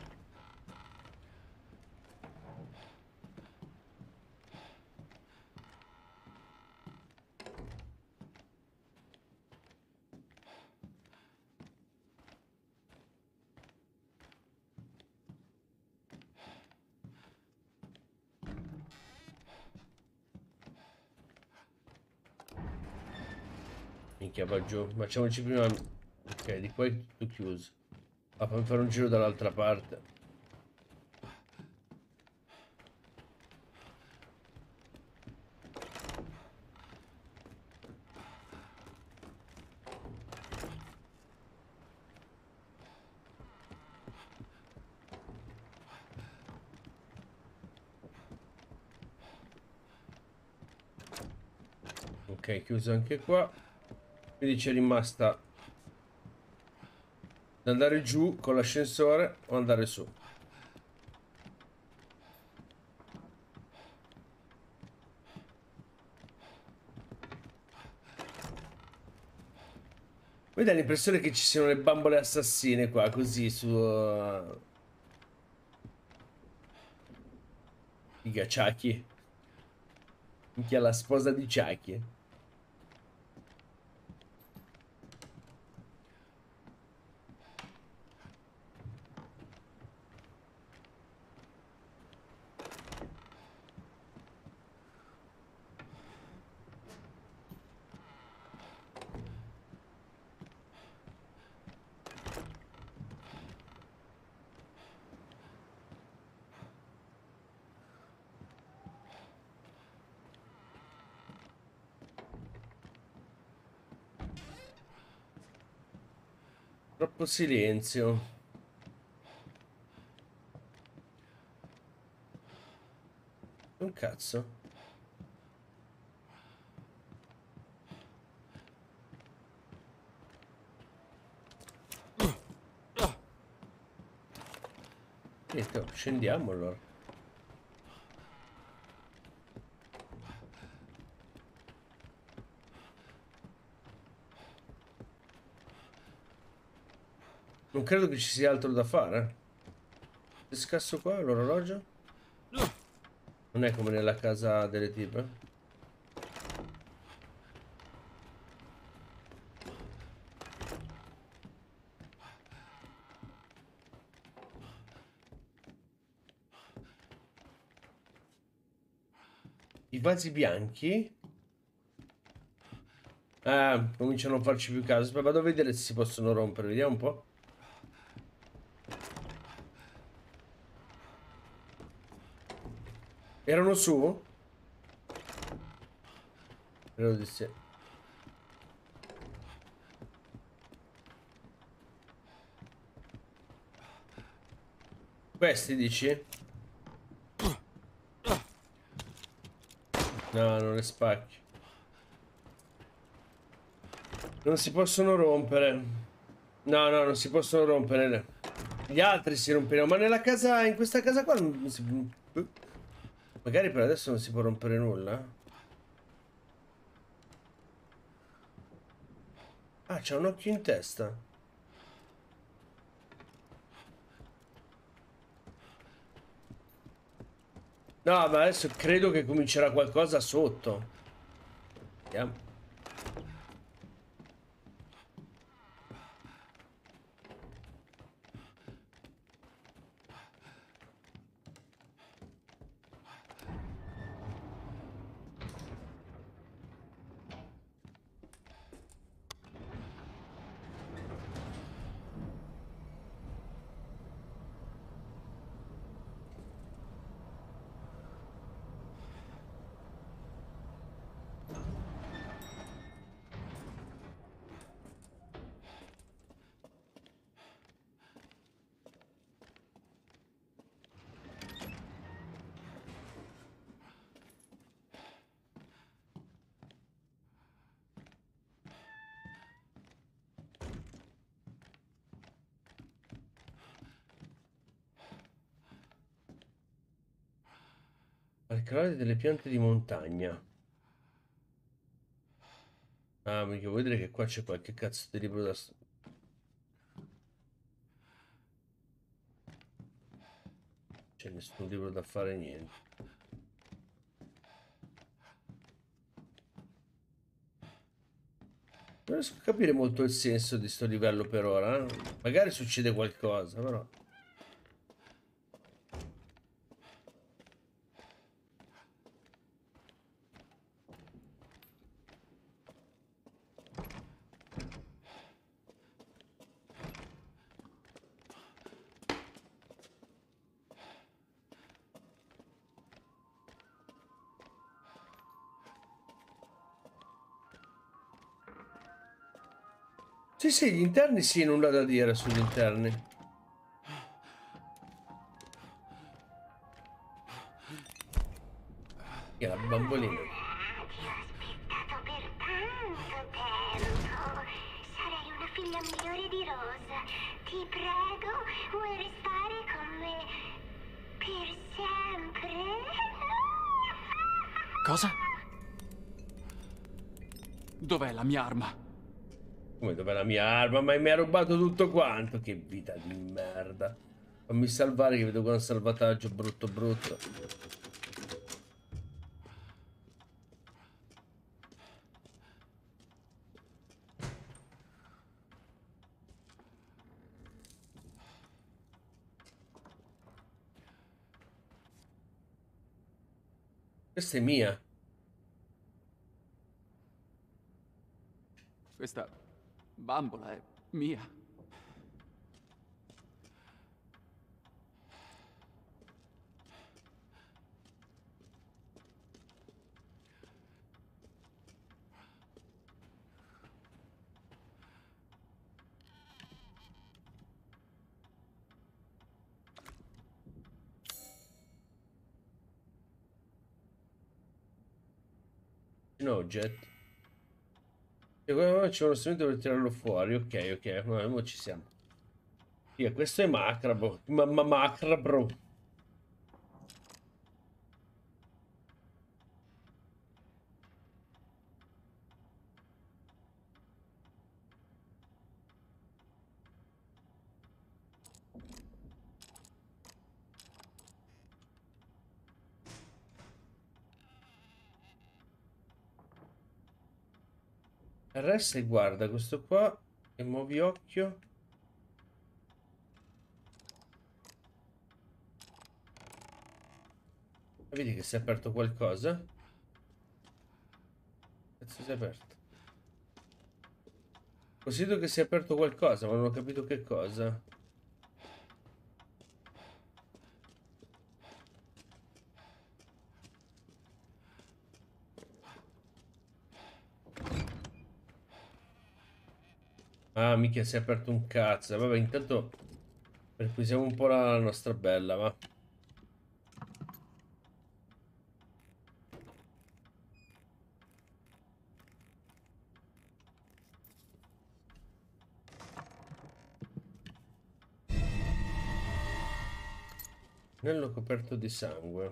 Minchia, va giù. Facciamoci prima... Ok, di qua è tutto chiuso. Ah, fammi fare un giro dall'altra parte. Ok, chiuso anche qua. Quindi c'è rimasta da andare giù con l'ascensore o andare su. Mi dà l'impressione che ci siano le bambole assassine qua, così su... Figa, Chucky. Minchia, la sposa di Chucky. Troppo silenzio. Un cazzo. Scendiamo allora. Credo che ci sia altro da fare. Se scasso qua l'orologio? Non è come nella casa delle tipe? I vasi bianchi? Ah, cominciano a farci più caso. Vado a vedere se si possono rompere. Vediamo un po'. Erano su? Credo di sì. Questi dici? No, non le spacchi. Non si possono rompere. No, no, non si possono rompere. Gli altri si romperanno. Ma nella casa, in questa casa qua non si... Magari per adesso non si può rompere nulla. Ah, c'ha un occhio in testa. No, ma adesso credo che comincerà qualcosa sotto. Vediamo. Calare delle piante di montagna. Ah, mica vuoi dire che qua c'è qualche cazzo di libro da... C'è nessun libro da fare niente. Non riesco a capire molto il senso di sto livello per ora. Eh? Magari succede qualcosa, però... Sì, gli interni sì, nulla da dire sugli interni. Mia arma? Ma mi ha rubato tutto quanto. Che vita di merda. Fammi salvare che vedo qua un salvataggio brutto brutto. Questa è mia. bambola è mia. No jet. E qua c'è uno strumento per tirarlo fuori. Ok, ok, ora ci siamo. Via, questo è macrabo. Ma, ma macrabro. Resta e guarda questo qua e muovi occhio. Vedi che si è aperto qualcosa? Cazzo si è aperto? Sentito che si è aperto qualcosa, ma non ho capito che cosa. Ah, mica si è aperto un cazzo. Vabbè, intanto perquisiamo un po' la nostra bella, va. Anello coperto di sangue.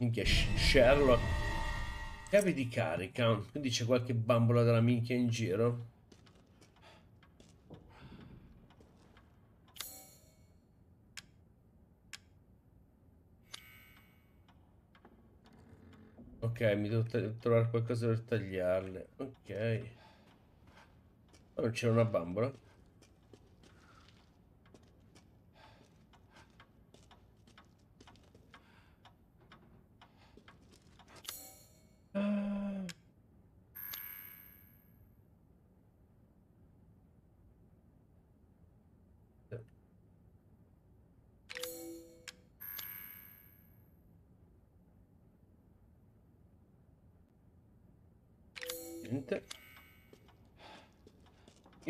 Minchia, Sherlock. Cavi di carica. Quindi c'è qualche bambola della minchia in giro. Ok, mi devo trovare qualcosa per tagliarle. Ok. Non c'era una bambola?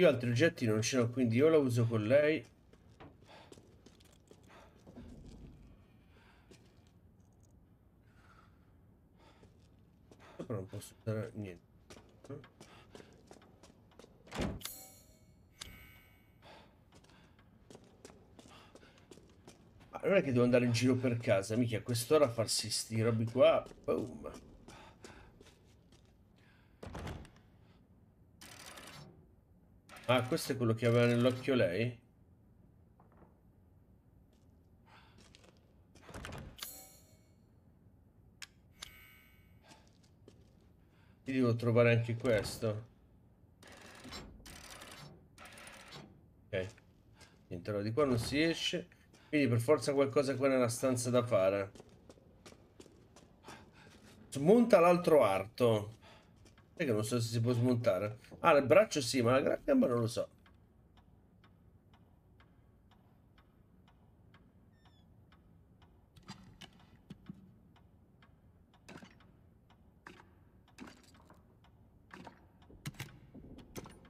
Io altri oggetti non ce l'ho, quindi io la uso con lei. Però non posso usare niente. Non è che devo andare in giro per casa, mica a quest'ora farsi sti robi qua. Boom. Ah, questo è quello che aveva nell'occhio lei? Io devo trovare anche questo. Ok. Niente, di qua non si esce. Quindi per forza qualcosa qua nella stanza da fare. Smonta l'altro arto. Sai che non so se si può smontare. Ah, il braccio sì, ma la gamba non lo so.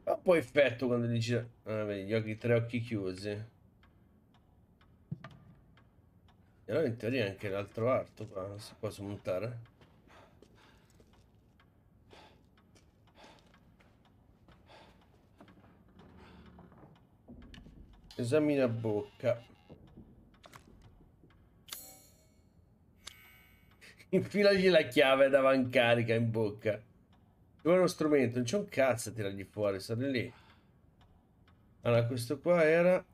Fa un po' effetto quando dici... Ah, vedi, gli occhi, tre occhi chiusi. E allora in teoria anche l'altro arto qua si può smontare. Esamina bocca. Infilagli la chiave da carica in bocca. Dove uno strumento? Non c'è un cazzo a tirargli fuori, sale lì. Allora, questo qua era...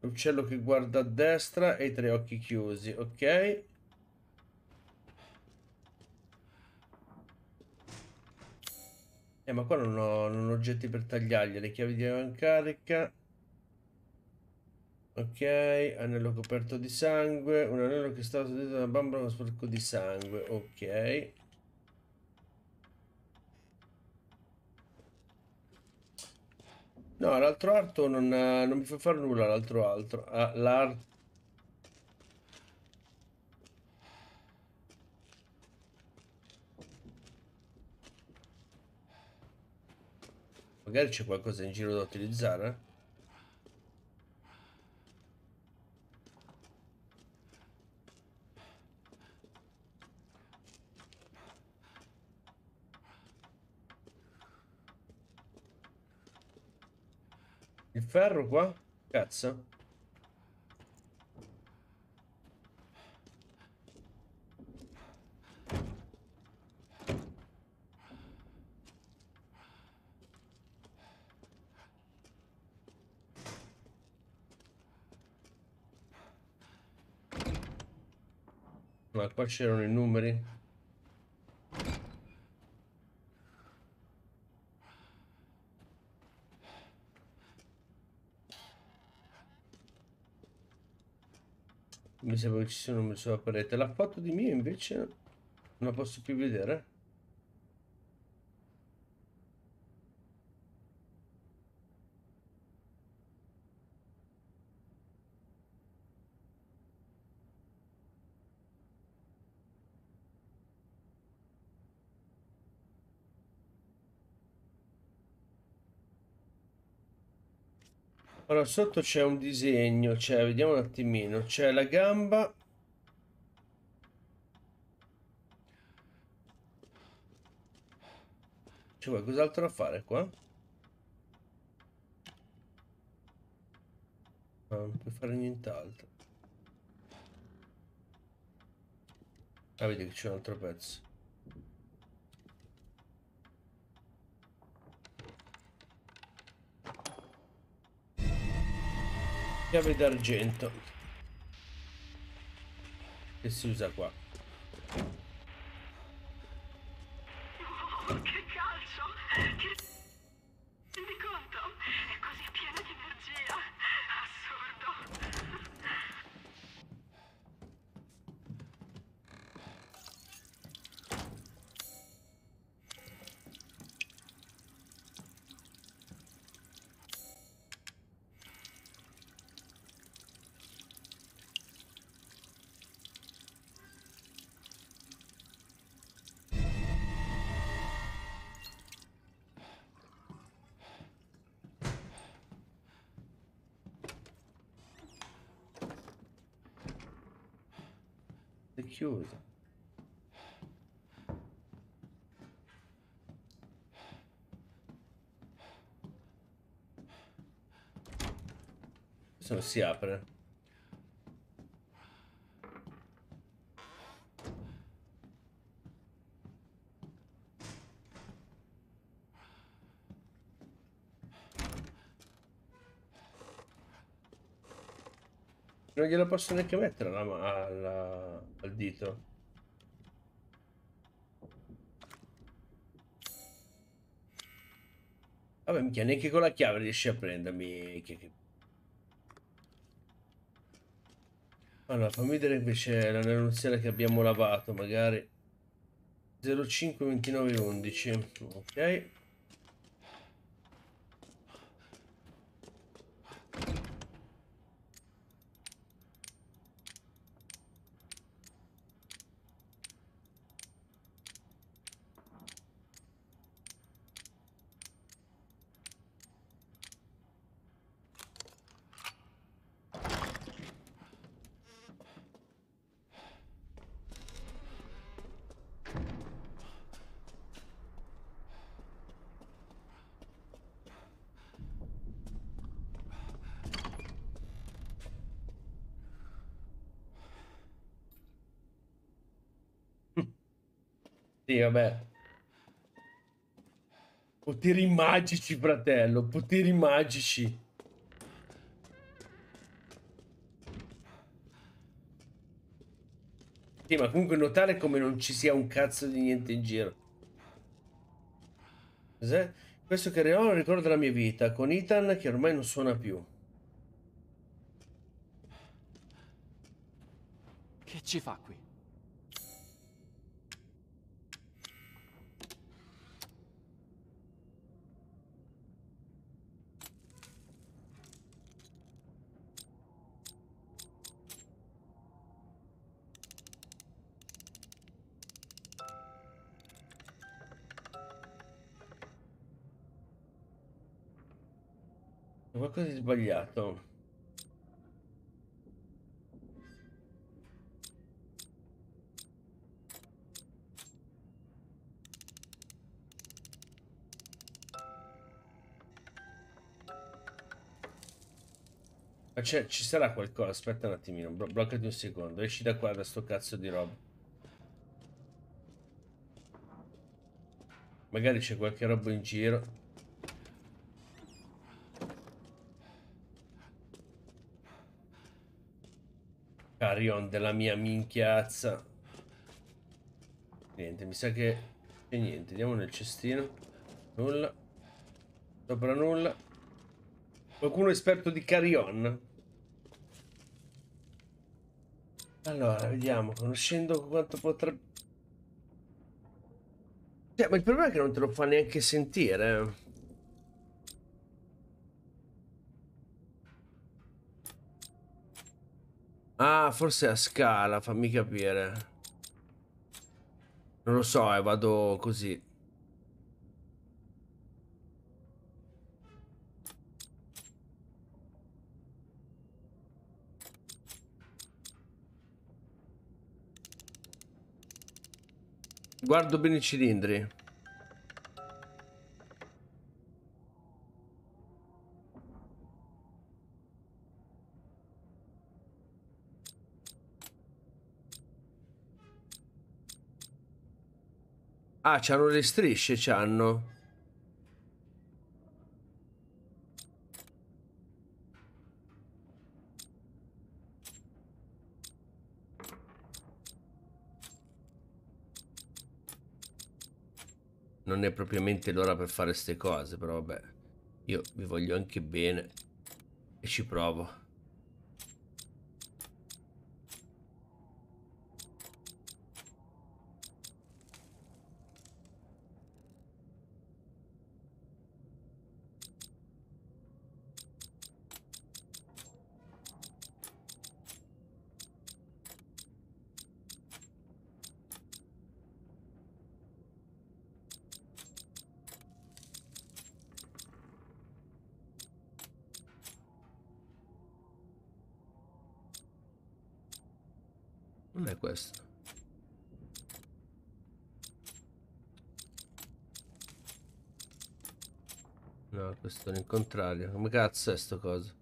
L'uccello che guarda a destra e i tre occhi chiusi, ok? Eh, ma qua non ho, non ho oggetti per tagliargli. Le chiavi di avancarica. Ok, anello coperto di sangue. Un anello che stava seduto da una bambola sporco di sangue. Ok. No, l'altro arto non, non, mi fa fare nulla. L'altro altro. Ah, l'arto. Magari c'è qualcosa in giro da utilizzare? Il ferro qua? Cazzo. Ma qua c'erano i numeri? Mi sembra che ci siano numeri sulla parete. La foto di mio invece non la posso più vedere. Allora, sotto c'è un disegno, cioè, vediamo un attimino, c'è la gamba. C'è qualcos'altro da fare qua? No, non puoi fare nient'altro. Ah, vedi che c'è un altro pezzo. Chiave d'argento. Che si usa qua. Che calcio! Che... chiusa. Non si apre. Non glielo posso neanche mettere ma- alla- al dito. Vabbè, minchia, neanche con la chiave riesci a prendermi. Allora, fammi vedere invece l'anello nuziale che abbiamo lavato, magari. 05 29 11. Ok. Vabbè. Poteri magici, fratello, poteri magici. Sì, ma comunque notare come non ci sia un cazzo di niente in giro. Cos'è? Questo carriolo ricorda la mia vita, con Ethan che ormai non suona più. Che ci fa qui? Qualcosa di sbagliato. Ma c'è, ci sarà qualcosa, aspetta un attimino, blo- bloccati un secondo, esci da qua da sto cazzo di roba. Magari c'è qualche roba in giro. Carion della mia minchiazza. Niente, mi sa che c'è niente. Andiamo nel cestino. Nulla. Sopra nulla. Qualcuno esperto di Carion? Allora, vediamo, conoscendo quanto potrebbe... Cioè, ma il problema è che non te lo fa neanche sentire. Forse a scala, fammi capire. Non lo so, eh, vado così. Guardo bene i cilindri. Ah, c'hanno le strisce, c'hanno. Non è propriamente l'ora per fare ste cose, però vabbè. Io vi voglio anche bene. E ci provo. Non è questo. No, questo è il contrario. Come cazzo è sto coso?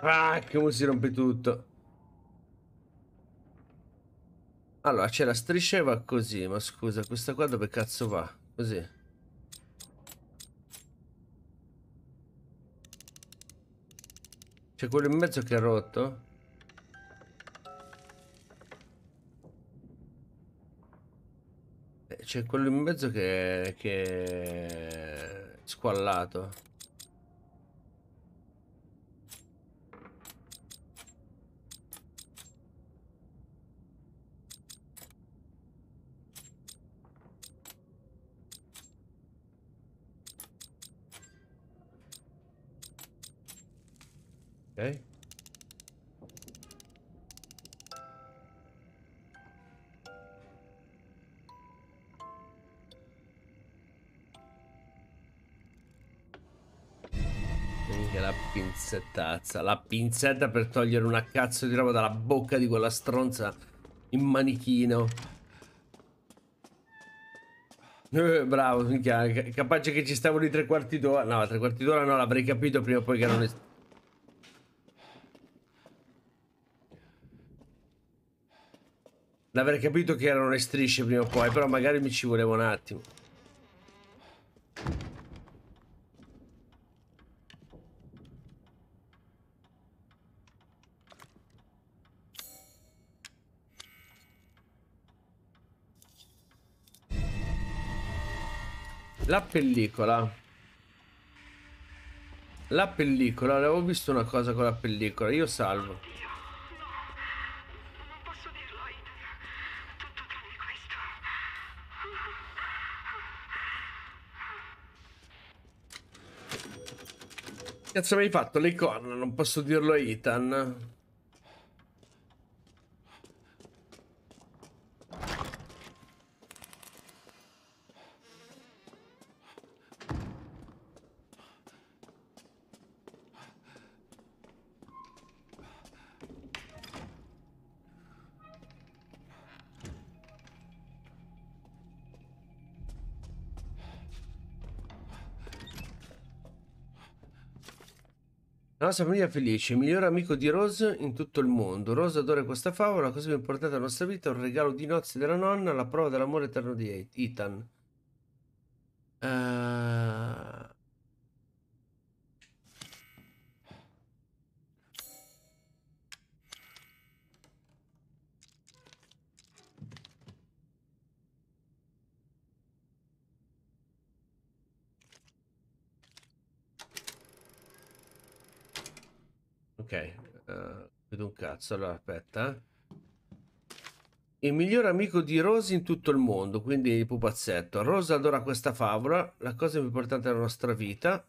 Ah, come si rompe tutto. Allora, c'è la striscia e va così, ma scusa, questa qua dove cazzo va? Così. C'è quello in mezzo che è rotto? C'è quello in mezzo che, che è squallato. Ok. Pinzettazza. La pinzetta per togliere una cazzo di roba dalla bocca di quella stronza in manichino. Eh, bravo, minchia, ca- capace che ci stavano i tre quarti d'ora. No, tre quarti d'ora no, l'avrei capito prima o poi che erano... L'avrei capito che erano le strisce prima o poi, però magari mi ci voleva un attimo. La pellicola. La pellicola, avevo visto una cosa con la pellicola, io salvo. Cazzo mi hai fatto le corna? Non posso dirlo a Ethan. La nostra famiglia felice, il migliore amico di Rose in tutto il mondo. Rose adora questa favola, la cosa più importante della nostra vita un regalo di nozze della nonna, la prova dell'amore eterno di Ethan. Eh, Ok, eh, vedo un cazzo, allora aspetta. eh. Il migliore amico di Rose in tutto il mondo, quindi il pupazzetto. Rose adora questa favola, la cosa più importante della nostra vita.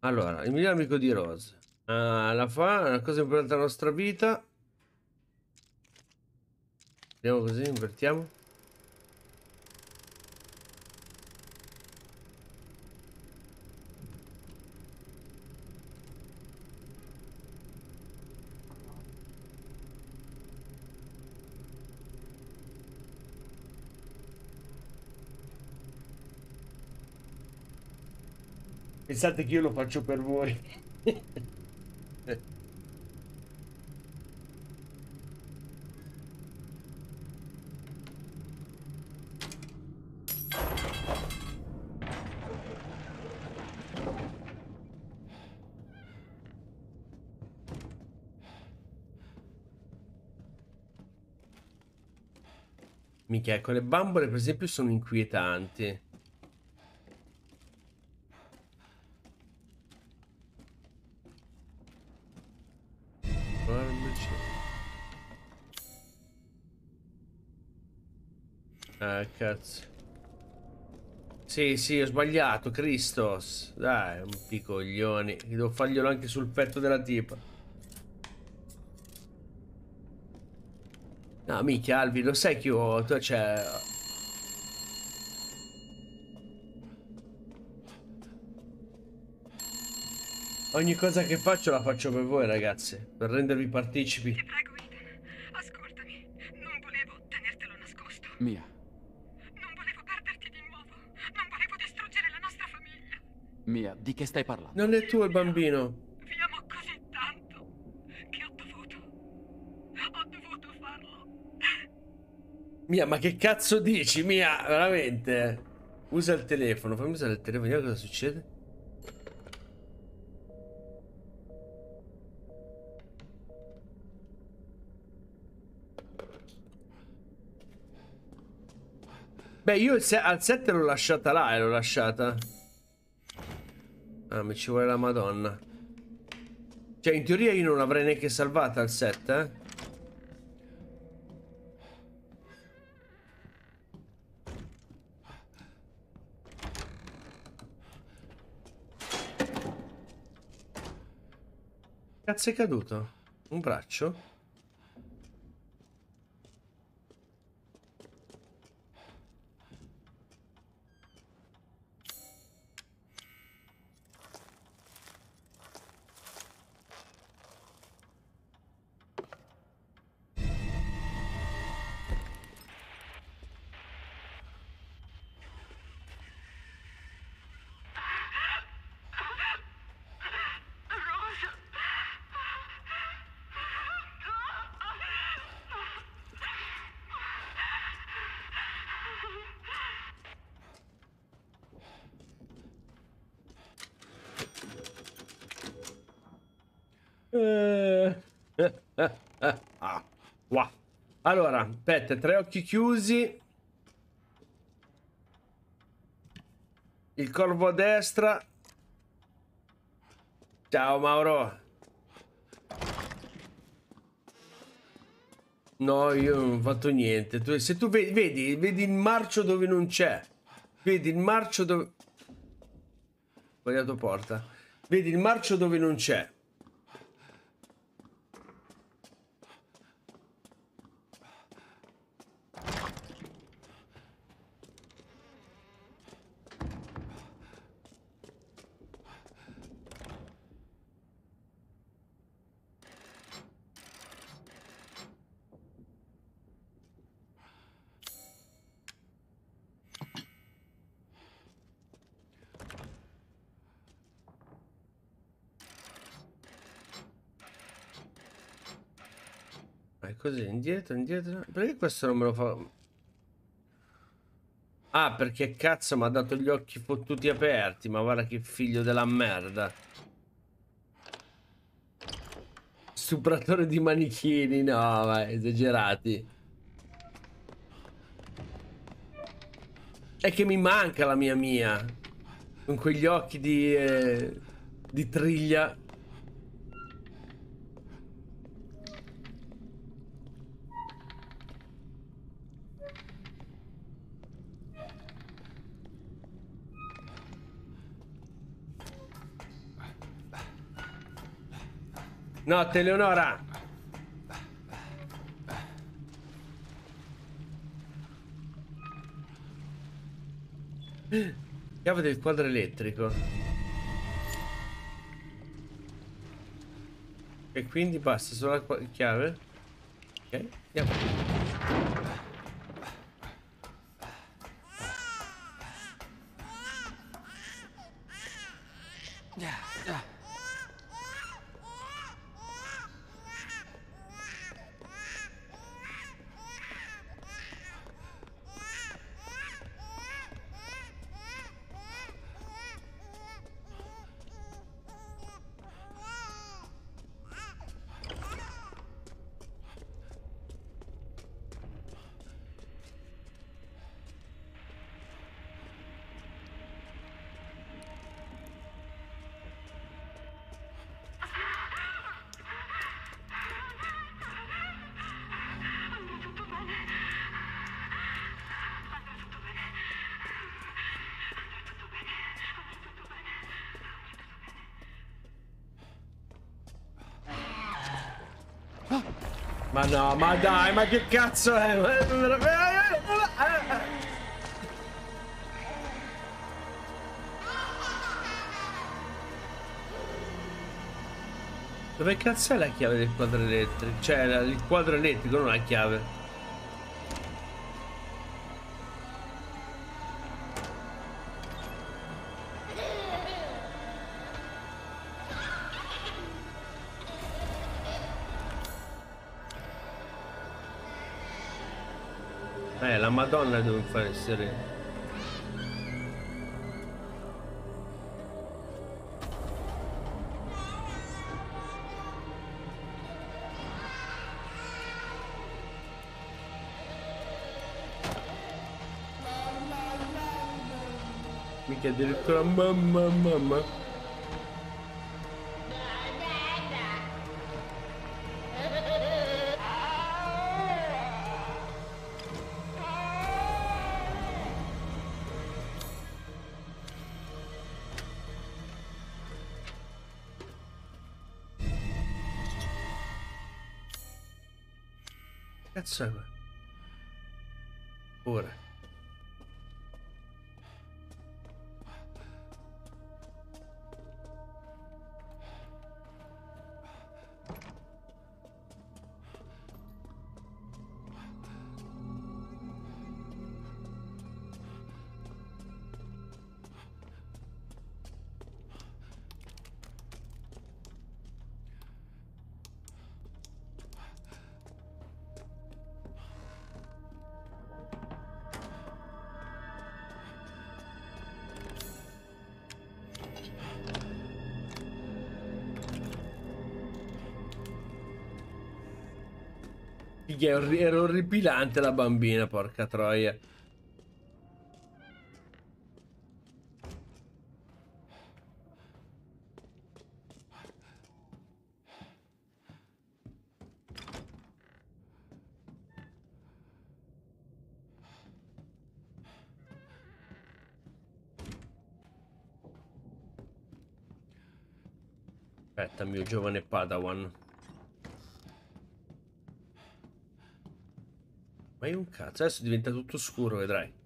Allora, il migliore amico di Rose. Ah, la fa, è una cosa importante della nostra vita. Andiamo così, invertiamo. Pensate che io lo faccio per voi. Mica, ecco, le bambole per esempio sono inquietanti. Ah, cazzo. Sì, sì, ho sbagliato, Christos. Dai, un picoglioni. Devo farglielo anche sul petto della tipa. No, mica, Alvi, lo sai che io... tu- Cioè... Ogni cosa che faccio la faccio per voi, ragazzi. Per rendervi partecipi. Ascoltami, non volevo tenertelo nascosto. Mia, Non volevo perderti di nuovo. Non volevo distruggere la nostra famiglia. Mia, di che stai parlando? Non è tuo il bambino. Vi amo così tanto che ho dovuto. Ho dovuto farlo. Mia, ma che cazzo dici, Mia? Veramente? Usa il telefono, fammi usare il telefono, vediamo cosa succede. Beh, io al 7 l'ho lasciata là e l'ho lasciata. Ah, mi ci vuole la madonna. Cioè, in teoria io non l'avrei neanche salvata al 7, eh. Cazzo è caduto? Un braccio? Aspetta, tre occhi chiusi. Il corvo a destra. Ciao Mauro. No, io non ho fatto niente. Se tu vedi, vedi, vedi il marcio dove non c'è. Vedi il marcio dove... Sbagliato porta. Vedi il marcio dove non c'è. è così, indietro, indietro. Perché questo non me lo fa... Ah, perché cazzo mi ha dato gli occhi fottuti aperti, ma guarda che figlio della merda. Stupratore di manichini, no, vai, esagerati. È che mi manca la mia mia. Con quegli occhi di... Eh, di triglia. Notte, Eleonora. Chiave del quadro elettrico. E quindi basta solo la chiave. Ok, andiamo. No, ma dai, ma che cazzo è? Dove cazzo è la chiave del quadro elettrico? Cioè, il quadro elettrico, non la chiave. Madonna dove fare essere... Mica addirittura mamma mamma. Figa, era orripilante la bambina, porca troia. Aspetta, mio giovane Padawan. Cazzo, adesso diventa tutto scuro, vedrai.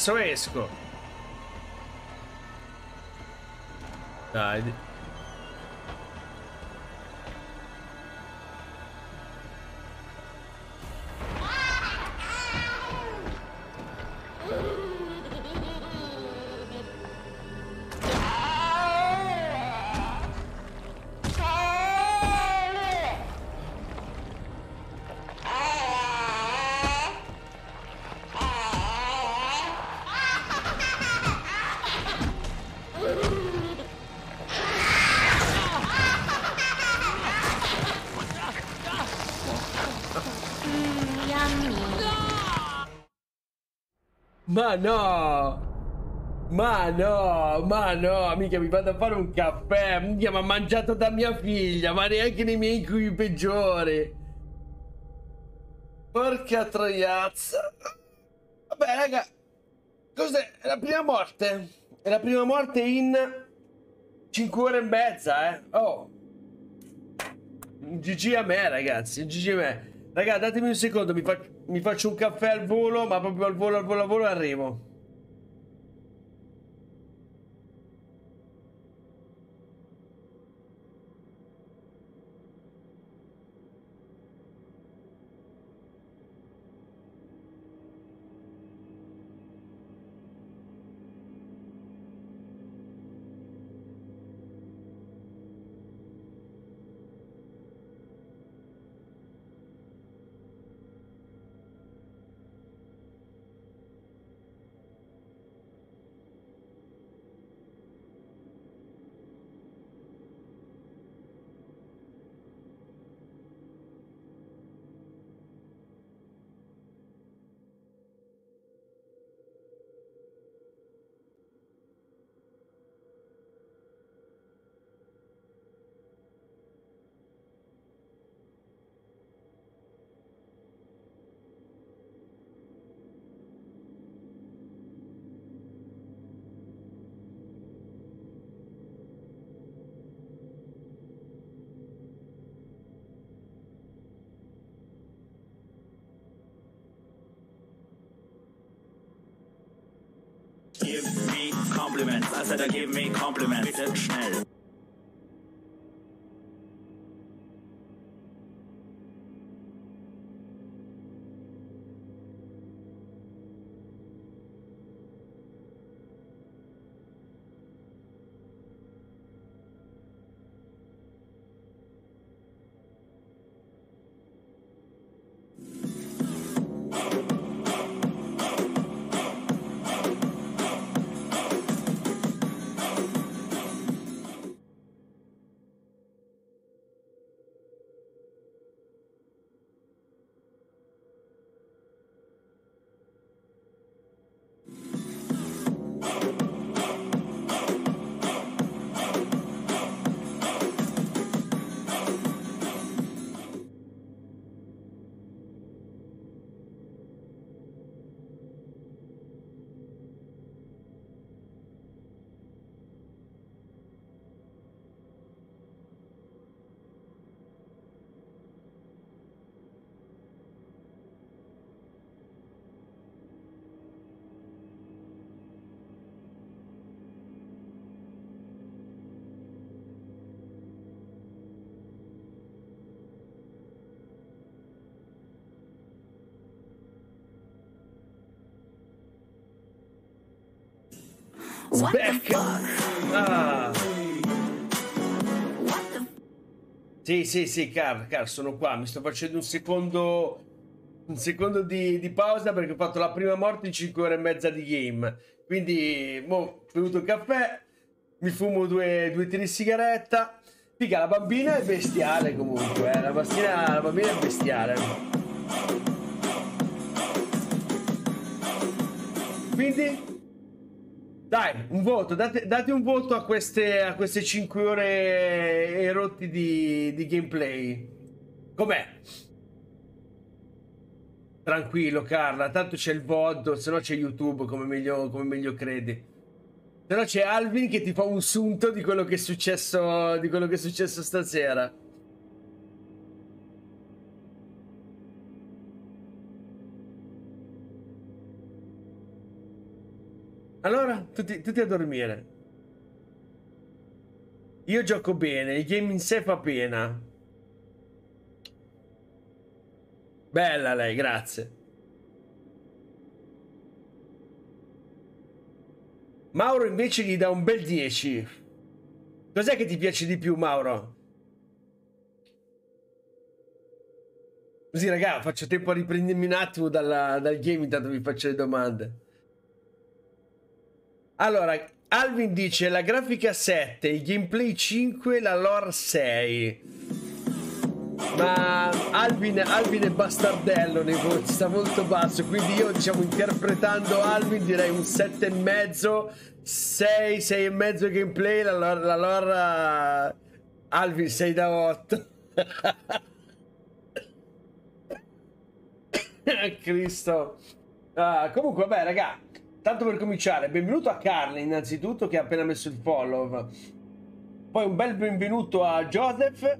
Cazzo esco? Dai. No! Ma no, ma no, mica mi vado a fare un caffè, mica mi ha mangiato da mia figlia, ma neanche nei miei incubi peggiori. Porca troiazza. Vabbè, raga, cos'è? È la prima morte. È la prima morte in 5 ore e mezza, eh. Oh. GG a me, ragazzi, GG a me. Raga, datemi un secondo, mi, fac- mi faccio un caffè al volo, ma proprio al volo, al volo, al volo arrivo. Compliments. I said, uh, give me compliments. Bitte schnell. Back. Ah. Sì, sì, sì, Car, Car, sono qua. Mi sto facendo un secondo. Un secondo di, di pausa perché ho fatto la prima morte in 5 ore e mezza di game. Quindi, mo, ho bevuto il caffè. Mi fumo due, due tiri di sigaretta. Figa, la bambina è bestiale comunque. Eh. La, bambina, la bambina è bestiale. Quindi, dai, un voto, date, date un voto a queste, a queste 5 ore e di, di gameplay. Com'è? Tranquillo, Carla, tanto c'è il VOD, se no c'è YouTube come meglio, come meglio credi. Se no c'è Alvin che ti fa un sunto di quello che è successo, di quello che è successo stasera. Allora, tutti, tutti a dormire. Io gioco bene, il game in sé fa pena. Bella lei, grazie. Mauro invece gli dà un bel 10. Cos'è che ti piace di più, Mauro? Così, raga, faccio tempo a riprendermi un attimo dalla, dal game, intanto vi faccio le domande. Allora, Alvin dice la grafica 7, il gameplay 5, la lore 6. Ma Alvin, Alvin è bastardello nei voti, sta molto basso, quindi io diciamo interpretando Alvin direi un 7,5, 6, 6,5 gameplay, la lore, la lore Alvin 6 da 8. Cristo. Ah, comunque, beh, raga, tanto per cominciare, benvenuto a Carly innanzitutto che ha appena messo il follow. Poi un bel benvenuto a Joseph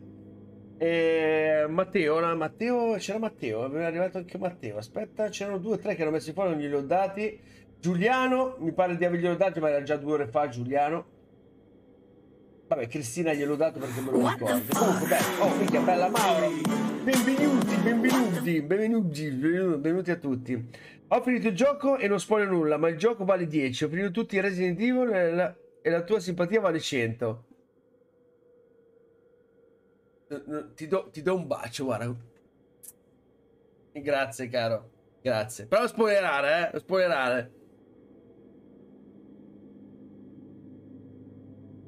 e Matteo. No, Matteo, c'era Matteo, è arrivato anche Matteo. Aspetta, c'erano due o tre che hanno messo il follow, non glieli ho dati. Giuliano, mi pare di averglielo dati, ma era già due ore fa Giuliano. Vabbè, Cristina gliel'ho dato perché me lo ricordo. Comunque, beh, oh, mica bella Mauro. Benvenuti, benvenuti, benvenuti, benvenuti a tutti. Ho finito il gioco e non spoilero nulla, ma il gioco vale 10. Ho finito tutti i Resident Evil e la, e la tua simpatia vale 100. Ti do, ti do un bacio, guarda. Grazie, caro. Grazie. Però spoilerare, eh? Spoilerare.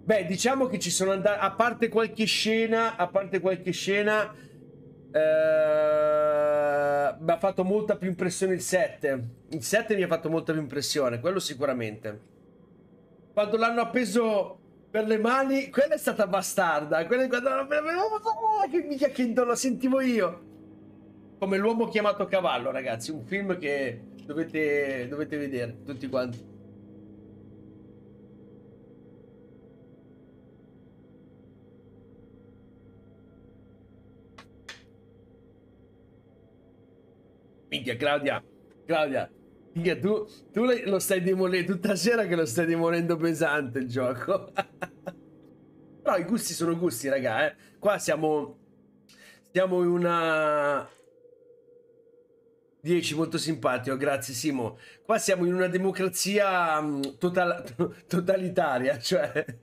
Beh, diciamo che ci sono andati, a parte qualche scena, a parte qualche scena, eh, mi ha fatto molta più impressione il 7. Il 7 mi ha fatto molta più impressione, quello sicuramente. Quando l'hanno appeso per le mani, quella è stata bastarda. Quella quando oh, che mica che non la sentivo io. Come l'uomo chiamato cavallo, ragazzi, un film che dovete, dovete vedere tutti quanti. Minchia, Claudia, Claudia, minchia, tu, tu lo stai demolendo tutta sera che lo stai demolendo pesante il gioco. Però i gusti sono gusti, raga, eh. Qua siamo, siamo in una 10, molto simpatico, grazie Simo. Qua siamo in una democrazia mm, total totalitaria, cioè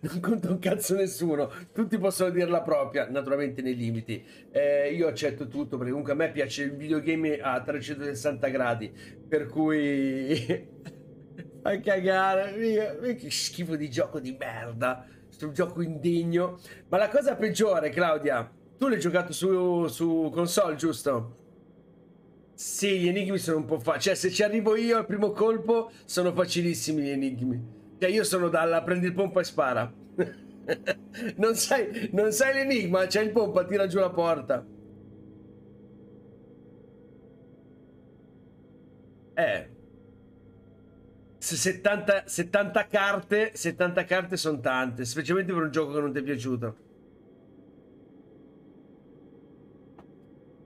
non conta un cazzo nessuno, tutti possono dire la propria, naturalmente nei limiti. Eh, io accetto tutto perché comunque a me piace il videogame a 360 gradi, per cui fai cagare, mica, che schifo di gioco di merda, sto gioco indegno. Ma la cosa peggiore, Claudia, tu l'hai giocato su, su console, giusto? Sì, gli enigmi sono un po' facili. Cioè, se ci arrivo io al primo colpo, sono facilissimi gli enigmi. Cioè, io sono dalla prendi il pompa e spara. non sai, non sai l'enigma, c'è il pompa, tira giù la porta. Eh. 70, 70 carte, 70 carte sono tante, specialmente per un gioco che non ti è piaciuto.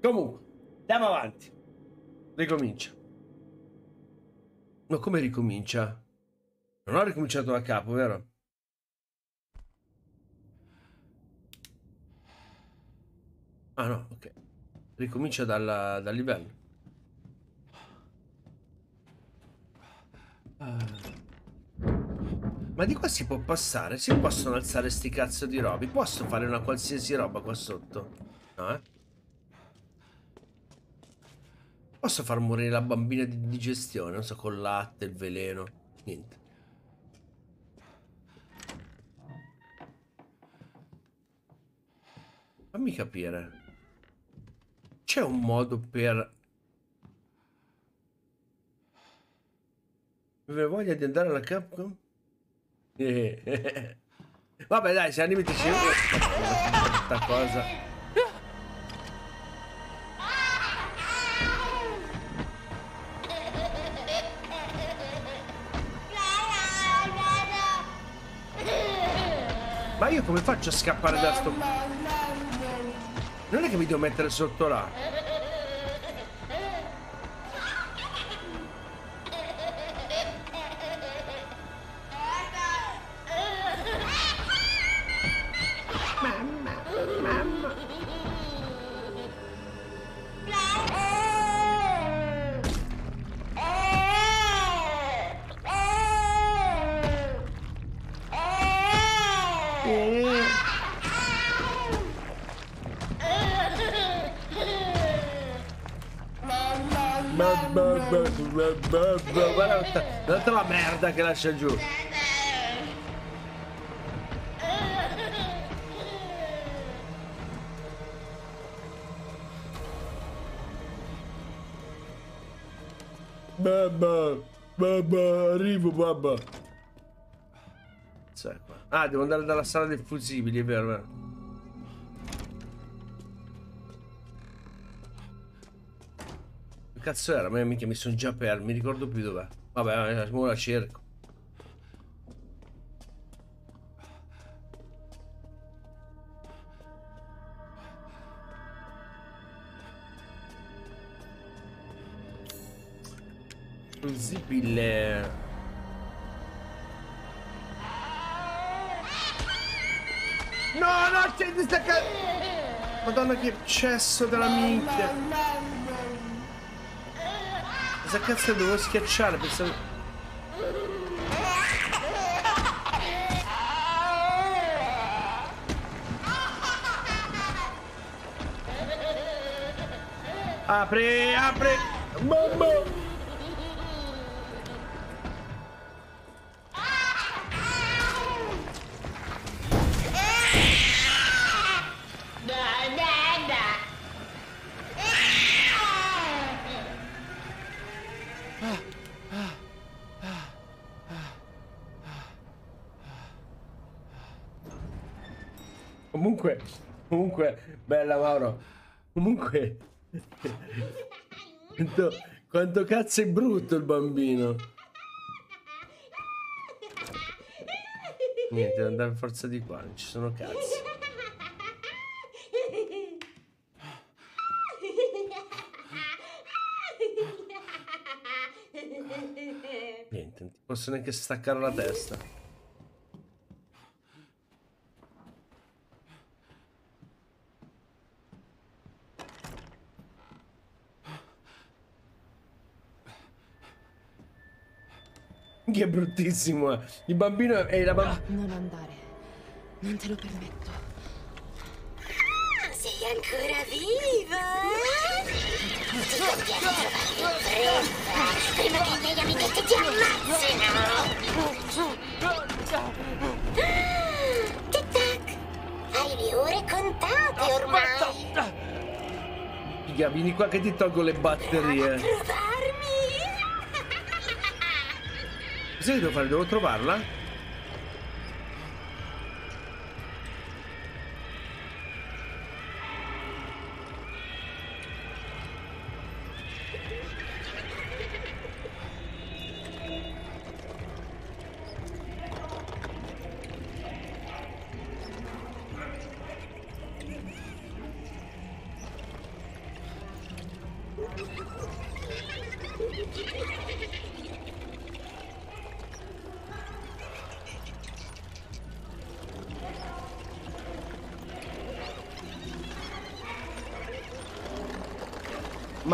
Comunque, andiamo avanti. Ricomincia. Ma come ricomincia? Non ho ricominciato da capo, vero? Ah no, ok. Ricomincia dalla, dal livello. Ma di qua si può passare? Si possono alzare sti cazzo di robi? Posso fare una qualsiasi roba qua sotto? No, eh? Posso far morire la bambina di digestione, non so, col latte, il veleno, niente. Fammi capire. C'è un modo per... Avere voglia di andare alla Capcom? Vabbè dai, se animi ti questa cosa... come faccio a scappare da sto... Non è che mi devo mettere sotto là. Guarda, guarda la merda che lascia giù. Babba, babba, arrivo, babba. Qua? Ah, devo andare dalla sala dei fusibili, è vero, vero. Che cazzo era? Ma mica mi sono già perso, mi ricordo più dov'è. Vabbè, ora la cerco. Fusibile. No, no, accendi sta! Madonna che cesso della minchia! Cosa cazzo devo schiacciare? Pensavo... Apri, apri! Mamma! Comunque, comunque, bella Mauro. Comunque, quanto, quanto cazzo è brutto il bambino. Niente, devo andare forza di qua, non ci sono cazzi. Niente, non ti posso neanche staccare la testa. Che è bruttissimo. eh. Il bambino è la bambina. Non andare. Non te lo permetto. Sei ancora vivo? Ti conviene trovare prima che i miei amichetti ti ammazzino! Tic tac! Hai le ore contate ormai! Figa, vieni qua che ti tolgo le batterie. Trovarmi! Fare? Devo trovarla?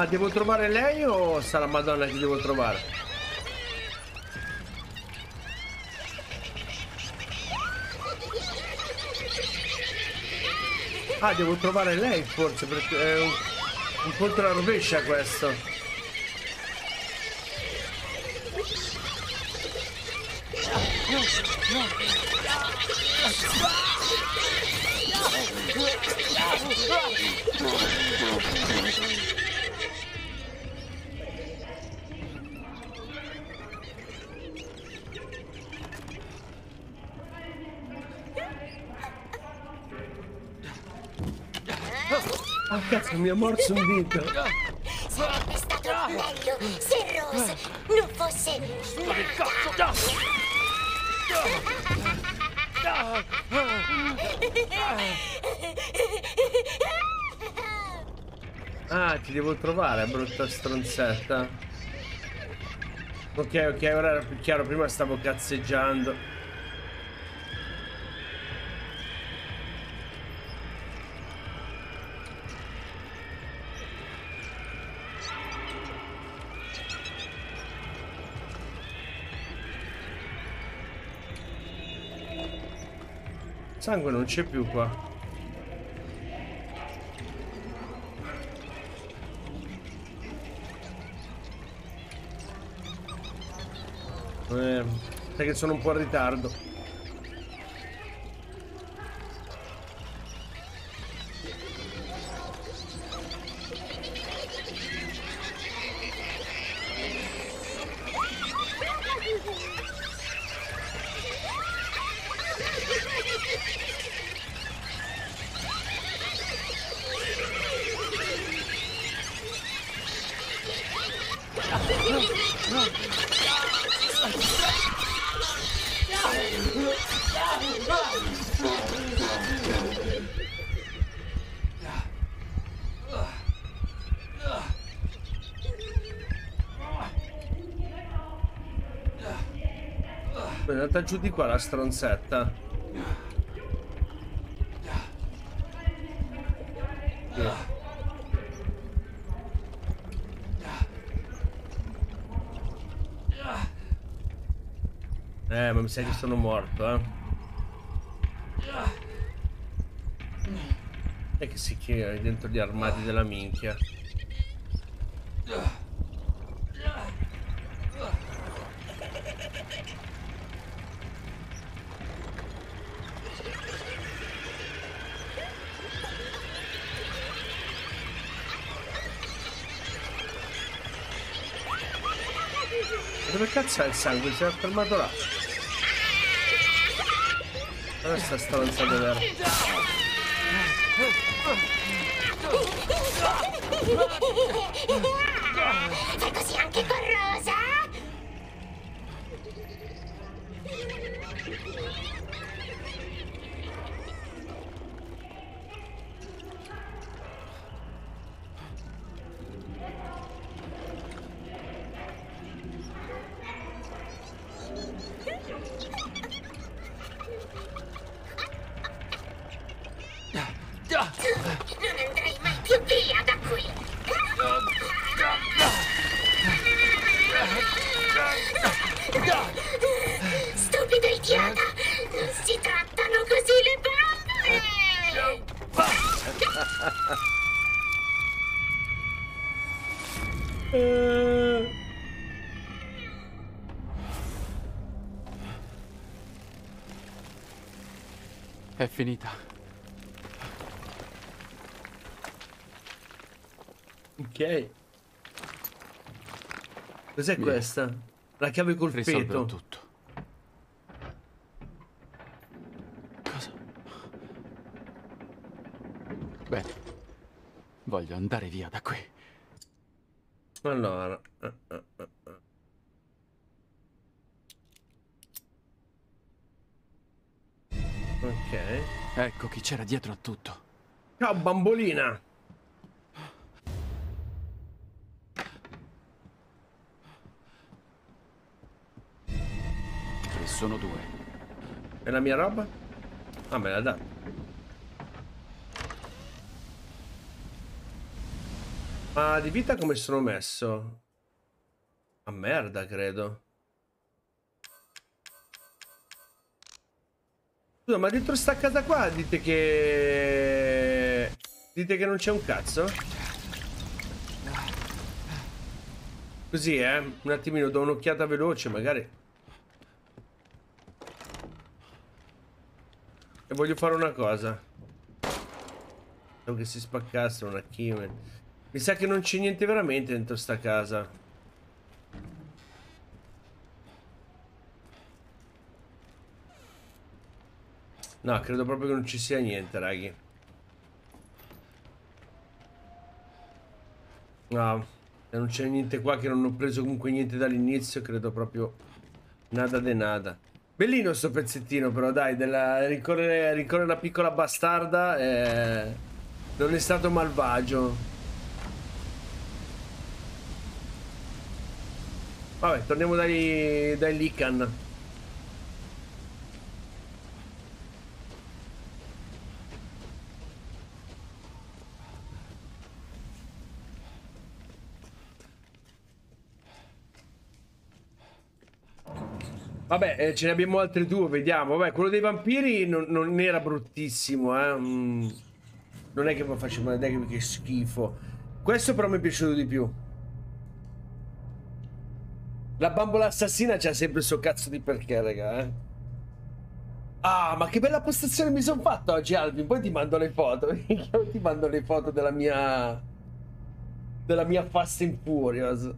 Ma devo trovare lei o sarà Madonna che devo trovare? Ah, devo trovare lei forse perché è un, un colpo alla rovescia questo. Ah ha morso un dito. Sarebbe stato meglio se Rose non fosse nata! Ah, ti devo trovare, brutta stronzetta. Ok, ok, ora era più chiaro, prima stavo cazzeggiando. Sangue non c'è più qua. Eh, che sono un po' in ritardo. Giù di qua la stronzetta. Eh, ma mi sa che sono morto, eh. E che si chiede dentro gli armadi della minchia. Dove cazzo è il sangue? Si è fermato là. Dove sta stronzata vera? Fai Eh. È finita. Ok. Cos'è questa? La chiave col Risolverò feto. tutto. Cosa? Bene. Voglio andare via da qui. Allora. eh, eh, eh. Ok. Ecco chi c'era dietro a tutto. Ciao bambolina. E sono due. È la mia roba? Ah, me l'ha data. Ma di vita come sono messo? A merda, credo. Scusa, ma dentro sta casa qua dite che... Dite che non c'è un cazzo? Così, eh? Un attimino, do un'occhiata veloce, magari. E voglio fare una cosa. Spero che si spaccassero un attimo. Mi sa che non c'è niente veramente dentro sta casa. No, credo proprio che non ci sia niente, raghi. No, se non c'è niente qua che non ho preso comunque niente dall'inizio, credo proprio nada de nada. Bellino sto pezzettino però, dai, della rincorrere, rincorrere una piccola bastarda eh, non è stato malvagio. Vabbè, torniamo dai, dai Lican. Vabbè, eh, ce ne abbiamo altri due, vediamo. Vabbè, quello dei vampiri non, non era bruttissimo, eh. Mm, non è che faccio male, che schifo. Questo però mi è piaciuto di più. La bambola assassina c'ha sempre il suo cazzo di perché, raga, eh. Ah, ma che bella postazione mi sono fatto oggi, Alvin. Poi ti mando le foto. ti mando le foto della mia... Della mia Fast and Furious.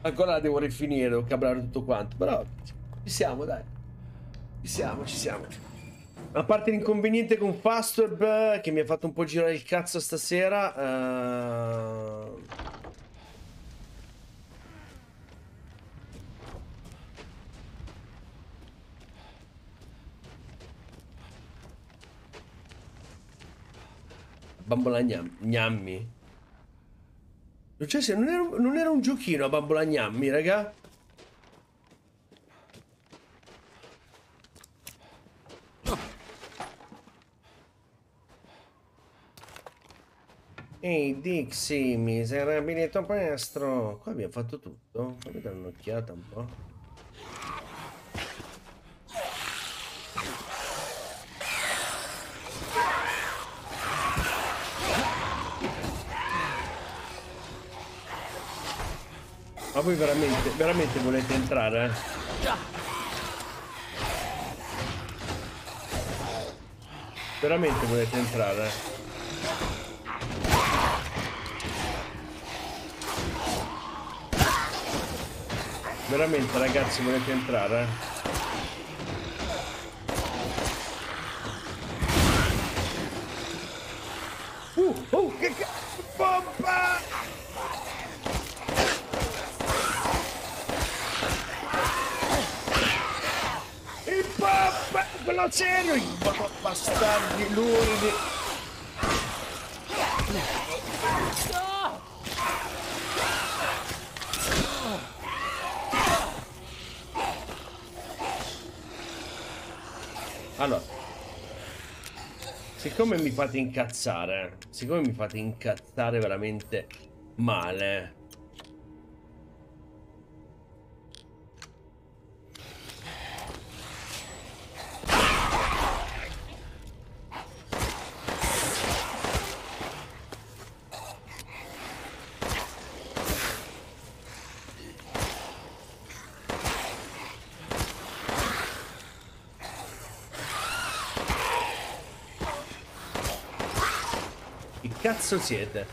Ancora la devo rifinire, devo cablare tutto quanto. Però ci siamo, dai. Ci siamo, ci siamo. A parte l'inconveniente con Fastweb che mi ha fatto un po' girare il cazzo stasera. Uh... Bambola gnam gnammi. Cioè, non era, non era un giochino a bambola gnammi, raga? Ehi Dixie, miserabile topestro. Qua abbiamo fatto tutto. Fammi dare un'occhiata un po'. Ma voi veramente, veramente volete entrare? Eh? Veramente volete entrare? Veramente ragazzi volete entrare? Uh, uh, che cazzo! Bomba! quello serio, bastardi luridi. Allora, siccome mi fate incazzare, siccome mi fate incazzare veramente male, cazzo siete?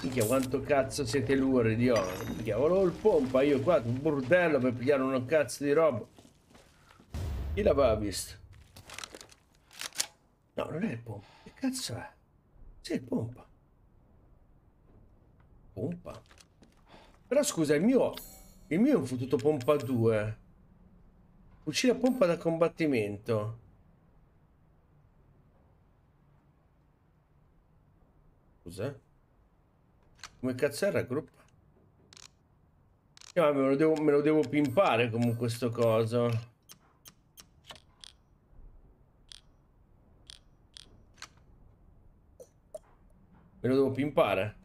Minchia quanto cazzo siete luridi. Minchia volevo il pompa io qua un bordello per pigliare uno cazzo di roba Chi l'aveva visto? No non è il pompa Che cazzo è? Sì il pompa Pompa. Però scusa, il mio... Il mio è un fottuto pompa 2. Fucile a pompa da combattimento. Scusa. Come cazzo era gruppo? No, me, lo devo, me lo devo pimpare comunque sto coso. Me lo devo pimpare.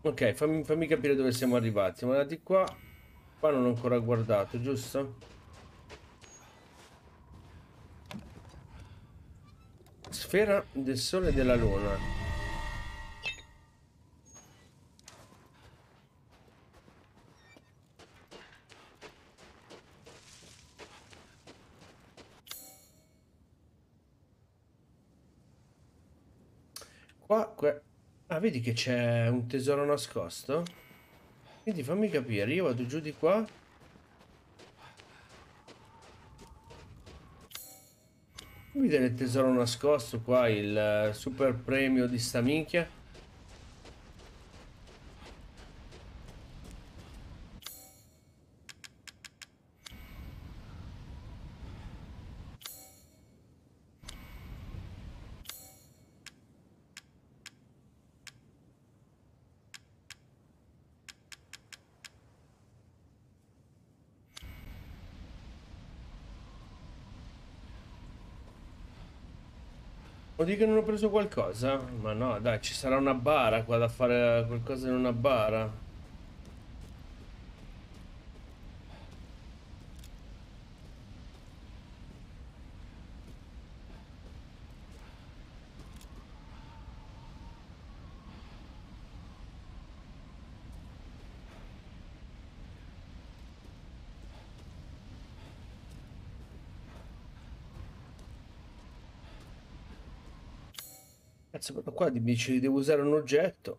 Ok, fammi, fammi, capire dove siamo arrivati. Siamo andati qua. Qua non ho ancora guardato, giusto? Sfera del sole e della luna. Qua, qua Ah, vedi che c'è un tesoro nascosto? Quindi fammi capire, io vado giù di qua. Mi vedere il tesoro nascosto qua, il eh, super premio di sta minchia. Di che non ho preso qualcosa? Ma no, dai, ci sarà una bara qua da fare qualcosa in una bara. Cazzo, però qua mi che devo usare un oggetto.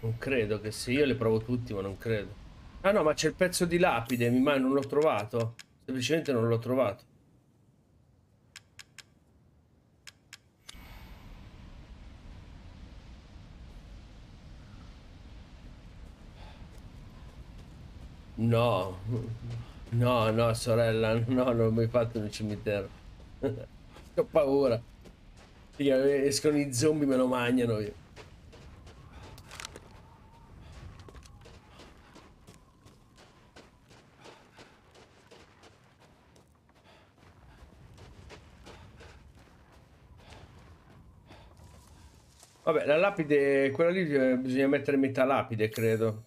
Non credo che sia. Io le provo tutti, ma non credo. Ah no, ma c'è il pezzo di lapide, ma non l'ho trovato. Semplicemente non l'ho trovato. No, no, no, sorella, no, non ho mai fatto un cimitero. ho paura. Escono i zombie, me lo mangiano. Io. Vabbè, la lapide, quella lì eh, bisogna mettere metà lapide, credo.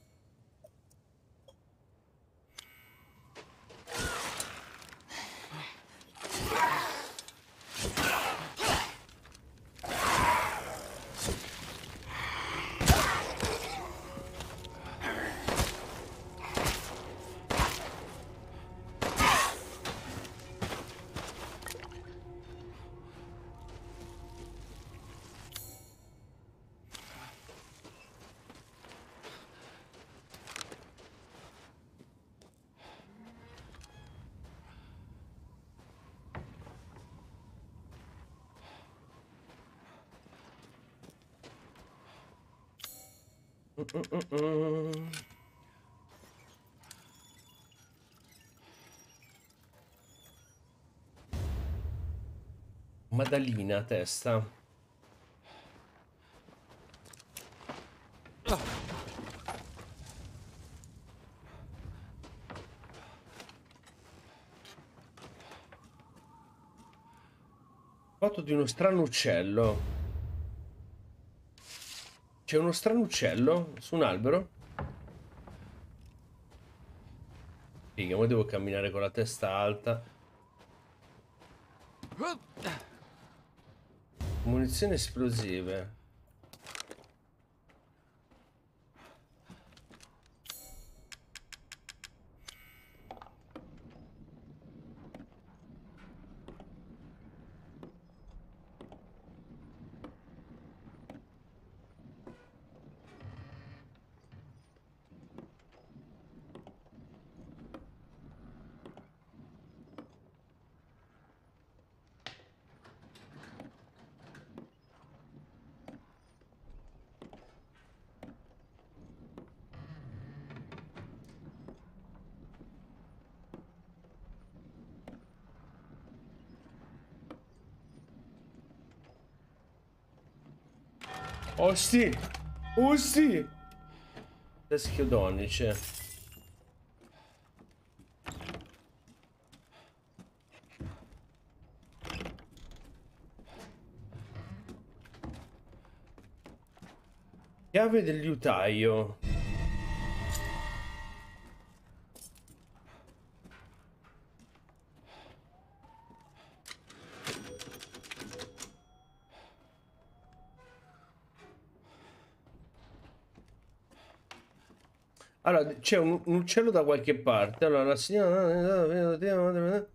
Madalina a testa. Foto di uno strano uccello. C'è uno strano uccello su un albero. Figa, ma devo camminare con la testa alta. Munizioni esplosive. Oh sì! Teschio donnice. Chiave del liutaio. Allora, c'è un, un, uccello da qualche parte. Allora, la signora...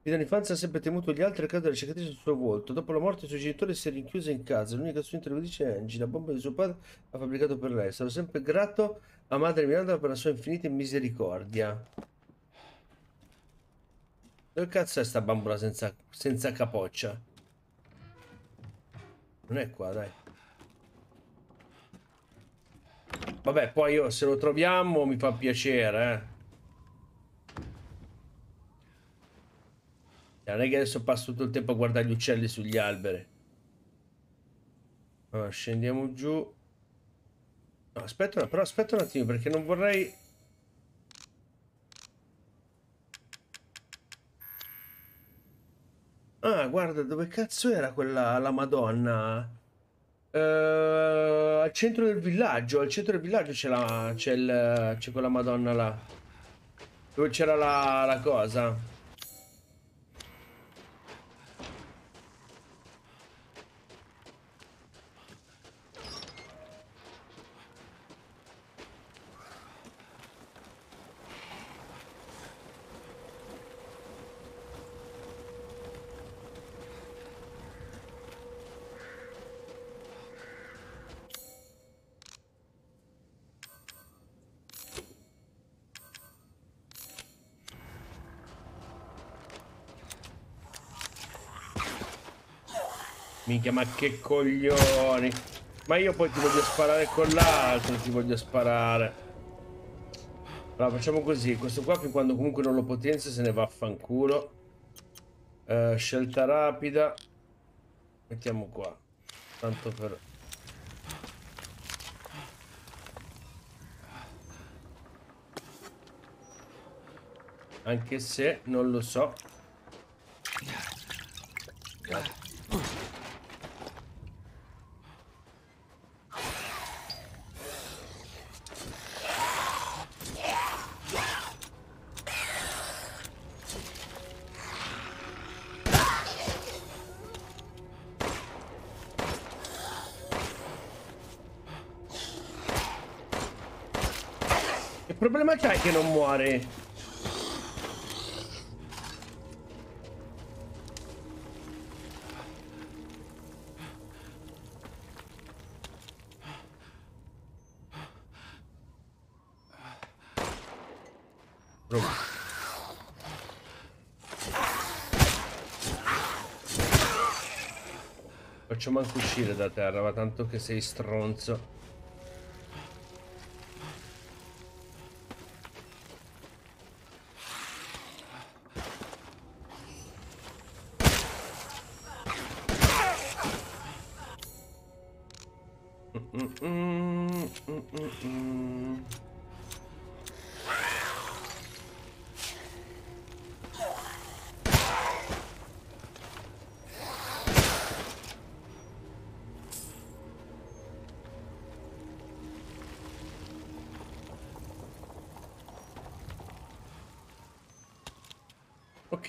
Vita d'infanzia ha sempre temuto gli altri a causa delle cicatrici sul suo volto. Dopo la morte dei suoi genitori si è rinchiusa in casa. L'unica sua interlocutrice è Angie, la bomba di suo padre ha fabbricato per lei. Sarò sempre grato a Madre Miranda per la sua infinita misericordia. Dove cazzo è sta bambola senza, senza capoccia? Non è qua, dai. Vabbè, poi io se lo troviamo mi fa piacere, eh. Non è che adesso passo tutto il tempo a guardare gli uccelli sugli alberi. Allora, scendiamo giù. No, aspetta, però aspetta un attimo perché non vorrei... Ah, guarda, dove cazzo era quella la Madonna? Eh, al centro del villaggio, al centro del villaggio c'è la c'è quella Madonna là. Dove c'era la, la cosa? Minchia, ma che coglioni. Ma io poi ti voglio sparare con l'altro, ti voglio sparare. Allora, facciamo così. Questo qua fin quando comunque non lo potenzio se ne va a fanculo. Eh, scelta rapida. Mettiamo qua. Tanto per... Anche se non lo so. Che che non muore? Faccio manco uscire da terra, ma tanto che sei stronzo.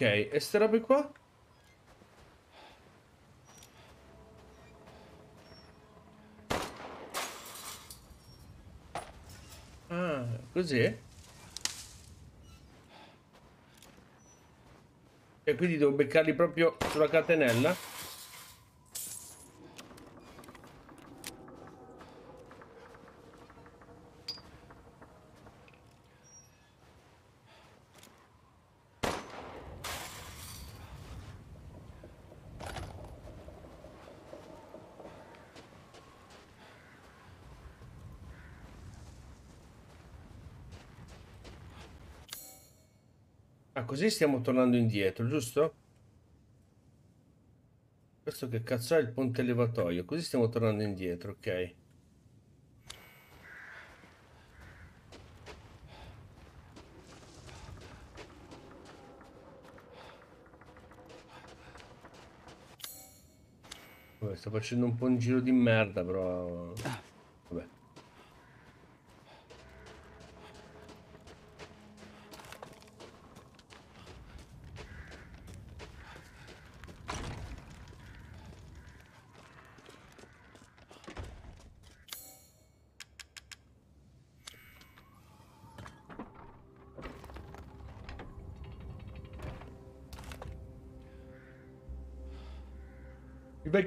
E ste robe qua? Ah, così? E quindi devo beccarli proprio sulla catenella? Così stiamo tornando indietro, giusto? Questo che cazzo è il ponte levatoio? Così stiamo tornando indietro, ok. Vabbè, sto facendo un po' un giro di merda, però...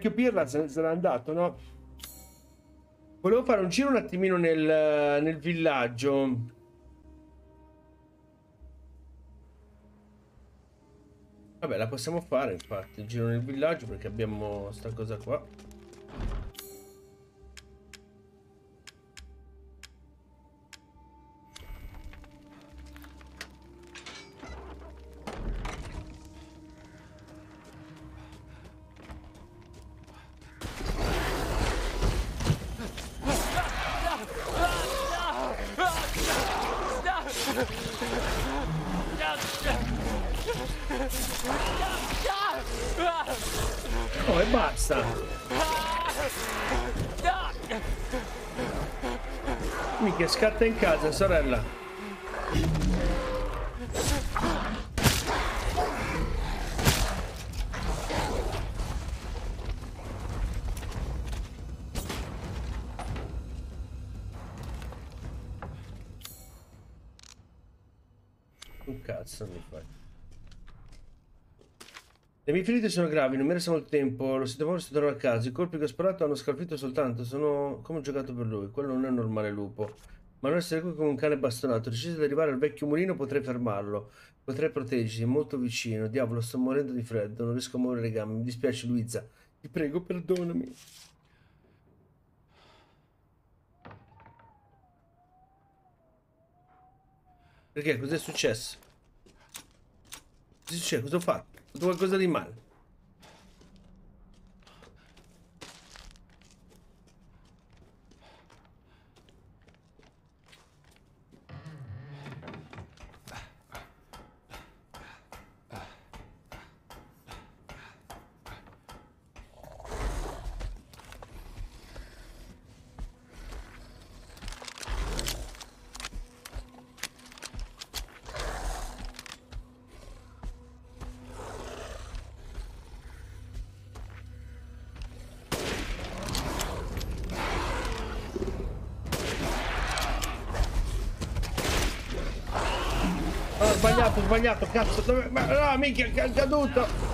vecchio Pirla se se n'è andato, no? Volevo fare un giro un attimino nel, nel villaggio. Vabbè, la possiamo fare infatti, il giro nel villaggio perché abbiamo sta cosa qua. Casa, sorella. Un cazzo mi fai. Le mie ferite sono gravi, non mi resta molto tempo, lo sento forse torno a casa. I colpi che ho sparato hanno scalfito soltanto, sono come ho giocato per lui. Quello non è un normale lupo. Ma non essere qui come un cane bastonato. Deciso di arrivare al vecchio mulino, potrei fermarlo. Potrei proteggersi, è molto vicino. Diavolo, sto morendo di freddo, non riesco a muovere le gambe. Mi dispiace, Luisa. Ti prego, perdonami. Perché? Cos'è successo? Cosa succede? Cosa ho fatto? Ho fatto qualcosa di male. Sbagliato, cazzo, dove... Ma no, minchia, è caduto!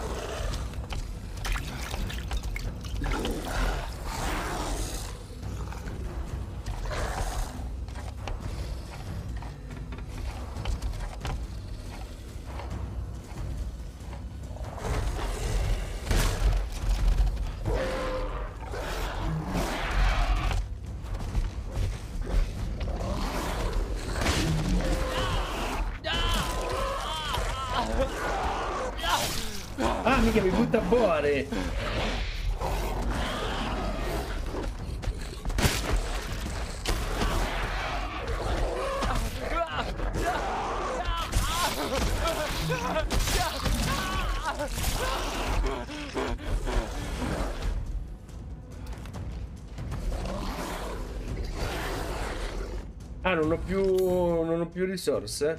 Più risorse?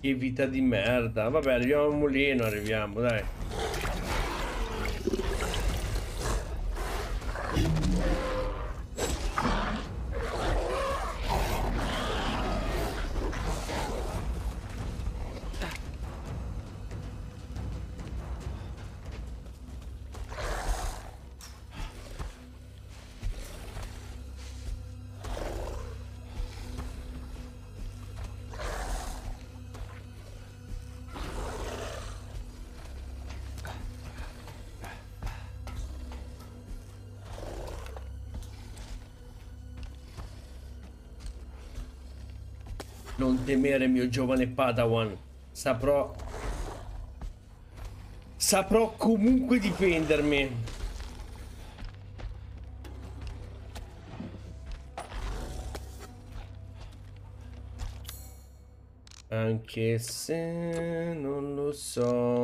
Che vita di merda. Vabbè, arriviamo al mulino, arriviamo, dai. Temere, mio giovane Padawan. Saprò... Saprò comunque difendermi. Anche se non lo so.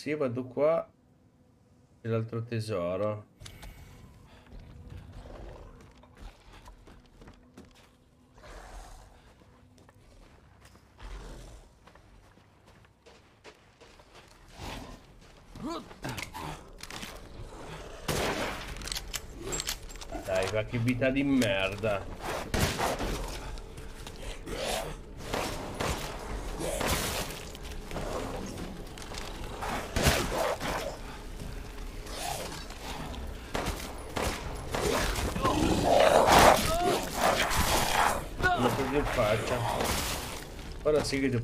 Sì, vado qua. C'è l'altro tesoro. Dai, va che vita di merda. L'ho preso in faccia. Ora sì che ti ho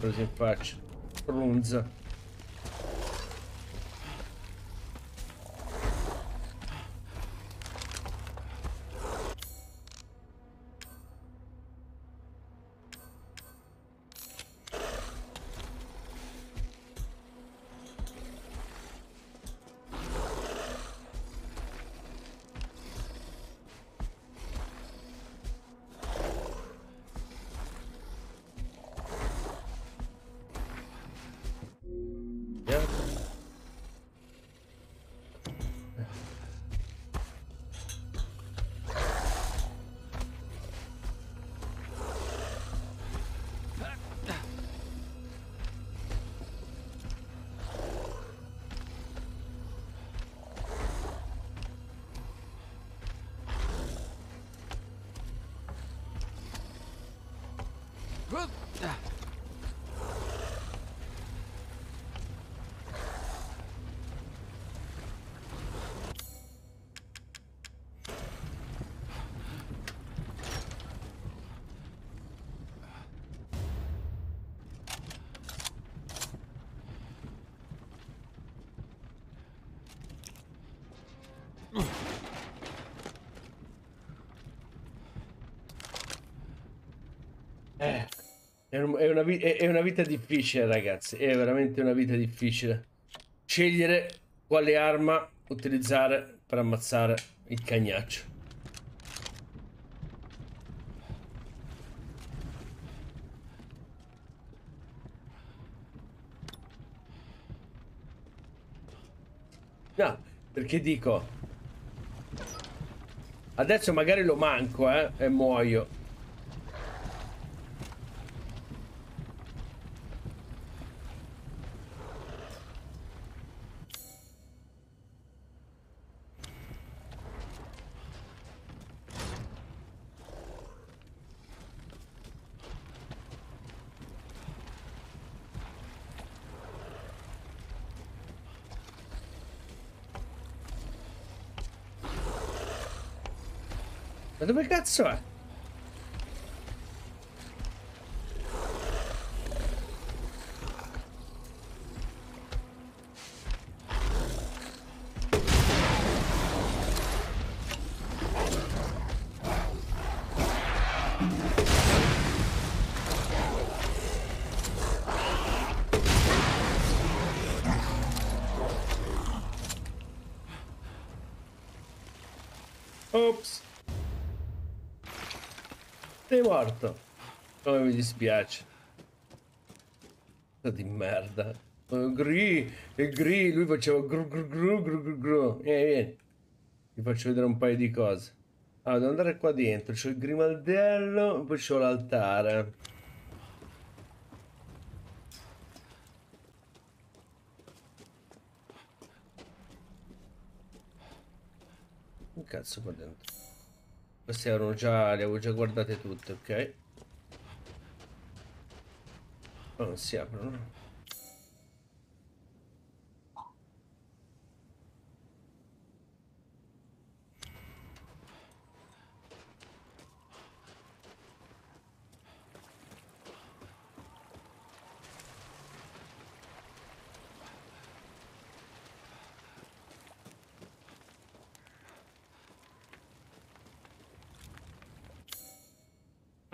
è, un- è una, è una vita difficile, ragazzi. È veramente una vita difficile. Scegliere quale arma utilizzare per ammazzare il cagnaccio. No, perché dico... Adesso magari lo manco, eh, e muoio. Ma dove cazzo è? Ops. Morto. Come mi dispiace. Di merda. Oh, Gri, il gri, lui faceva gru gru gru gru gru gru. Vieni, vieni. Vi faccio vedere un paio di cose. Allora, devo andare qua dentro. C'ho il grimaldello, poi c'ho l'altare. Che cazzo qua dentro? Queste erano già, le avevo già guardate tutte, ok? Ma non si aprono.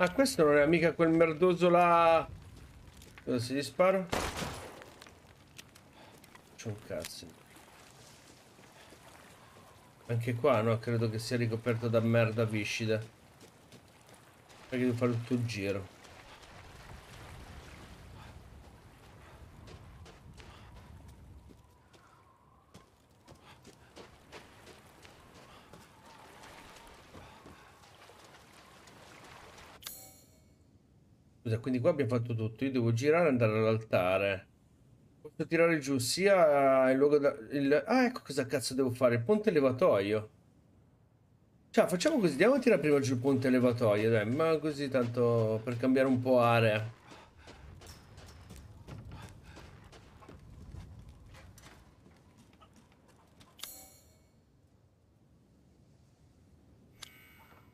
Ah, questo non è mica quel merdoso là. Dove si gli sparo? C'è un cazzo. Anche qua, no? Credo che sia ricoperto da merda viscida. Perché devo fare tutto il giro. Scusa, quindi qua abbiamo fatto tutto. Io devo girare e andare all'altare. Posso tirare giù sia il luogo da... il- Ah, ecco cosa cazzo devo fare. Il ponte levatoio. Ciao, facciamo così. Andiamo a tirare prima giù il ponte levatoio, dai. Ma così tanto per cambiare un po' area.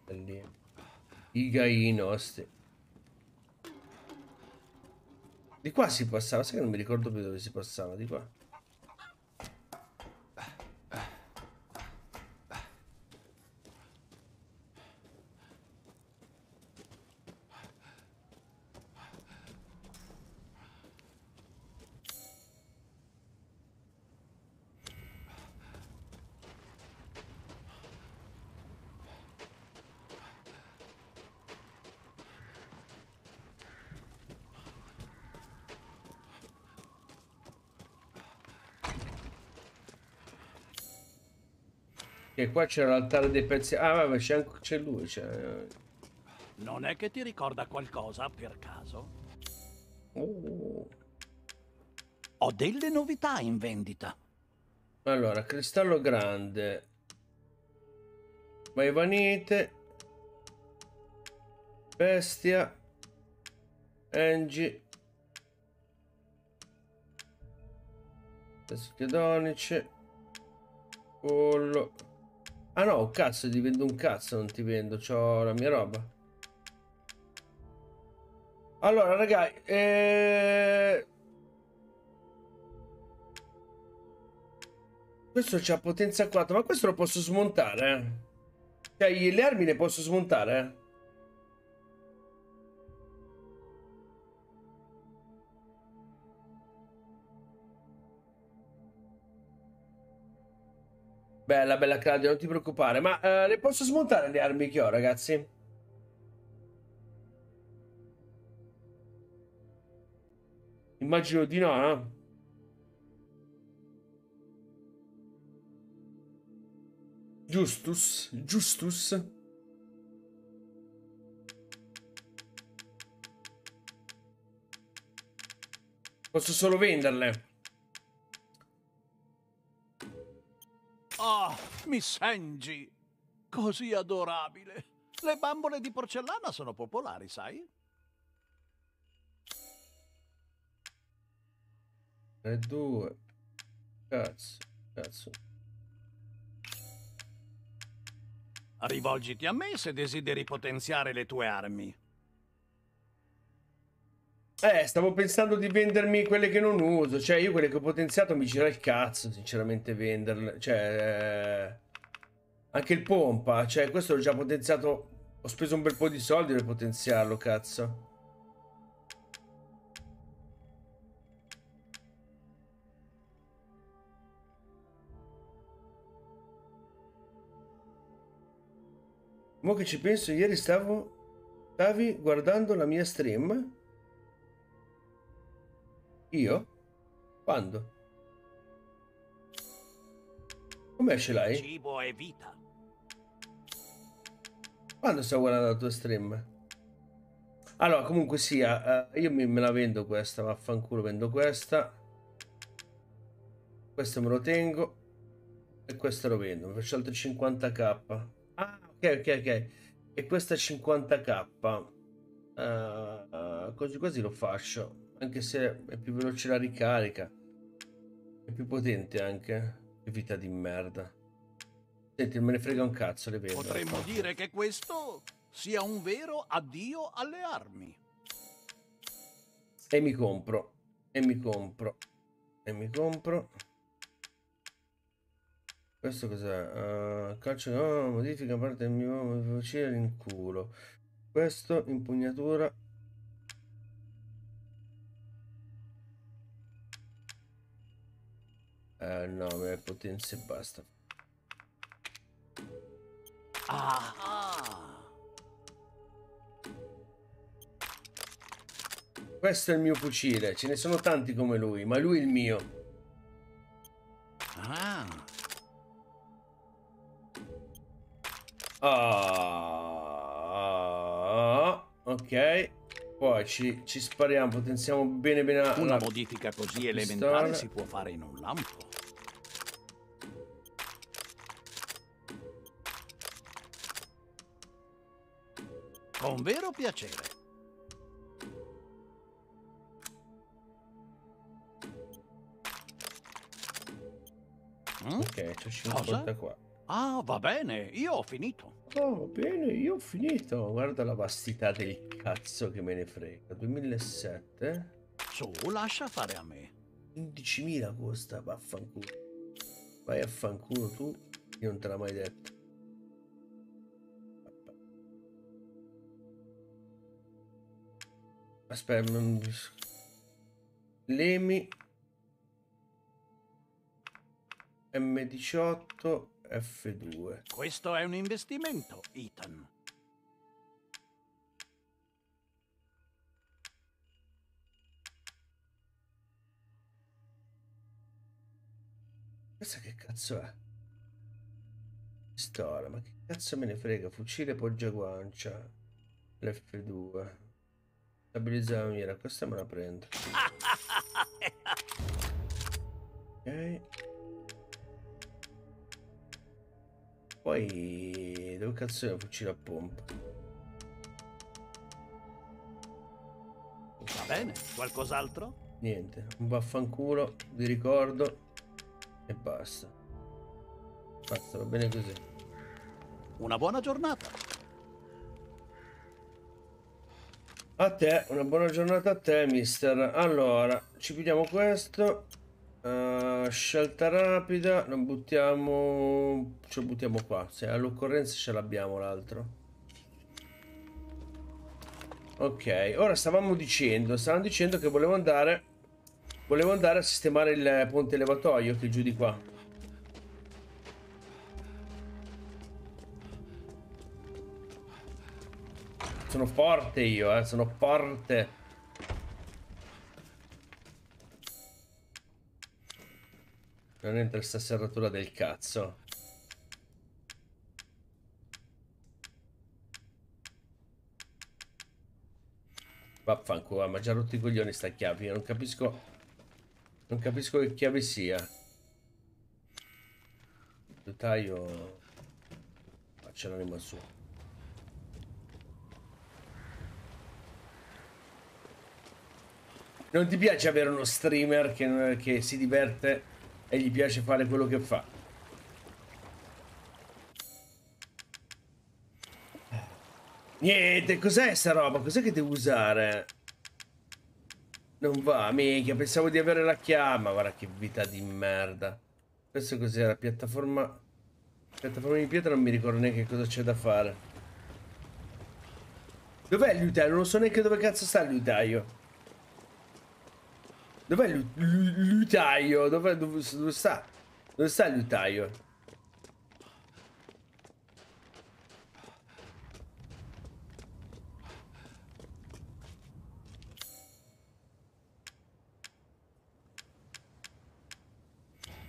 Lì. I gai nostri. Di qua si passava, sai che non mi ricordo più dove si passava, di qua. Qua c'era l'altare dei pezzi. Ah, vabbè, c'è anche c'è lui. C'è... Non è che ti ricorda qualcosa per caso? Oh. Ho delle novità in vendita. Allora, cristallo grande. Maivanite. Bestia. Angie. Schedonice. Pollo. Ah no, cazzo, ti vendo un cazzo, non ti vendo, c'ho la mia roba. Allora, ragazzi, eh... Questo c'ha potenza 4, ma questo lo posso smontare, eh? Cioè, le armi le posso smontare, Bella, bella Claudia, non ti preoccupare. Ma eh, le posso smontare le armi che ho, ragazzi? Immagino di no, no? Justus, Justus. Posso solo venderle. Oh, Miss Angie, così adorabile. Le bambole di porcellana sono popolari, sai? E due. Cazzo, cazzo. Rivolgiti a me se desideri potenziare le tue armi. Eh, stavo pensando di vendermi quelle che non uso. Cioè, io quelle che ho potenziato mi gira il cazzo, sinceramente, venderle. Cioè, eh... anche il pompa. Cioè, questo l'ho già potenziato. Ho speso un bel po' di soldi per potenziarlo, cazzo. Mo che ci penso, ieri stavo... Stavi guardando la mia stream? Io? Quando? Come ce l'hai? Cibo e vita. Quando stavo guardando la tua stream? Allora, comunque sia, uh, io me la vendo questa, vaffanculo, vendo questa. Questo me lo tengo. E questo lo vendo, mi faccio altri 50k. Ah, ok, ok, ok. E questa 50k. Uh, uh, così quasi lo faccio. Anche se è più veloce la ricarica. È più potente anche. Che vita di merda. Senti, me ne frega un cazzo, le vedo. Potremmo dire che questo sia un vero addio alle armi. E mi compro. E mi compro. E mi compro. Questo cos'è? Uh, calcio no, modifica parte del mio fucile in culo. Questo, impugnatura. Eh, no, me potenza e basta. Ah. Questo è il mio fucile, ce ne sono tanti come lui, ma lui è il mio. Ah. Ah, ok. Poi ci, ci spariamo, potenziamo bene bene la, Una modifica così elementare si può fare in un lampo. Con vero piacere. Ok, c'ho 50 qua. Ah, va bene, io ho finito. Oh, bene, io ho finito. Guarda la vastità del cazzo che me ne frega. 2007. Su, lascia fare a me. 15.000 costa, vaffanculo. Vai a fanculo tu, io non te l'ho mai detto. Aspetta, non... Lemi M18 F2. Questo è un investimento, Ethan. Questa che cazzo è? Pistola, ma che cazzo me ne frega? Fucile poggia guancia. L'F2. Stabilizza la mira, questa me la prendo. Ok. Poi dove cazzo è il fucile a pompa? Va bene, qualcos'altro? Niente, un vaffanculo, vi ricordo. E basta. Basta, va bene così. Una buona giornata. A te, una buona giornata a te, mister. Allora, ci pigliamo questo. Uh, scelta rapida, lo buttiamo... Ce lo buttiamo qua. Se all'occorrenza ce l'abbiamo l'altro. Ok, ora stavamo dicendo, stavamo dicendo che volevo andare... Volevo andare a sistemare il ponte levatoio che è giù di qua. Sono forte io, eh, sono forte. Non entra questa serratura del cazzo. Vaffanculo, ma già rotto i coglioni sta chiave. Non capisco. Non capisco che chiave sia. Notaio. Faccia l'anima su. Non ti piace avere uno streamer che, che si diverte e gli piace fare quello che fa? Niente, cos'è sta roba? Cos'è che devo usare? Non va, mica, pensavo di avere la chiama. Guarda che vita di merda. Questo cos'era? Piattaforma... Piattaforma di pietra non mi ricordo neanche cosa c'è da fare. Dov'è il liutaio? Non so neanche dove cazzo sta il liutaio. Dov'è il liutaio? Dove, dove, dove sta? Dove sta il liutaio?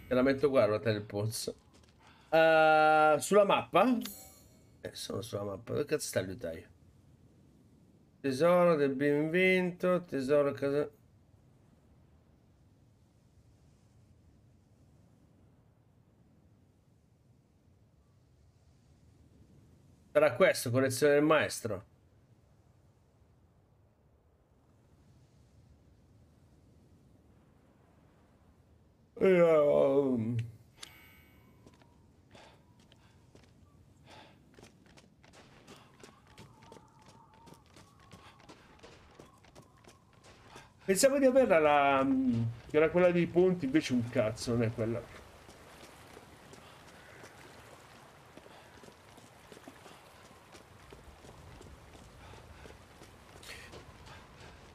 Te la metto qua, ruota del polso. Uh, sulla mappa? Eh, sono sulla mappa. Dove cazzo sta il liutaio? Tesoro del ben invento, tesoro casa... Sarà questo, collezione del maestro. Um... Pensavo di averla la... che era quella dei punti, invece un cazzo, non è quella.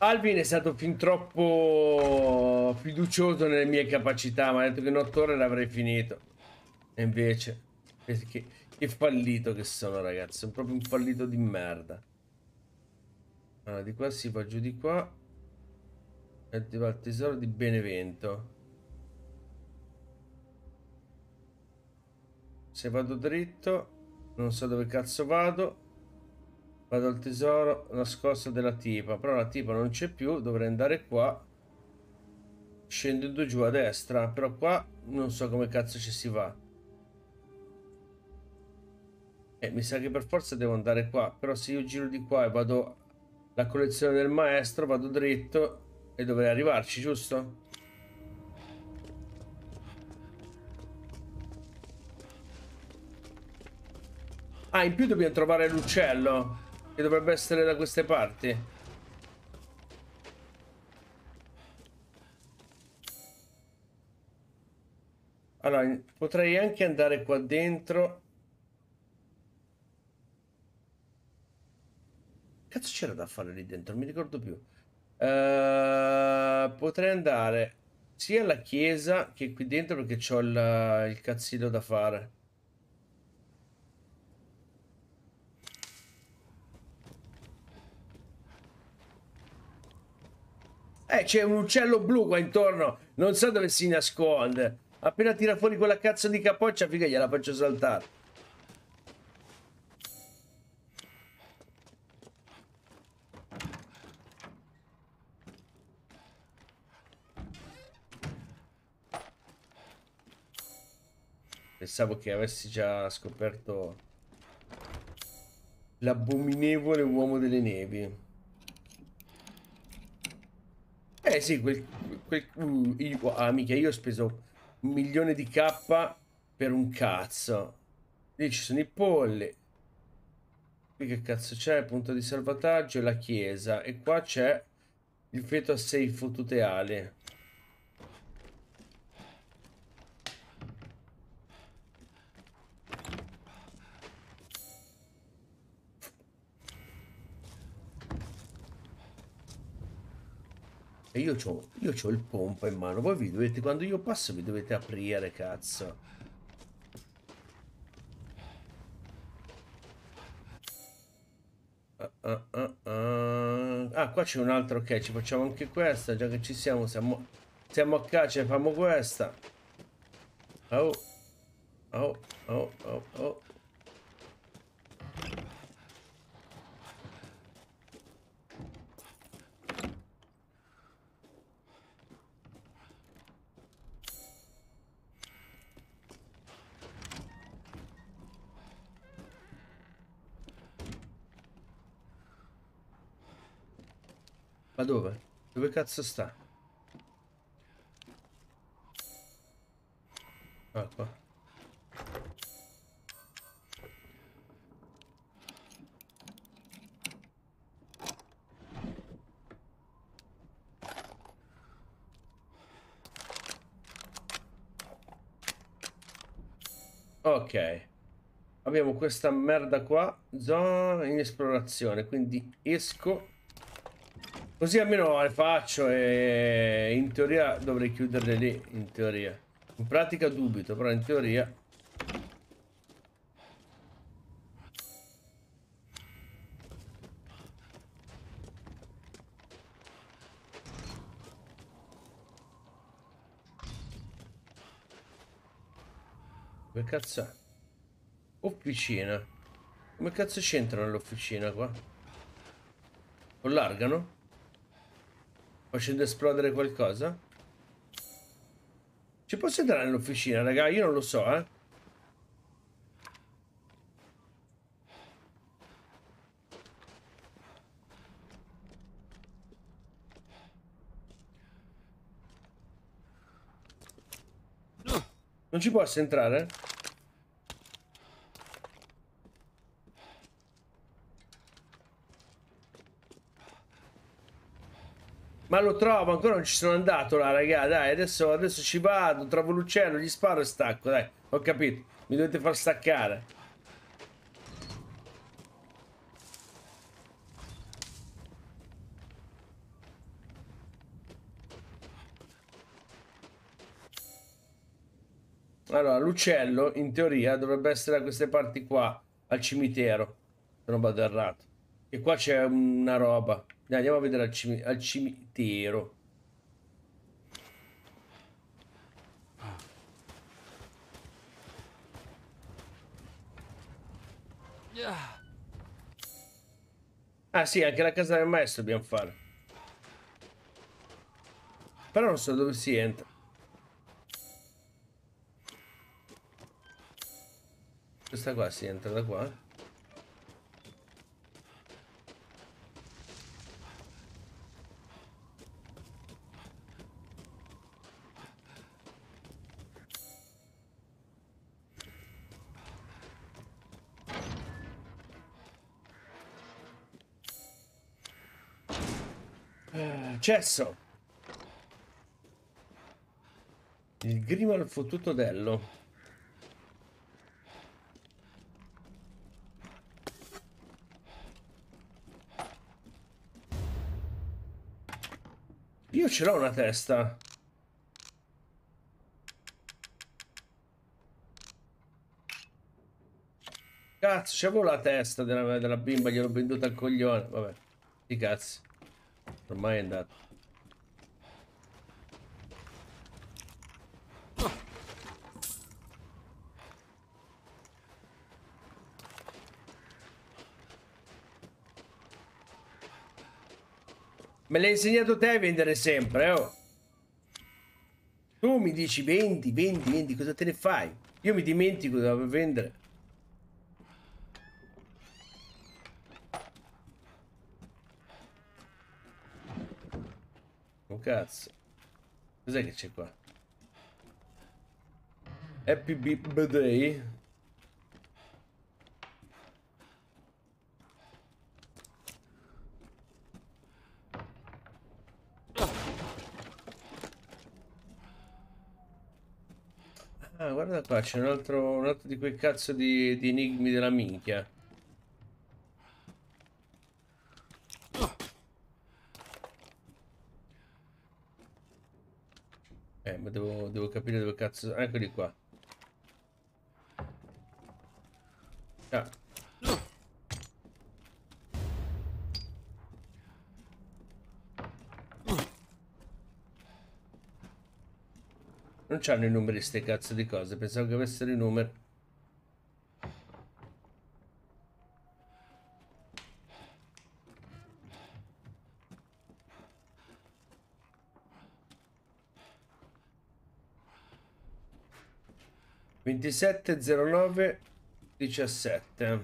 Alvin è stato fin troppo fiducioso nelle mie capacità, mi ha detto che in otto ore l'avrei finito. E invece, che, che fallito che sono ragazzi, sono proprio un fallito di merda. Allora, di qua si va giù di qua. E ti va il tesoro di Benevento. Se vado dritto, non so dove cazzo vado. Vado al tesoro nascosto della tipa. Però la tipa non c'è più. Dovrei andare qua. Scendendo giù a destra. Però qua non so come cazzo ci si va. E mi sa che per forza devo andare qua. Però se io giro di qua e vado alla collezione del maestro, vado dritto e dovrei arrivarci, giusto? Ah, in più dobbiamo trovare l'uccello. Che dovrebbe essere da queste parti. Allora, potrei anche andare qua dentro. Cazzo c'era da fare lì dentro? Non mi ricordo più. Uh, potrei andare sia alla chiesa che qui dentro perché ho il, il cazzino da fare. Eh, c'è un uccello blu qua intorno. Non so dove si nasconde. Appena tira fuori quella cazzo di capoccia, figa, gliela faccio saltare. Pensavo che avessi già scoperto l'abominevole uomo delle nevi. Eh sì, quel... quel uh, io, ah, mica, io ho speso un milione di K per un cazzo. Lì ci sono i polli. Qui che cazzo c'è? Punto di salvataggio e la chiesa. E qua c'è il feto a sei fottute ali. E io c'ho il pompa in mano. Voi vi dovete, quando io passo, vi dovete aprire, cazzo. Ah, ah, ah. Ah, qua c'è un altro, ok, ci facciamo anche questa, già che ci siamo, siamo, siamo a caccia, facciamo questa. Oh, oh, oh, oh, oh. Dove? Dove cazzo sta? Ah, qua. Ok. Abbiamo questa merda qua, zona in esplorazione, quindi esco Così almeno le faccio e in teoria dovrei chiuderle lì, in teoria. In pratica dubito, però in teoria... Dove cazzo? Officina. Come cazzo c'entrano nell'officina qua? Lo largano? Facendo esplodere qualcosa? Ci posso entrare nell'officina, raga? Io non lo so, eh. Non ci posso entrare? Ma lo trovo, ancora non ci sono andato là, raga. Dai, adesso, adesso ci vado, trovo l'uccello, gli sparo e stacco. Dai, ho capito. Mi dovete far staccare. Allora, l'uccello, in teoria, dovrebbe essere da queste parti qua, al cimitero. Se non vado errato. E qua c'è una roba. Dai, andiamo a vedere al, cimi al cimitero. Ah sì, anche la casa del maestro dobbiamo fare. Però non so dove si entra. Questa qua si entra da qua. Cesso. Il grimo al fottuto dello. Io ce l'ho una testa. Cazzo, c'avevo la testa della, della bimba, gliel'ho venduta al coglione. Vabbè, di cazzo. Ormai è andato. Me l'hai insegnato te a vendere sempre, oh. Tu mi dici vendi, vendi, vendi, cosa te ne fai? Io mi dimentico da vendere. Cazzo. Cos'è che c'è qua? Happy Birthday. Ah, guarda qua, c'è un altro, un altro di quei cazzo di, di enigmi della minchia. Eh, ma devo, capire dove cazzo... Eccoli qua. Ah. Non c'hanno i numeri ste cazzo di cose, pensavo che avessero i numeri. 2709 17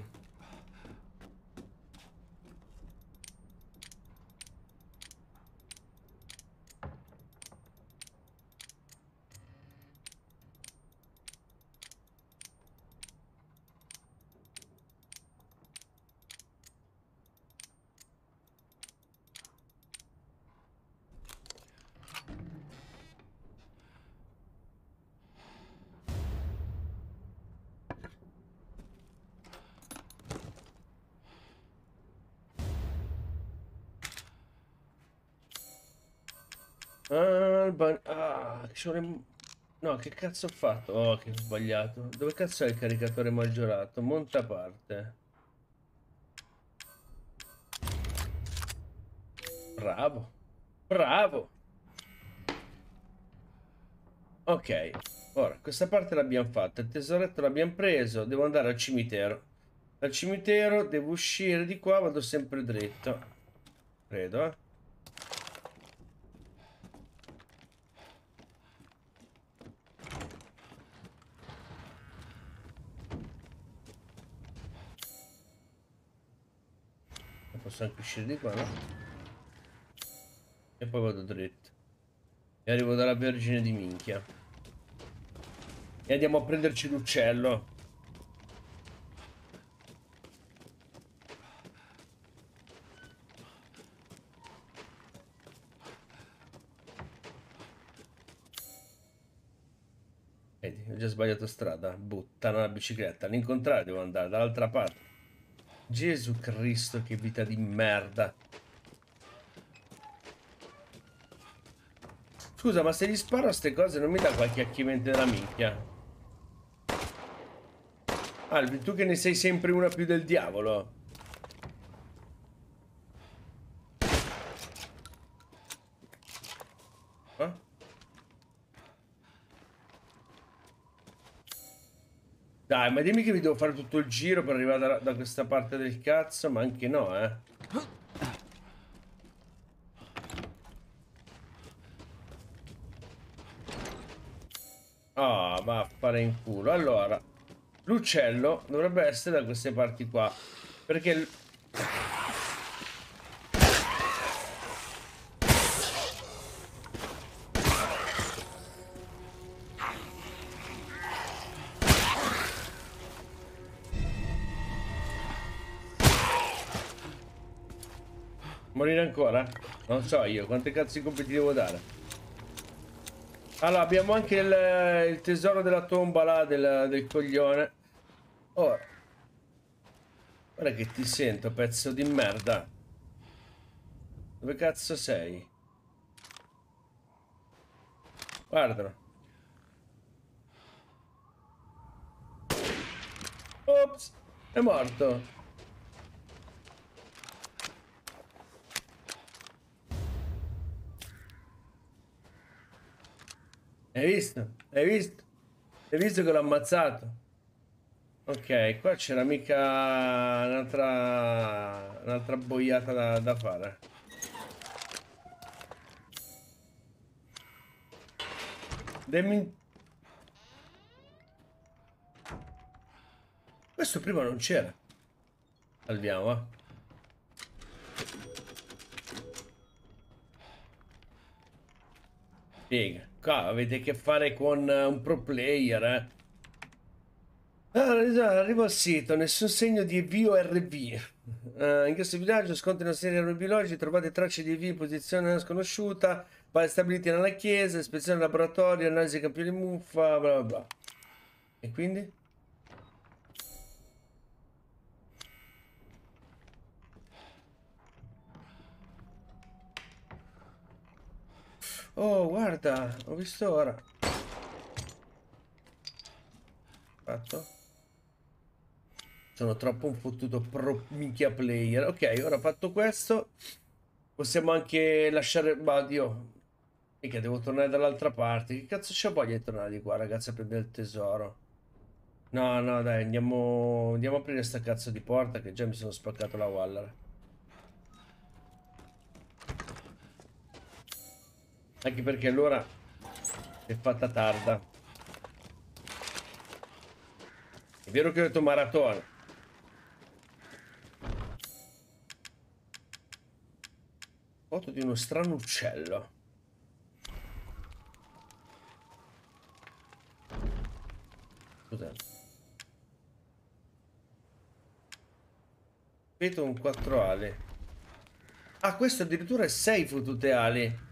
cazzo ho fatto? Oh, che sbagliato. Dove cazzo è il caricatore maggiorato? Monta parte. Bravo. Bravo. Ok. Ora, questa parte l'abbiamo fatta. Il tesoretto l'abbiamo preso. Devo andare al cimitero. Dal cimitero devo uscire di qua. Vado sempre dritto. Credo, eh. Anche uscire di qua, no? E poi vado dritto. E arrivo dalla Vergine di Minchia. E andiamo a prenderci l'uccello. Vedi, ho già sbagliato strada. Buttano la bicicletta. All'incontrario devo andare dall'altra parte. Gesù Cristo, che vita di merda. Scusa, ma se gli sparo a ste cose non mi dà qualche acchimento della minchia? Albi, tu che ne sei sempre una più del diavolo. Eh? Dai, ma dimmi che mi devo fare tutto il giro per arrivare da, da questa parte del cazzo, ma anche no, eh. Ah, oh, va a fare in culo. Allora, l'uccello dovrebbe essere da queste parti qua. Perché... ancora? Non so io, quante cazzo di compiti devo dare? Allora, abbiamo anche il, il tesoro della tomba là del, del coglione. Oh. Guarda che ti sento, pezzo di merda. Dove cazzo sei? Guardalo. Ops, è morto. Hai visto? Hai visto? Hai visto che l'ho ammazzato? Ok, qua c'era mica un'altra un'altra boiata da, da fare. Demmi... Questo prima non c'era. Salviamo, eh. Spiega. Qua avete a che fare con eh, un pro player, eh. Ah, arrivo al sito, nessun segno di VORV. Uh, in questo villaggio scontri una serie di neurobiologici, trovate tracce di EV in posizione sconosciuta, pari stabiliti nella chiesa, ispezione laboratorio, analisi campioni muffa, bla bla bla. E quindi? Oh, guarda, ho visto ora. Fatto. Sono troppo un fottuto pro minchia player. Ok, ora fatto questo, possiamo anche lasciare... Ma Dio, mica devo tornare dall'altra parte. Che cazzo c'è voglia di tornare di qua, ragazzi, a prendere il tesoro? No, no, dai, andiamo, andiamo a aprire sta cazzo di porta che già mi sono spaccato la Waller. Anche perché allora è fatta tarda. È vero che ho detto maratona. Foto di uno strano uccello. Scusate. Vedo un 4 ali. Ah, questo addirittura è 6 fottute ali.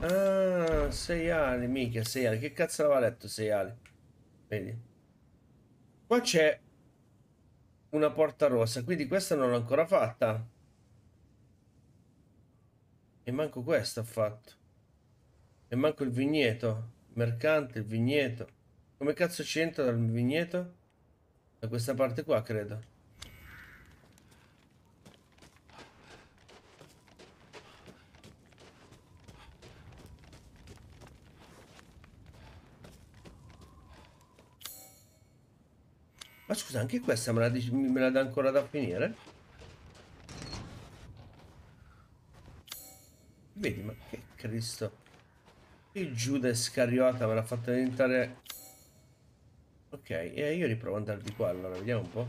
Ah, 6 ali, mica 6 ali. Che cazzo aveva letto 6 ali? Vedi? Qua c'è una porta rossa, quindi questa non l'ho ancora fatta. E manco questa ho fatto. E manco il vigneto. Mercante, il vigneto. Come cazzo c'entra dal vigneto? Da questa parte qua, credo. Ma scusa, anche questa me la, me la dà ancora da finire? Vedi, ma che Cristo. Il Giuda Iscariota me l'ha fatto diventare... Ok, e io riprovo ad andare di qua allora, vediamo un po'.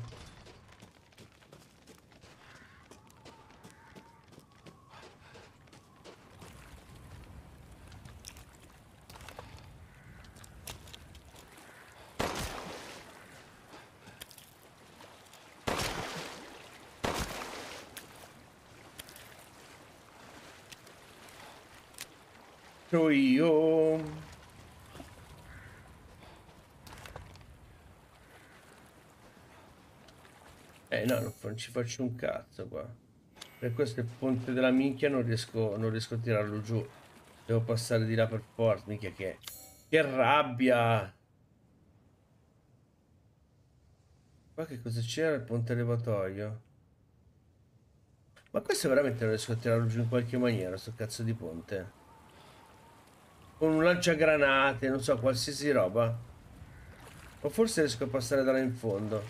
Io. Eh no, non ci faccio un cazzo qua. Per questo il ponte della minchia non riesco, non riesco a tirarlo giù. Devo passare di là per forza, minchia che... Che rabbia! Qua che cosa c'era? Il ponte elevatorio? Ma questo veramente non riesco a tirarlo giù in qualche maniera, sto cazzo di ponte con un lanciagranate, non so, qualsiasi roba. O forse riesco a passare da là in fondo.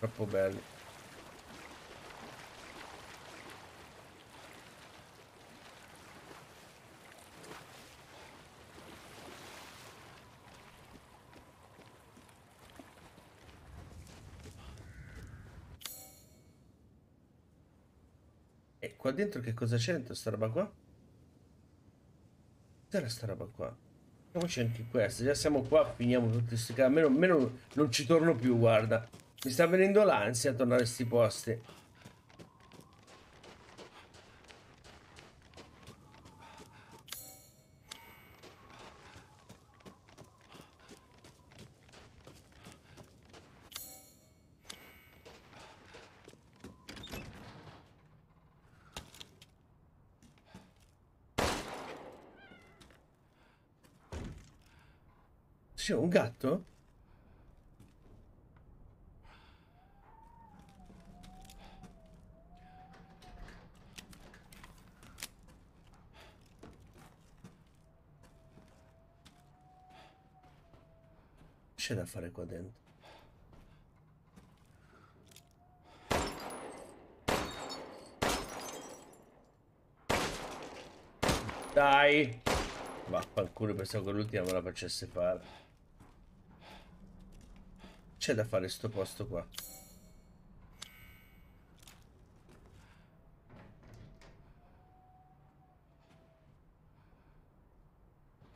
Troppo bello. Dentro che cosa c'è dentro sta roba qua? Cos'era sta roba qua? Facciamoci anche questa, già siamo qua, finiamo tutti questi casi. Almeno, almeno non ci torno più, guarda. Mi sta venendo l'ansia a tornare a questi posti. Un gatto? C'è da fare qua dentro. Dai! Vaffanculo, pensavo che l'ultima me la facesse fare c'è da fare sto posto qua?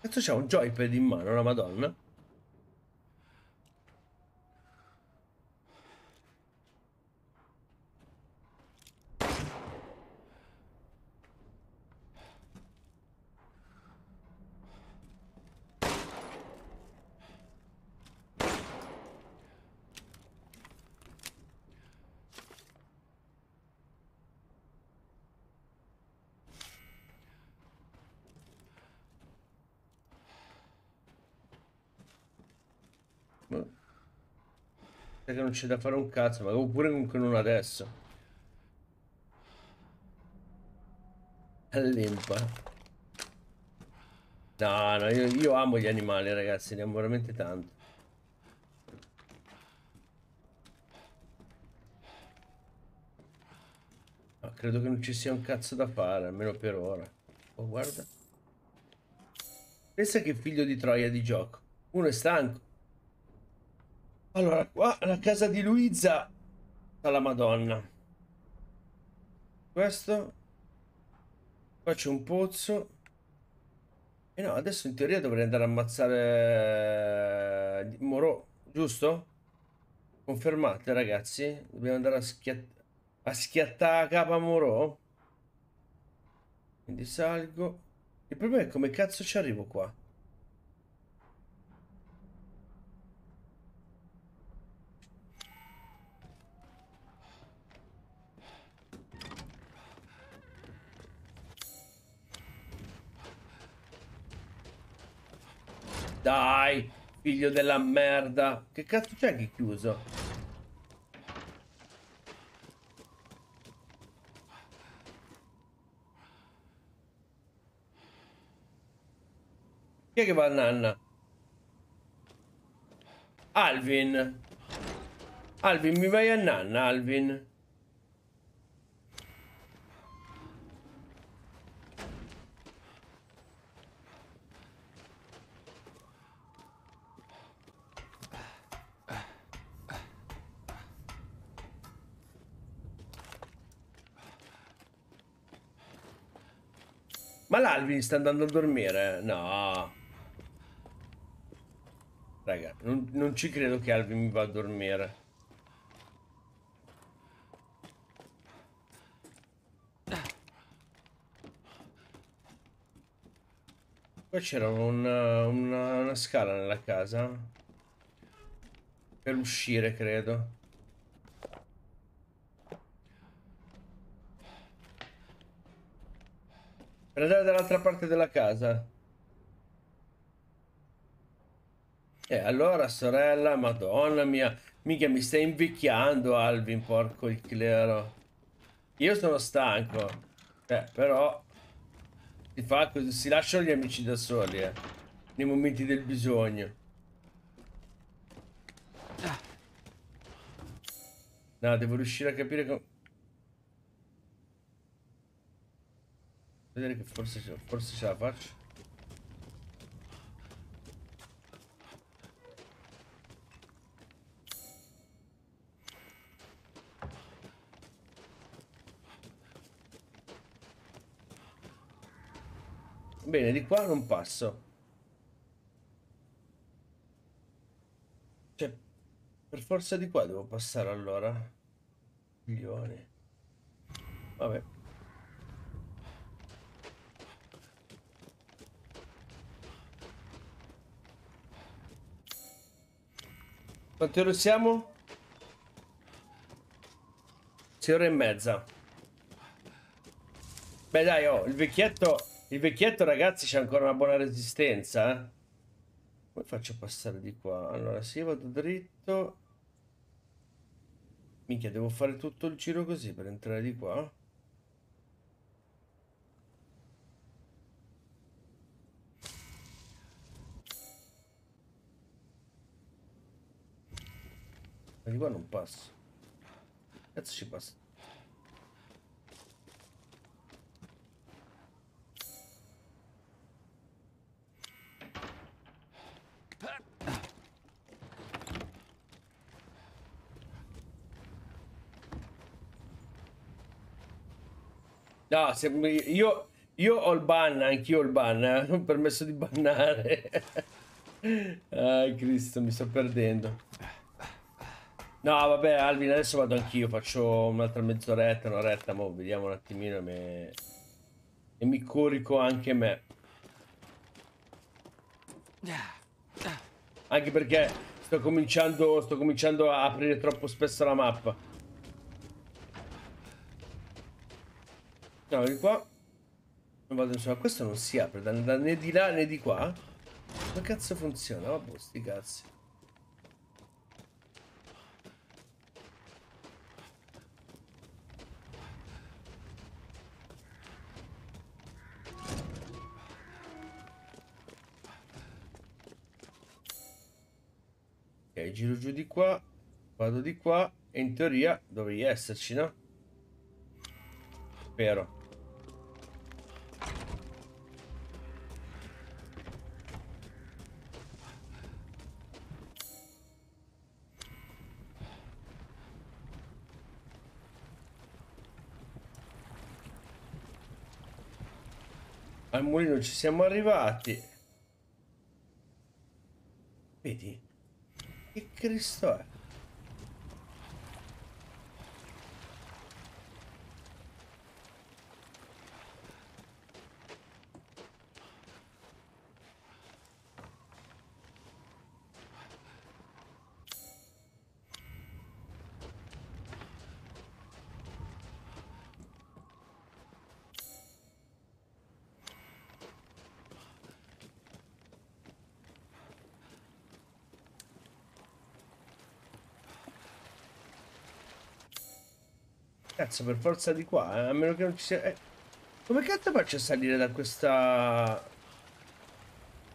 Cazzo c'ha un joypad in mano, la madonna. Non c'è da fare un cazzo, ma oppure comunque non adesso. Limpa. No, no, io, io amo gli animali, ragazzi, li amo veramente tanto. Ma credo che non ci sia un cazzo da fare, almeno per ora. Oh, guarda. Pensa che figlio di Troia di gioco. Uno è stanco. Allora, qua la casa di Luisa alla Madonna. Questo. Qua c'è un pozzo. E no, adesso in teoria dovrei andare a ammazzare eh, Moro, giusto? Confermate, ragazzi? Dobbiamo andare a, schiatt a schiattare a capa Moro? Quindi salgo. Il problema è come cazzo ci arrivo qua. Dai, figlio della merda. Che cazzo c'è che è chiuso? Chi è che va a nanna? Alvin. Alvin, mi vai a nanna, Alvin. Ma l'Alvin sta andando a dormire? No. Raga, non, non ci credo che Alvin mi va a dormire. Qua c'era una, una, una scala nella casa. Per uscire, credo. Per andare dall'altra parte della casa. E allora, sorella, madonna mia, mica mi stai invecchiando, Alvin, porco il clero. Io sono stanco. Eh, però... Si fa così, si lasciano gli amici da soli, eh. Nei momenti del bisogno. No, devo riuscire a capire come... Vedere che forse, forse ce la faccio. Bene, di qua non passo. Cioè, per forza di qua devo passare allora. Milioni. Vabbè. Quante ore siamo? Sei ore e mezza. Beh dai, oh, il vecchietto, il vecchietto ragazzi c'è ancora una buona resistenza, eh? Come faccio a passare di qua? Allora, se io vado dritto... Minchia, devo fare tutto il giro così per entrare di qua? Ma di qua non passo. Cazzo ci passa? No, se, io, Io ho il ban, anch'io ho il ban, eh? non permesso di bannare. ah, Cristo, mi sto perdendo. No, vabbè, Alvin, adesso vado anch'io, faccio un'altra mezz'oretta, un'oretta, mo vediamo un attimino me... e mi corico anche me. Anche perché sto cominciando, sto cominciando a aprire troppo spesso la mappa. No, di qua. Non vado insomma, questo non si apre da, né di là né di qua. Come cazzo funziona? Vabbè, sti cazzi. Giro giù di qua, vado di qua e in teoria dovrei esserci, no? Spero. Al mulino ci siamo arrivati. Vedi? Che Cristo Cazzo, per forza di qua, eh? a meno che non ci sia... Eh. Come cazzo faccio a salire da questa...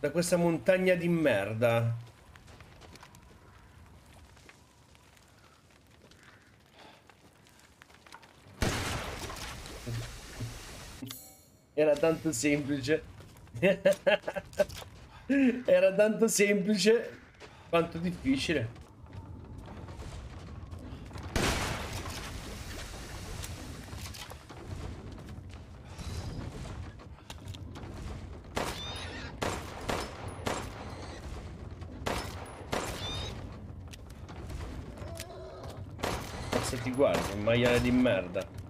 Da questa montagna di merda? Era tanto semplice. Era tanto semplice quanto difficile. Cazzo ti guardi, un maiale di merda.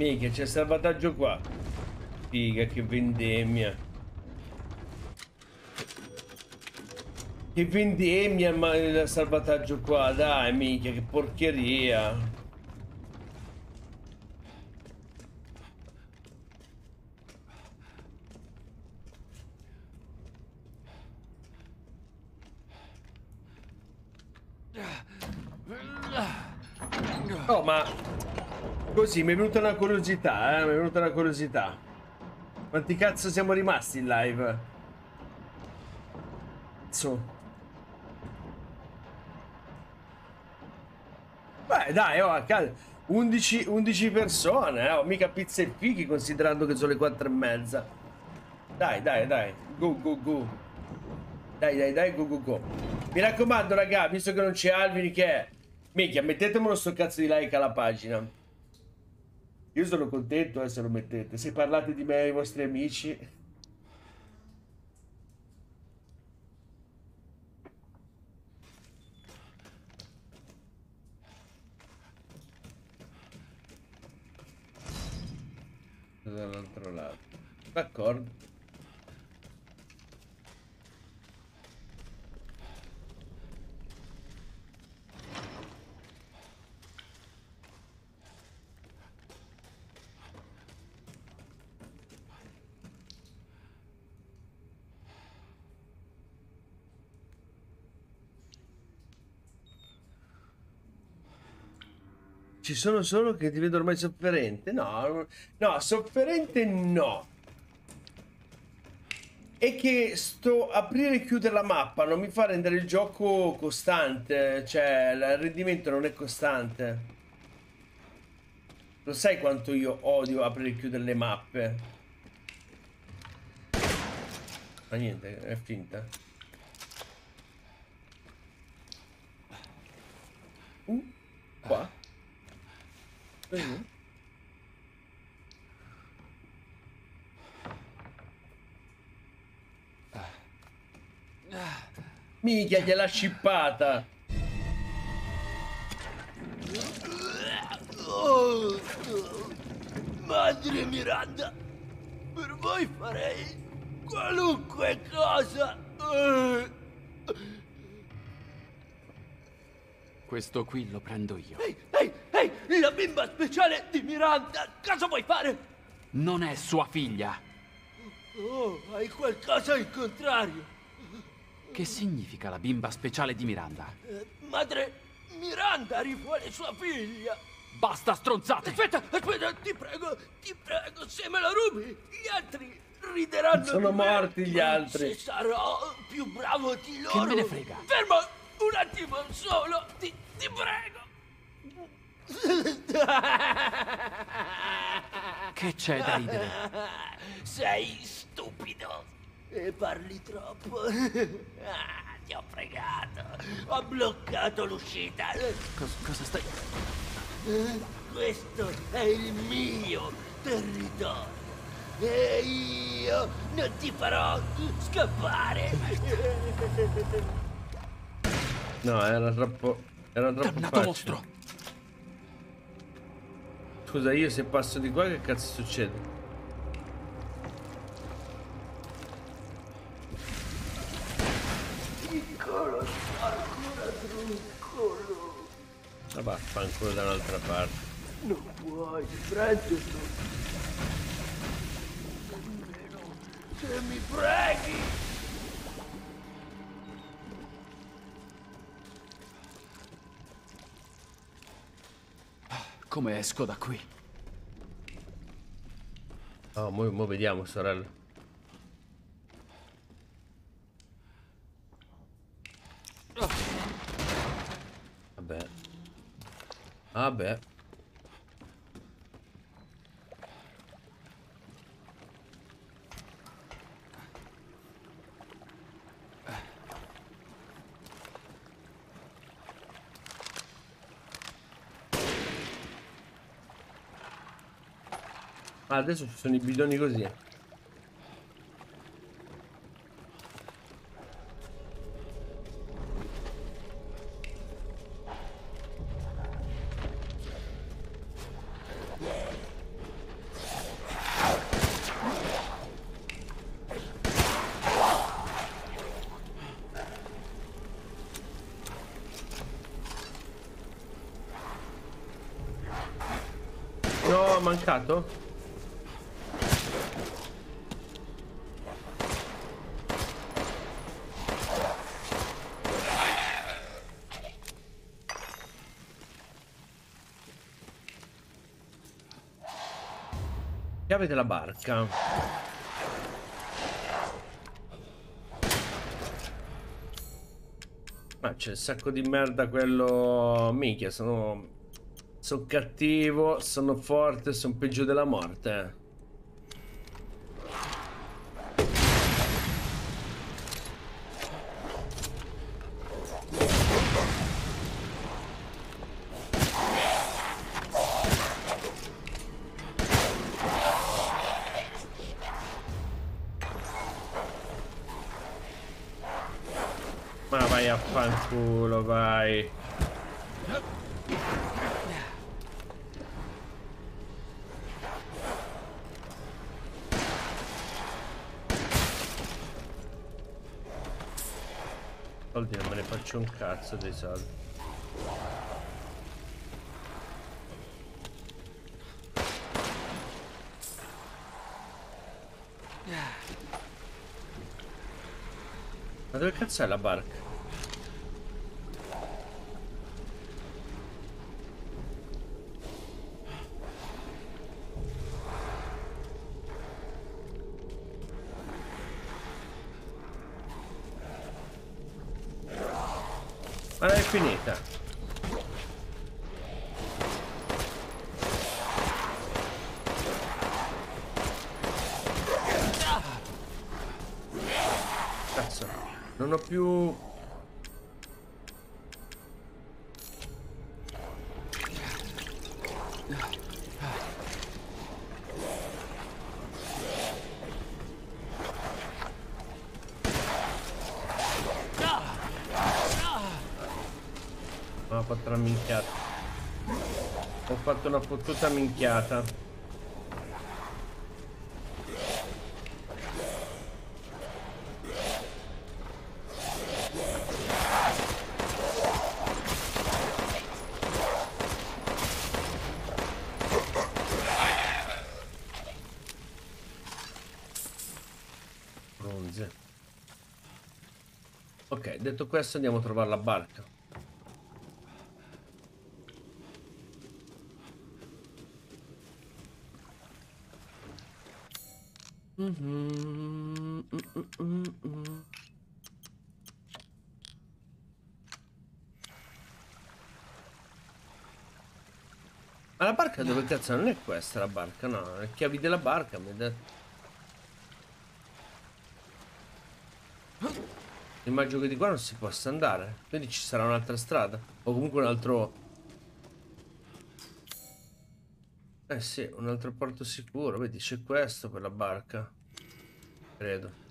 Mica, c'è salvataggio qua. Figa, che vendemmia. Che vendemmia ma il salvataggio qua, dai, mica, che porcheria. Oh, ma così mi è venuta una curiosità, eh? Mi è venuta una curiosità. Quanti cazzo siamo rimasti in live? Cazzo. Beh, dai, oh, 11, 11 persone, eh? Oh, mica pizza e fichi considerando che sono le 4 e mezza. Dai, dai, dai. Go, go, go. Dai, dai, dai, go, go, go. Mi raccomando, raga, visto che non c'è Alvin, che. Minchia, mettetemelo sto cazzo di like alla pagina. Io sono contento eh, se lo mettete. Se parlate di me ai vostri amici. Dall'altro lato. D'accordo. Ci sono solo che ti vedo ormai sofferente. No, no, sofferente no. È che sto aprire e chiudere la mappa non mi fa rendere il gioco costante. Cioè, il rendimento non è costante. Lo sai quanto io odio aprire e chiudere le mappe? Ma niente, è finta. Uh, qua. Così. Minchia, gliel'ha scippata. Oh, madre Miranda, per voi farei qualunque cosa. Questo qui lo prendo io. Ehi, ehi, ehi, la bimba speciale di Miranda, cosa vuoi fare? Non è sua figlia. Oh, hai qualcosa in contrario. Che significa la bimba speciale di Miranda? Eh, madre Miranda rivuole sua figlia. Basta stronzate! Aspetta, aspetta, ti prego, ti prego, se me la rubi, gli altri rideranno Sono di me, morti gli altri. Se sarò più bravo di loro. Che me ne frega? Fermo un attimo solo, ti, ti prego. Che c'è da ridere? Sei stupido e parli troppo. Ah, ti ho fregato. Ho bloccato l'uscita. Cos- cosa stai... Questo è il mio territorio. E io non ti farò scappare. No, era troppo. Era troppo Dannato facile. mostro! Scusa, io se passo di qua che cazzo succede? Truccolo. Ah, vaffanculo da un'altra parte. Non puoi prenderlo. Nemmeno se mi preghi. Come esco da qui? Oh, mo, mo vediamo, sorella. Vabbè. Vabbè. Ah, adesso ci sono i bidoni così. No, mancato? Chiave della barca. Ma c'è il sacco di merda quello... Minchia, sono... Sono cattivo, sono forte, sono peggio della morte. Cazzo dei soldi. Ma dove cazzo è la barca? Finita. Fottuta minchiata. Bronze. Ok, detto questo andiamo a trovare la barca. Mhm, mm, mm, mm, mm. Ma la barca dove cazzo non è questa la barca? No, le chiavi della barca mi ha detto. Immagino che di qua non si possa andare. Quindi ci sarà un'altra strada. O comunque un altro... Eh sì, un altro porto sicuro. Vedi, c'è questo per la barca. Credo.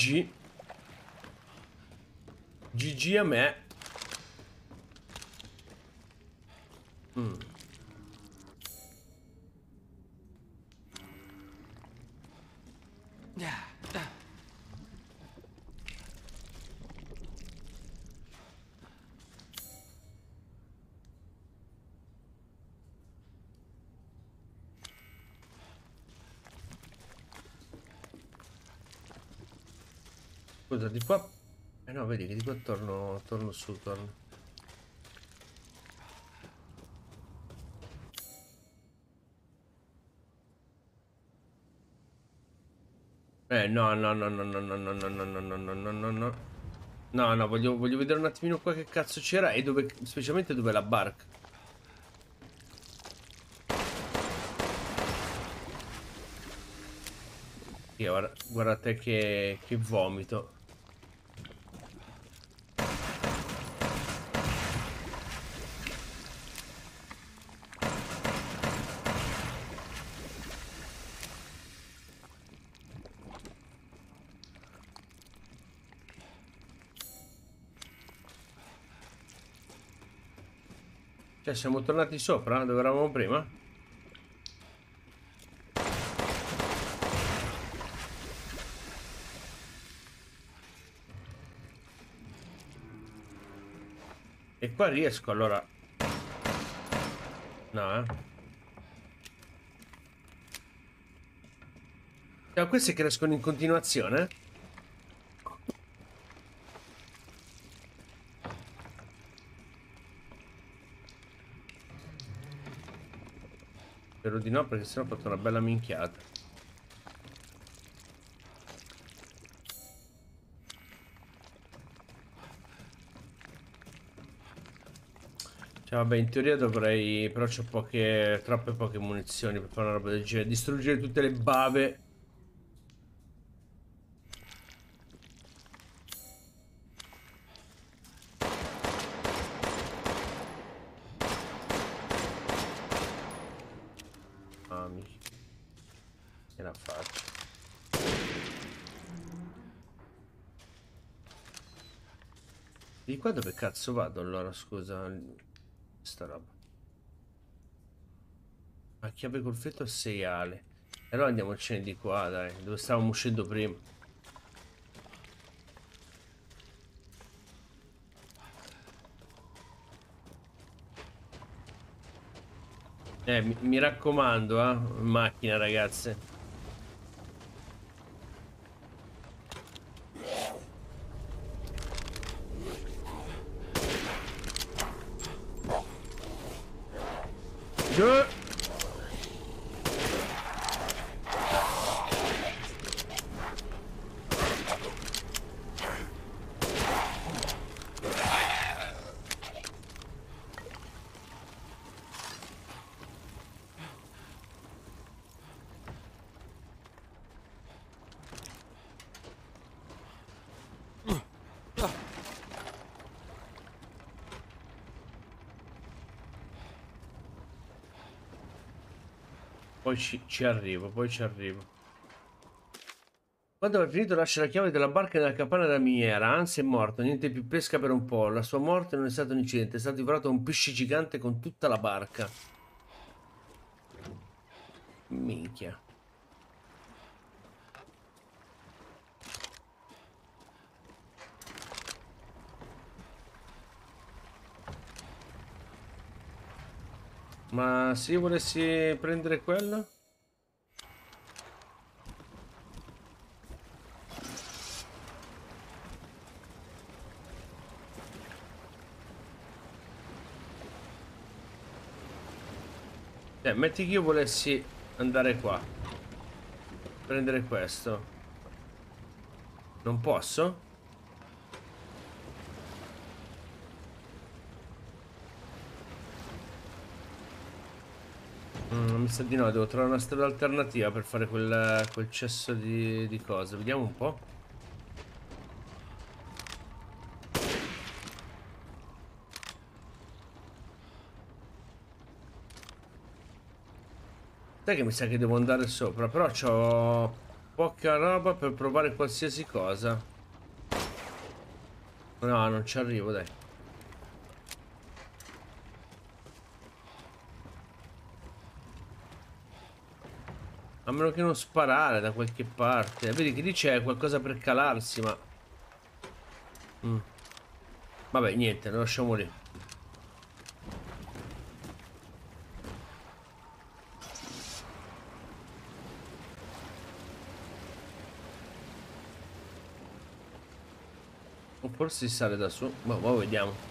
de... De dia, diamé. Scusa, di qua... Eh no, vedi che di qua torno, torno su, torno. Eh no, no, no, no, no, no, no, no, no, no, no, no, no, no, no. No, voglio, voglio vedere un attimino qua che cazzo c'era e dove, specialmente dove la barca. Sì, guarda, guarda te che, che vomito. Cioè, siamo tornati sopra dove eravamo prima? E qua riesco allora. No, eh. Cioè, questi crescono in continuazione? Spero no perché sennò ho fatto una bella minchiata. Cioè vabbè in teoria dovrei però c'ho poche troppe poche munizioni per fare una roba del genere distruggere tutte le bave Ah, mi... Che la faccio? Di qua dove cazzo vado allora, scusa? Sta roba. A chiave col fetto a 6 ale. E allora andiamocene di qua, dai, dove stavamo uscendo prima. Eh, mi, mi raccomando, eh, macchina ragazze. Cioè... Poi ci, ci arrivo, poi ci arrivo. Quando avrà finito lascia la chiave della barca capanna della miniera. Hans è morto, niente più pesca per un po'. La sua morte non è stato un incidente, è stato divorato da un pesce gigante con tutta la barca. Minchia. Ma se io volessi prendere quello? Eh, metti che io volessi andare qua. Prendere questo. Non posso? Sa di no, devo trovare una strada alternativa per fare quel, quel cesso di, di cose. Vediamo un po'. Sai che mi sa che devo andare sopra, però ho poca roba per provare qualsiasi cosa. No, non ci arrivo, dai. A meno che non sparare da qualche parte. Vedi che lì c'è qualcosa per calarsi, ma... Mm. Vabbè, niente, lo lasciamo lì. O forse sale da su. Ma boh, vediamo.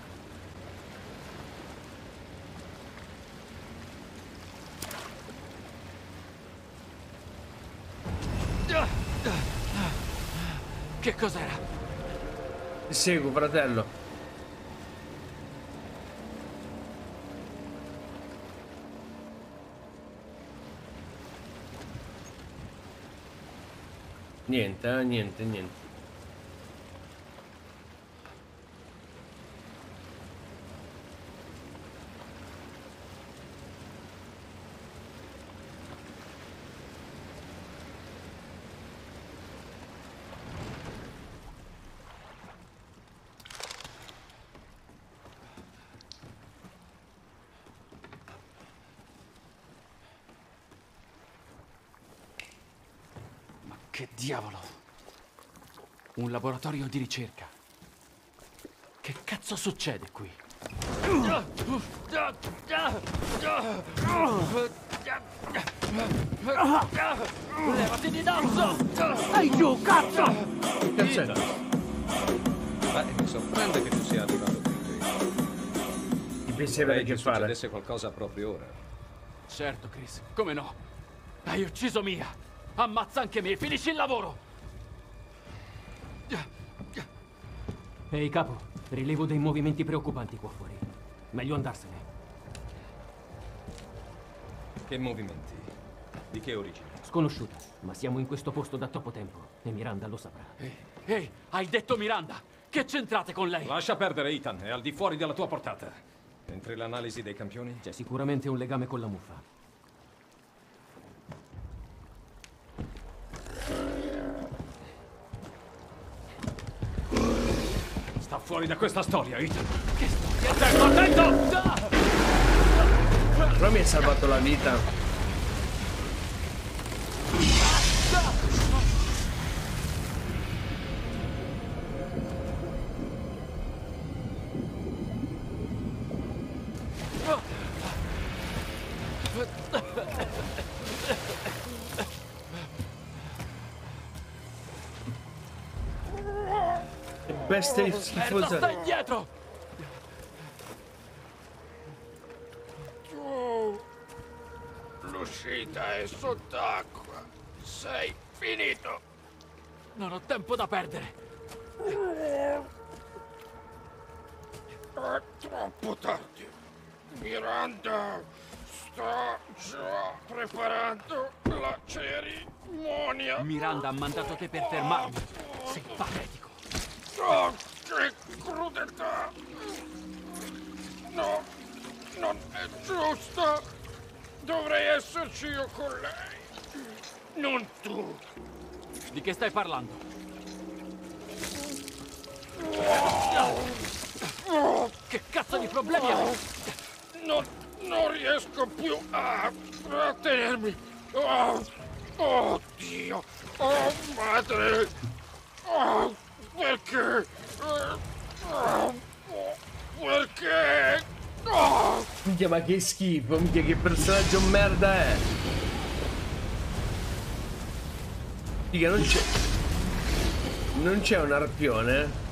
Seguo, fratello. Niente, eh? niente, niente. Che diavolo? Un laboratorio di ricerca. Che cazzo succede qui? Levati di dosso! Stai giù, cazzo! Che c'è? Beh, mi sorprende che tu sia arrivato qui. Ti pensi avere che fare? succedesse qualcosa proprio ora. Certo, Chris. Come no? Hai ucciso Mia. Ammazza anche me. Finisci il lavoro. Ehi, capo. Rilevo dei movimenti preoccupanti qua fuori. Meglio andarsene. Che movimenti? Di che origine? Sconosciuta, ma siamo in questo posto da troppo tempo e Miranda lo saprà. Ehi, hai detto Miranda. Che c'entrate con lei? Lascia perdere, Ethan. È al di fuori della tua portata. Entri l'analisi dei campioni? C'è sicuramente un legame con la muffa. Sta fuori da questa storia, Ethan. Che storia? Attento, attento! Mi hai salvato la vita. Merda, schifosa. sta indietro! L'uscita è sott'acqua. Sei finito. Non ho tempo da perdere. È troppo tardi. Miranda sta già preparando la cerimonia. Miranda ha mandato te per fermarmi. Sei patetico. Oh, che crudeltà! No, non è giusto. Dovrei esserci io con lei. Non tu. Di che stai parlando? Oh, Che cazzo di problemi hai? non, non riesco più a trattenermi. Oh, oh Dio. Oh, madre. Oh, perché? Perché? Oh. Minchia, ma che schifo, minchia, che personaggio merda è. Figa, non c'è... Non c'è un arpione?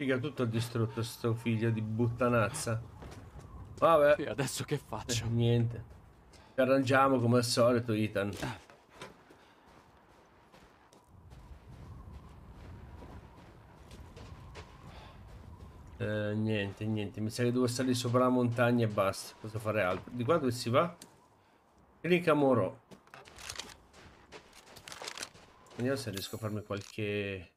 Figa, tutto distrutto sto figlio di buttanazza. Vabbè. E adesso che faccio? Eh, niente. Ci arrangiamo come al solito, Ethan. Eh, niente, niente. Mi sa che devo salire sopra la montagna e basta. Cosa fare altro? Di qua dove si va? Clinica Moro. Vediamo se riesco a farmi qualche...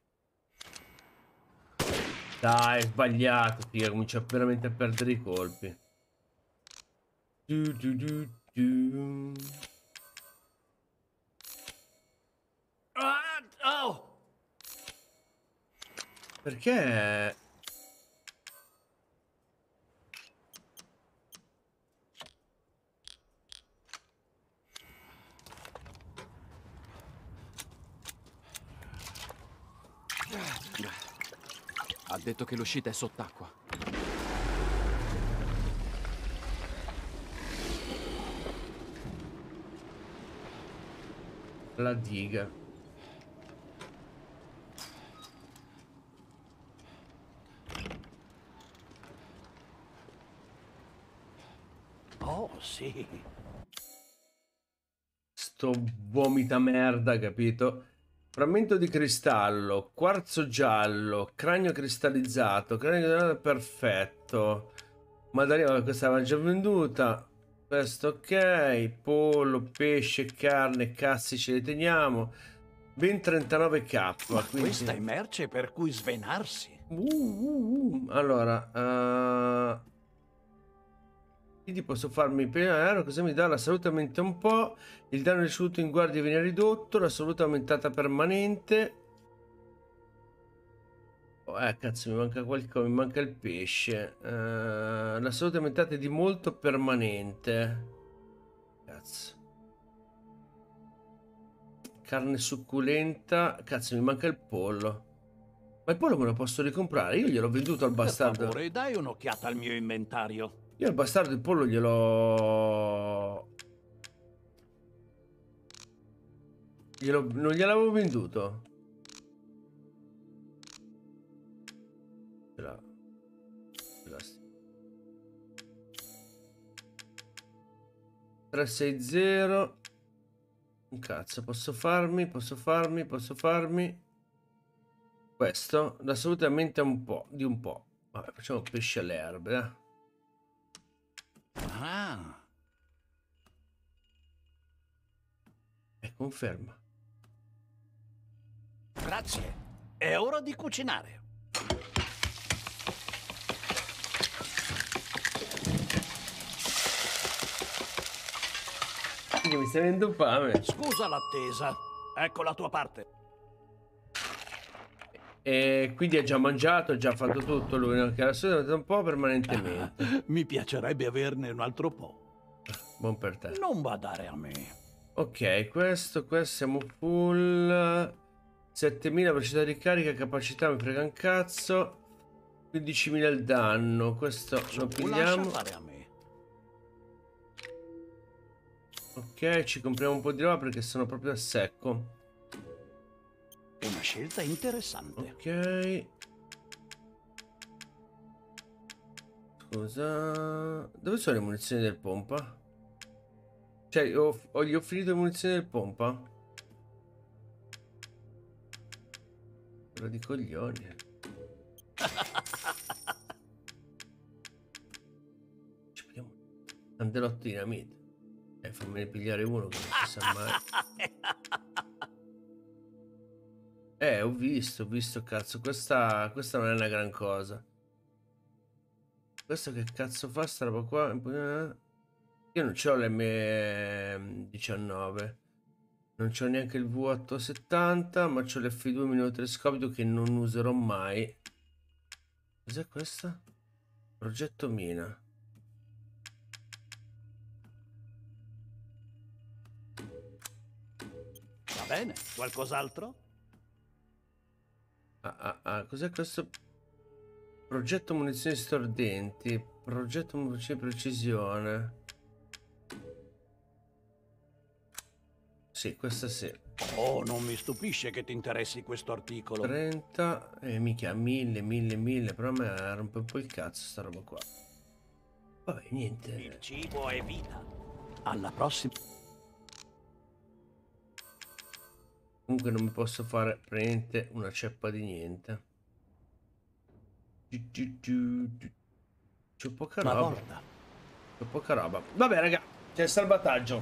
Dai, sbagliato, figa. Comincio veramente a perdere i colpi. Du, du, du, du. Ah, oh! Perché? Ha detto che l'uscita è sott'acqua. La diga. Oh, sì. Sto vomita merda, capito? Frammento di cristallo, quarzo giallo, cranio cristallizzato, cranio perfetto. Maddalena, questa l'aveva già venduta. Questo ok, pollo, pesce, carne, cazzi ce li teniamo. Ben 39k. Ma quindi- questa è merce per cui svenarsi. Uh, uh, uh. Allora, uh... quindi posso farmi aereo, cosa mi dà? La salute aumenta un po', il danno ricevuto in guardia viene ridotto, la salute aumentata permanente. Oh, eh, cazzo, mi manca qualcosa, mi manca il pesce. Uh, la salute aumentata è di molto permanente. Cazzo. Carne succulenta. Cazzo, mi manca il pollo. Ma il pollo me lo posso ricomprare? Io gliel'ho venduto al Per bastardo. favore, dai un'occhiata al mio inventario. Io al bastardo il pollo gliel'ho... glielo... Non gliel'avevo venduto. L'ha, sì. 360. Un cazzo, posso farmi, posso farmi, posso farmi. Questo, la salute aumenta un po', di un po'. Vabbè, facciamo pesce alle erbe, eh. Ah, E conferma. grazie. È ora di cucinare. Mi stai venendo fame. Scusa l'attesa. Ecco la tua parte. E quindi ha già mangiato, ha già fatto tutto lui, no? che era solo un po' permanentemente. Mi piacerebbe averne un altro po'. Buon per te. Non badare a me. Ok, questo, questo siamo full. 7000 velocità di carica, capacità mi frega un cazzo. 15.000 il danno. Questo lo pigliamo. fare a me. Ok, ci compriamo un po' di roba perché sono proprio a secco. È una scelta interessante. Ok. Scusa. Dove sono le munizioni del pompa? Cioè, ho, ho gli ho finito le munizioni del pompa? Quello di coglioni. Ci prendiamo un candelotto di dinamite. Eh, fammene pigliare uno che non si sa mai. Eh, ho visto, ho visto, cazzo, questa, questa non è una gran cosa. Questo che cazzo fa sta roba qua? Io non c'ho l'M19. Non c'ho neanche il V870, ma c'ho l'F2 minotelescopico che non userò mai. Cos'è questa? Progetto Mina. Va bene, qualcos'altro? Ah, ah, ah, cos'è questo? Progetto munizioni stordenti. Progetto munizioni precisione. Sì, questa sì. Oh, non mi stupisce che ti interessi questo articolo. 30 e mica 1000, 1000, 1000, però a me rompe un po' il cazzo sta roba qua. Vabbè, niente. Il cibo è vita. Alla prossima. Comunque non mi posso fare praticamente una ceppa di niente. C'è poca roba. C'è poca roba. Vabbè, raga, c'è il salvataggio.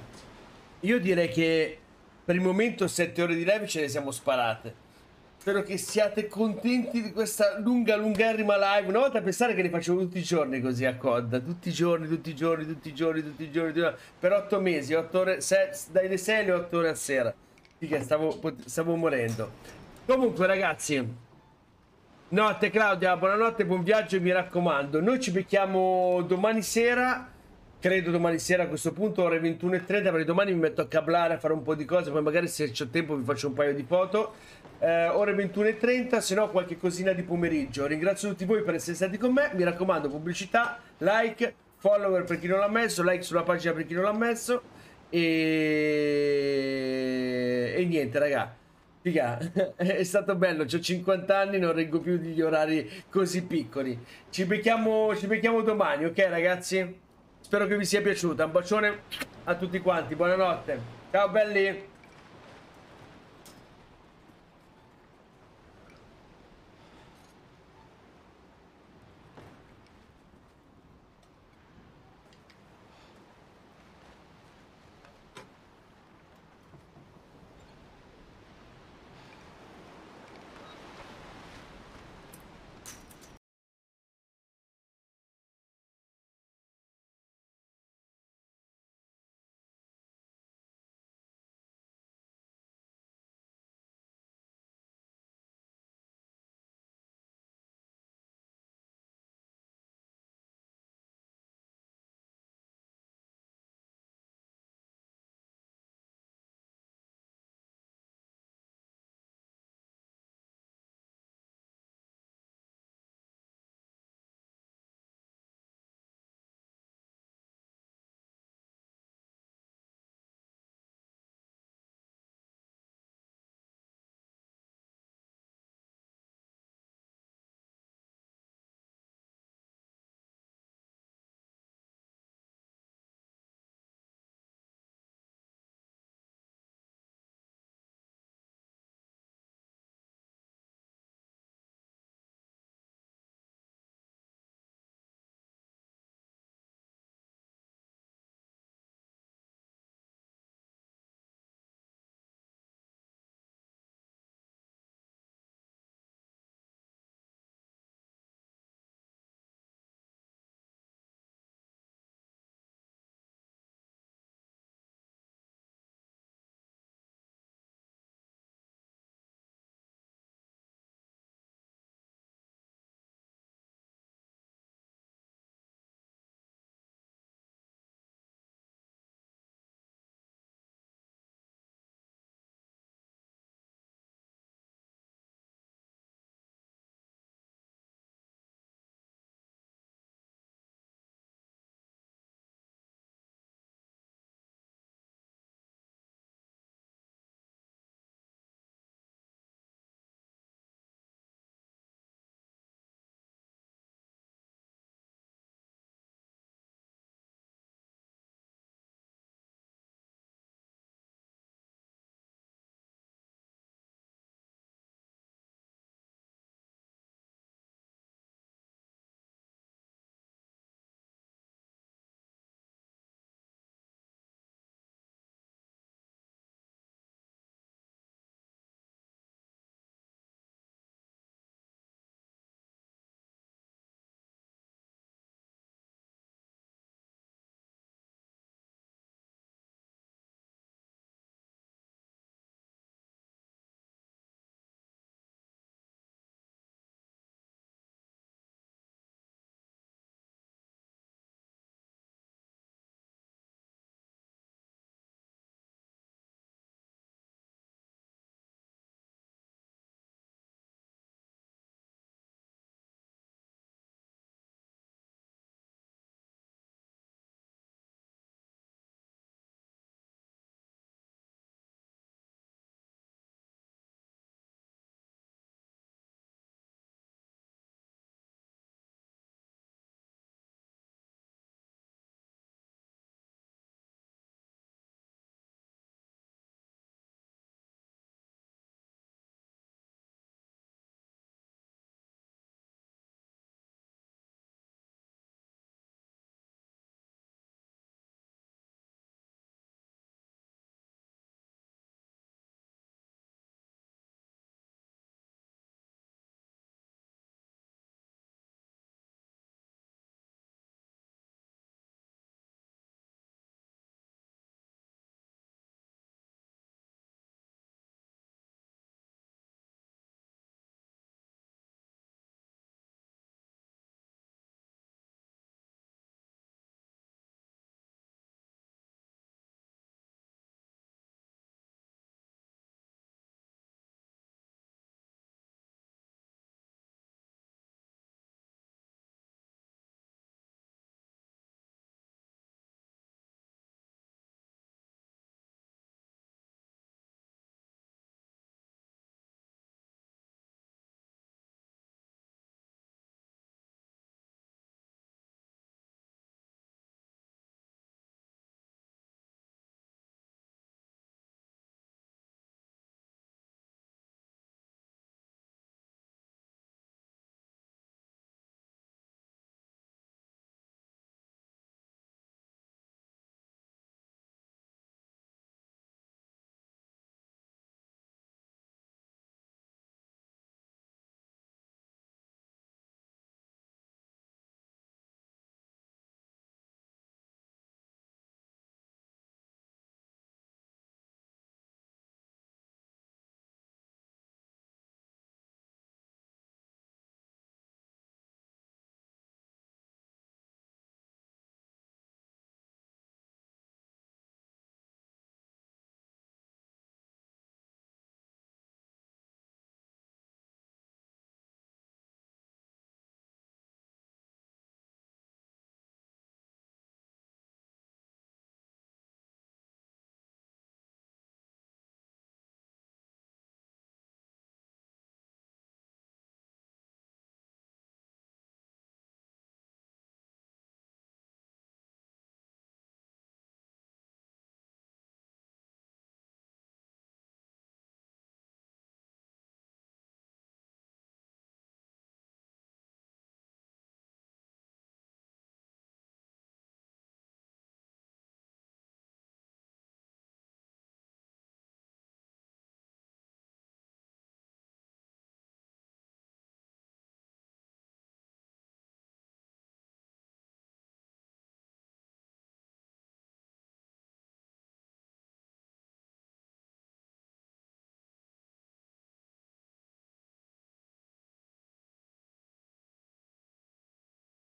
Io direi che per il momento 7 ore di live ce le siamo sparate. Spero che siate contenti di questa lunga, lungarima live. Una volta a pensare che ne facevo tutti i giorni così a Codda. Tutti i giorni, tutti i giorni, tutti i giorni, tutti i giorni. tutti i giorni. Per 8 mesi, 8 ore, se- dalle 6 alle 8 ore a sera. Figa, stavo, stavo morendo. Comunque, ragazzi, notte Claudia, buonanotte, buon viaggio mi raccomando. Noi ci becchiamo domani sera. Credo domani sera a questo punto, ore 21.30, perché domani mi metto a cablare, a fare un po' di cose, poi magari se c'ho tempo vi faccio un paio di foto. Eh, ore 21.30, se no qualche cosina di pomeriggio. Ringrazio tutti voi per essere stati con me, mi raccomando, pubblicità, like, follower per chi non l'ha messo, like sulla pagina per chi non l'ha messo. E, e niente, raga. Figa, è stato bello, ho 50 anni, non reggo più degli orari così piccoli. Ci becchiamo, ci becchiamo domani, ok ragazzi? Spero che vi sia piaciuta. Un bacione a tutti quanti, buonanotte. Ciao belli!